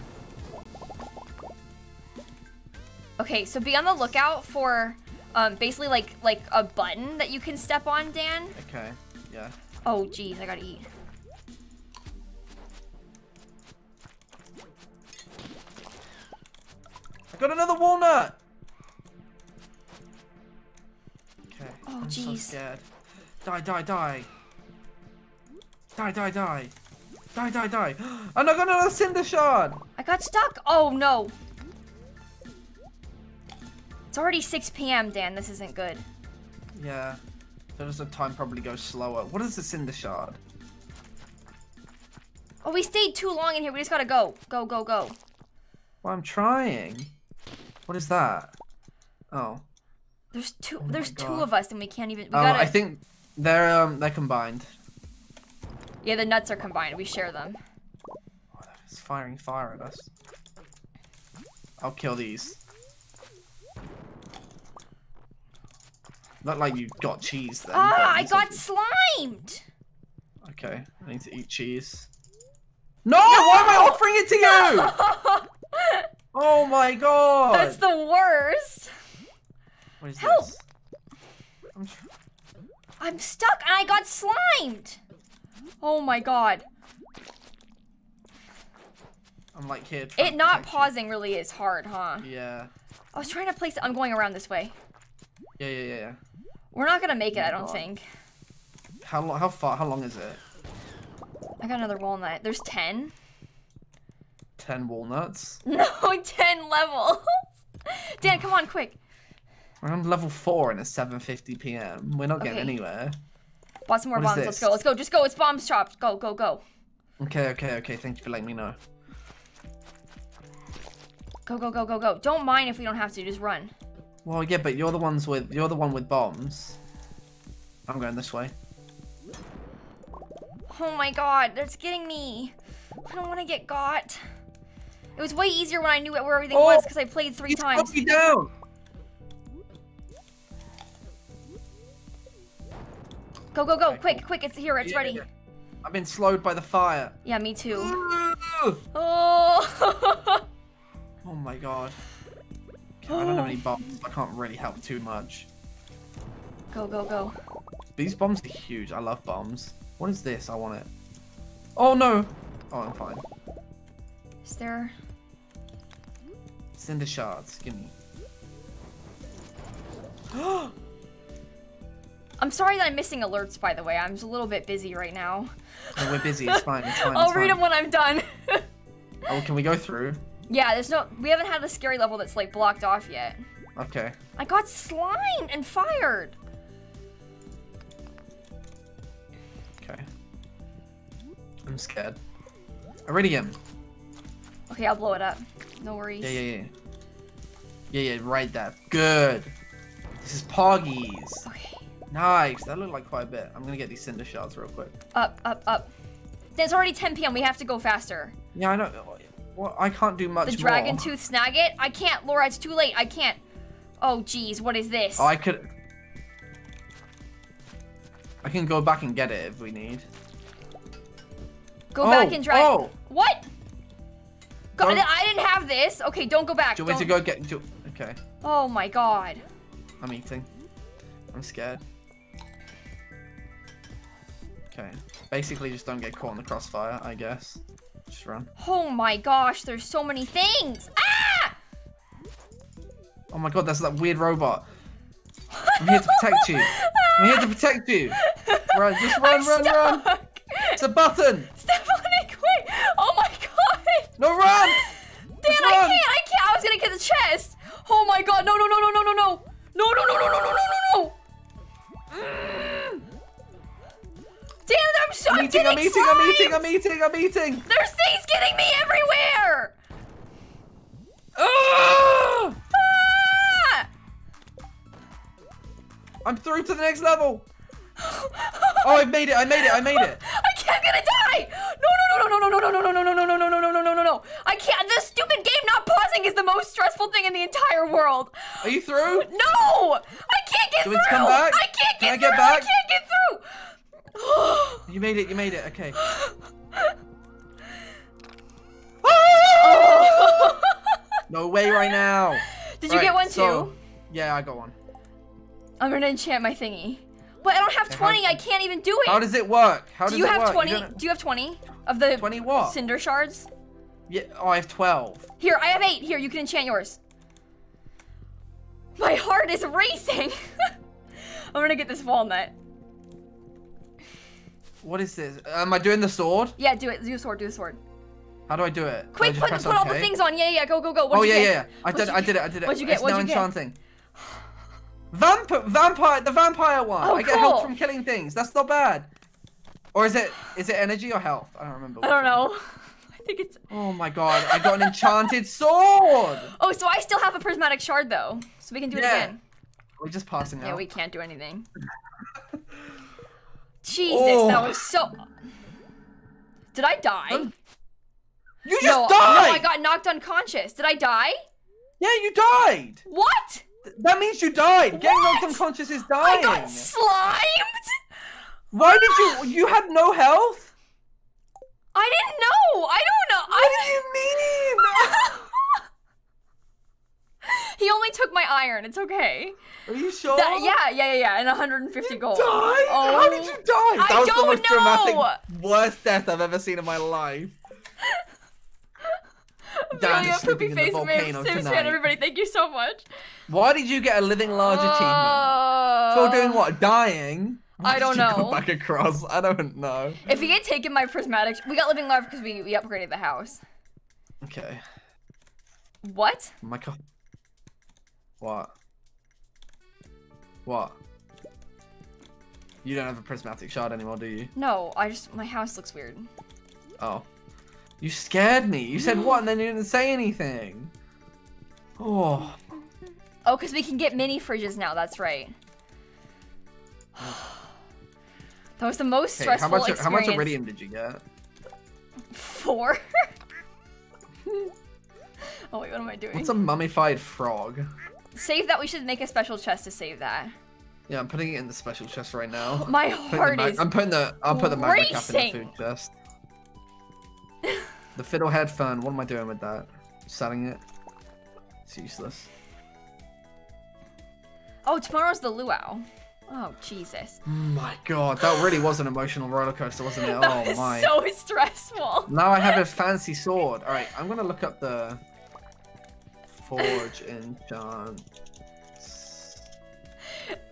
Okay, so be on the lookout for um, basically like like a button that you can step on, Dan. Okay, yeah. Oh, geez, I gotta eat. I got another walnut! Okay. I'm so jeez. scared. Die, die, die. Die, die, die. Die, die, die. And I got another cinder shard. I got stuck. Oh no. It's already 6 p.m. Dan. This isn't good. Yeah. So does the time probably go slower. What is the cinder shard? Oh, we stayed too long in here. We just gotta go. Go, go, go. Well, I'm trying. What is that? Oh. There's two. Oh my there's two of us, and we can't even. We Oh, gotta. I think they're um they're combined. Yeah, the nuts are combined. We share them. Oh, it's firing fire at us. I'll kill these. Not like you got cheese then. Ah, I got slimed. Okay, I need to eat cheese. No! Why am I offering it to you? Oh my god! That's the worst. What is Help! this? I'm stuck and I got slimed. Oh my god. I'm like here. It not protect pausing really is hard, huh? Yeah. I was trying to place it. I'm going around this way. Yeah, yeah, yeah, yeah. We're not gonna make it, oh I don't God. think. How long? How far? How long is it? I got another walnut. There's 10. Ten walnuts. No, 10 levels. Dan, come on, quick. We're on level four and it's 7:50 p.m. We're not getting anywhere. Bought some more What bombs. Let's go. Let's go. Just go. It's bomb shop. Go, go, go. Okay, okay, okay. Thank you for letting me know. Go, go, go, go, go. Don't mind if we don't have to. Just run. Well, yeah, but you're the ones with you're the one with bombs. I'm going this way. Oh my god, that's getting me. I don't want to get got. It was way easier when I knew where everything Oh, was because I played three He times. took me down. Go, go, go. Okay, quick, quick. It's here. It's Yeah, ready. I've been slowed by the fire. Yeah, me too. oh Oh. my god. Okay, I don't have any bombs. I can't really help too much. go, go, go. These bombs are huge. I love bombs. What is this? I want it. Oh no. Oh, I'm fine. Is there? Cinder shards. Give me. I'm sorry that I'm missing alerts, by the way. I'm just a little bit busy right now. No, we're busy. It's fine. It's fine. I'll it's read fine. them when I'm done. Oh, can we go through? yeah, there's no. We haven't had the scary level that's like blocked off yet. Okay. I got slimed and fired. Okay. I'm scared. Iridium. Okay, I'll blow it up. No worries. Yeah, yeah, yeah. Yeah, yeah, right there. Good. This is Poggies. Okay. Nice. That looked like quite a bit. I'm gonna get these cinder shards real quick. Up, up, up. It's already 10 p.m. We have to go faster. Yeah, I know. Well, I can't do much The dragon more. tooth snag it? I can't, Laura. It's too late. I can't. Oh, geez. What is this? Oh, I could. I can go back and get it if we need. go oh, back and drag. oh. What? Go, I didn't have this. Okay, don't go back. Do you want me to go get? Do... Okay, Oh my god. I'm eating. I'm scared. Okay. Basically, just don't get caught in the crossfire, I guess. Just run. Oh my gosh. There's so many things. Ah! Oh my god, that's that weird robot. I'm here to protect you. I'm here to protect you. Run, just run, I'm run, run. It's a button. Step on it quick. Oh my god. No, run. Dan, Just I run. can't. I can't. I was gonna get the chest. Oh my god. No, no, no, no, no, no, no. No, no, no, no, no, no, no, no, no. Mm. I'm so I'm eating, I'm getting eating, I'm eating, slimed. I'm eating, I'm eating. There's things getting me everywhere. Ah! Ah! I'm through to the next level. Oh, I've made it, I made it, I made it. I can't, I'm gonna die! No, no, no, no, no, no, no, no, no, no, no, no, no, no, no, no, no, no, no. I can't. This stupid game not pausing is the most stressful thing in the entire world. Are you through? No! I can't get Do through! come back? I can't get Can I through! get back? I can't get through! You made it, you made it, okay. Oh. No way right now. Did you get one so- too? Yeah, I got one. I'm gonna enchant my thingy. But I don't have Okay, how- 20. I can't even do it. How does it work? How do does you it have work? 20? don't- Do you have 20 of the 20 what? cinder shards? Yeah, oh, I have 12. Here, I have eight. Here, you can enchant yours. My heart is racing. I'm gonna get this walnut. What is this? Am I doing the sword? Yeah, do it. Do the sword. Do the sword. How do I do it? Quick, put, put all the things on. Yeah, yeah. Go, go, go. What'd Oh yeah, get? yeah, yeah. I What'd did. I did it. I did it. What'd you get? It's What'd no you get? enchanting. Vamp, vampire, the vampire one. Oh, I get health from killing things. That's not bad. Or is it? Is it energy or health? I don't remember. I don't know. I think it's. Oh my god! I got an enchanted sword. Oh, so I still have a prismatic shard though, so we can do it again. We're just passing Yeah, out. Yeah, we can't do anything. Jesus, that Oh. was so. Did I die? Don't- You just no, died. no, I got knocked unconscious. Did I die? Yeah, you died. What? That means you died. Getting knocked unconscious is dying. I got slimed. Why did you? You had no health. I didn't know. I don't know. What I. do you mean? he only took my iron. It's okay. Are you sure? That- yeah, yeah, yeah, yeah, and 150 gold. Died? Oh, How did you die? I that was don't the most dramatic, know. worst death I've ever seen in my life. Dan Amelia, is sleeping poopy in the face, volcano Sim tonight. everybody, thank you so much. Why did you get a living large achievement? Uh, So doing what? Dying? Why I don't you go know. back across. I don't know. If he had taken my prismatic, we got living large because we, we upgraded the house. Okay. What? Oh my god. What? What? You don't have a prismatic shard anymore, do you? No, I just my house looks weird. Oh. You scared me. You said what and then you didn't say anything. Oh. Oh, because we can get mini fridges now. That's right. That was the most Okay, how stressful much how much iridium did you get? Four. oh wait, what am I doing? What's a mummified frog? Save that. We should make a special chest to save that. Yeah, I'm putting it in the special chest right now. My heart is. I'm putting the I'll put the magma cap in the food chest. the fiddlehead fern, what am I doing with that? Selling it? It's useless. Oh, tomorrow's the luau. Oh Jesus. My god, that really was an emotional roller coaster, wasn't it? That Oh was my. so stressful. Now I have a fancy sword. Alright, I'm gonna look up the Forge enchant.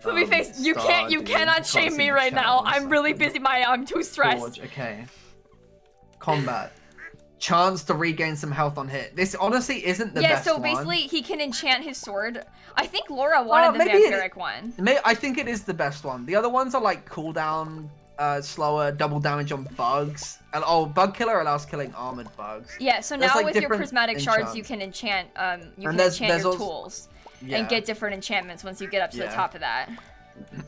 Poopy um, face, you can't, you cannot shame me right now. I'm really busy. My, I'm too stressed. Forge, okay. Combat. Chance to regain some health on hit. This honestly isn't the yeah, best so one. basically he can enchant his sword. I think Laura wanted the maybe it- vampiric one. May I think it is the best one. The other ones are like cooldown, uh, slower, double damage on bugs. And oh, bug killer allows killing armored bugs. Yeah, so now like, with your prismatic shards, you can enchant. Um, you And can there's- enchant there's your also- tools Yeah. and get different enchantments once you get up to the top of that.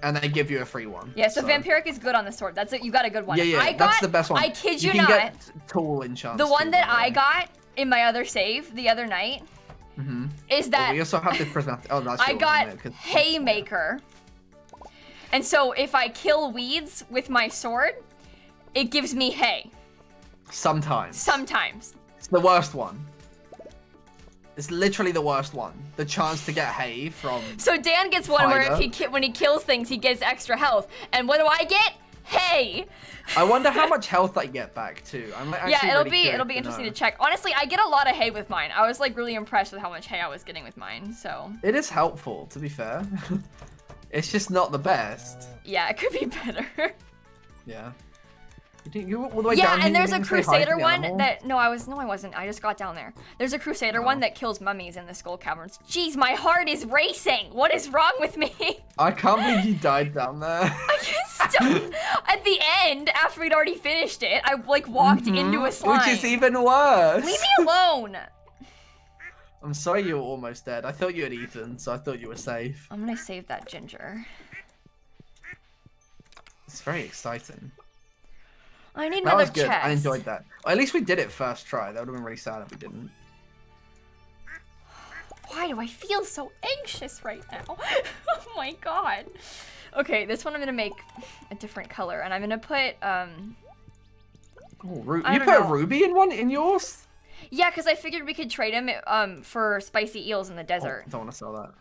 and they give you a free one. Yeah, so, vampiric is good on the sword. That's it. You got a good one. Yeah, yeah, I got, that's the best one. I kid you, can not. get tool enchants. the one that I got in my other save the other night Mhm. is Oh, that we also have the prismatic. Oh, that's I got? 'Cause- haymaker. And so if I kill weeds with my sword, it gives me hay. Sometimes. Sometimes. It's the worst one. It's literally the worst one. The chance to get hay from. So Dan gets one where if he ki- when he kills things, he gets extra health. And what do I get? Hay. I wonder how much health I get back too. I'm like, Yeah, it'll really be it'll be interesting know. to check. Honestly, I get a lot of hay with mine. I was like really impressed with how much hay I was getting with mine. So It is helpful, to be fair. it's just not the best. yeah, it could be better. Yeah. You didn't- you all the way yeah, and there's a didn't say hi to crusader one that no, I was no, I wasn't. I just got down there. There's a crusader one Oh. that kills mummies in the skull caverns. Jeez, my heart is racing. What is wrong with me? I can't believe you died down there. I just at the end, after we'd already finished it, I like walked mm-hmm. into a slime. Which is even worse. Leave me alone. I'm sorry you were almost dead. I thought you had eaten, so I thought you were safe. I'm gonna save that ginger. It's very exciting. I need That another was good. chest. I enjoyed that. Well, at least we did it first try. That would have been really sad if we didn't. Why do I feel so anxious right now? oh my god. Okay, this one I'm gonna make a different color, and I'm gonna put um. Oh, you put know. a ruby in one in yours? Yeah, because I figured we could trade him um for spicy eels in the Oh, desert. I don't want to sell that.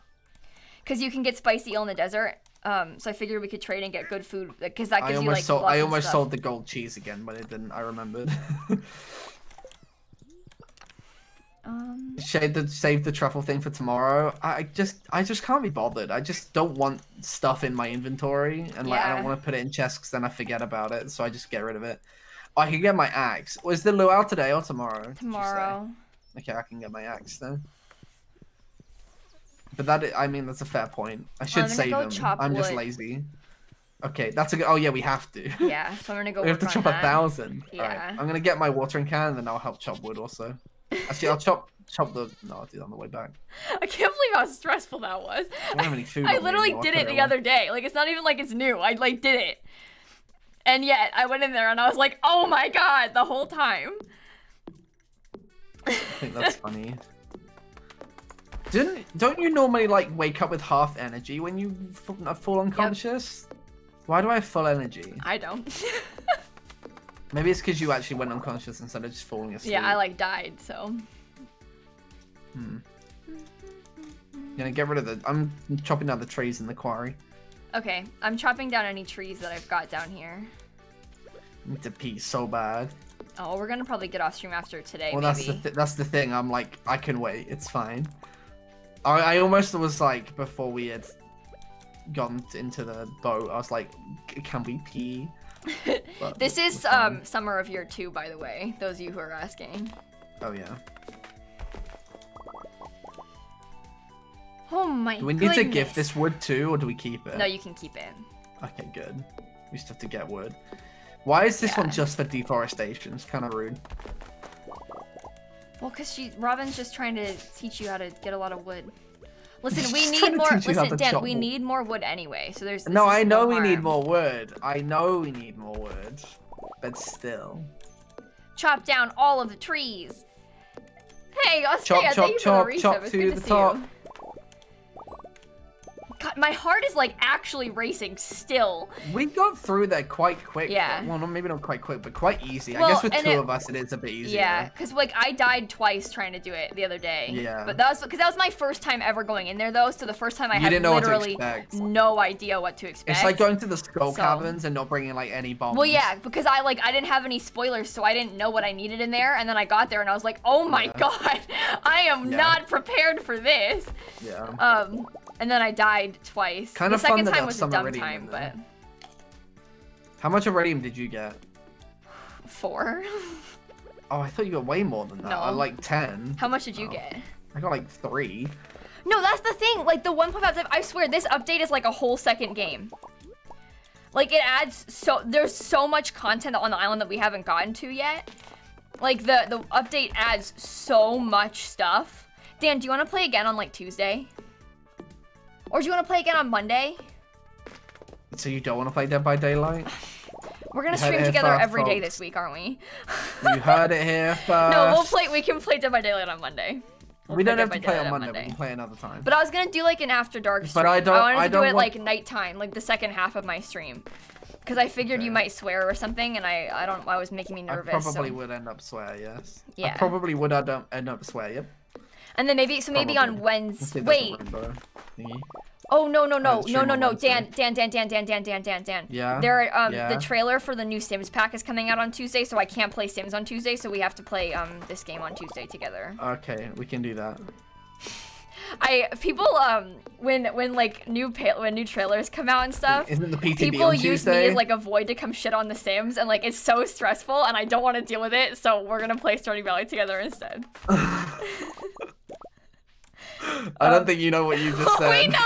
Because you can get spicy eel in the desert. Um, so I figured we could trade and get good food. Because that I gives almost you like sold. I almost sold the gold cheese again, but it didn't. I remembered. Um, Save the save the truffle thing for tomorrow. I just I just can't be bothered. I just don't want stuff in my inventory, and like I don't want to put it in chests because then I forget about it. So I just get rid of it. I can get my axe. Was the luau today or tomorrow? did you say? tomorrow. Okay, I can get my axe then. But that I I mean that's a fair point. I should save go them. chop I'm just wood. lazy. Okay, that's a good. Oh yeah, we have to. Yeah, so I'm gonna go. we have to chop a thousand. Yeah. I'm gonna get my watering can and then I'll help chop wood also. Actually, I'll chop chop the. No, I'll do that on the way back. I can't believe how stressful that was. I don't have any food. I literally did it the other day. Like it's not even like it's new. I like did it. And yet I went in there and I was like, "Oh my god!" the whole time. I think that's funny. Didn't don't you normally like wake up with half energy when you f- uh, fall unconscious? Why do I have full energy? I don't. Maybe it's because you actually went unconscious instead of just falling asleep. yeah, I like died, so. Hmm. Gonna get rid of the. I'm chopping down the trees in the quarry. Okay, I'm chopping down any trees that I've got down here. I need to pee so bad. Oh, we're gonna probably get off stream after today, Well, that's the th- that's the thing. I'm like, I can wait. It's fine. I I almost was like before we had gone into the boat. I was like, can we pee? This is um summer of year two, by the way. Those of you who are asking. Oh yeah. Oh my. Do we need to goodness. gift this wood too, or do we keep it? No, you can keep it. Okay, good. We just have to get wood. Why is this one just for deforestation? It's kind of rude. Well, cause she Robin's just trying to teach you how to get a lot of wood. Listen, we need more. teach Listen, to Dan, we need more wood anyway. So there's. No, I know no we need more wood. I know we need more wood. But still. Chop down all of the trees. Hey, Ostea, Chop, thank chop, you chop, the resub. chop It's to good the see top. You. My heart is like actually racing still. We got through there quite quick. Yeah. Well, no, maybe not quite quick, but quite easy. I guess with two it- of us, it is a bit easier. Yeah, cause like I died twice trying to do it the other day. Yeah. But that was because that was my first time ever going in there though. So the first time I You had didn't know literally no idea what to expect. It's like going to the skull So- caverns and not bringing like any bombs. Well, yeah, because I like I didn't have any spoilers, so I didn't know what I needed in there, and then I got there and I was like, oh my Yeah. god, I am Yeah. not prepared for this. Yeah. Um, and then I died twice. Kind the of second time was a dumb iridium time, but. How much iridium did you get? four. Oh, I thought you got way more than that. No. I like ten. How much did you Oh. get? I got like three. No, that's the thing. Like the 1.5, I swear this update is like a whole second game. Like it adds so there's so much content on the island that we haven't gotten to yet. Like the the update adds so much stuff. Dan, do you want to play again on like Tuesday? Or do you want to play again on Monday? So you don't want to play Dead by Daylight? We're gonna You stream together first, every day folks. this week, aren't we? you heard it here first. no, we'll play. We can play Dead by Daylight on Monday. We'll we don't have to play on Monday. We can play another time. But I was gonna do like an after dark stream. But I don't- wanted to I do don't it want- like nighttime, like the second half of my stream, because I figured you might swear or something, and I I don't. I was making me nervous. I probably so- would end up swear, yes. Yeah. I probably would end up, end up swear, yep. And then maybe so maybe on Probably. Let's Wednesday. see if there's a Wait. Oh no no no no no no Dan Dan Dan Dan Dan Dan Dan Dan Dan. Yeah, There um yeah. the trailer for the new Sims pack is coming out on Tuesday, so I can't play Sims on Tuesday, so we have to play um this game on Tuesday together. Okay, we can do that. I people um when when like new pa- when new trailers come out and stuff. Isn't the PTB People use Tuesday? me as like a void to come shit on The Sims, and like it's so stressful, and I don't want to deal with it. So we're gonna play Stardew Valley together instead. I don't think you know what you just said. Wait, no!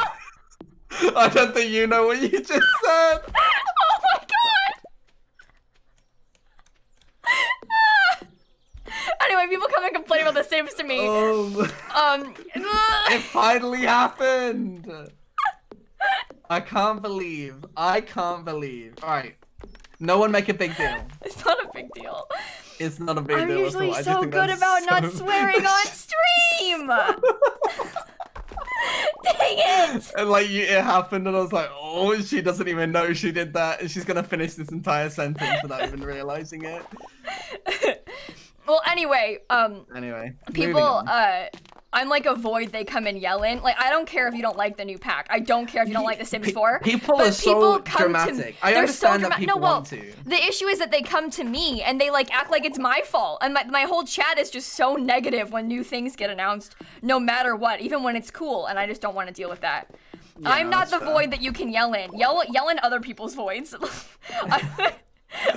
I don't think you know what you just said. Oh my god! anyway, people come and complain about The Sims to me. Oh, Um, it finally happened. I can't believe. I can't believe. All right. No one make a big deal. it's not a big deal. It's not a big I'm deal. at usually all. I just so good about not swearing on stream. Dang it! And like you, it happened, and I was like, "Oh, she doesn't even know she did that, and she's gonna finish this entire sentence without even realizing it." well, anyway, um, Anyway, people uh I'm like a void they come and yell in. Like I don't care if you don't like the new pack. I don't care if you don't like The Sims Pe- 4. people but are so people come dramatic. To, I understand so that people no, well, want to. The issue is that they come to me and they like act like it's my fault. And my, my whole chat is just so negative when new things get announced, no matter what, even when it's cool. And I just don't want to deal with that. I'm not the fair. void that you can yell in. Yell yell in other people's voids.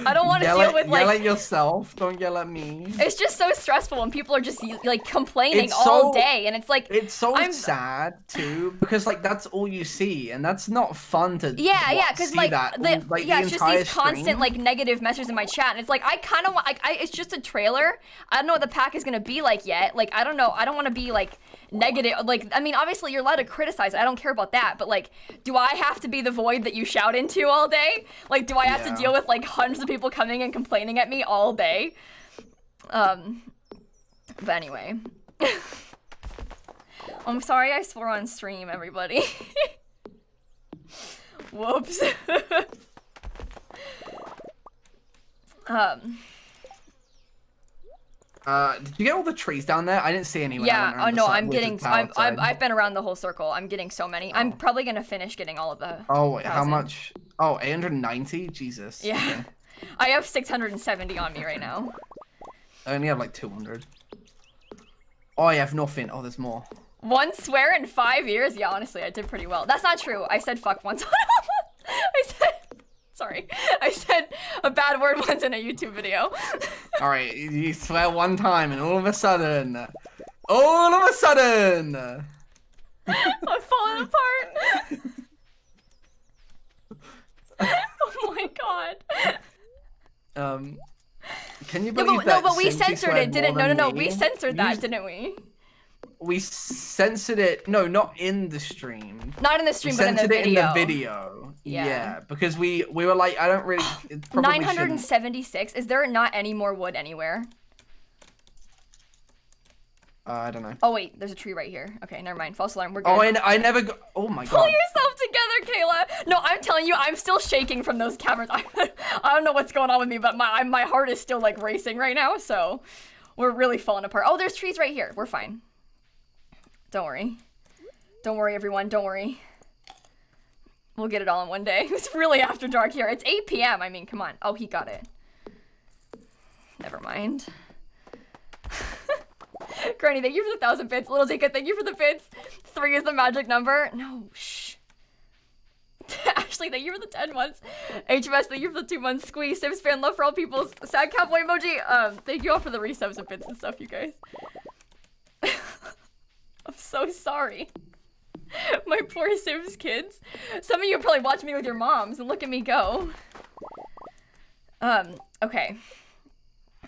I, don't want to deal at, with like. yell at yourself. Don't yell at me. it's just so stressful when people are just like complaining all day and it's like It's so I'm- sad too because like that's all you see and that's not fun to Yeah, yeah, because like, the, like yeah, the it's just these constant like negative messages in my chat, and it's like I kind of want, like, I, it's just a trailer. I don't know what the pack is gonna be like yet. Like, I don't know. I don't want to be like negative. Like, I mean, obviously you're allowed to criticize. I don't care about that, but like, do I have to be the void that you shout into all day? Like, do I have Yeah. to deal with like hundreds of people coming and complaining at me all day? Um, but anyway. I'm sorry I swore on stream, everybody. Whoops. um. Uh, did you get all the trees down there? I didn't see any. Yeah. Oh no, I'm getting. I'm, I'm. I've been around the whole circle. I'm getting so many. I'm probably gonna finish getting all of the. Oh wait, how much? Oh, 890. Jesus. Yeah. Okay. I have 670 on me right now. I only have like 200. Oh, I have nothing. Oh, there's more. One swear in five years? Yeah, honestly, I did pretty well. That's not true. I said fuck once. I said. Sorry. I said a bad word once in a YouTube video. All right, you- swear one time, and all of a sudden, all of a sudden, I'm falling apart. oh my god. um, can you No, believe but, that? no, but we censored it, didn't? No, no, no. We censored that, you- didn't we? We censored it. No, not in the stream. Not in the We stream, but in the censored it video. in the video. Yeah. because we we were like, I don't really. It probably shouldn't. 976. Is there not any more wood anywhere? Uh, I don't know. Oh wait, there's a tree right here. Okay, never mind. False alarm. We're good. Oh, I, I never got. Oh my god. Pull yourself together, Kayla. No, I'm telling you, I'm still shaking from those cameras. I, I don't know what's going on with me, but my I- my heart is still like racing right now. So we're really falling apart. Oh, there's trees right here. We're fine. Don't worry. Don't worry, everyone. Don't worry. We'll get it all in one day. It's really after dark here. It's 8 p.m. I mean, come on. Oh, he got it. Never mind. Granny, thank you for the thousand bits. Little Jacob, thank you for the bits. Three is the magic number. No, shh. Ashley, thank you for the 10 months. HMS, thank you for the two months. Squeeze, Sims fan, love for all people. Sad cowboy emoji. Um, thank you all for the resubs and bits and stuff, you guys. I'm so sorry. My poor Sims kids. Some of you probably watch me with your moms and look at me go. Um, okay.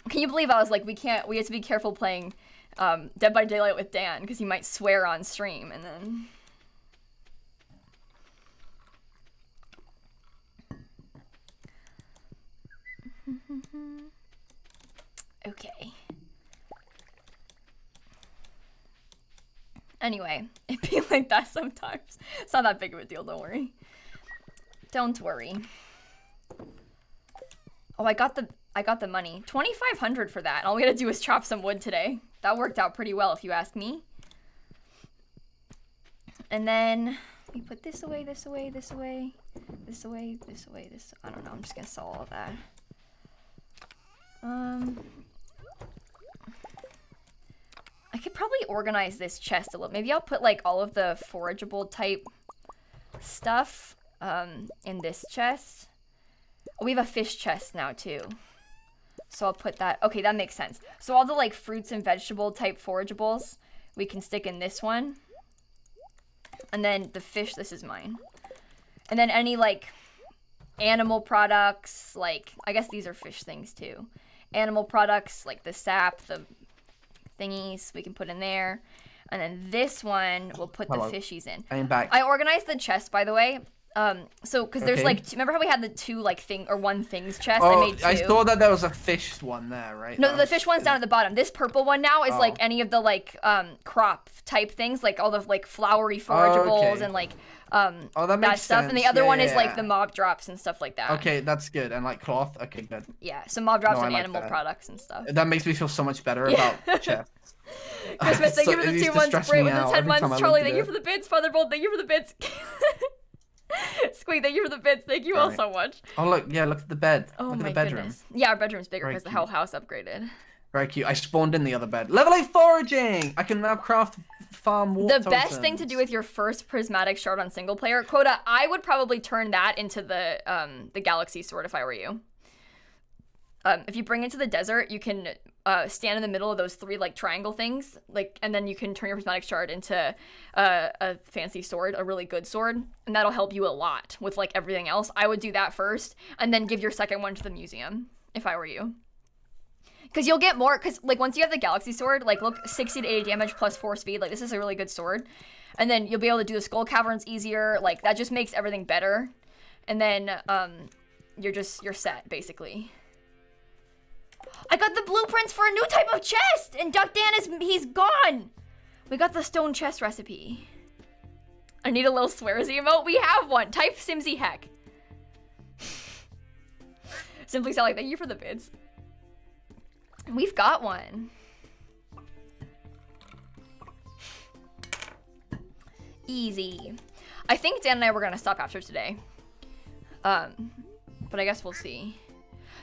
Can you believe I was like, we can't, we have to be careful playing um, Dead by Daylight with Dan because he might swear on stream and then. Okay. Anyway, it be like that sometimes. It's not that big of a deal, don't worry. Don't worry. Oh, I got the I got the money. 2500 for that. And All we gotta do is chop some wood today. That worked out pretty well if you ask me. And then we put this away, this away, this away, this away, this away, this I don't know, I'm just gonna sell all that. Um I could probably organize this chest a little. Maybe I'll put like all of the forageable type stuff um, in this chest. Oh, we have a fish chest now too. So I'll put that. Okay, that makes sense. So all the like fruits and vegetable type forageables we can stick in this one. And then the fish, this is mine. And then any like animal products, like I guess these are fish things too. Animal products like the sap, the thingies we can put in there. And then this one we'll put Hello. the fishies in. I'm back. I organized the chest, by the way. Um, so because there's Okay. like, two, remember how we had the two like thing or one things chest? I Oh, made two. I thought that there was a fish one there, right? No, That the was- fish one's down at the bottom. This purple one now is like Oh. any of the like um crop type things, like all the like flowery forageables Oh, okay. and like um Oh, that that stuff. And the other Yeah, one is yeah, like the mob drops and stuff like that. Okay, that's good. And like cloth. Okay, good. Yeah, so mob drops No, and like animal that. products and stuff. That makes me feel so much better Yeah. about chests. Christmas, thank So- you for the two months. Brit with the ten months. Charlie, thank you for the bits. Fatherbolt, thank you for the bits. Squeak, thank you for the bits. Thank you all Right. so much. Oh look, yeah, look at the bed. Oh look my at the bedroom. goodness. Yeah, our bedroom's bigger because the whole house upgraded. Very cute. I spawned in the other bed. Level 8 foraging! I can now craft farm water. The best thing to do with your first prismatic shard on single player, Quota, I would probably turn that into the um the galaxy sword if I were you. Um, if you bring it to the desert, you can uh, stand in the middle of those three like triangle things, like, and then you can turn your prismatic shard into uh, a fancy sword, a really good sword, and that'll help you a lot with like everything else. I would do that first, and then give your second one to the museum if I were you. Because you'll get more, because like once you have the galaxy sword, like look, 60 to 80 damage plus 4 speed, like this is a really good sword. And then you'll be able to do the skull caverns easier, like that just makes everything better. And then um, you're just, you're set, basically. I got the blueprints for a new type of chest, and Duck Dan is, he's gone. We got the stone chest recipe. I need a little swearsy emote. We have one. Type Simsie Heck. Simply Sally, thank you for the bids. We've got one. Easy. I think Dan and I were gonna stop after today. Um, but I guess we'll see.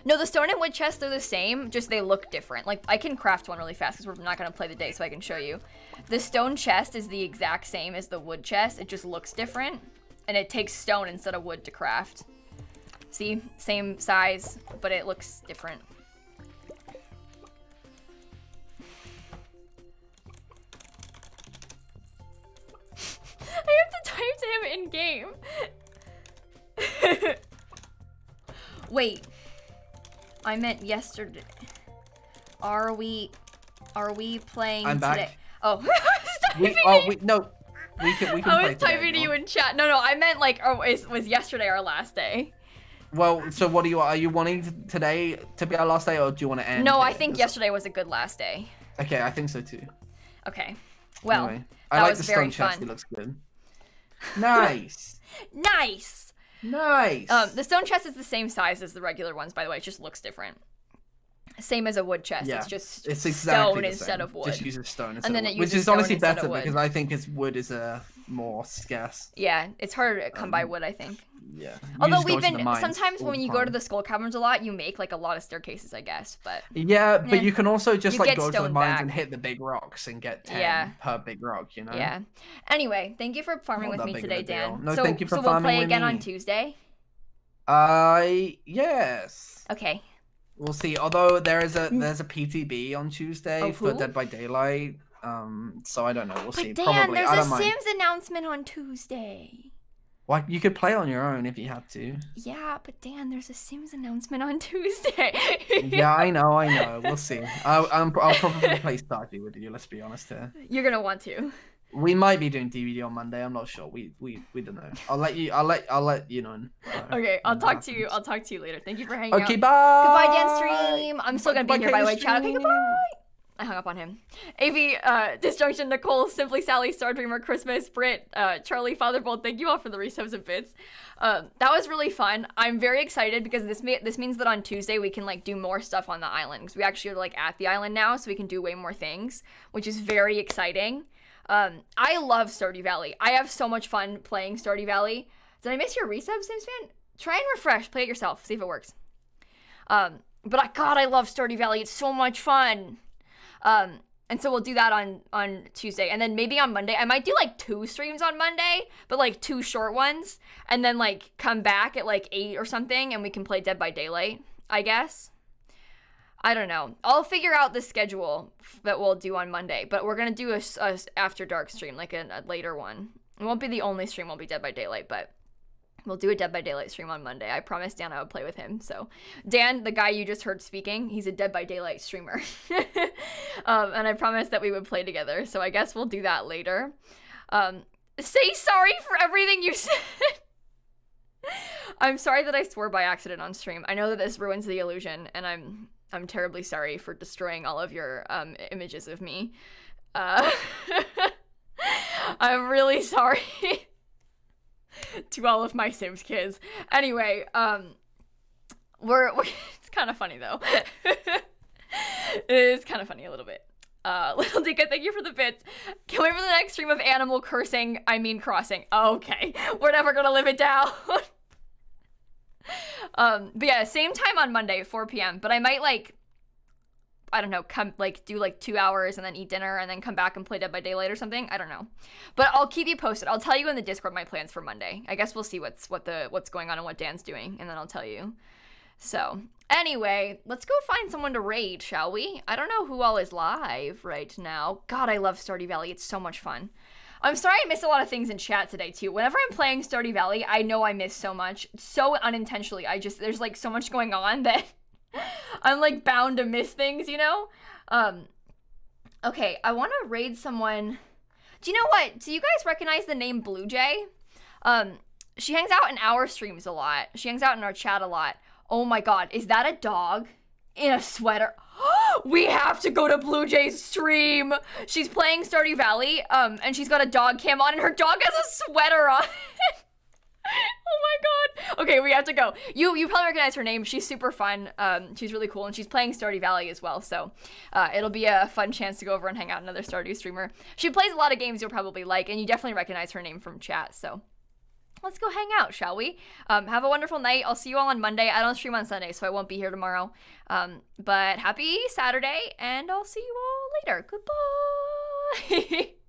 No, the stone and wood chests they're the same, just they look different. Like I can craft one really fast because we're not gonna play the day, so I can show you. The stone chest is the exact same as the wood chest. It just looks different, and it takes stone instead of wood to craft. See, same size, but it looks different. I have to type to him in game. Wait. I meant yesterday. Are we are we playing I'm back. today? Oh, I was We, oh, we, no. We can, we can I was typing to you in chat. No, no, I meant like, oh, is, was yesterday our last day? Well, so what do you, are you wanting today to be our last day or do you want to end? No, I think yesterday was a good last day. Okay, I think so too. Okay. Well, Anyway, that I like was the very stone chest. fun. It looks good. Nice. nice. Nice. Um, the stone chest is the same size as the regular ones, by the way. It just looks different. Same as a wood chest. yeah, It's just it's exactly stone instead of wood. Just uses stone instead And then of it wood, which is honestly better because I think its wood is uh, more scarce. Yeah, it's harder to come by Um, wood, I think. Yeah. Although we've been sometimes when you go to the skull caverns a lot, you make like a lot of staircases, I guess. But Yeah, but you can also just You like go to the mines back. and hit the big rocks and get ten Yeah. per big rock. You know. yeah. Anyway, thank you for farming Not with me today. Dan. No, so, thank you for so we'll play again on. Tuesday. I yes. Okay. We'll see. Although there is a there's a PTB on Tuesday Of for? Dead by Daylight. Um, so I don't know. We'll But see. Dan, Probably. there's I a don't mind. Sims announcement on Tuesday. Why you could play on your own if you had to. Yeah, but Dan, there's a Sims announcement on Tuesday. yeah, I know, I know. We'll see. I'll, I'm, I'll probably play Stardew with you. Let's be honest here. You're gonna want to. We might be doing DBD on Monday. I'm not sure. We we we don't know. I'll let you. I'll let I'll let you know. uh, Okay, I'll talk that to you. I'll talk to you later. Thank you for hanging Okay, out. Okay, bye. Goodbye, Dan Stream. I'm still gonna be Bye, here by the way, chat. Okay, goodbye. I hung up on him. AV, uh, Disjunction, Nicole, Simply Sally, Star Dreamer, Christmas, Brit, uh, Charlie, Fatherbolt, thank you all for the resubs and bits. Um, that was really fun. I'm very excited because this ma- this means that on Tuesday we can like do more stuff on the island because we actually are like at the island now, so we can do way more things, which is very exciting. Um, I love Stardew Valley. I have so much fun playing Stardew Valley. Did I miss your resub, Sims fan? Try and refresh. Play it yourself. See if it works. Um, but I, God, I love Stardew Valley. It's so much fun. Um, and so we'll do that on on Tuesday, and then maybe on Monday I might do like two streams on Monday, but like two short ones, and then like come back at like eight or something, and we can play Dead by Daylight. I guess. I don't know. I'll figure out the schedule that we'll do on Monday, but we're gonna do a, a after dark stream, like a, a later one. It won't be the only stream. Won't be Dead by Daylight, but we'll do a Dead by Daylight stream on Monday. I promised Dan I would play with him. So Dan, the guy you just heard speaking, he's a Dead by Daylight streamer, um, and I promised that we would play together. So I guess we'll do that later. Um, say sorry for everything you said. I'm sorry that I swore by accident on stream. I know that this ruins the illusion, and I'm I'm terribly sorry for destroying all of your um, images of me. Uh, I'm really sorry to all of my Sims kids. Anyway, um, we're, we're it's kind of funny though. it is kind of funny a little bit. Uh, Little Dika, thank you for the bits. Can wait for the next stream of animal cursing, I mean crossing. Okay, we're never gonna live it down. um, but yeah, same time on Monday, 4 p.m. But I might like, I don't know, come like do like two hours and then eat dinner and then come back and play Dead by Daylight or something. I don't know, but I'll keep you posted. I'll tell you in the Discord my plans for Monday. I guess we'll see what's what the what's going on and what Dan's doing, and then I'll tell you. So anyway, let's go find someone to raid, shall we? I don't know who all is live right now. God, I love Stardew Valley. It's so much fun. I'm sorry I missed a lot of things in chat today too. Whenever I'm playing Stardew Valley, I know I miss so much. So unintentionally. I just there's like so much going on that I'm like bound to miss things, you know? Um Okay, I want to raid someone. Do you know what? Do you guys recognize the name Blue Jay? Um she hangs out in our streams a lot. She hangs out in our chat a lot. Oh my god, is that a dog in a sweater? we have to go to Blue Jay's stream. She's playing Stardew Valley, um, and she's got a dog cam on, and her dog has a sweater on. oh my god. Okay, we have to go. You you probably recognize her name. She's super fun. Um, she's really cool, and she's playing Stardew Valley as well. So, uh, it'll be a fun chance to go over and hang out another Stardew streamer. She plays a lot of games you'll probably like, and you definitely recognize her name from chat. So let's go hang out, shall we? Um, have a wonderful night. I'll see you all on Monday. I don't stream on Sunday, so I won't be here tomorrow. Um, but happy Saturday, and I'll see you all later. Goodbye.